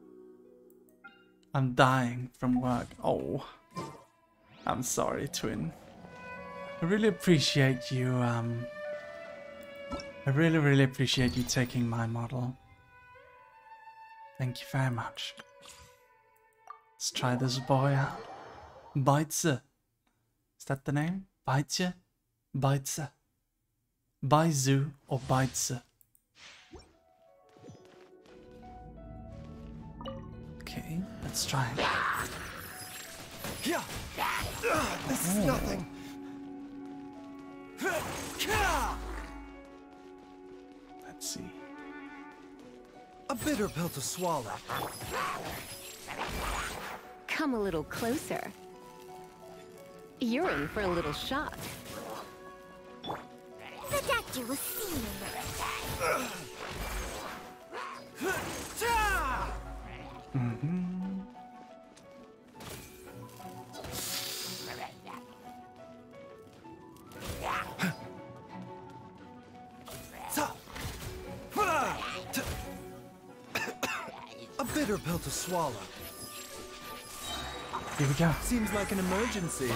I'm dying from work. Oh. I'm sorry, twin. I really appreciate you, um... I really, really appreciate you taking my model. Thank you very much. Let's try this boy out. Baitze. Is that the name? Baitze? Baitse. Baizu or Baitse. Okay, let's try. Yeah. Ugh, this is nothing. Let's see. A bitter pill to swallow. Come a little closer. You're in for a little shock. The doctor was seen. Bitter pill to swallow. Here we go. Seems like an emergency.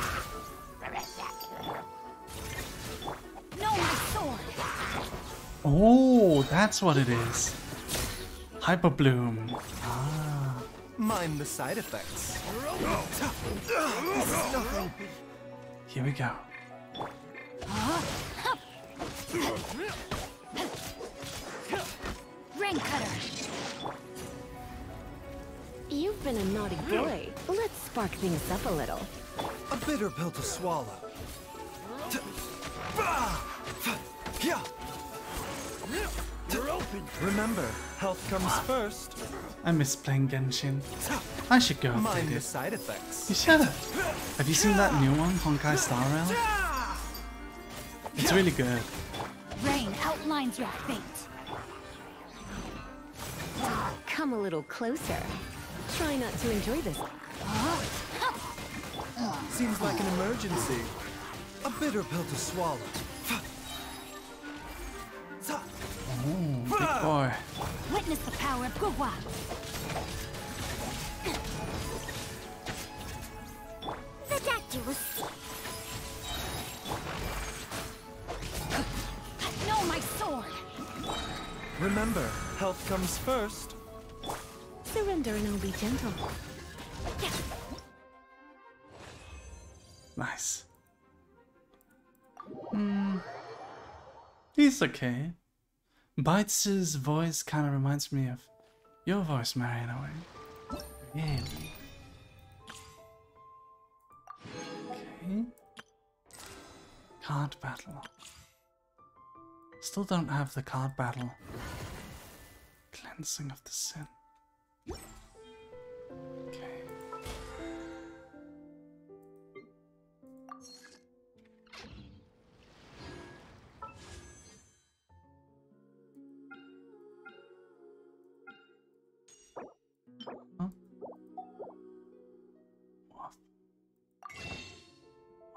No, my sword. Oh, that's what it is. Hyper Bloom. Ah. Mind the side effects. This is nothing. Here we go. Rain cutter. You've been a naughty boy. Let's spark things up a little. A bitter pill to swallow. Ah! Remember, health comes first. I miss playing Genshin. I should go update Mind the it. side effects. You should have. Have you seen that new one, Honkai Star Rail? It's really good. Rain outlines your fate. Come a little closer. Try not to enjoy this. Seems like an emergency. A bitter pill to swallow. Oh, big boy. Witness the power of Gugwa. The doctor was No, my sword. Remember, health comes first. Surrender and I'll be gentle. Nice. Hmm. He's okay. Bites' voice kind of reminds me of your voice, Merry, in way. Really? Okay. Card battle. Still don't have the card battle. Cleansing of the sin. Okay. Oh,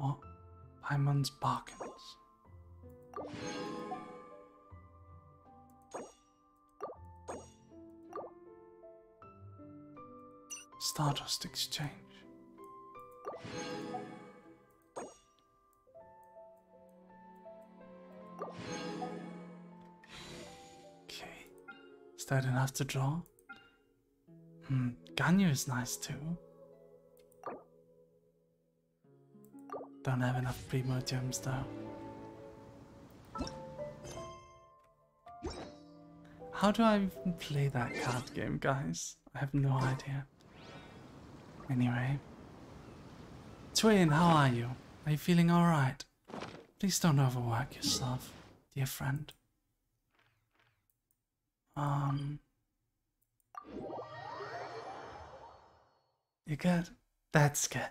oh. Paimon's Bargains. Stardust Exchange. Okay. Is that enough to draw? Hmm, Ganyu is nice too. Don't have enough primo gems though. How do I even play that card game, guys? I have no idea. Anyway. Twin, how are you? Are you feeling alright? Please don't overwork yourself, dear friend. Um. You good? That's good.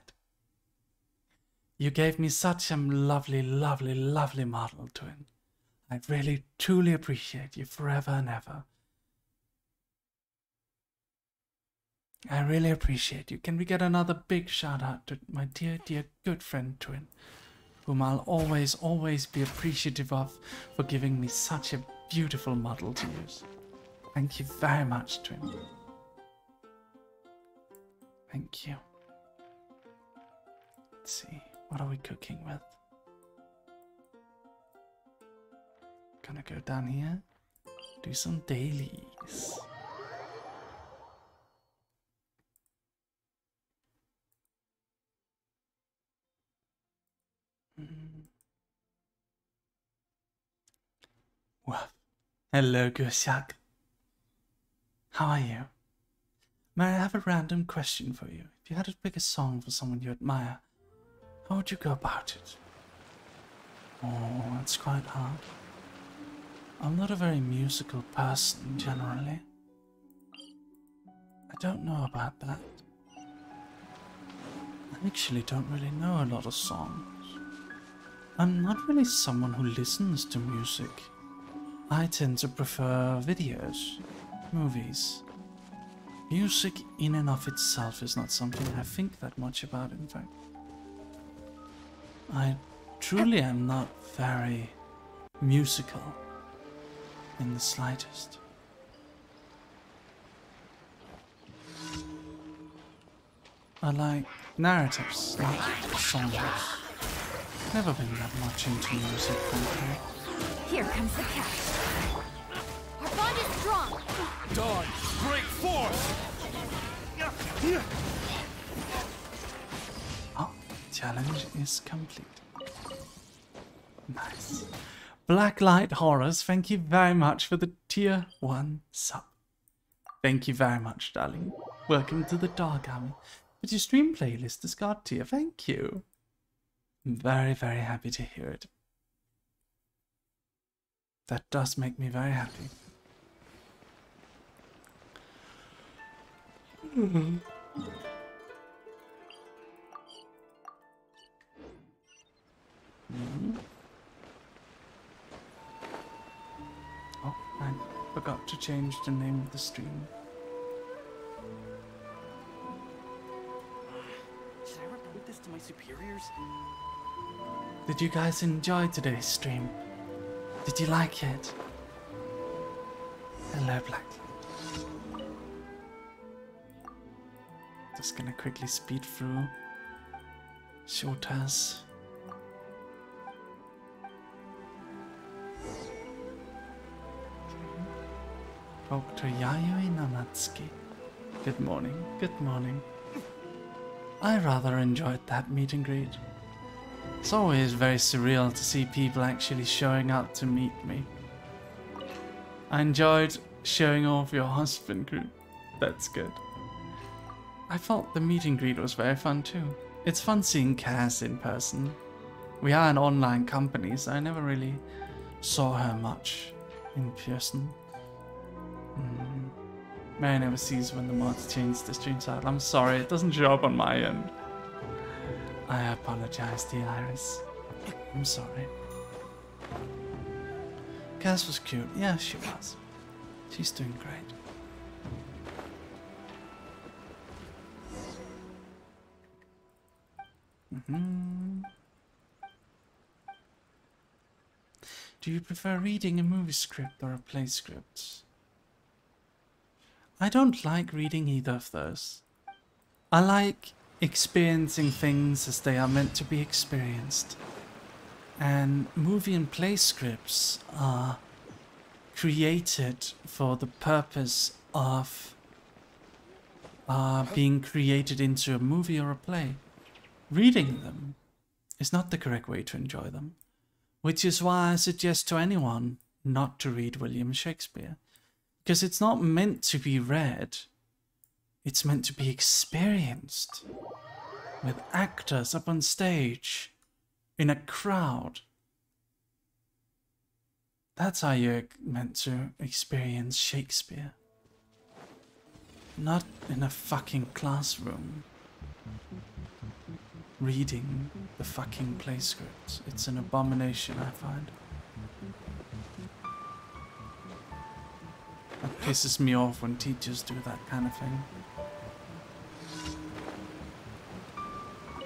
You gave me such a lovely, lovely, lovely model, twin. I really, truly appreciate you forever and ever. I really appreciate you. Can we get another big shout out to my dear, dear good friend Twin, whom I'll always, always be appreciative of for giving me such a beautiful model to use. Thank you very much, Twin. Thank you. Let's see, what are we cooking with? Gonna go down here, do some dailies. Well, hello, Gursak. How are you? May I have a random question for you? If you had to pick a song for someone you admire, how would you go about it? Oh, that's quite hard. I'm not a very musical person generally. I don't know about that. I actually don't really know a lot of songs. I'm not really someone who listens to music. I tend to prefer videos, movies. Music in and of itself is not something I think that much about, in fact. I truly am not very musical in the slightest. I like narratives, not songs. Never been that much into music, frankly. Here comes the cat. Our bond is strong. Dawn, break force! Oh, challenge is complete. Nice. Blacklight Horrors, thank you very much for the tier 1 sub. Thank you very much, darling. Welcome to the Dog Army. But your stream playlist has got tier, thank you. I'm very, very happy to hear it. That does make me very happy. Mhm. Oh, I forgot to change the name of the stream. Should I report this to my superiors? Did you guys enjoy today's stream? Did you like it? Hello, Black. Just gonna quickly speed through Shotas. Dr. Yayoi Nanatsuki. Good morning, good morning. I rather enjoyed that meet and greet. It's always very surreal to see people actually showing up to meet me. I enjoyed showing off your husband group. That's good. I thought the meet and greet was very fun too. It's fun seeing Cass in person. We are an online company, so I never really saw her much in person. Mm. Merry never sees when the mods change the stream title. I'm sorry, it doesn't show up on my end. I apologize, dear Iris. I'm sorry. Cass was cute. Yeah, she was. She's doing great. hmm Do you prefer reading a movie script or a play script? I don't like reading either of those. I like experiencing things as they are meant to be experienced. And movie and play scripts are created for the purpose of uh, being created into a movie or a play. Reading them is not the correct way to enjoy them, which is why I suggest to anyone not to read William Shakespeare. Because it's not meant to be read, it's meant to be experienced with actors up on stage in a crowd. That's how you're meant to experience Shakespeare. Not in a fucking classroom reading the fucking play scripts. It's an abomination, I find. That pisses me off when teachers do that kind of thing.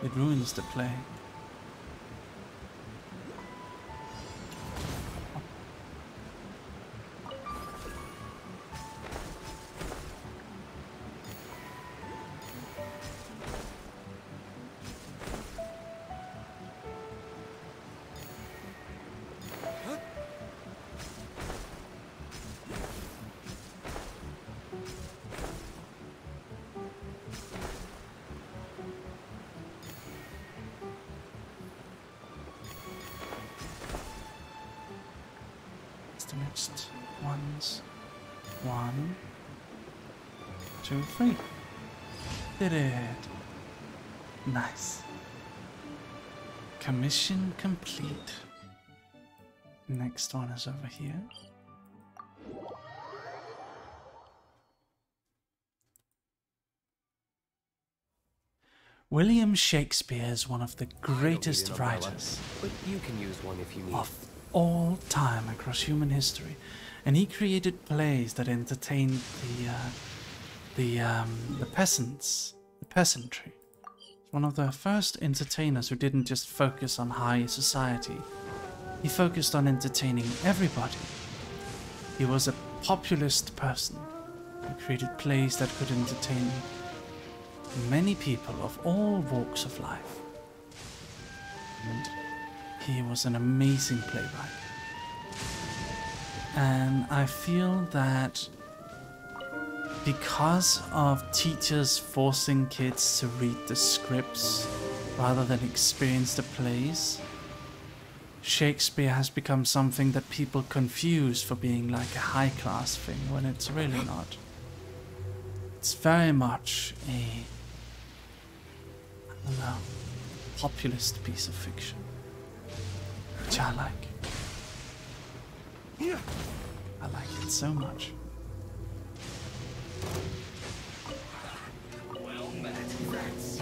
It ruins the play. Next one is over here. William Shakespeare is one of the greatest writers But you can use one if you need. of all time across human history, and he created plays that entertained the uh, the um, the peasants, the peasantry. One of the first entertainers who didn't just focus on high society. He focused on entertaining everybody. He was a populist person who created plays that could entertain many people of all walks of life. And he was an amazing playwright. And I feel that because of teachers forcing kids to read the scripts rather than experience the plays, Shakespeare has become something that people confuse for being like a high class thing when it's really not. It's very much a, I don't know, populist piece of fiction, which I like. I like it so much. Well met. That's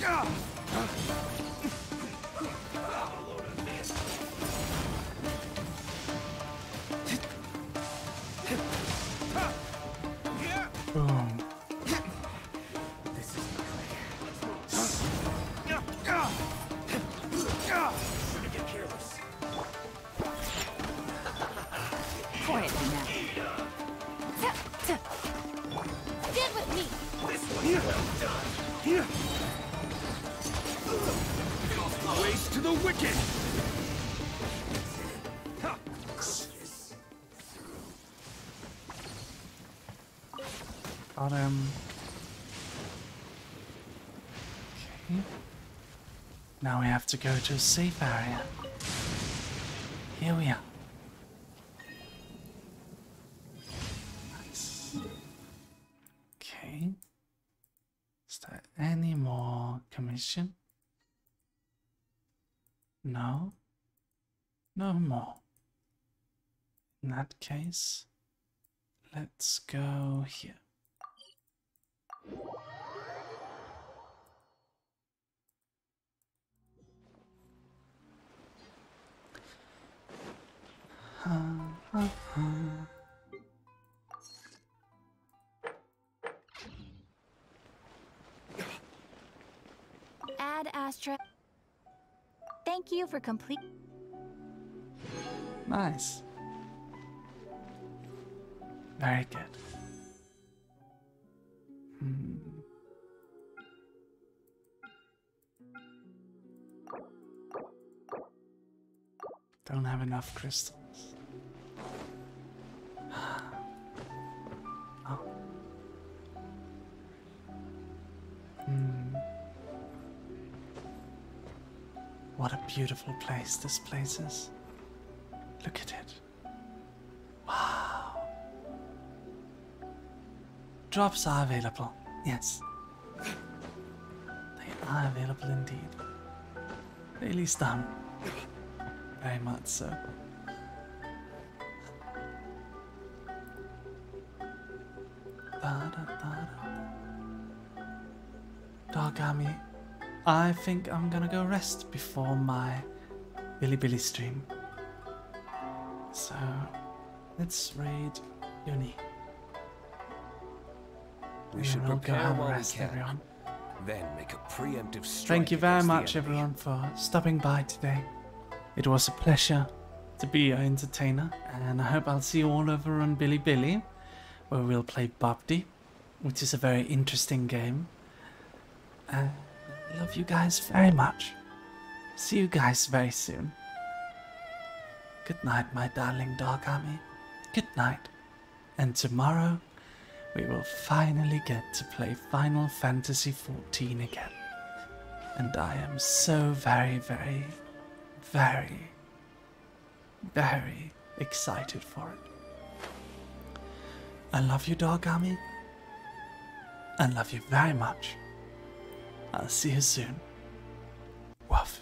Boom. Quietly now. Tuh, tuh. Stand with me. Ways to the wicked! Got him. Okay. Now we have to go to a safe area. Here we are. Okay. Is there any more commission? No? No more. In that case, let's go here. Ad Astra. Thank you for complete. Nice. Very good. Hmm. Don't have enough crystals. What a beautiful place this place is. Look at it. Wow. Drops are available. Yes. They are available indeed. Really stunned. Um, very much so. Dog Army, I think I'm gonna go rest before my Bilibili stream. So, let's raid Uni. We should prepare have a while we rest, can. everyone. Then make a preemptive strike. Thank you very much, everyone, for stopping by today. It was a pleasure to be your entertainer, and I hope I'll see you all over on Bilibili, where we'll play Bobdy, which is a very interesting game. Uh, love you guys very much. See you guys very soon. Good night, my darling dog army. Good night. And tomorrow, we will finally get to play Final Fantasy XIV again. And I am so very, very, very, very excited for it. I love you, dog army. I love you very much. I'll see you soon. Woof.